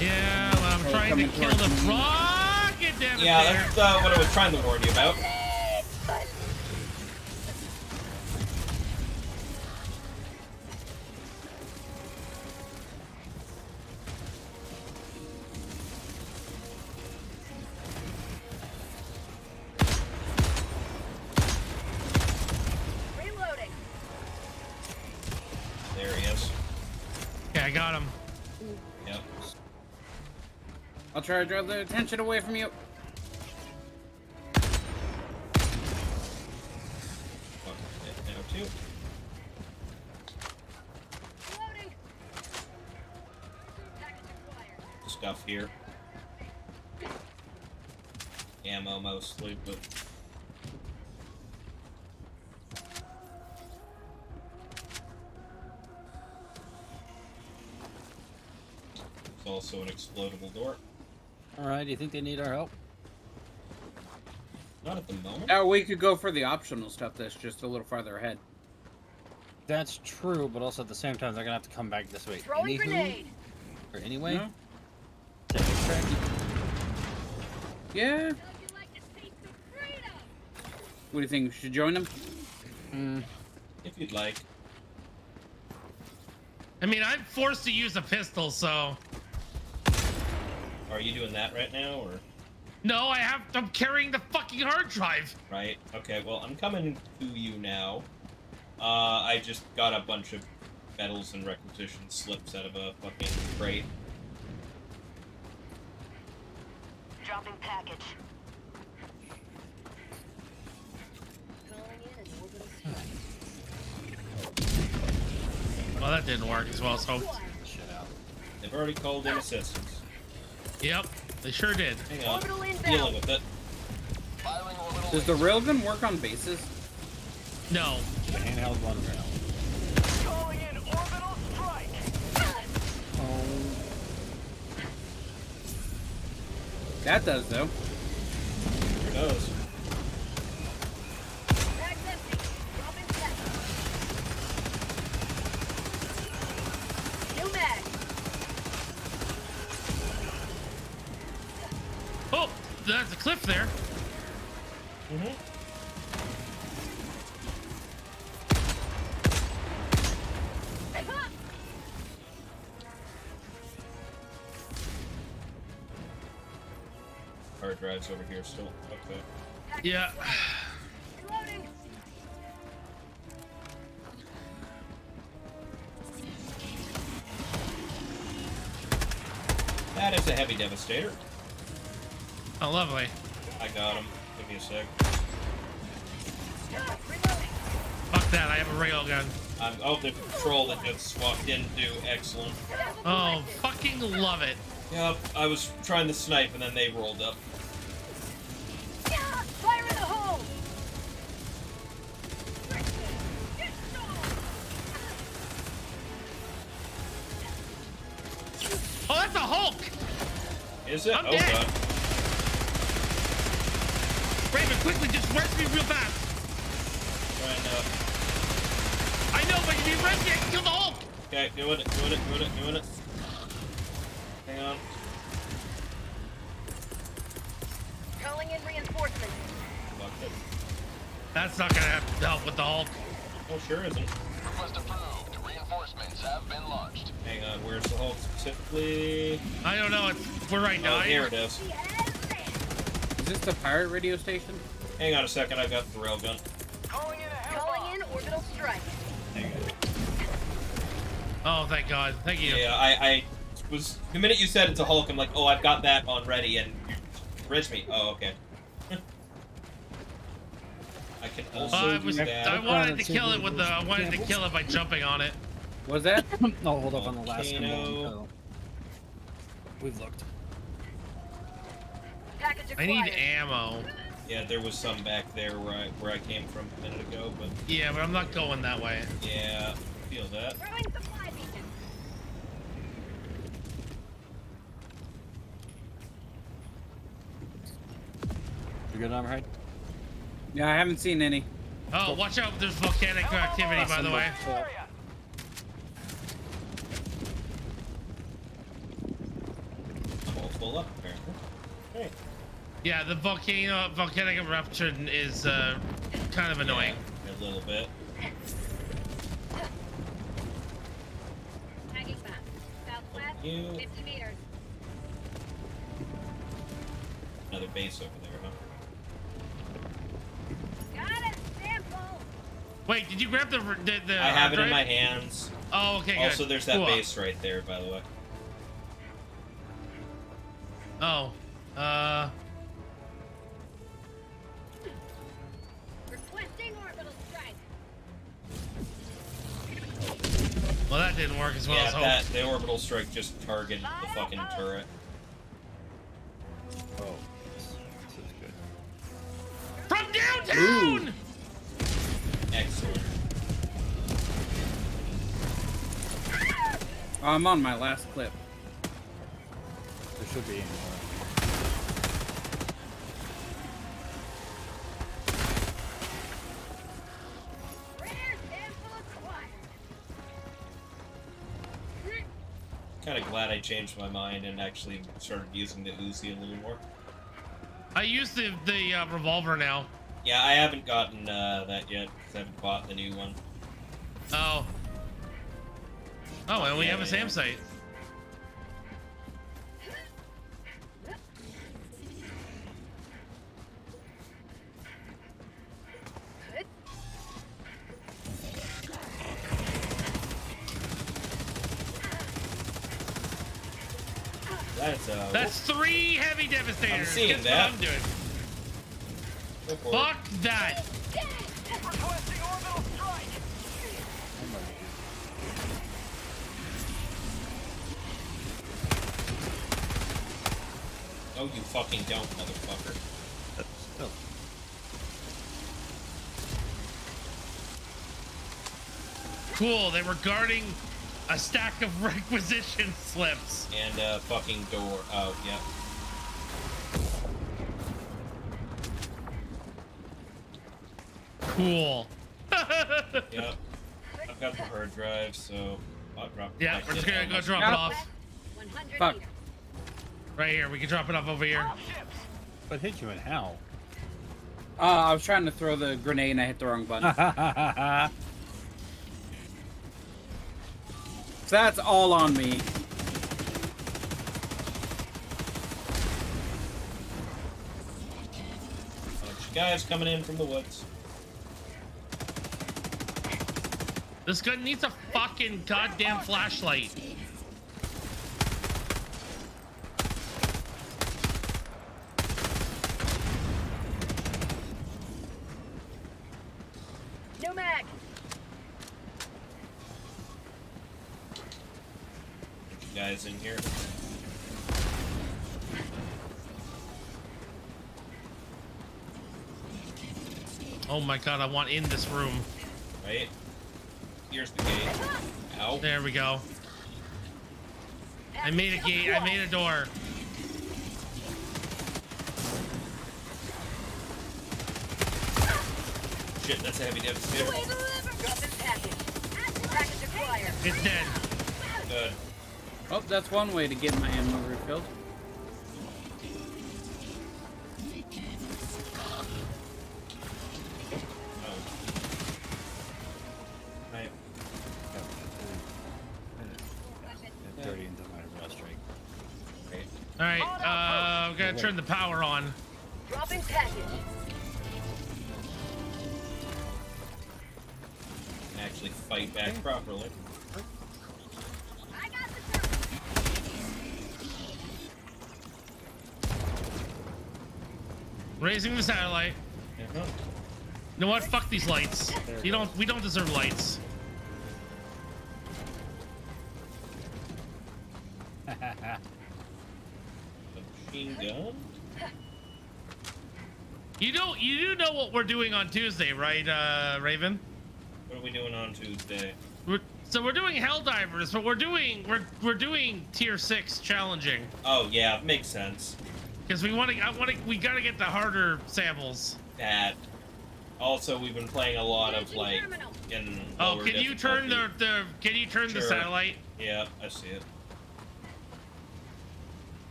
Yeah, well, I'm Oh, trying to kill the me. rocket devastator. Yeah, that's uh, what I was trying to warn you about. Try to draw the attention away from you. Now. Stuff here. Ammo mostly, but also an explodable door. All right. Do you think they need our help? Not at the moment. Now we could go for the optional stuff that's just a little farther ahead. That's true, but also at the same time, they're gonna have to come back this way. Throwing Anywho, grenade. Or anyway. No? to extract it. Yeah. How'd you like some? What do you think? We should join them? Mm, If you'd like. I mean, I'm forced to use a pistol, so Are you doing that right now, or no, I have. I'm carrying the fucking hard drive. right? Okay, well, I'm coming to you now. Uh, I just got a bunch of medals and requisition slips out of a fucking crate. Dropping package. Calling in an orbital strike. Well, that didn't work as well as hoped. shit out. They've already called in assistance. Yep, they sure did. Hang on, Orbital inbound. with it. Does the railgun work on bases? No, The handheld one rail. Calling in orbital strike. That does though. Who knows? Here still. Okay. Yeah. That is a heavy devastator. Oh, lovely. I got him. Give me a sec. Fuck that. I have a rail gun. I'm oh the patrol that just walked in do excellent. Oh, fucking love it. Yep, I was trying to snipe and then they rolled up. Is it? I'm oh dead. god. Raven, quickly, just res me real fast. Trying to I know, but you need res me. I can kill the Hulk. Okay, doing it, doing it, doing it, doing it. Know. It's we're right now. Oh, here it is. Is this the pirate radio station? Hang on a second, I've got the railgun. Calling in a Calling in orbital strike. Hang on. Oh, thank God. Thank you. Yeah, I, I was the minute you said it's a Hulk, I'm like, oh, I've got that on ready, and you res me. Oh, okay. [LAUGHS] I can uh, also I do was that. I wanted to kill it with the I wanted to kill it by jumping on it. Was that? [LAUGHS] I'll hold up on the last one. Oh. We've looked. Package I need ammo. Yeah, there was some back there where I where I came from a minute ago, but Yeah, but I'm not going that way. yeah, feel that. Throwing supply beacon. You good, Armorhide? Yeah, I haven't seen any. Oh, watch out! There's volcanic activity, by the way. I'm up apparently. Hey. Yeah, the volcano volcanic eruption is uh, kind of annoying. A little bit. Tagging map. Southwest, You 50 meters. another base over there, huh? Got it. Sample. Wait, did you grab the the? the I have it in my hands. Oh, okay, good. Also, there's that Cool. base right there, by the way. Oh, uh, well that didn't work as well yeah, as hoped. that the orbital strike just targeted the fucking turret. Oh, this, this is good. From downtown. Excellent. I'm on my last clip. There should be more. Kind of glad I changed my mind and actually started using the Uzi a little more. I use the the uh, revolver now. Yeah, I haven't gotten uh, that yet because I haven't bought the new one. Oh. Oh, and we Yeah, have a yeah. SAM site. That's uh. That's three heavy devastators. I'm seeing Guess that. What I'm doing. go for it. Fuck that. Strike. Oh, you fucking don't, motherfucker. Cool. They were guarding a stack of [LAUGHS] requisition slips. And a fucking door. Oh, yeah. Cool. [LAUGHS] Yep. I've got the hard drive, so I'll drop. Yeah, we're just gonna go drop it off Fuck. right here. We can drop it off over here. But hit you in how? Uh, I was trying to throw the grenade and I hit the wrong button. [LAUGHS] that's all on me. Guys coming in from the woods. This gun needs a fucking goddamn flashlight. No mag. Guys in here. Oh my god, I want in this room. Right? Here's the gate. Ow. There we go. I made a gate. I made a door. Shit, that's a heavy devastator. Way to deliver. Dropping package. Package acquired. It's dead. Good. Oh, that's one way to get my ammo refilled. You know what? Fuck these lights. You don't. We don't deserve lights. [LAUGHS] Machine gun? You know. You do know what we're doing on Tuesday, right, uh, Raven? What are we doing on Tuesday? We're, so we're doing Helldivers, but we're doing we're we're doing Tier Six challenging Oh yeah, makes sense. because we want to. I want to. We gotta get the harder samples. That. Also, we've been playing a lot of like in. Oh, can you turn the the? Can you turn the satellite? Yeah, I see it.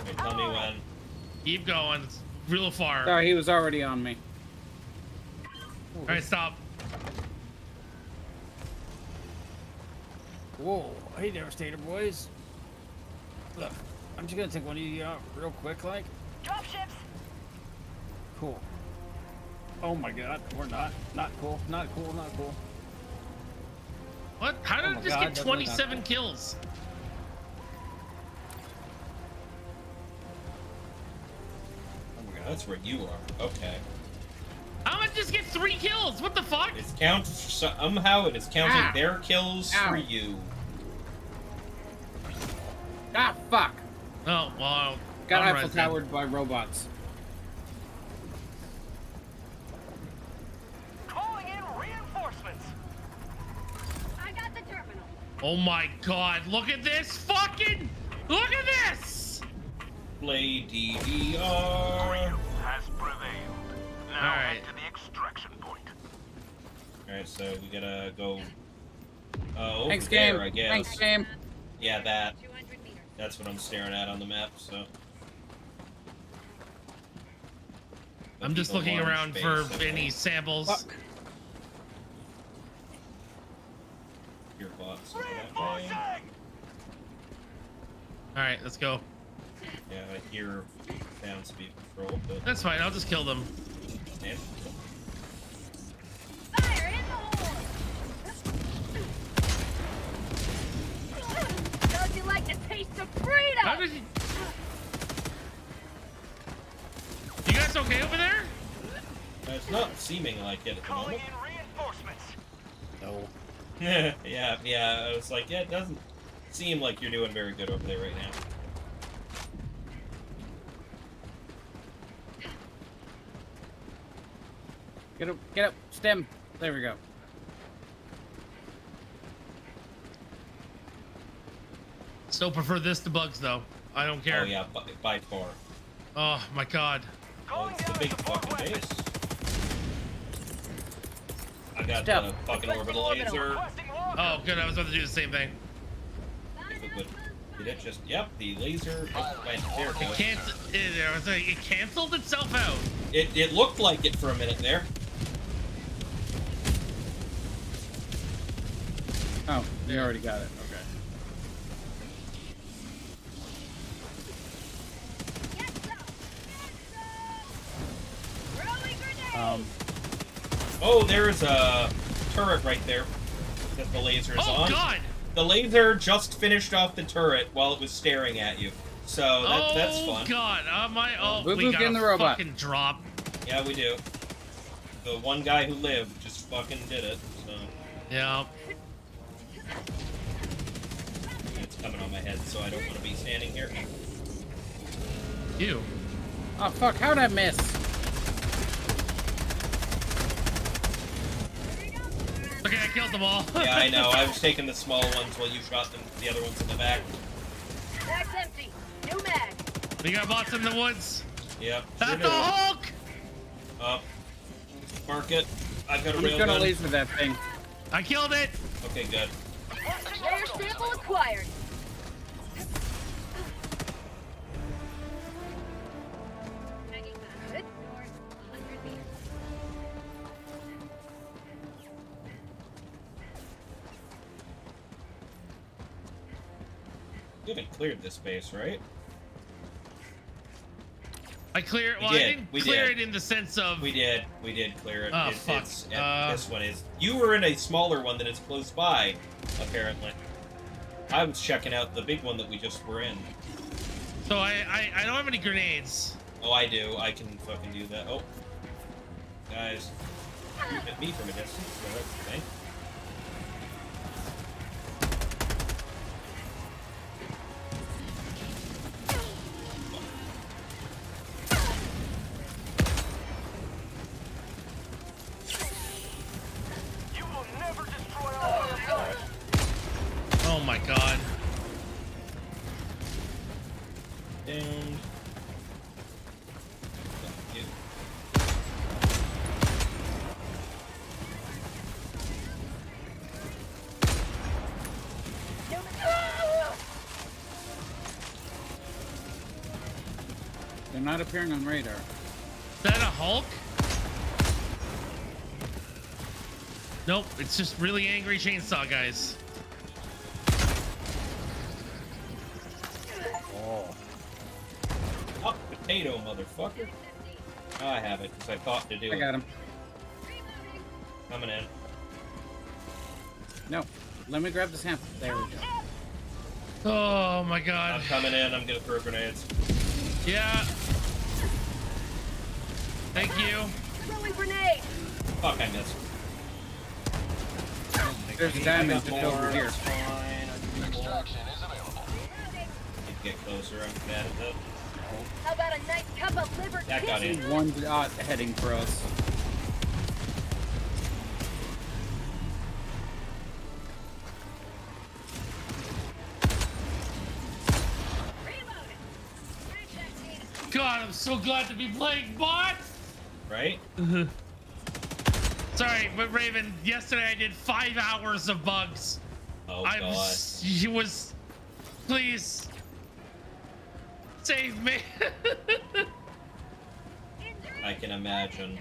Okay, tell me when. Keep going. It's real far. Sorry, he was already on me. All right, stop. Whoa. Hey, Devastator boys. Look, I'm just gonna take one of you out real quick, like. Dropships. Cool. Oh my god, we're not. Not cool. Not cool. Not cool. What? How did Oh it just God, get 27 cool. kills? Oh my god, that's where you are. Okay. How did it just get three kills? What the fuck? It's counted somehow. It is counting Ah. their kills Ow. for you. Ah, fuck. Oh well. Got I'm Eiffel. Towered by robots. Oh my god! Look at this fucking! Look at this! Play DVR. Has prevailed. Now All right. head to the extraction point. Alright, so we gotta go. Uh, over Thanks, there, game. I guess. Thanks, game. Yeah, that. That's what I'm staring at on the map. So. I'm just looking around space, for okay. any samples. Fuck. Your bots. are that way. Reinforcing. All right, let's go. Yeah, I hear sound speed control, but. That's fine. I'll just kill them. Damn. Fire in the hole. Don't you like the taste of freedom? How did you? You guys okay over there? It's not seeming like it at the Calling moment. in reinforcements. No. [LAUGHS] yeah, yeah. I was like, yeah, it doesn't seem like you're doing very good over there right now. Get up. Get up. Stim. There we go. Still prefer this to bugs though. I don't care. Oh yeah, by, by far. Oh my god. Oh, Calling it's down the a big fucking weapon. base. I got Step. the fucking orbital orbital. laser. Oh, good. I was about to do the same thing. It did it just? Yep, the laser. Wait, there it It goes. It, I was like, it canceled itself out. It, it looked like it for a minute there. Oh, they already got it. Okay. Yes, sir. Yes, sir. Throwing grenade. Um. Oh, there's a turret right there that the laser is Oh on. Oh, God. The laser just finished off the turret while it was staring at you. So that, oh that's fun. Oh, God. Uh, my. Oh, Boo we Boo got a the robot. fucking drop. Yeah, we do. The one guy who lived just fucking did it. So Yeah. it's coming on my head, so I don't want to be standing here. You. Oh fuck! How'd I miss? Okay, I killed them all. [LAUGHS] Yeah, I know. I was [LAUGHS] taking the small ones while you shot them, the other ones in the back. Bag's empty. New mag. we got bots in the woods. Yep. That's do. the Hulk. Up. Mark it. I've got a Who's rail gonna gun. laser that thing? I killed it. Okay, good. Rare sample acquired. You haven't cleared this base, right? I clear. We Well, I did, didn't we clear did. it in the sense of. We did. We did clear it. Oh, It- fuck. Uh, Uh, this one is. You were in a smaller one that is close by, apparently. I was checking out the big one that we just were in. So I, I I don't have any grenades. Oh, I do. I can fucking do that. Oh. Guys. You hit me from a distance, so that's okay. Not appearing on radar. Is that a Hulk? Nope, it's just really angry chainsaw guys. Oh. Hot potato, motherfucker. Oh, I have it, because I thought to do I it. I got him. Coming in. No. Let me grab the sample. There we go. Oh my god. I'm coming in, I'm gonna throw grenades. Yeah. Thank you. Throwing grenade. Fuck, I missed. There's I damage got just over here. that's fine. I can Extraction is available. Need get closer, I'm bad at that. How about a nice cup of liver That got in. One dot heading for us. God, I'm so glad to be playing bots. Right? Sorry, but Raven, yesterday I did five hours of bugs. Oh, I God. was, was, please, save me. I can imagine.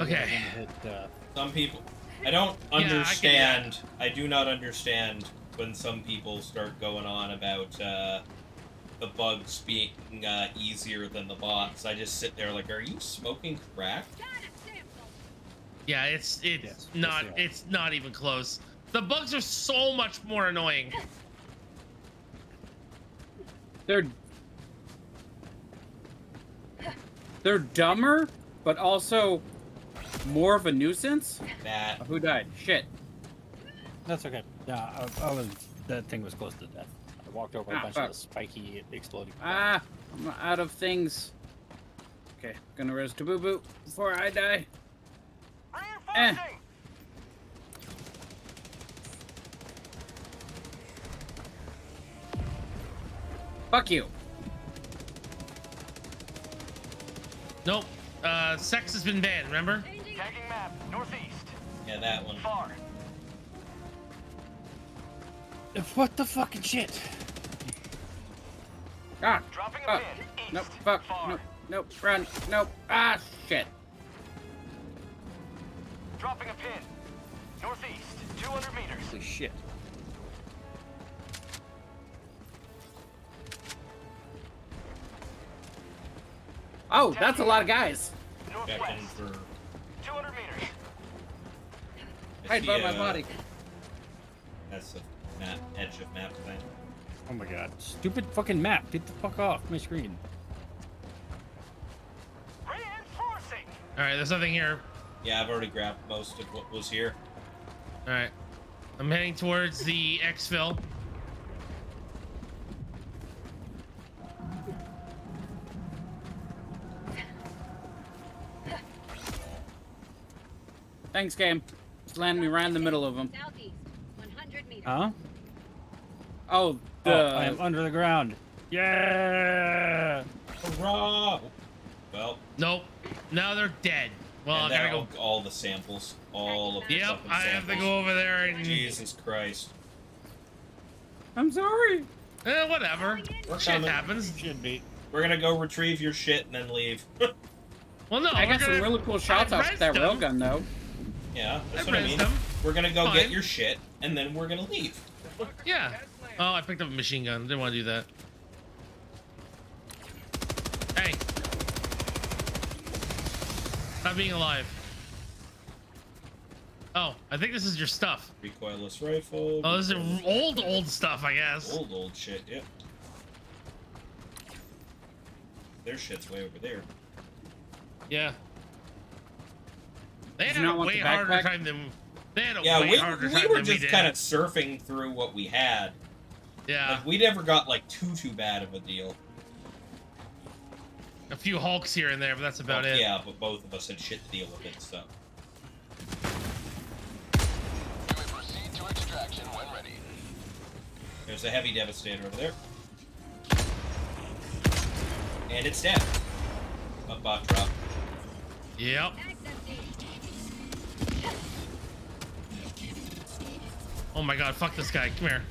okay. Hit, uh, Some people. I don't Yeah, I can- understand. I, do not understand when some people start going on about uh, the bugs being uh, easier than the bots. I just sit there like, are you smoking crack? Yeah, it's it's Yes, yes, not they are. it's not even close. The bugs are so much more annoying. They're they're dumber, but also more of a nuisance. That Who died? Shit. that's okay. Yeah, I, I was. That thing was close to death. I walked over a Ah, bunch fuck. of spiky exploding. Ah, I'm out of things. Okay, gonna res to boo boo before I die. Reinforcing. Fuck you. Nope. Uh, sex has been banned. Remember? Tagging map. Northeast. yeah, that one. Far. What the fucking shit? Ah, Dropping a fuck. pin. East. Nope, fuck. Far. Nope, nope, run. Nope. Ah, shit. Dropping a pin. Northeast. 200 meters. Holy shit. Oh, that's a lot of guys. Checking Northwest. for. 200 meters. Hide see, by my body. That's the map, edge of map thing. Oh my god. Stupid fucking map. Get the fuck off my screen. Reinforcing. All right. There's nothing here. Yeah, I've already grabbed most of what was here. All right. I'm heading towards the exfil. Thanks, game. Just land me right in the middle of them. Southeast. 100 meters. Huh? Oh, the. oh, I am under the ground. Yeah. Hurrah! Well, Nope. Now they're dead. Well, I and gotta there go. all, all the samples. All of the Yep. fucking I have to go over there and. Jesus Christ. I'm sorry. Eh, whatever. We're Shit coming. happens. Should be. We're gonna go retrieve your shit and then leave. [LAUGHS] Well, no. I we're got some gonna- really cool shots I off that them. railgun, though. yeah, that's I what I mean. them. We're gonna go get your shit and then we're gonna leave. Yeah. Oh, I picked up a machine gun. Didn't want to do that. Hey. Stop being alive. Oh, I think this is your stuff. Recoilless rifle. Oh, this is old, old stuff, I guess. Old, old shit, yep. their shit's way over there. Yeah. They Did had a way harder time than they had a Yeah, way we, harder we time were than we just kind of surfing through what we had. Yeah, Like, we never got like too too bad of a deal. a few hulks here and there, but that's about Well, it. Yeah, but both of us had shit to deal with it. So You may proceed to extraction when ready. there's a heavy devastator over there, and it's dead. A bot drop. Yep. Oh my god, fuck this guy. Come here.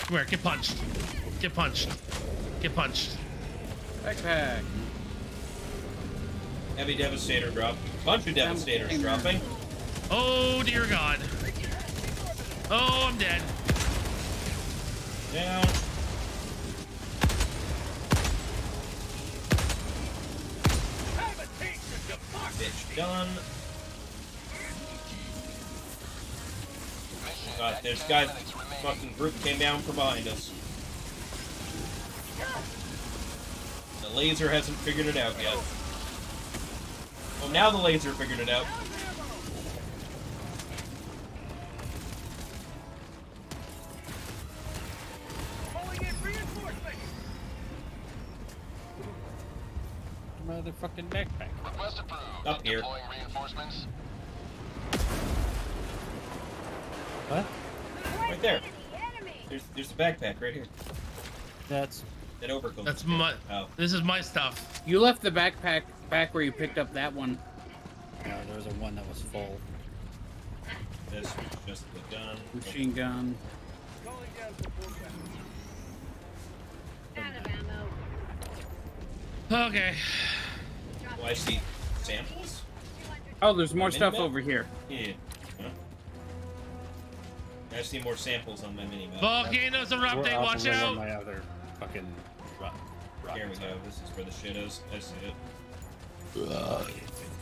Come here, get punched. Get punched. Get punched. Backpack. Heavy devastator drop. Bunch of devastators dropping. Oh dear god. Oh, I'm dead. Down. Bitch done. God, there's guys. Fucking group came down from behind us. The laser hasn't figured it out yet. Well, now the laser figured it out. Motherfucking backpack. Request approved. Up here. Deploying reinforcements. What? Right there. There's there's a backpack right here. That's That overcoat. That's my. Oh. This is my stuff. You left the backpack back where you picked up that one. no, there was a one that was full. This was just the gun. Machine gun. Okay. Oh, I see samples. Oh, there's more stuff map? over here. Yeah. Huh? I see more samples on my mini map. Volcanoes erupting. We're Watch operating on out. My other fucking rock. Here we go. This is where the shit is. I see it.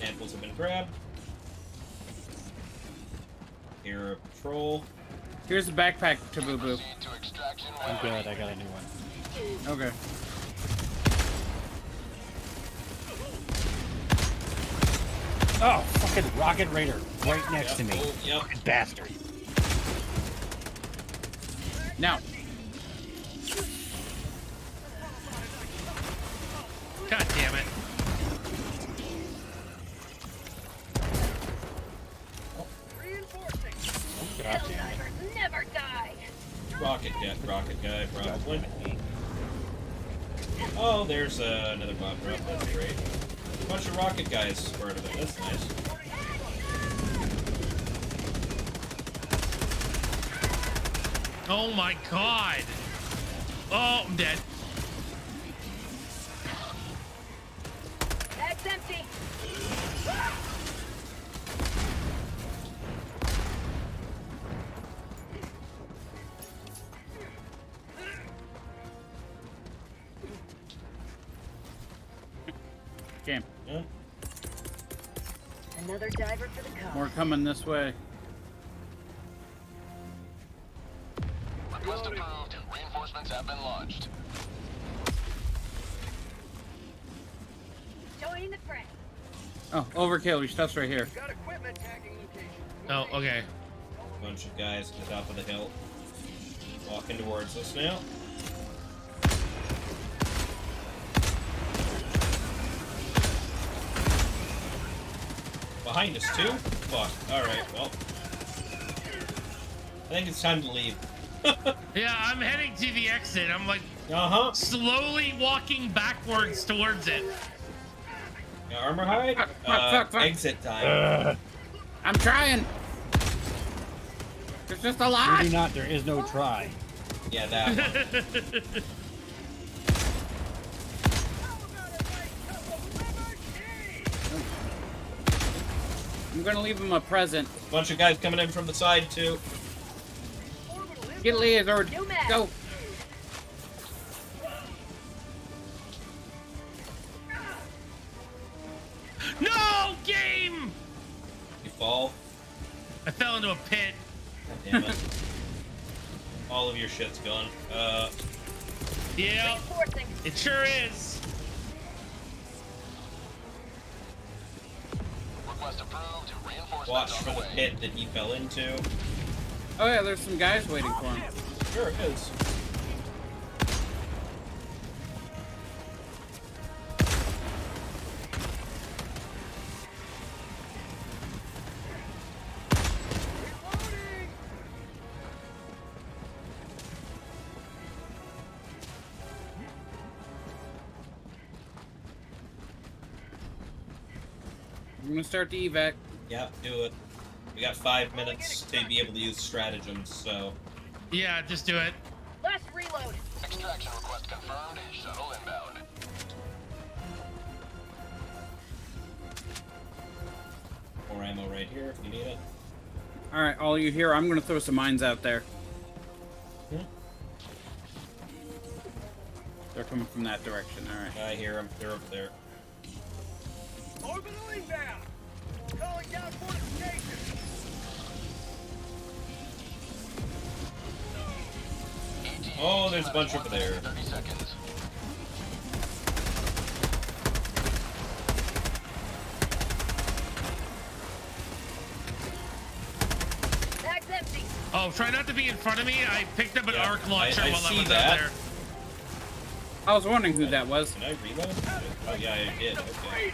Samples have been grabbed. Here, a patrol. Here's the backpack to Boo Boo. Proceed to extraction when I'm good. I got a new one. Okay. Oh, fucking Rocket Raider right next to me. Oh, yep. Fucking bastard. Now, God damn it. God damn. Never die. Rocket guy, rocket guy, probably. Oh, there's uh, another bomb drop. That's great. A bunch of rocket guys part of it. That's nice. Oh my god. Oh, I'm dead. Bag's empty. okay. Yeah. Another diver for the cause. More coming this way. Request approved. Reinforcements have been launched. Joining the fray. Oh, overkill. Your stuff's right here. Got equipment tagging location. Oh, okay. Bunch of guys at the top of the hill. Walking towards us now. Behind us too? Fuck. Alright, well. I think it's time to leave. [LAUGHS] Yeah, I'm heading to the exit. I'm like Uh-huh. slowly walking backwards towards it. Yeah, Armorhide? fuck, Uh, fuck, fuck. exit time. I'm trying. There's just a lot. Maybe not. There is no try. Yeah, that one. [LAUGHS] I'm gonna leave him a present. Bunch of guys coming in from the side too. Get laser. Go. No game. You fall. I fell into a pit. God damn it. All of your shit's gone. Uh. Yeah. It sure is. Watch for the pit that he fell into. Oh yeah, there's some guys waiting for him. Sure it is. I'm gonna start the evac. Yep, do it. We got five minutes to be able to use stratagems, so Yeah, just do it. Last reload. Extraction request confirmed. Shuttle inbound. more ammo right here if you need it. All right, all you hear, I'm gonna throw some mines out there. Hmm. They're coming from that direction. All right. I hear them. They're over there. Orbital inbound. Calling down fortification. Oh, there's a bunch over there. 30 seconds. Oh, try not to be in front of me. I picked up an Yeah, arc launcher I- I while I see was that. out there. I was wondering who that was. Can I reload? Oh yeah, I did. Okay.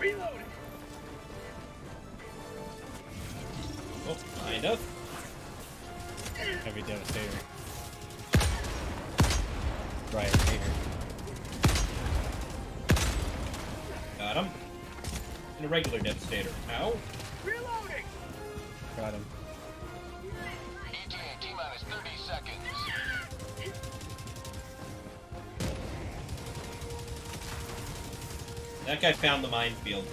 Reloading. Oh, kind of. Heavy devastator. Right here. Got him. And a regular devastator. Ow. Reloading. Got him. That guy found the minefield.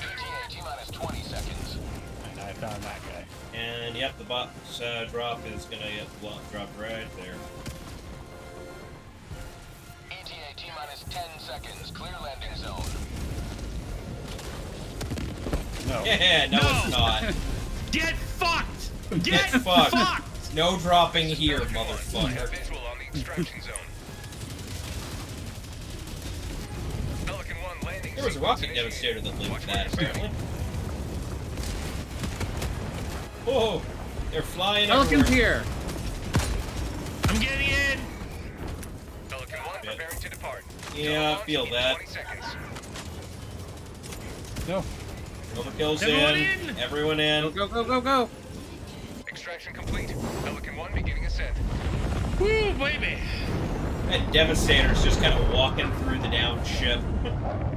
ETA T minus 20 seconds. And I found that guy. And yep, the box uh, drop is gonna get well, drop right there. ETA T minus 10 seconds. Clear landing zone. No. Yeah, no, it's not. [LAUGHS] Get fucked! Get, Get fucked. fucked! No dropping here, motherfucker. visual on the extraction zone. Pelican 1 landing There was a rocket initiated. devastator that lived Watch that, for apparently. Whoa! They're flying Pelican's everywhere. here. I'm getting in! Pelican 1 Yeah. preparing to depart. Yeah, I feel that. No. Overkill's Everyone in. in! Everyone Go in. go go go go. Extraction complete. Pelican 1 beginning ascent. Woo, baby! That Devastator's just kind of walking through the down ship. [LAUGHS]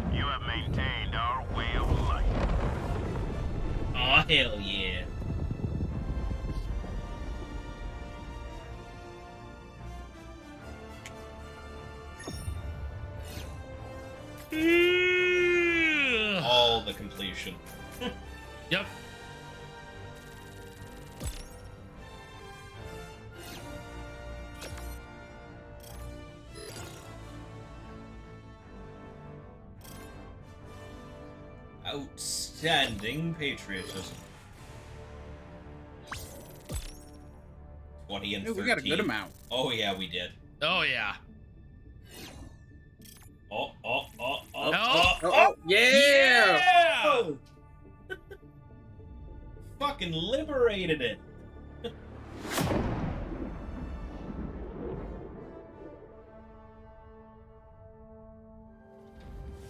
Aw, hell yeah. Outstanding patriotism. 20 and Dude, 13. we got a good amount. Oh, yeah, we did. Oh, yeah. Oh, oh, oh, oh, Oh, oh, Oh, oh, oh, oh. oh yeah. Yeah! [LAUGHS] Fucking liberated it. [LAUGHS]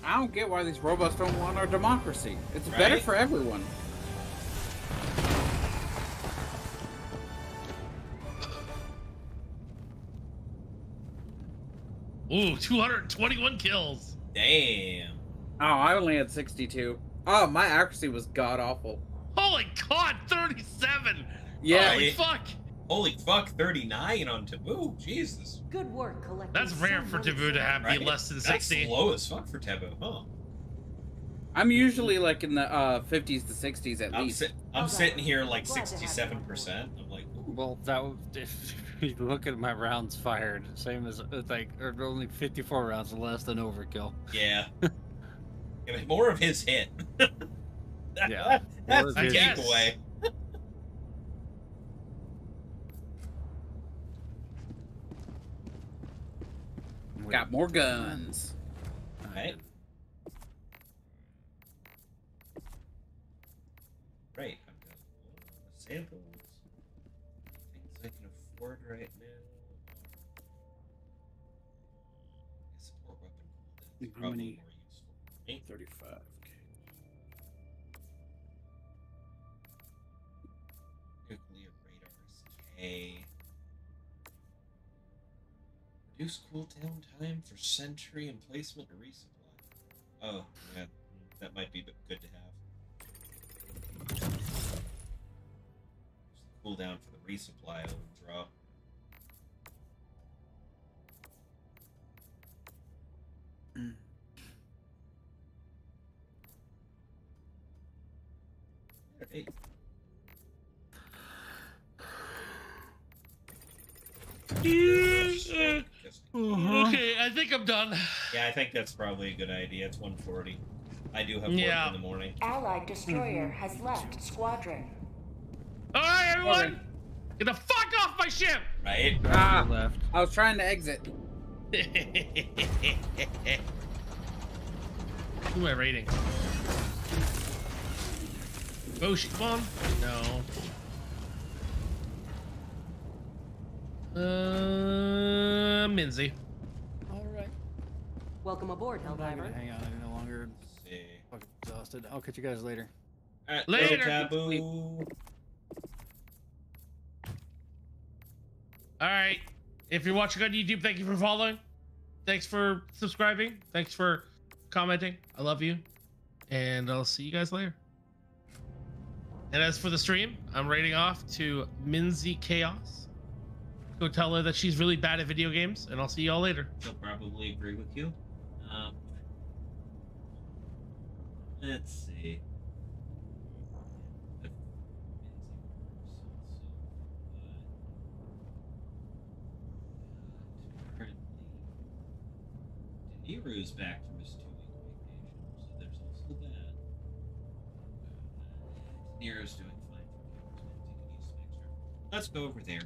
I don't get why these robots don't want our democracy. It's better for everyone. Ooh, 221 kills. Damn. Oh, I only had 62. Oh, my accuracy was god awful. Holy God, 37! Yeah. Holy it- fuck! Holy fuck, 39 on Taboo. Jesus. Good work collecting. That's rare for Taboo to have be less than 60. That's 60. low as fuck for Taboo, huh? I'm usually like in the uh, 50s to 60s at I'm, least. sit- I'm Okay. sitting here like Glad to have you on 67%. I'm like, ooh. Well, that was, [LAUGHS] if you look at my rounds fired, same as like only 54 rounds less than overkill. Yeah. [LAUGHS] Give it more of his hit. [LAUGHS] Yeah, That's more of the. Got more guns. Right. Right. I've got samples. Things I can afford right now. Support weapon. That's How many- Reduce cooldown time for sentry emplacement and resupply. Oh, yeah, that might be good to have. Cooldown for the resupply will drop. Alright. Okay, I think I'm done. Yeah, I think that's probably a good idea. It's 140. I do have work in the morning. Allied destroyer has left squadron. All right, everyone, get the fuck off my ship. Right? Ah, left. I was trying to exit. [LAUGHS] Who am I rating? Boshi, come on. No. Uh, Minzy. All right. Welcome aboard, I'm not Helldiver. gonna hang out any longer. see. Fucking exhausted. I'll catch you guys later. Alright, Later. Taboo. All right. If you're watching on YouTube, thank you for following. Thanks for subscribing. Thanks for commenting. I love you. And I'll see you guys later. And as for the stream, I'm rating off to Minzy Chaos. Go tell her that she's really bad at video games, and I'll see y'all later. She'll probably agree with you. Um, let's see. Nero's back from his two-week vacation, so there's also that. Nero's doing fine. Let's go over there.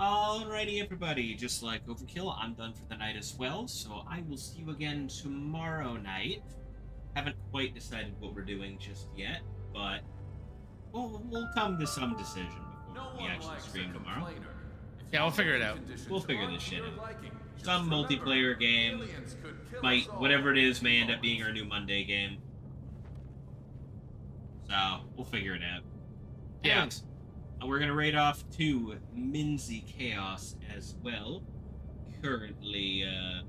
Alrighty, everybody. Just like Overkill, I'm done for the night as well, so I will see you again tomorrow night. Haven't quite decided what we're doing just yet, but we'll, we'll come to some decision before we actually stream tomorrow. Yeah, we'll figure it out. We'll figure this shit out. Some multiplayer game might, whatever it is, may end up being our new Monday game. So we'll figure it out. Yeah. Anyways, we're gonna raid off to Minzy Chaos as well. Currently, uh,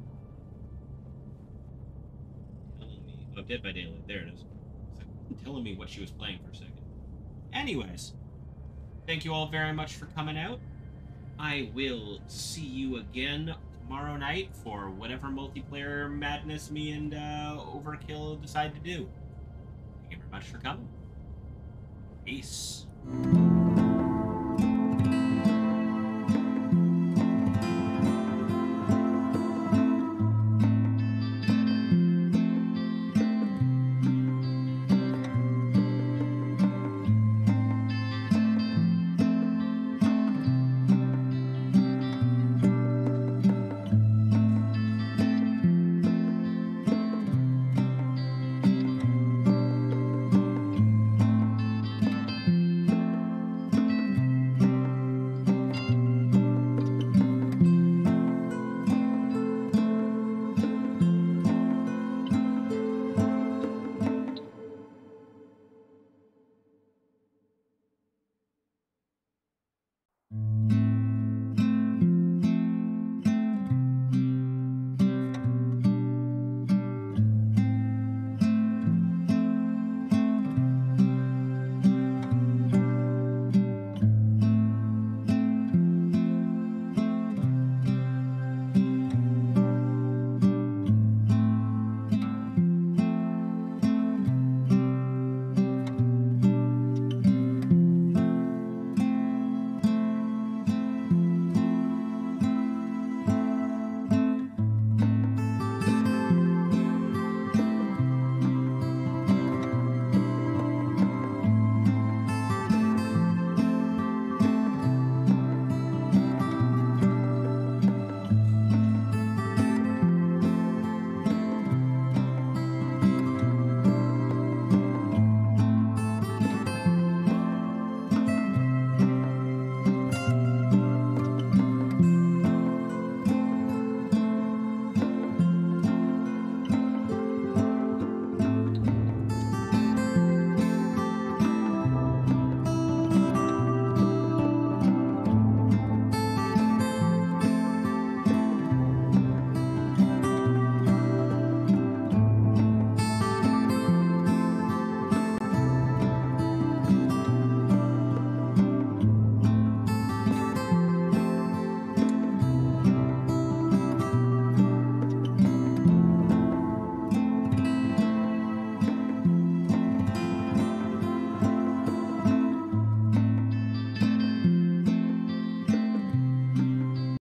telling me, oh, Dead by Daylight. There it is. Telling me what she was playing for a second. Anyways, thank you all very much for coming out. I will see you again tomorrow night for whatever multiplayer madness me and uh, Overkill decide to do. Thank you very much for coming. Peace.